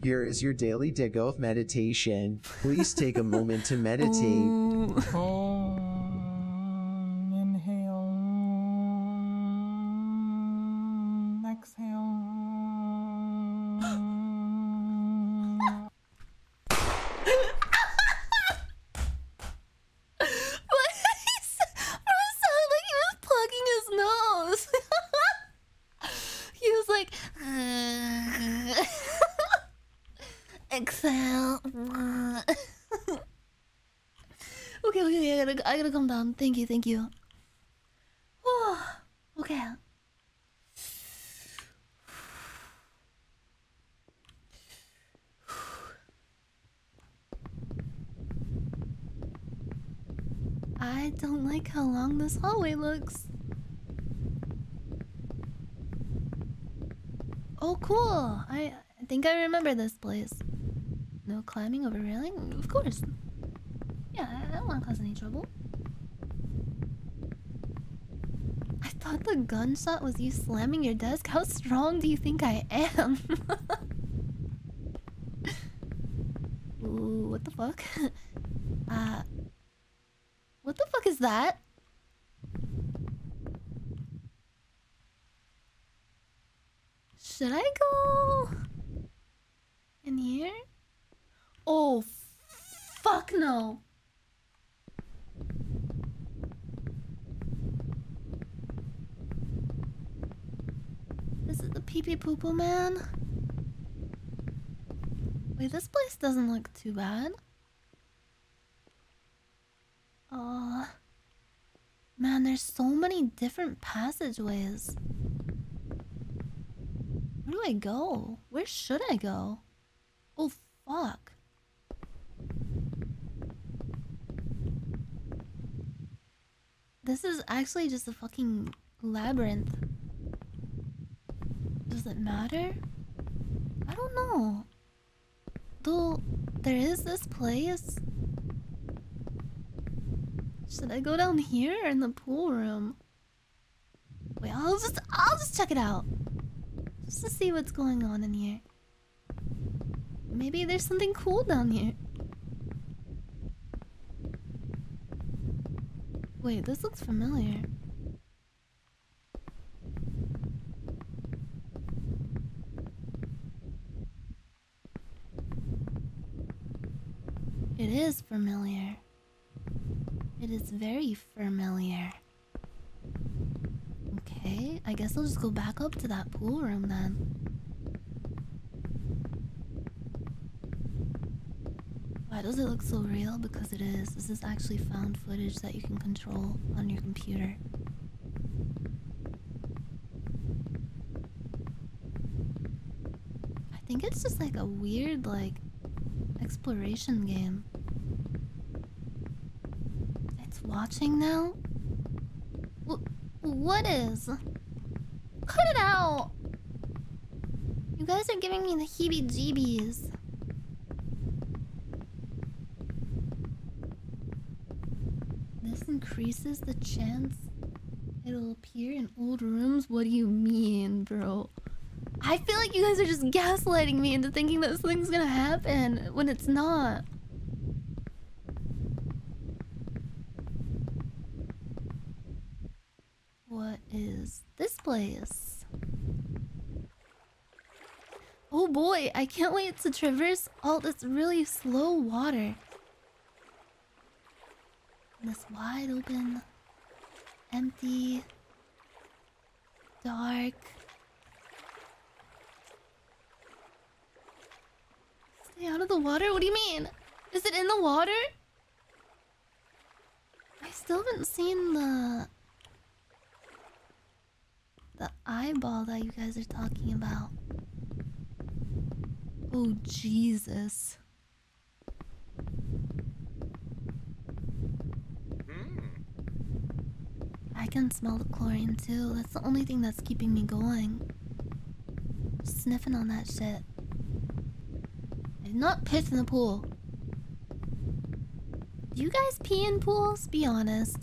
Here is your daily dig of meditation. Please take a moment to meditate. Inhale. Oh. Exhale. But he's, bro, it sounded like he was plugging his nose. he was like, exhale. okay, okay, I gotta, I gotta calm down. Thank you, thank you. okay. I don't like how long this hallway looks. Oh, cool. I, think I remember this place. No climbing over railing? Of course. Yeah, I don't want to cause any trouble. The gunshot was you slamming your desk. How strong do you think I am? Ooh, what the fuck? uh, what the fuck is that? Should I go in here? Oh, fuck no. Is it the pee pee poo poo man? Wait, this place doesn't look too bad. Oh. Man, there's so many different passageways. Where do I go? Where should I go? Oh, fuck. This is actually just a fucking labyrinth. Matter? I don't know. Though, there is this place. Should I go down here or in the pool room? Wait, I'll just I'll just check it out. Just to see what's going on in here. Maybe there's something cool down here. Wait, this looks familiar. It is familiar. It is very familiar. Okay, I guess I'll just go back up to that pool room then. Why does it look so real? Because it is. This is actually found footage that you can control on your computer. I think it's just like a weird, like, exploration game. It's watching now? Wh what is? Cut it out! You guys are giving me the heebie jeebies. This increases the chance it'll appear in old rooms? What do you mean, bro? I feel like you guys are just gaslighting me into thinking this thing's gonna happen when it's not. What is this place? Oh I can't wait to traverse all this really slow water. This wide open, empty, dark. Stay out of the water? What do you mean? Is it in the water? I still haven't seen the the eyeball that you guys are talking about. Oh Jesus. Hmm. I can smell the chlorine too. That's the only thing that's keeping me going. Sniffing on that shit. I did not piss in the pool. Do you guys pee in pools? Be honest.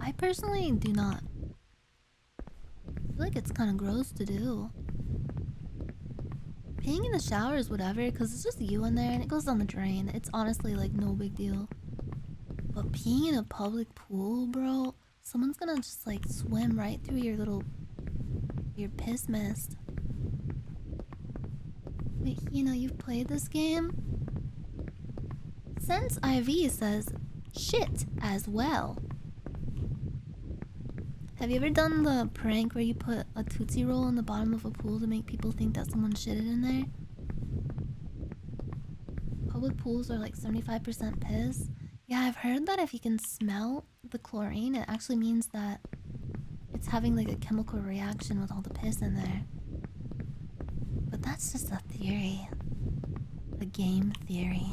I personally do not. I feel like it's kind of gross to do. Peeing in the shower is whatever, because it's just you in there and it goes down the drain. It's honestly like no big deal. But peeing in a public pool, bro, someone's gonna just like swim right through your little. your piss mist. Wait, you know, you've played this game? Sense IV says shit as well. Have you ever done the prank where you put a Tootsie Roll in the bottom of a pool to make people think that someone shitted in there? Public pools are like 75% piss. Yeah, I've heard that if you can smell the chlorine, it actually means that it's having like a chemical reaction with all the piss in there. But that's just a theory. A game theory.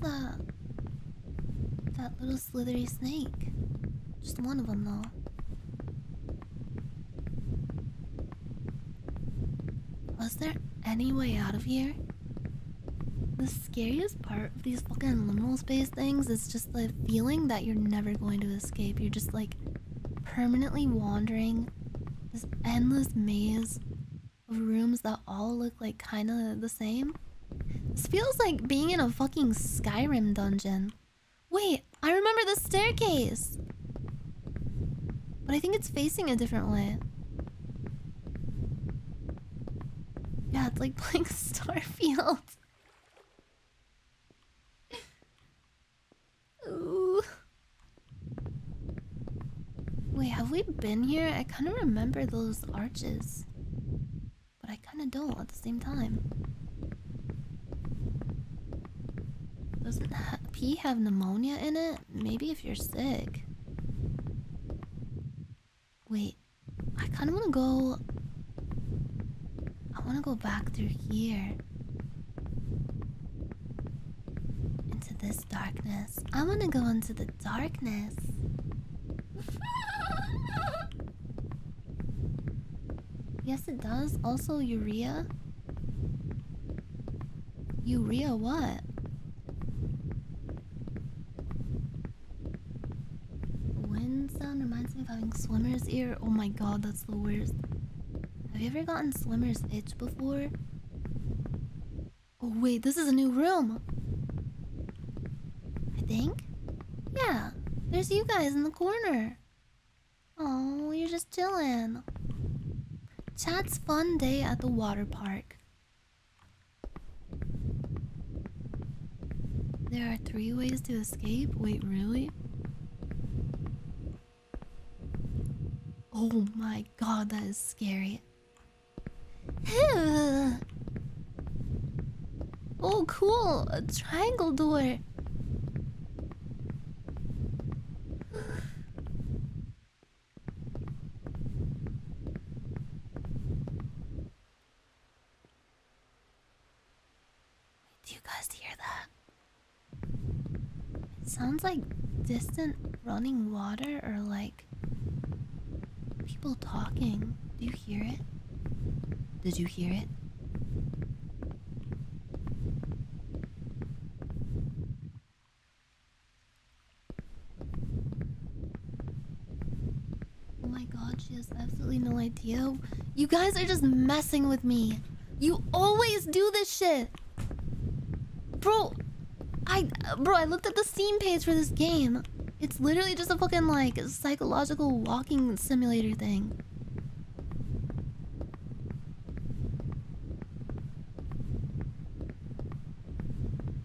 The that little slithery snake. Just one of them, though. Was there any way out of here? The scariest part of these fucking liminal space things is just the feeling that you're never going to escape. You're just like permanently wandering this endless maze of rooms that all look like kind of the same. This feels like being in a fucking Skyrim dungeon. Wait, I remember the staircase! But I think it's facing a different way. Yeah, it's like playing Starfield. Ooh. Wait, have we been here? I kind of remember those arches. But I kind of don't at the same time. Doesn't pee have pneumonia in it? Maybe if you're sick. Wait, I kind of want to go. I want to go back through here. Into this darkness. I want to go into the darkness. yes, it does. Also, urea. Urea what? The wind sound reminds me of having swimmer's ear. Oh my god, that's the worst. Have you ever gotten swimmer's itch before? Oh wait, this is a new room. I think? Yeah, there's you guys in the corner. Oh, you're just chilling. Chat's fun day at the water park. There are three ways to escape? Wait, really? Oh my god, that is scary. oh, cool! A triangle door. Do you guys hear that? It sounds like distant running water or like people talking. Do you hear it? Did you hear it? Oh my god, she has absolutely no idea. You guys are just messing with me. You always do this shit. Bro, I bro, I looked at the Steam page for this game. It's literally just a fucking like psychological walking simulator thing.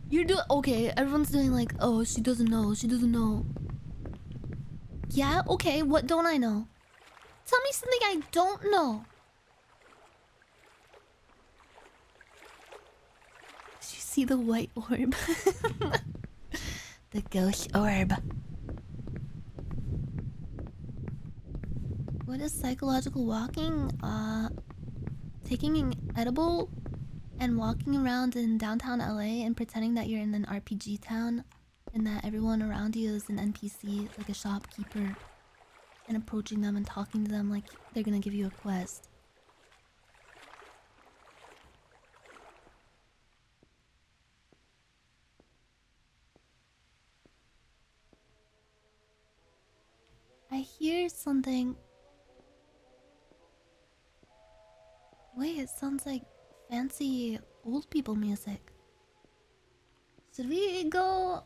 You're doing okay. Everyone's doing like, oh, she doesn't know. She doesn't know. Yeah, okay. What don't I know? Tell me something I don't know. Did you see the white orb? the ghost orb. What is psychological walking? Uh, taking an edible and walking around in downtown LA and pretending that you're in an RPG town and that everyone around you is an NPC, like a shopkeeper and approaching them and talking to them like they're gonna give you a quest. I hear something. Wait, it sounds like fancy old people music. Should we go?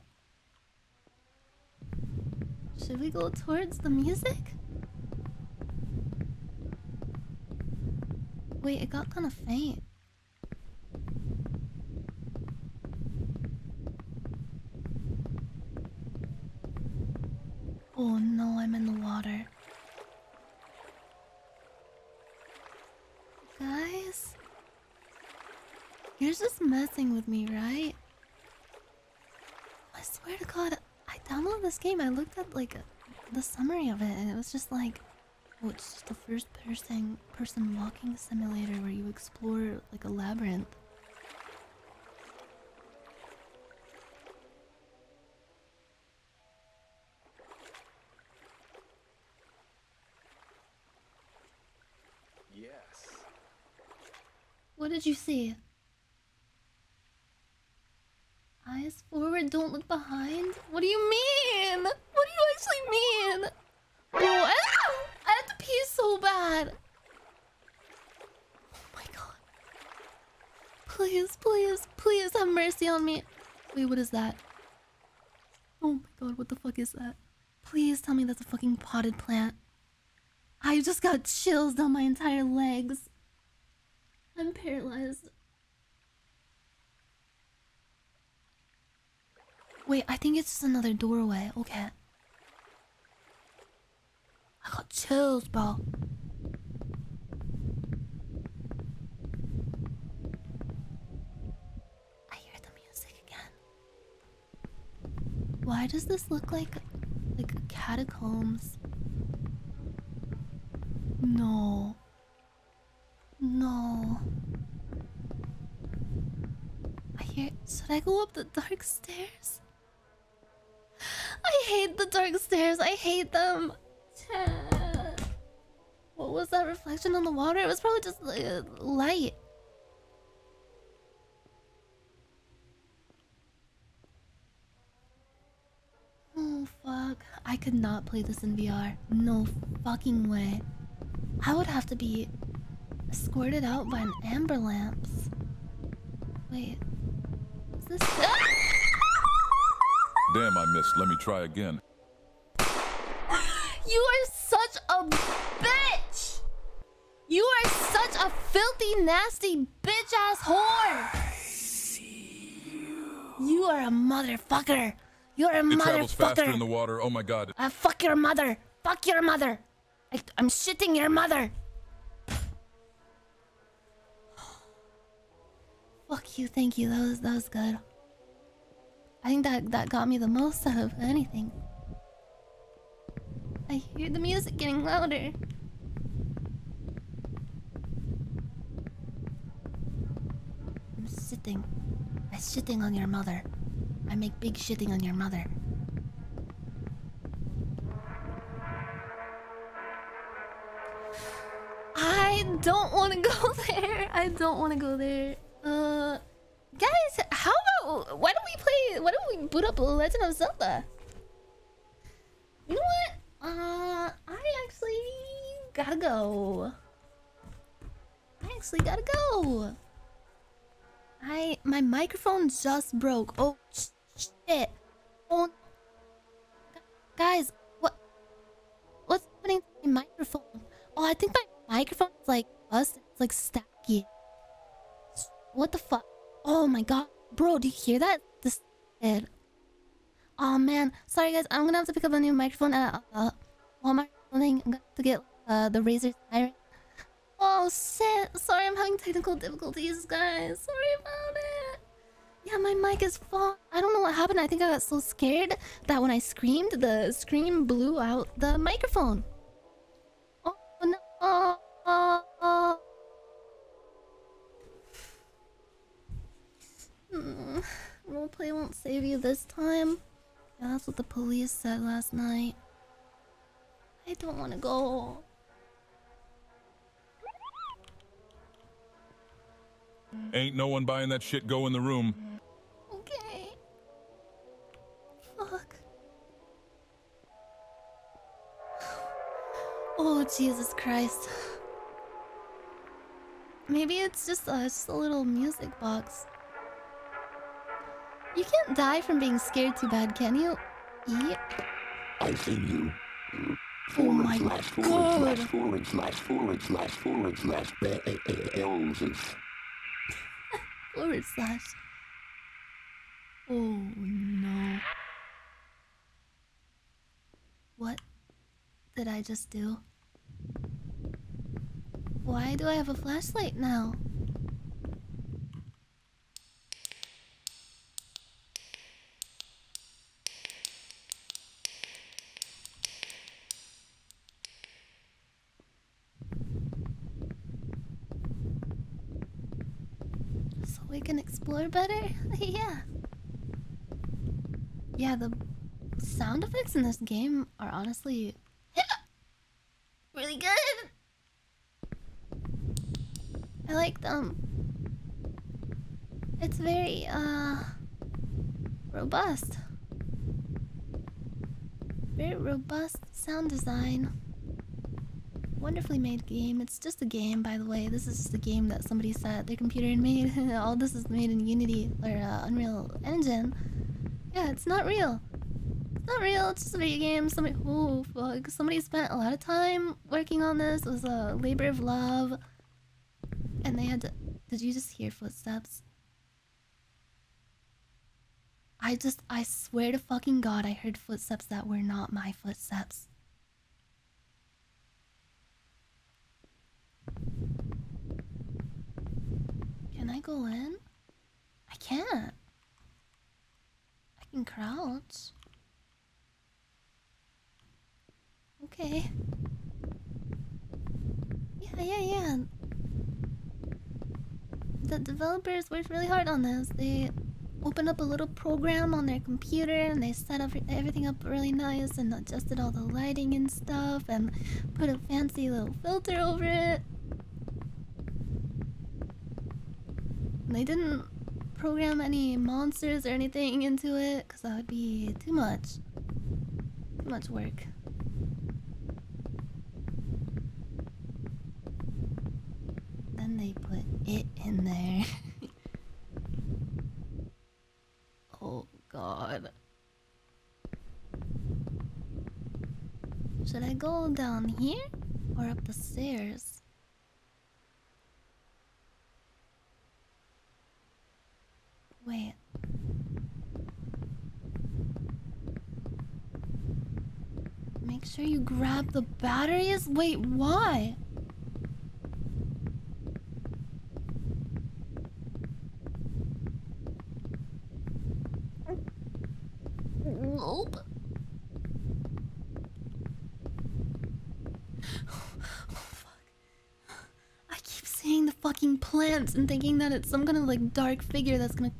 Should we go towards the music? Wait, it got kind of faint. Oh no, I'm in the water. Guys, you're just messing with me, right? I swear to God, I downloaded this game. I looked at like the summary of it, and it was just like, oh, it's just a first-person person walking simulator where you explore like a labyrinth. What did you see? Eyes forward, don't look behind? What do you mean? What do you actually mean? Bro, I, I have to pee so bad. Oh my god. Please, please, please have mercy on me. Wait, what is that? Oh my god, what the fuck is that? Please tell me that's a fucking potted plant. I just got chills down my entire legs. I'm paralyzed. Wait, I think it's just another doorway. Okay. I got chills, bro. I hear the music again. Why does this look like like catacombs? No. No. I hear. Should I go up the dark stairs? I hate the dark stairs. I hate them. What was that reflection on the water? It was probably just uh, light. Oh fuck. I could not play this in VR. No fucking way. I would have to be escorted out by an amber lamps. Wait. Is this Damn, I missed. Let me try again. You are such a bitch! You are such a filthy, nasty, bitch ass whore! I see you. You are a motherfucker! You're a It travels faster in the water. Oh my god. Uh, fuck your mother! Fuck your mother! I, I'm shitting your mother! Fuck you, thank you. That was that was good. I think that that got me the most out of anything. I hear the music getting louder. I'm shitting. I'm shitting on your mother. I make big shitting on your mother. I don't want to go there. I don't want to go there. Uh, guys, how about why don't we play? Why don't we boot up Legend of Zelda? You know what? Uh, I actually gotta go. I actually gotta go. I my microphone just broke. Oh shit! Oh, guys, what? What's happening to my microphone? Oh, I think my microphone is like busted. It's like stacky. What the fuck? Oh my god, bro, do you hear that? This dead. Oh man, sorry guys, I'm gonna have to pick up a new microphone at uh, Walmart. Something. I'm gonna have to get uh, the Razer Seiren. Oh shit! Sorry, I'm having technical difficulties, guys. Sorry about it. Yeah, my mic is fucked. I don't know what happened. I think I got so scared that when I screamed, the scream blew out the microphone. Oh no! Oh. Hmm. Roleplay won't save you this time. Yeah, that's what the police said last night. I don't want to go. Ain't no one buying that shit. Go in the room. Okay. Fuck. Oh, Jesus Christ. Maybe it's just a, just a little music box. You can't die from being scared too bad, can you? Yep. I see you. Oh my Forward slash god. forward slash forward slash forward slash forward slash bells. Forward slash. Oh no. What did I just do? Why do I have a flashlight now? So we can explore better? yeah. Yeah, the sound effects in this game are honestly really good. I like them. It's very uh robust. Very robust sound design. Wonderfully made game. It's just a game, by the way. This is just a game that somebody sat their computer and made. All this is made in Unity or uh, Unreal Engine. Yeah, it's not real. It's not real. It's just a video game. Somebody, oh fuck, somebody spent a lot of time working on this. It was a labor of love, and they had to. Did you just hear footsteps? I just, I swear to fucking god, I heard footsteps that were not my footsteps. Can I go in? I can't. I can crouch. Okay. Yeah, yeah, yeah. The developers worked really hard on this. They opened up a little program on their computer and they set up everything up really nice and adjusted all the lighting and stuff and put a fancy little filter over it. They didn't program any monsters or anything into it because that would be too much. Too much work. Then they put it in there. oh god. Should I go down here or up the stairs? Wait. Make sure you grab the batteries? Wait, why? Nope. Oh, I keep seeing the fucking plants and thinking that it's some kind of like dark figure that's gonna.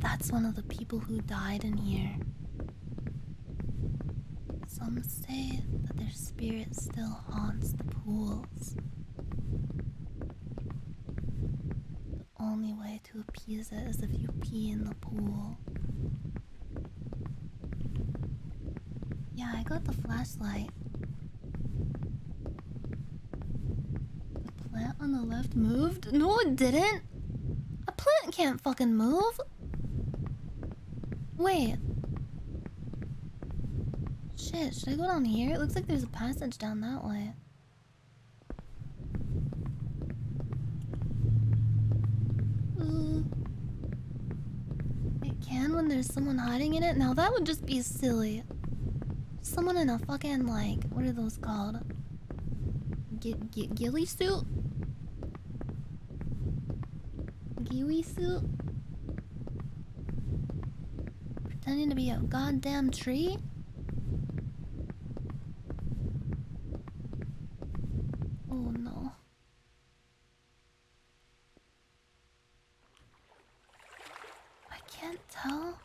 That's one of the people who died in here. Some say that their spirit still haunts the pools. The only way to appease it is if you pee in the pool. Yeah, I got the flashlight. The plant on the left moved? No, it didn't! A plant can't fucking move! Wait. Shit, should I go down here? It looks like there's a passage down that way. Ooh. It can when there's someone hiding in it? Now that would just be silly. Someone in a fucking, like, what are those called? G g ghillie suit? Ghillie suit? pretending to be a goddamn tree? Oh no. I can't tell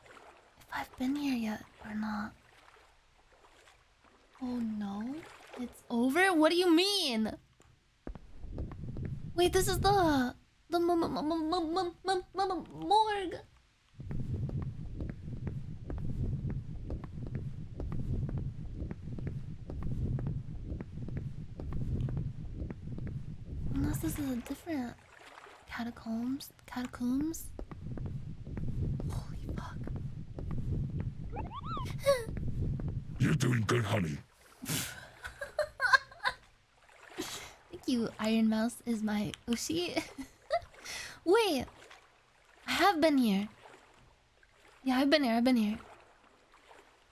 if I've been here yet or not. Oh no. It's over? What do you mean? Wait, this is the the m m m m m m m morgue. Unless this is a different catacombs, catacombs. Holy fuck! You're doing good, honey. Thank you, Ironmouse is my oshi. Wait, I have been here. Yeah, I've been here. I've been here.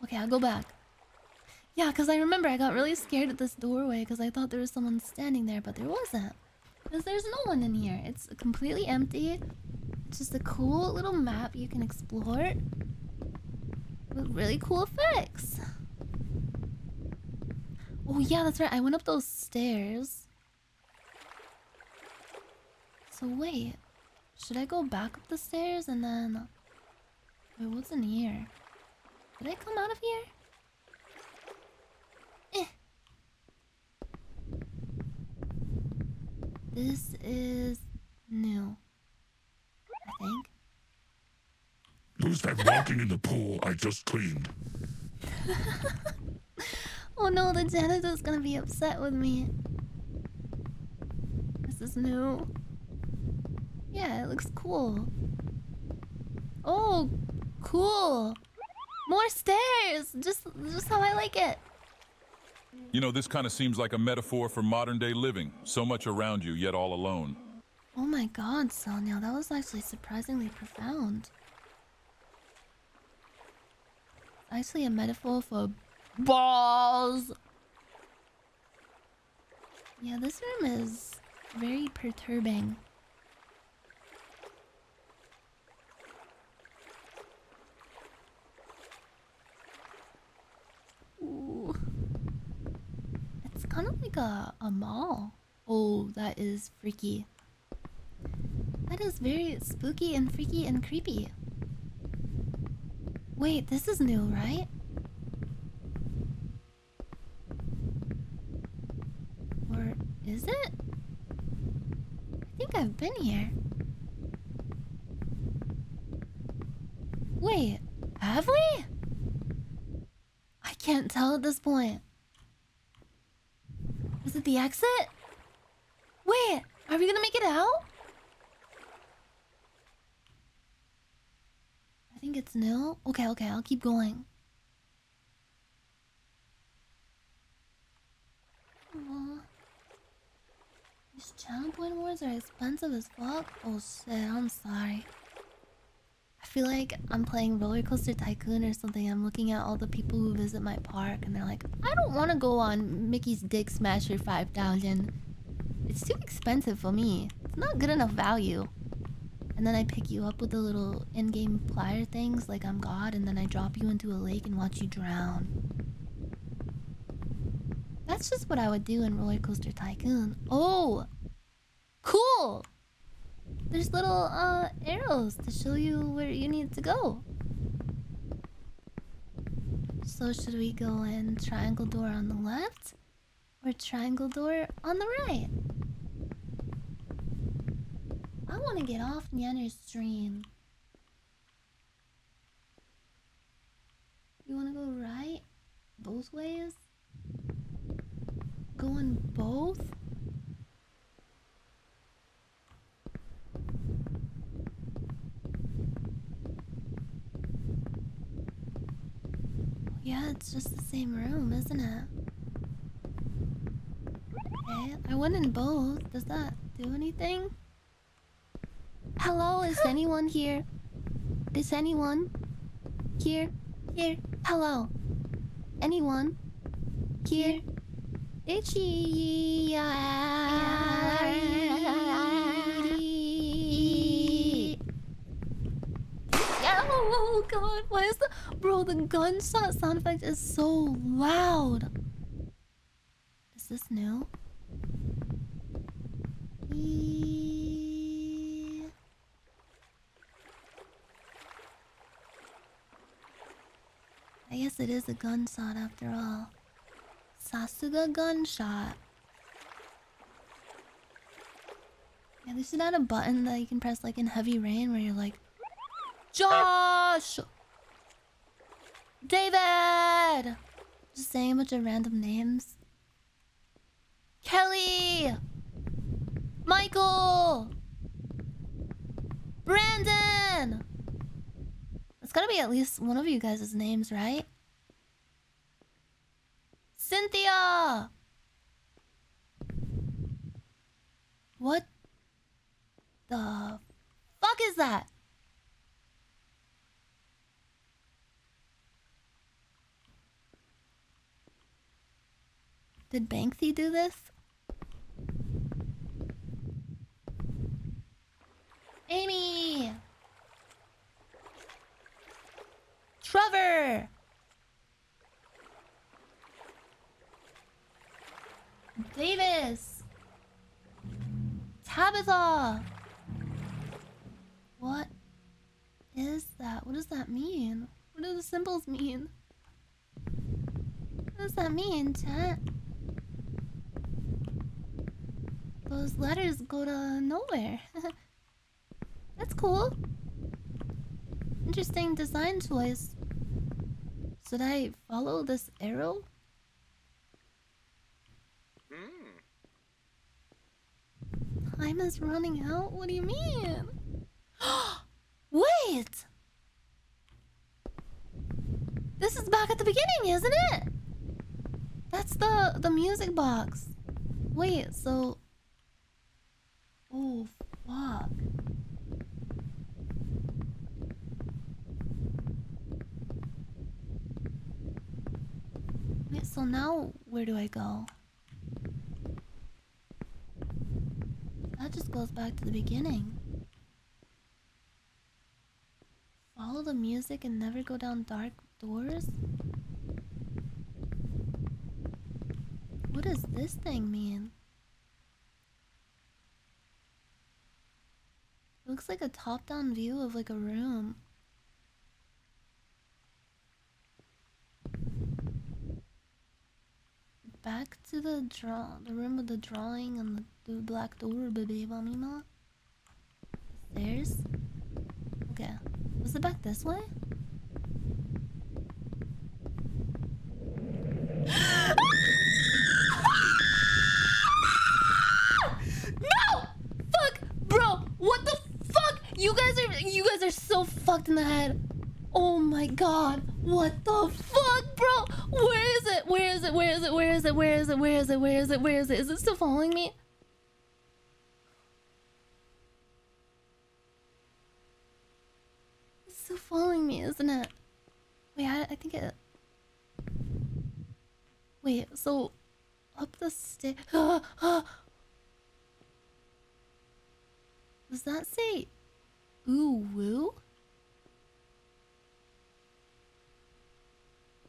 Okay, I'll go back. Yeah, because I remember I got really scared at this doorway because I thought there was someone standing there, but there wasn't. Because there's no one in here. It's completely empty. It's just a cool little map you can explore with really cool effects. Oh, yeah, that's right. I went up those stairs. So, wait. Should I go back up the stairs and then. Wait, what's in here? Did I come out of here? Eh. This is new. I think. Who's that walking in the pool I just cleaned? Oh no, the janitor's gonna be upset with me. This is new. Yeah, it looks cool. Oh, cool. More stairs. Just, just how I like it. You know, this kind of seems like a metaphor for modern day living. So much around you, yet all alone. Oh my god, Sonia, that was actually surprisingly profound. Actually, a metaphor for balls. Yeah, this room is very perturbing. Ooh. It's kind of like a, a mall. Oh, that is freaky. That is very spooky and freaky and creepy. Wait, this is new, right? Or is it? I think I've been here. Wait, have we? I can't tell at this point. Is it the exit? Wait, are we gonna make it out? I think it's nil. Okay, okay, I'll keep going. Aw. These channel point awards are expensive as fuck. Oh shit, I'm sorry. I feel like I'm playing Roller Coaster Tycoon or something. I'm looking at all the people who visit my park and they're like, I don't want to go on Mickey's Dick Smasher 5000. It's too expensive for me. It's not good enough value. And then I pick you up with the little in-game plier things like I'm God and then I drop you into a lake and watch you drown. That's just what I would do in Roller Coaster Tycoon. Oh! Cool! There's little uh arrows to show you where you need to go. So should we go in triangle door on the left or triangle door on the right? I want to get off Nyanner's stream. You want to go right? Both ways? Going both? Yeah, it's just the same room, isn't it? Okay, I went in both. Does that do anything? Hello, is anyone here? Is anyone here? Here. Hello. Anyone here? Itchy. Oh god. why is the bro the gunshot sound effect is so loud? Is this new? I guess it is a gunshot after all. Sasuga gunshot. Yeah, they should add a button that you can press like in heavy rain where you're like, Josh! David! Just saying a bunch of random names. Kelly! Michael! Brandon! It's gotta be at least one of you guys' names, right? Cynthia! What the fuck is that? Did Banksy do this? Amy! Trevor! Davis! Tabitha! What is that? What does that mean? What do the symbols mean? What does that mean? Those letters go to nowhere. That's cool. Interesting design choice. Should I follow this arrow? Hmm. Time is running out? What do you mean? Wait! This is back at the beginning, isn't it? That's the the music box. Wait, so Oh fuck. Wait, so now where do I go? That just goes back to the beginning. Follow the music and never go down dark doors? What does this thing mean? Looks like a top-down view of like a room. Back to the draw the room with the drawing and the, the black door, baby mamima. Stairs? Okay. Was it back this way? No! Fuck! Bro, what the? You guys are you guys are so fucked in the head. Oh my god. What the fuck, bro? Where is it? Where is it? Where is it? Where is it? Where is it? Where is it? Where is it? Where is it? Is it still following me? It's still following me, isn't it? Wait, I, I think it. Wait, so up the stair. Does that say ooh woo?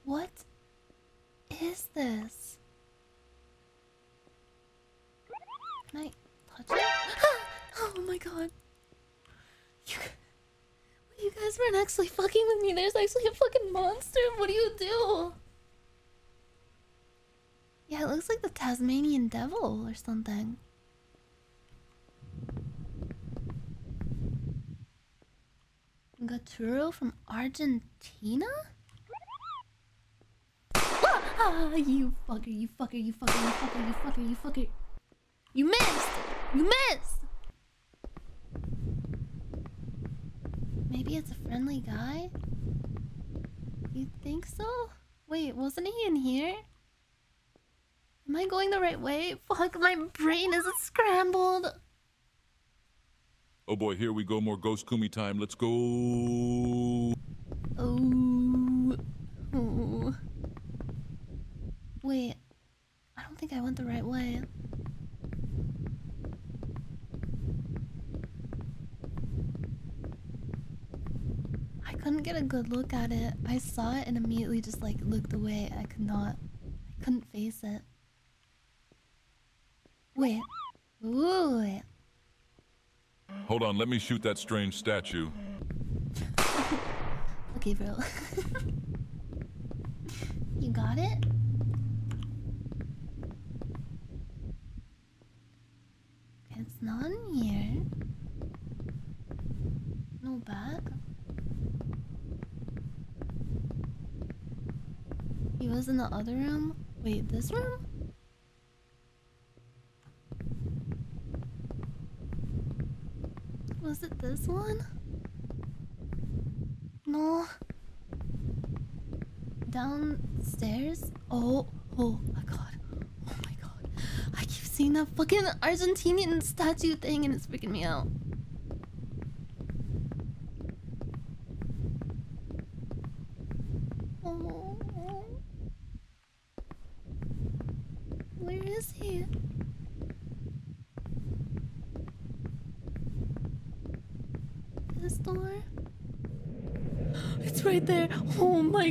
What is this? Can I touch it? oh my god. You, you guys weren't actually fucking with me. There's actually a fucking monster. What do you do? Yeah, it looks like the Tasmanian devil or something. Gaturo from Argentina? Ah, you fucker, you fucker, you fucker, you fucker, you fucker, you fucker. You missed! You missed! Maybe it's a friendly guy? You think so? Wait, wasn't he in here? Am I going the right way? Fuck, my brain is scrambled. Oh boy, here we go. More Ghost Kumi time. Let's go. Oh. oh. Wait. I don't think I went the right way. I couldn't get a good look at it. I saw it and immediately just like looked away. I could not. I couldn't face it. Wait. Ooh. wait. Hold on, let me shoot that strange statue. Okay, bro. you got it? It's not here. No bag. He was in the other room? Wait, this room? Was it this one? No. Downstairs? Oh, oh my god. Oh my god. I keep seeing that fucking Argentinian statue thing and it's freaking me out. Oh. Where is he? This door? It's right there. Oh my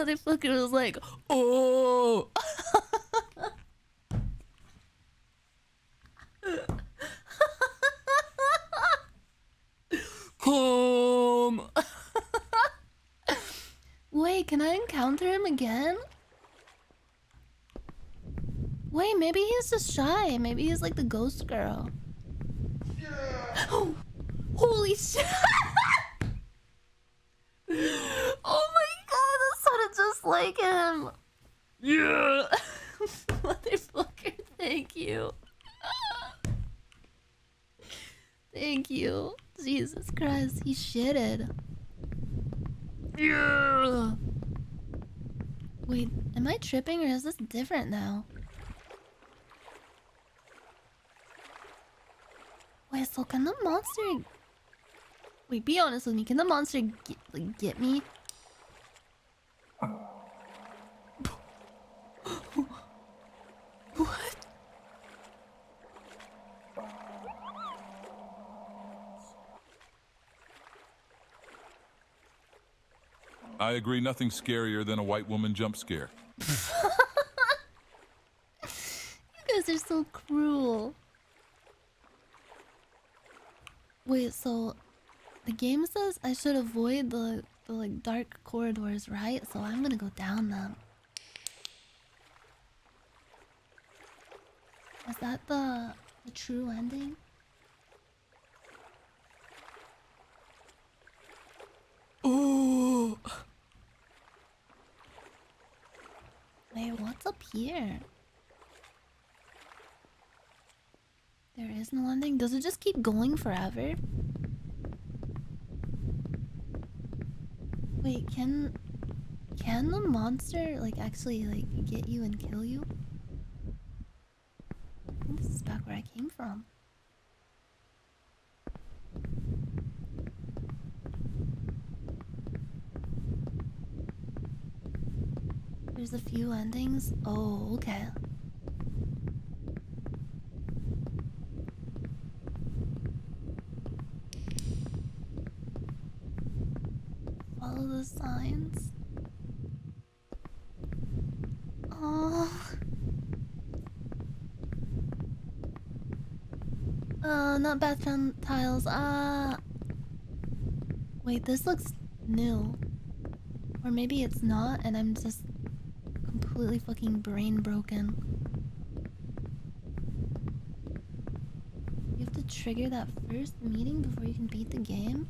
Motherfucker was like, oh. Come. Wait, can I encounter him again? Wait, maybe he's just shy. Maybe he's like the ghost girl. Holy shit! oh my god, that sounded just like him. Yeah. Motherfucker, thank you. thank you. Jesus Christ, he shitted. Yeah. Wait, am I tripping or is this different now? Wait, so can the monster... Wait, be honest with me. Can the monster get, like, get me? I agree, nothing scarier than a white woman jump scare. You guys are so cruel. Wait, so the game says I should avoid the the like dark corridors, right? So I'm gonna go down them. Is that the the true ending? Ooh. Wait, what's here? There is no ending. Does it just keep going forever? Wait, can can the monster like actually like get you and kill you? I think this is back where I came from. There's a few endings. Oh, okay. Follow the signs. Oh. Uh, not bathroom tiles. Ah. Wait, this looks new. Or maybe it's not, and I'm just completely fucking brain broken. You have to trigger that first meeting before you can beat the game?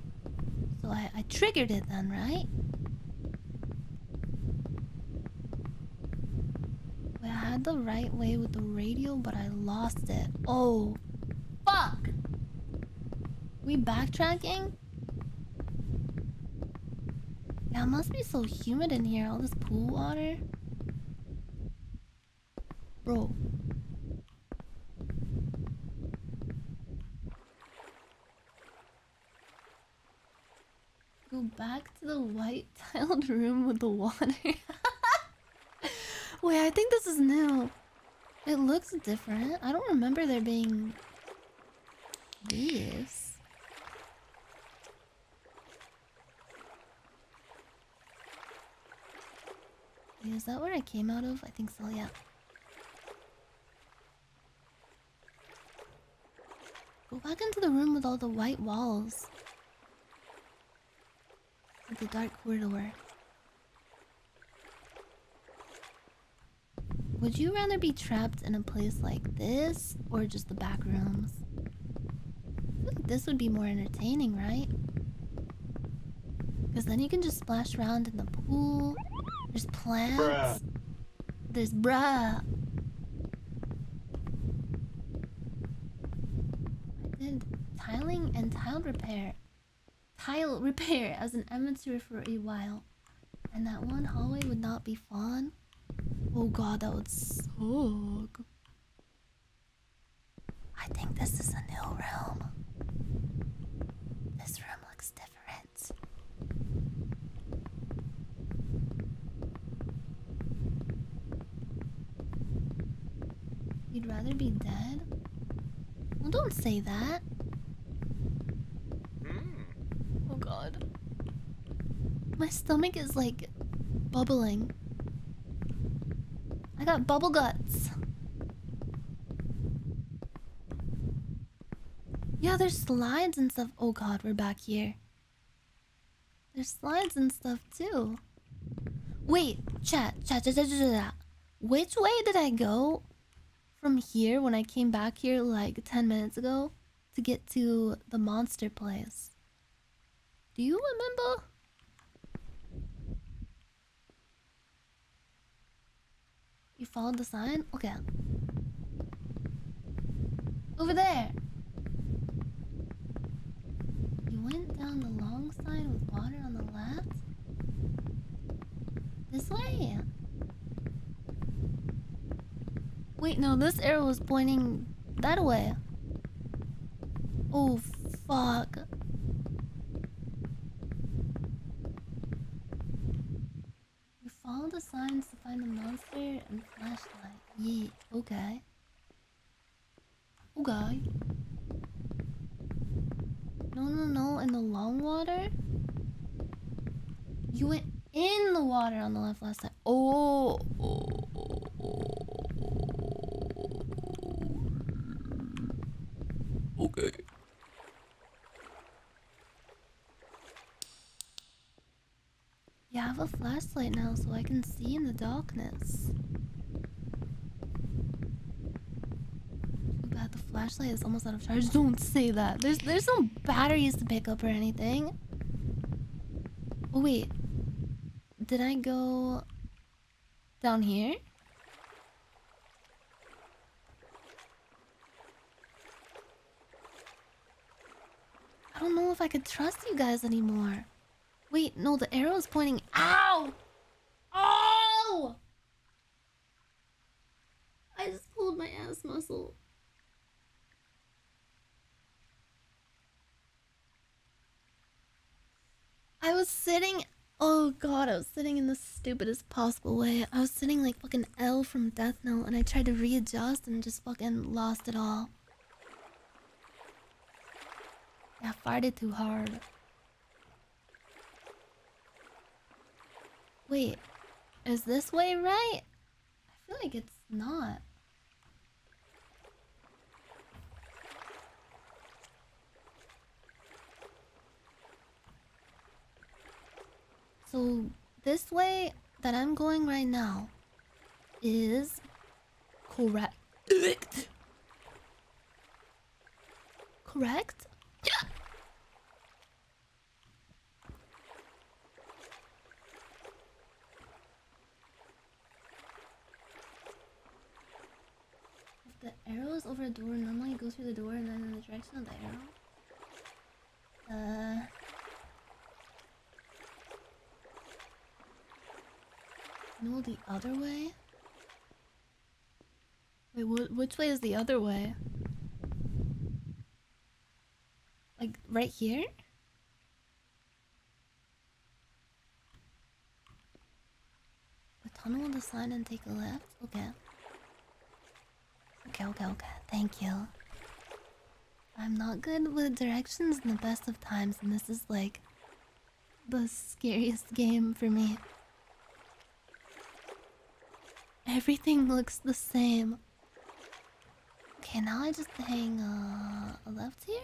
So I, I triggered it then, right? Wait, I had the right way with the radio, but I lost it. Oh, fuck! We backtracking? Yeah, it must be so humid in here, all this pool water. Bro. Go back to the white tiled room with the water. Wait, I think this is new. It looks different. I don't remember there being this. Is that where I came out of? I think so, yeah. Back into the room with all the white walls. With the dark corridor. Would you rather be trapped in a place like this or just the back rooms? I feel like this would be more entertaining, right? Because then you can just splash around in the pool. There's plants. Bruh. There's bruh. I did and tile repair. Tile repair as an amateur for a while. And that one hallway would not be fun. Oh god, that would suck. I think this is a new room. This room looks different. You'd rather be dead? Well, don't say that. Oh god. My stomach is like bubbling. I got bubble guts. Yeah, there's slides and stuff. Oh god, we're back here. There's slides and stuff too. Wait, chat, chat, chat, chat, chat, chat. Which way did I go from here when I came back here like 10 minutes ago to get to the monster place? Do you remember? You followed the sign? Okay. Over there. You went down the long side with water on the left? This way. Wait, no, this arrow is pointing that way. Oh, fuck. Follow the signs to find the monster and flashlight. Yeah, okay. Okay. No, no, no, in the long water? You went in the water on the left last time. Oh. Okay. Yeah, I have a flashlight now so I can see in the darkness. Bad the flashlight is almost out of charge. Don't say that. There's there's no batteries to pick up or anything. Oh wait. Did I go down here? I don't know if I could trust you guys anymore. Wait, no, the arrow is pointing. Ow! Oh! I just pulled my ass muscle. I was sitting. Oh god, I was sitting in the stupidest possible way. I was sitting like fucking L from Death Note and I tried to readjust and just fucking lost it all. Yeah, farted too hard. Wait, is this way right? I feel like it's not. So, this way that I'm going right now is correct. Correct? The arrow is over a door, normally it goes through the door and then in the direction of the arrow. Uh. No, the other way? Wait, wh which way is the other way? Like, right here? The tunnel on the side and take a left? Okay. Okay, okay, okay. Thank you. I'm not good with directions in the best of times, and this is like the scariest game for me. Everything looks the same. Okay, now I just hang uh, left here?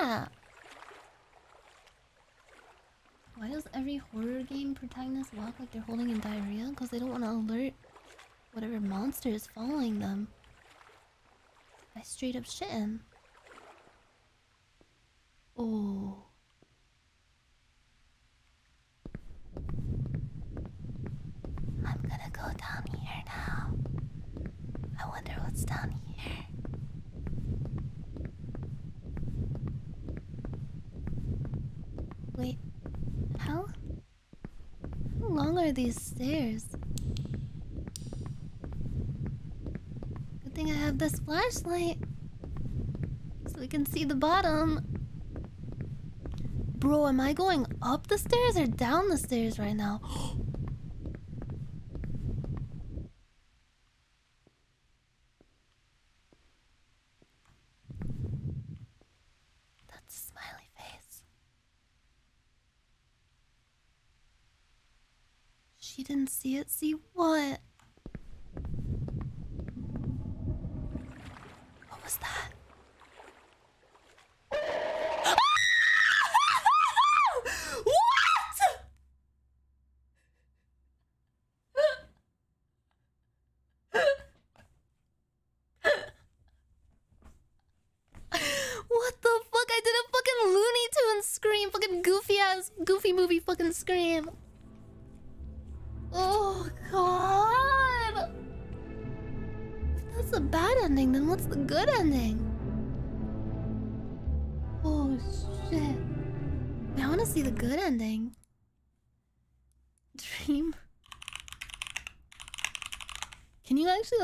Yeah. Why does every horror game protagonist walk like they're holding in diarrhea? Because they don't want to alert whatever monster is following them. I straight up shit him. Oh. I'm gonna go down here now. I wonder what's down here. Wait, how? How long are these stairs? Good thing I have this flashlight. So we can see the bottom. Bro, am I going up the stairs or down the stairs right now?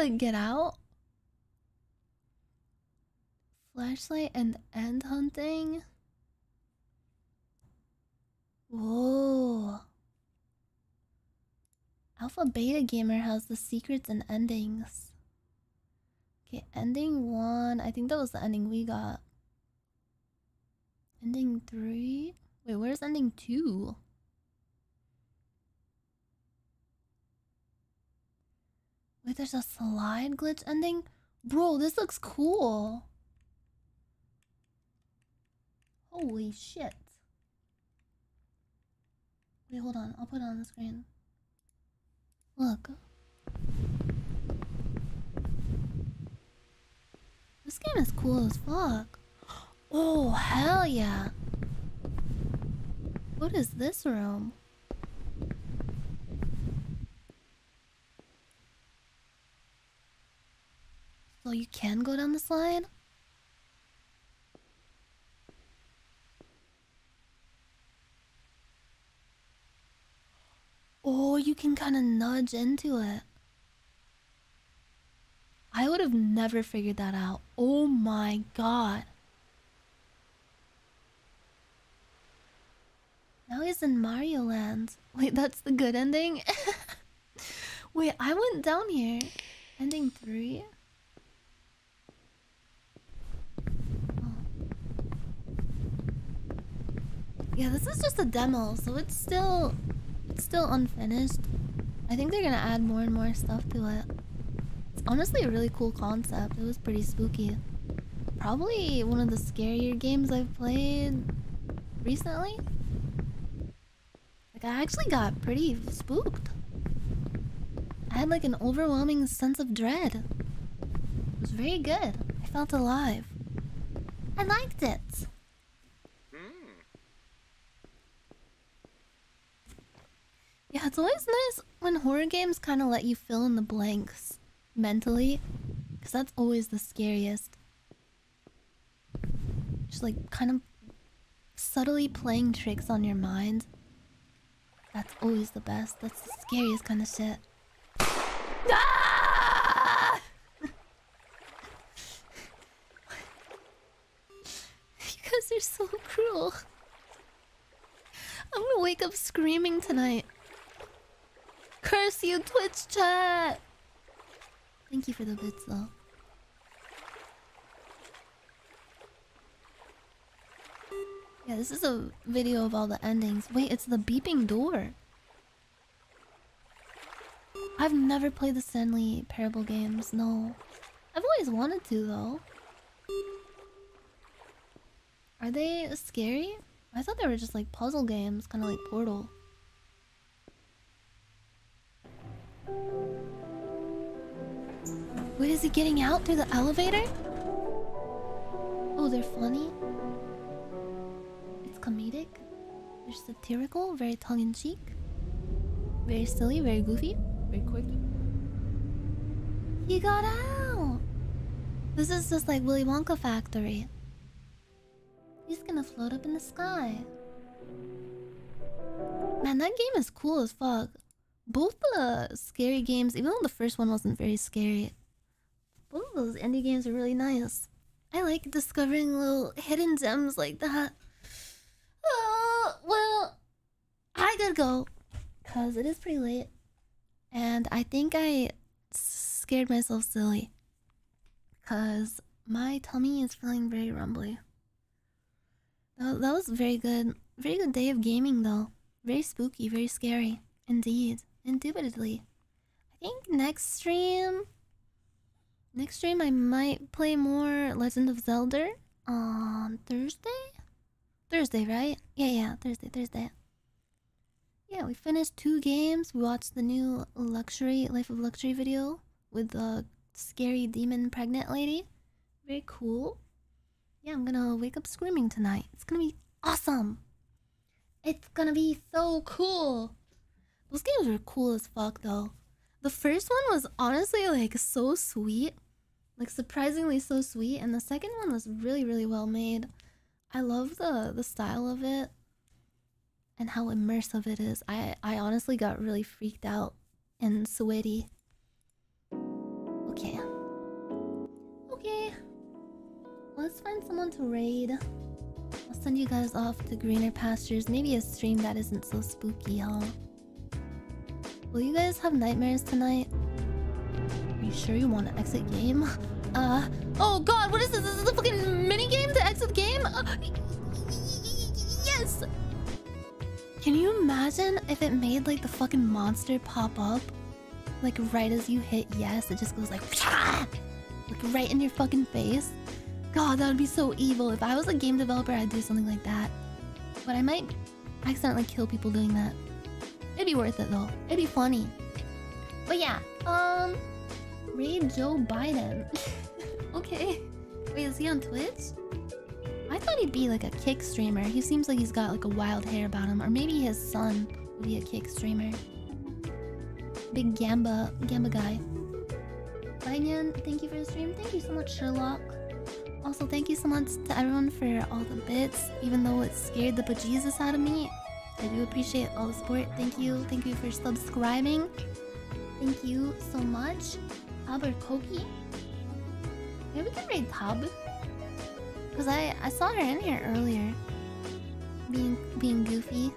get out? Flashlight and end hunting? Whoa. Alpha Beta Gamer has the secrets and endings. Okay, ending one. I think that was the ending we got. Ending three? Wait, where's ending two? Wait, there's a slide glitch ending? Bro, this looks cool. Holy shit. Wait, hold on. I'll put it on the screen. Look. This game is cool as fuck. Oh, hell yeah. What is this room? So you can go down the slide? Oh, you can kind of nudge into it. I would have never figured that out. Oh my god. Now he's in Mario Land. Wait, that's the good ending? Wait, I went down here. Ending 3? Yeah, this is just a demo, so it's still it's still unfinished. I think they're gonna add more and more stuff to it. It's honestly a really cool concept. It was pretty spooky. Probably one of the scarier games I've played recently. Like I actually got pretty spooked. I had like an overwhelming sense of dread. It was very good. I felt alive. I liked it. Yeah, it's always nice when horror games kind of let you fill in the blanks mentally, because that's always the scariest. Just like kind of subtly playing tricks on your mind. That's always the best. That's the scariest kind of shit. Ah! you guys are so cruel. I'm gonna wake up screaming tonight. Curse you, Twitch chat! Thank you for the bits, though. Yeah, this is a video of all the endings. Wait, it's the beeping door. I've never played the Stanley Parable games, no. I've always wanted to, though. Are they scary? I thought they were just like puzzle games, kind of like Portal. Wait, is he getting out through the elevator? Oh, they're funny. It's comedic. They're satirical, very tongue-in-cheek. Very silly, very goofy, very quirky. He got out! This is just like Willy Wonka Factory. He's gonna float up in the sky. Man, that game is cool as fuck. Both the scary games, even though the first one wasn't very scary, both of those indie games are really nice. I like discovering little hidden gems like that. Oh, well, I gotta go. Because it is pretty late. And I think I scared myself silly. Because my tummy is feeling very rumbly. That, that was very good. Very good day of gaming, though. Very spooky, very scary. Indeed. Indubitably. I think next stream... Next stream I might play more Legend of Zelda on Thursday? Thursday, right? Yeah, yeah, Thursday, Thursday. Yeah, we finished two games. We watched the new Luxury, Life of Luxury video with the scary demon pregnant lady. Very cool. Yeah, I'm gonna wake up screaming tonight. It's gonna be awesome. It's gonna be so cool. Those games were cool as fuck though. The first one was honestly like so sweet. Like surprisingly so sweet. And the second one was really, really well made. I love the the style of it and how immersive it is. I I honestly got really freaked out and sweaty. Okay. Okay. Let's find someone to raid. I'll send you guys off to greener pastures. Maybe a stream that isn't so spooky, huh? Will you guys have nightmares tonight? Are you sure you want to exit game? Uh, oh god, what is this? This is a fucking mini game to exit game? Uh, yes! Can you imagine if it made like the fucking monster pop up? Like right as you hit yes, it just goes like, like right in your fucking face. God, that would be so evil. If I was a game developer, I'd do something like that. But I might accidentally kill people doing that. It'd be worth it though. It'd be funny. But yeah, um, raid Joe Biden. okay. Wait, is he on Twitch? I thought he'd be like a kick streamer. He seems like he's got like a wild hair about him. Or maybe his son would be a kick streamer. Big Gamba, Gamba guy. Bagnan, thank you for the stream. Thank you so much, Sherlock. Also, thank you so much to everyone for all the bits. Even though it scared the bejesus out of me, I do appreciate all the support. Thank you. Thank you for subscribing. Thank you so much. Albert Koki. Maybe we can raid Tub. Cause I I saw her in here earlier. Being being goofy.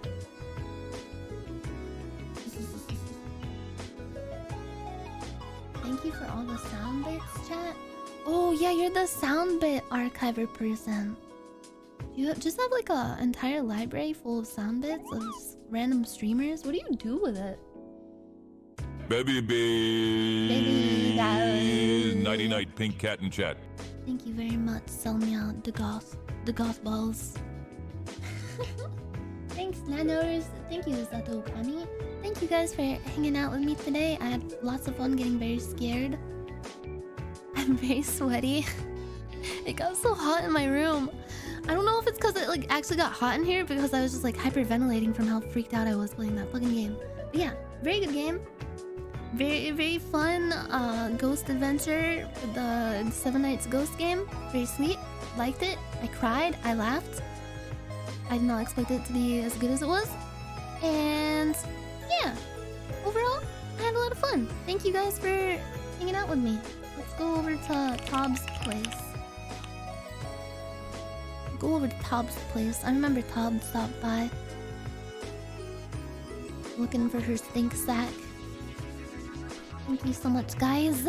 Thank you for all the sound bits, chat. Oh yeah, you're the sound bit archiver person. You just have like a entire library full of sound bits of random streamers. What do you do with it? Baby Baby. Nighty night, pink cat and chat. Thank you very much, Selmia the goth, the goth balls. Thanks, Nanos. Thank you, Zato Kami. Thank you guys for hanging out with me today. I had lots of fun getting very scared. I'm very sweaty. it got so hot in my room. I don't know if it's because it like actually got hot in here because I was just like hyperventilating from how freaked out I was playing that fucking game. But yeah, very good game. Very very fun uh, ghost adventure. The Seven Nights Ghost game. Very sweet. Liked it. I cried. I laughed. I did not expect it to be as good as it was. And yeah, overall, I had a lot of fun. Thank you guys for hanging out with me. Let's go over to Tob's place. Go over to Tob's place. I remember Tob stopped by. Looking for her stink sack. Thank you so much, guys.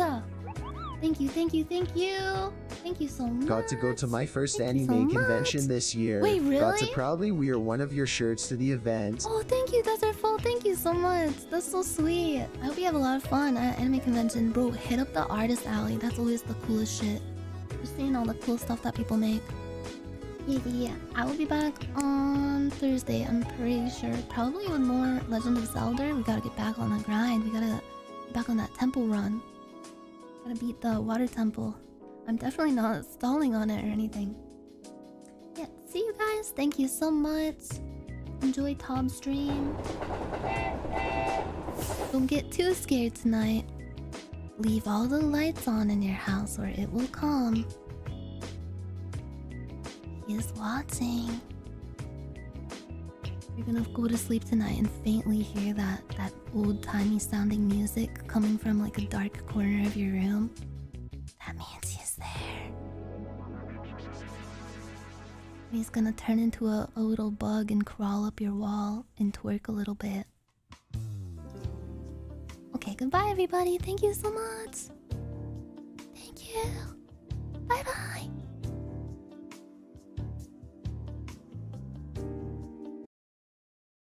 Thank you, thank you, thank you. Thank you so much. Got to go to my first Thank so anime much. convention this year. Wait, really? Got to proudly wear one of your shirts to the event. Oh, thank you. That's our fault. Thank you so much. That's so sweet. I hope you have a lot of fun at anime convention, bro. Hit up the artist alley. That's always the coolest shit. Just seeing all the cool stuff that people make. Yeah, yeah. I will be back on Thursday. I'm pretty sure. Probably with more Legend of Zelda. We gotta get back on the grind. We gotta get back on that temple run. Gotta beat the water temple. I'm definitely not stalling on it or anything. Yeah, see you guys. Thank you so much. Enjoy Tom's stream. Don't get too scared tonight. Leave all the lights on in your house or it will come. Is watching. You're gonna go to sleep tonight and faintly hear that that old timey sounding music coming from like a dark corner of your room. That means he's there. He's gonna turn into a, a little bug and crawl up your wall and twerk a little bit. Okay, goodbye everybody. Thank you so much. Thank you. Bye bye.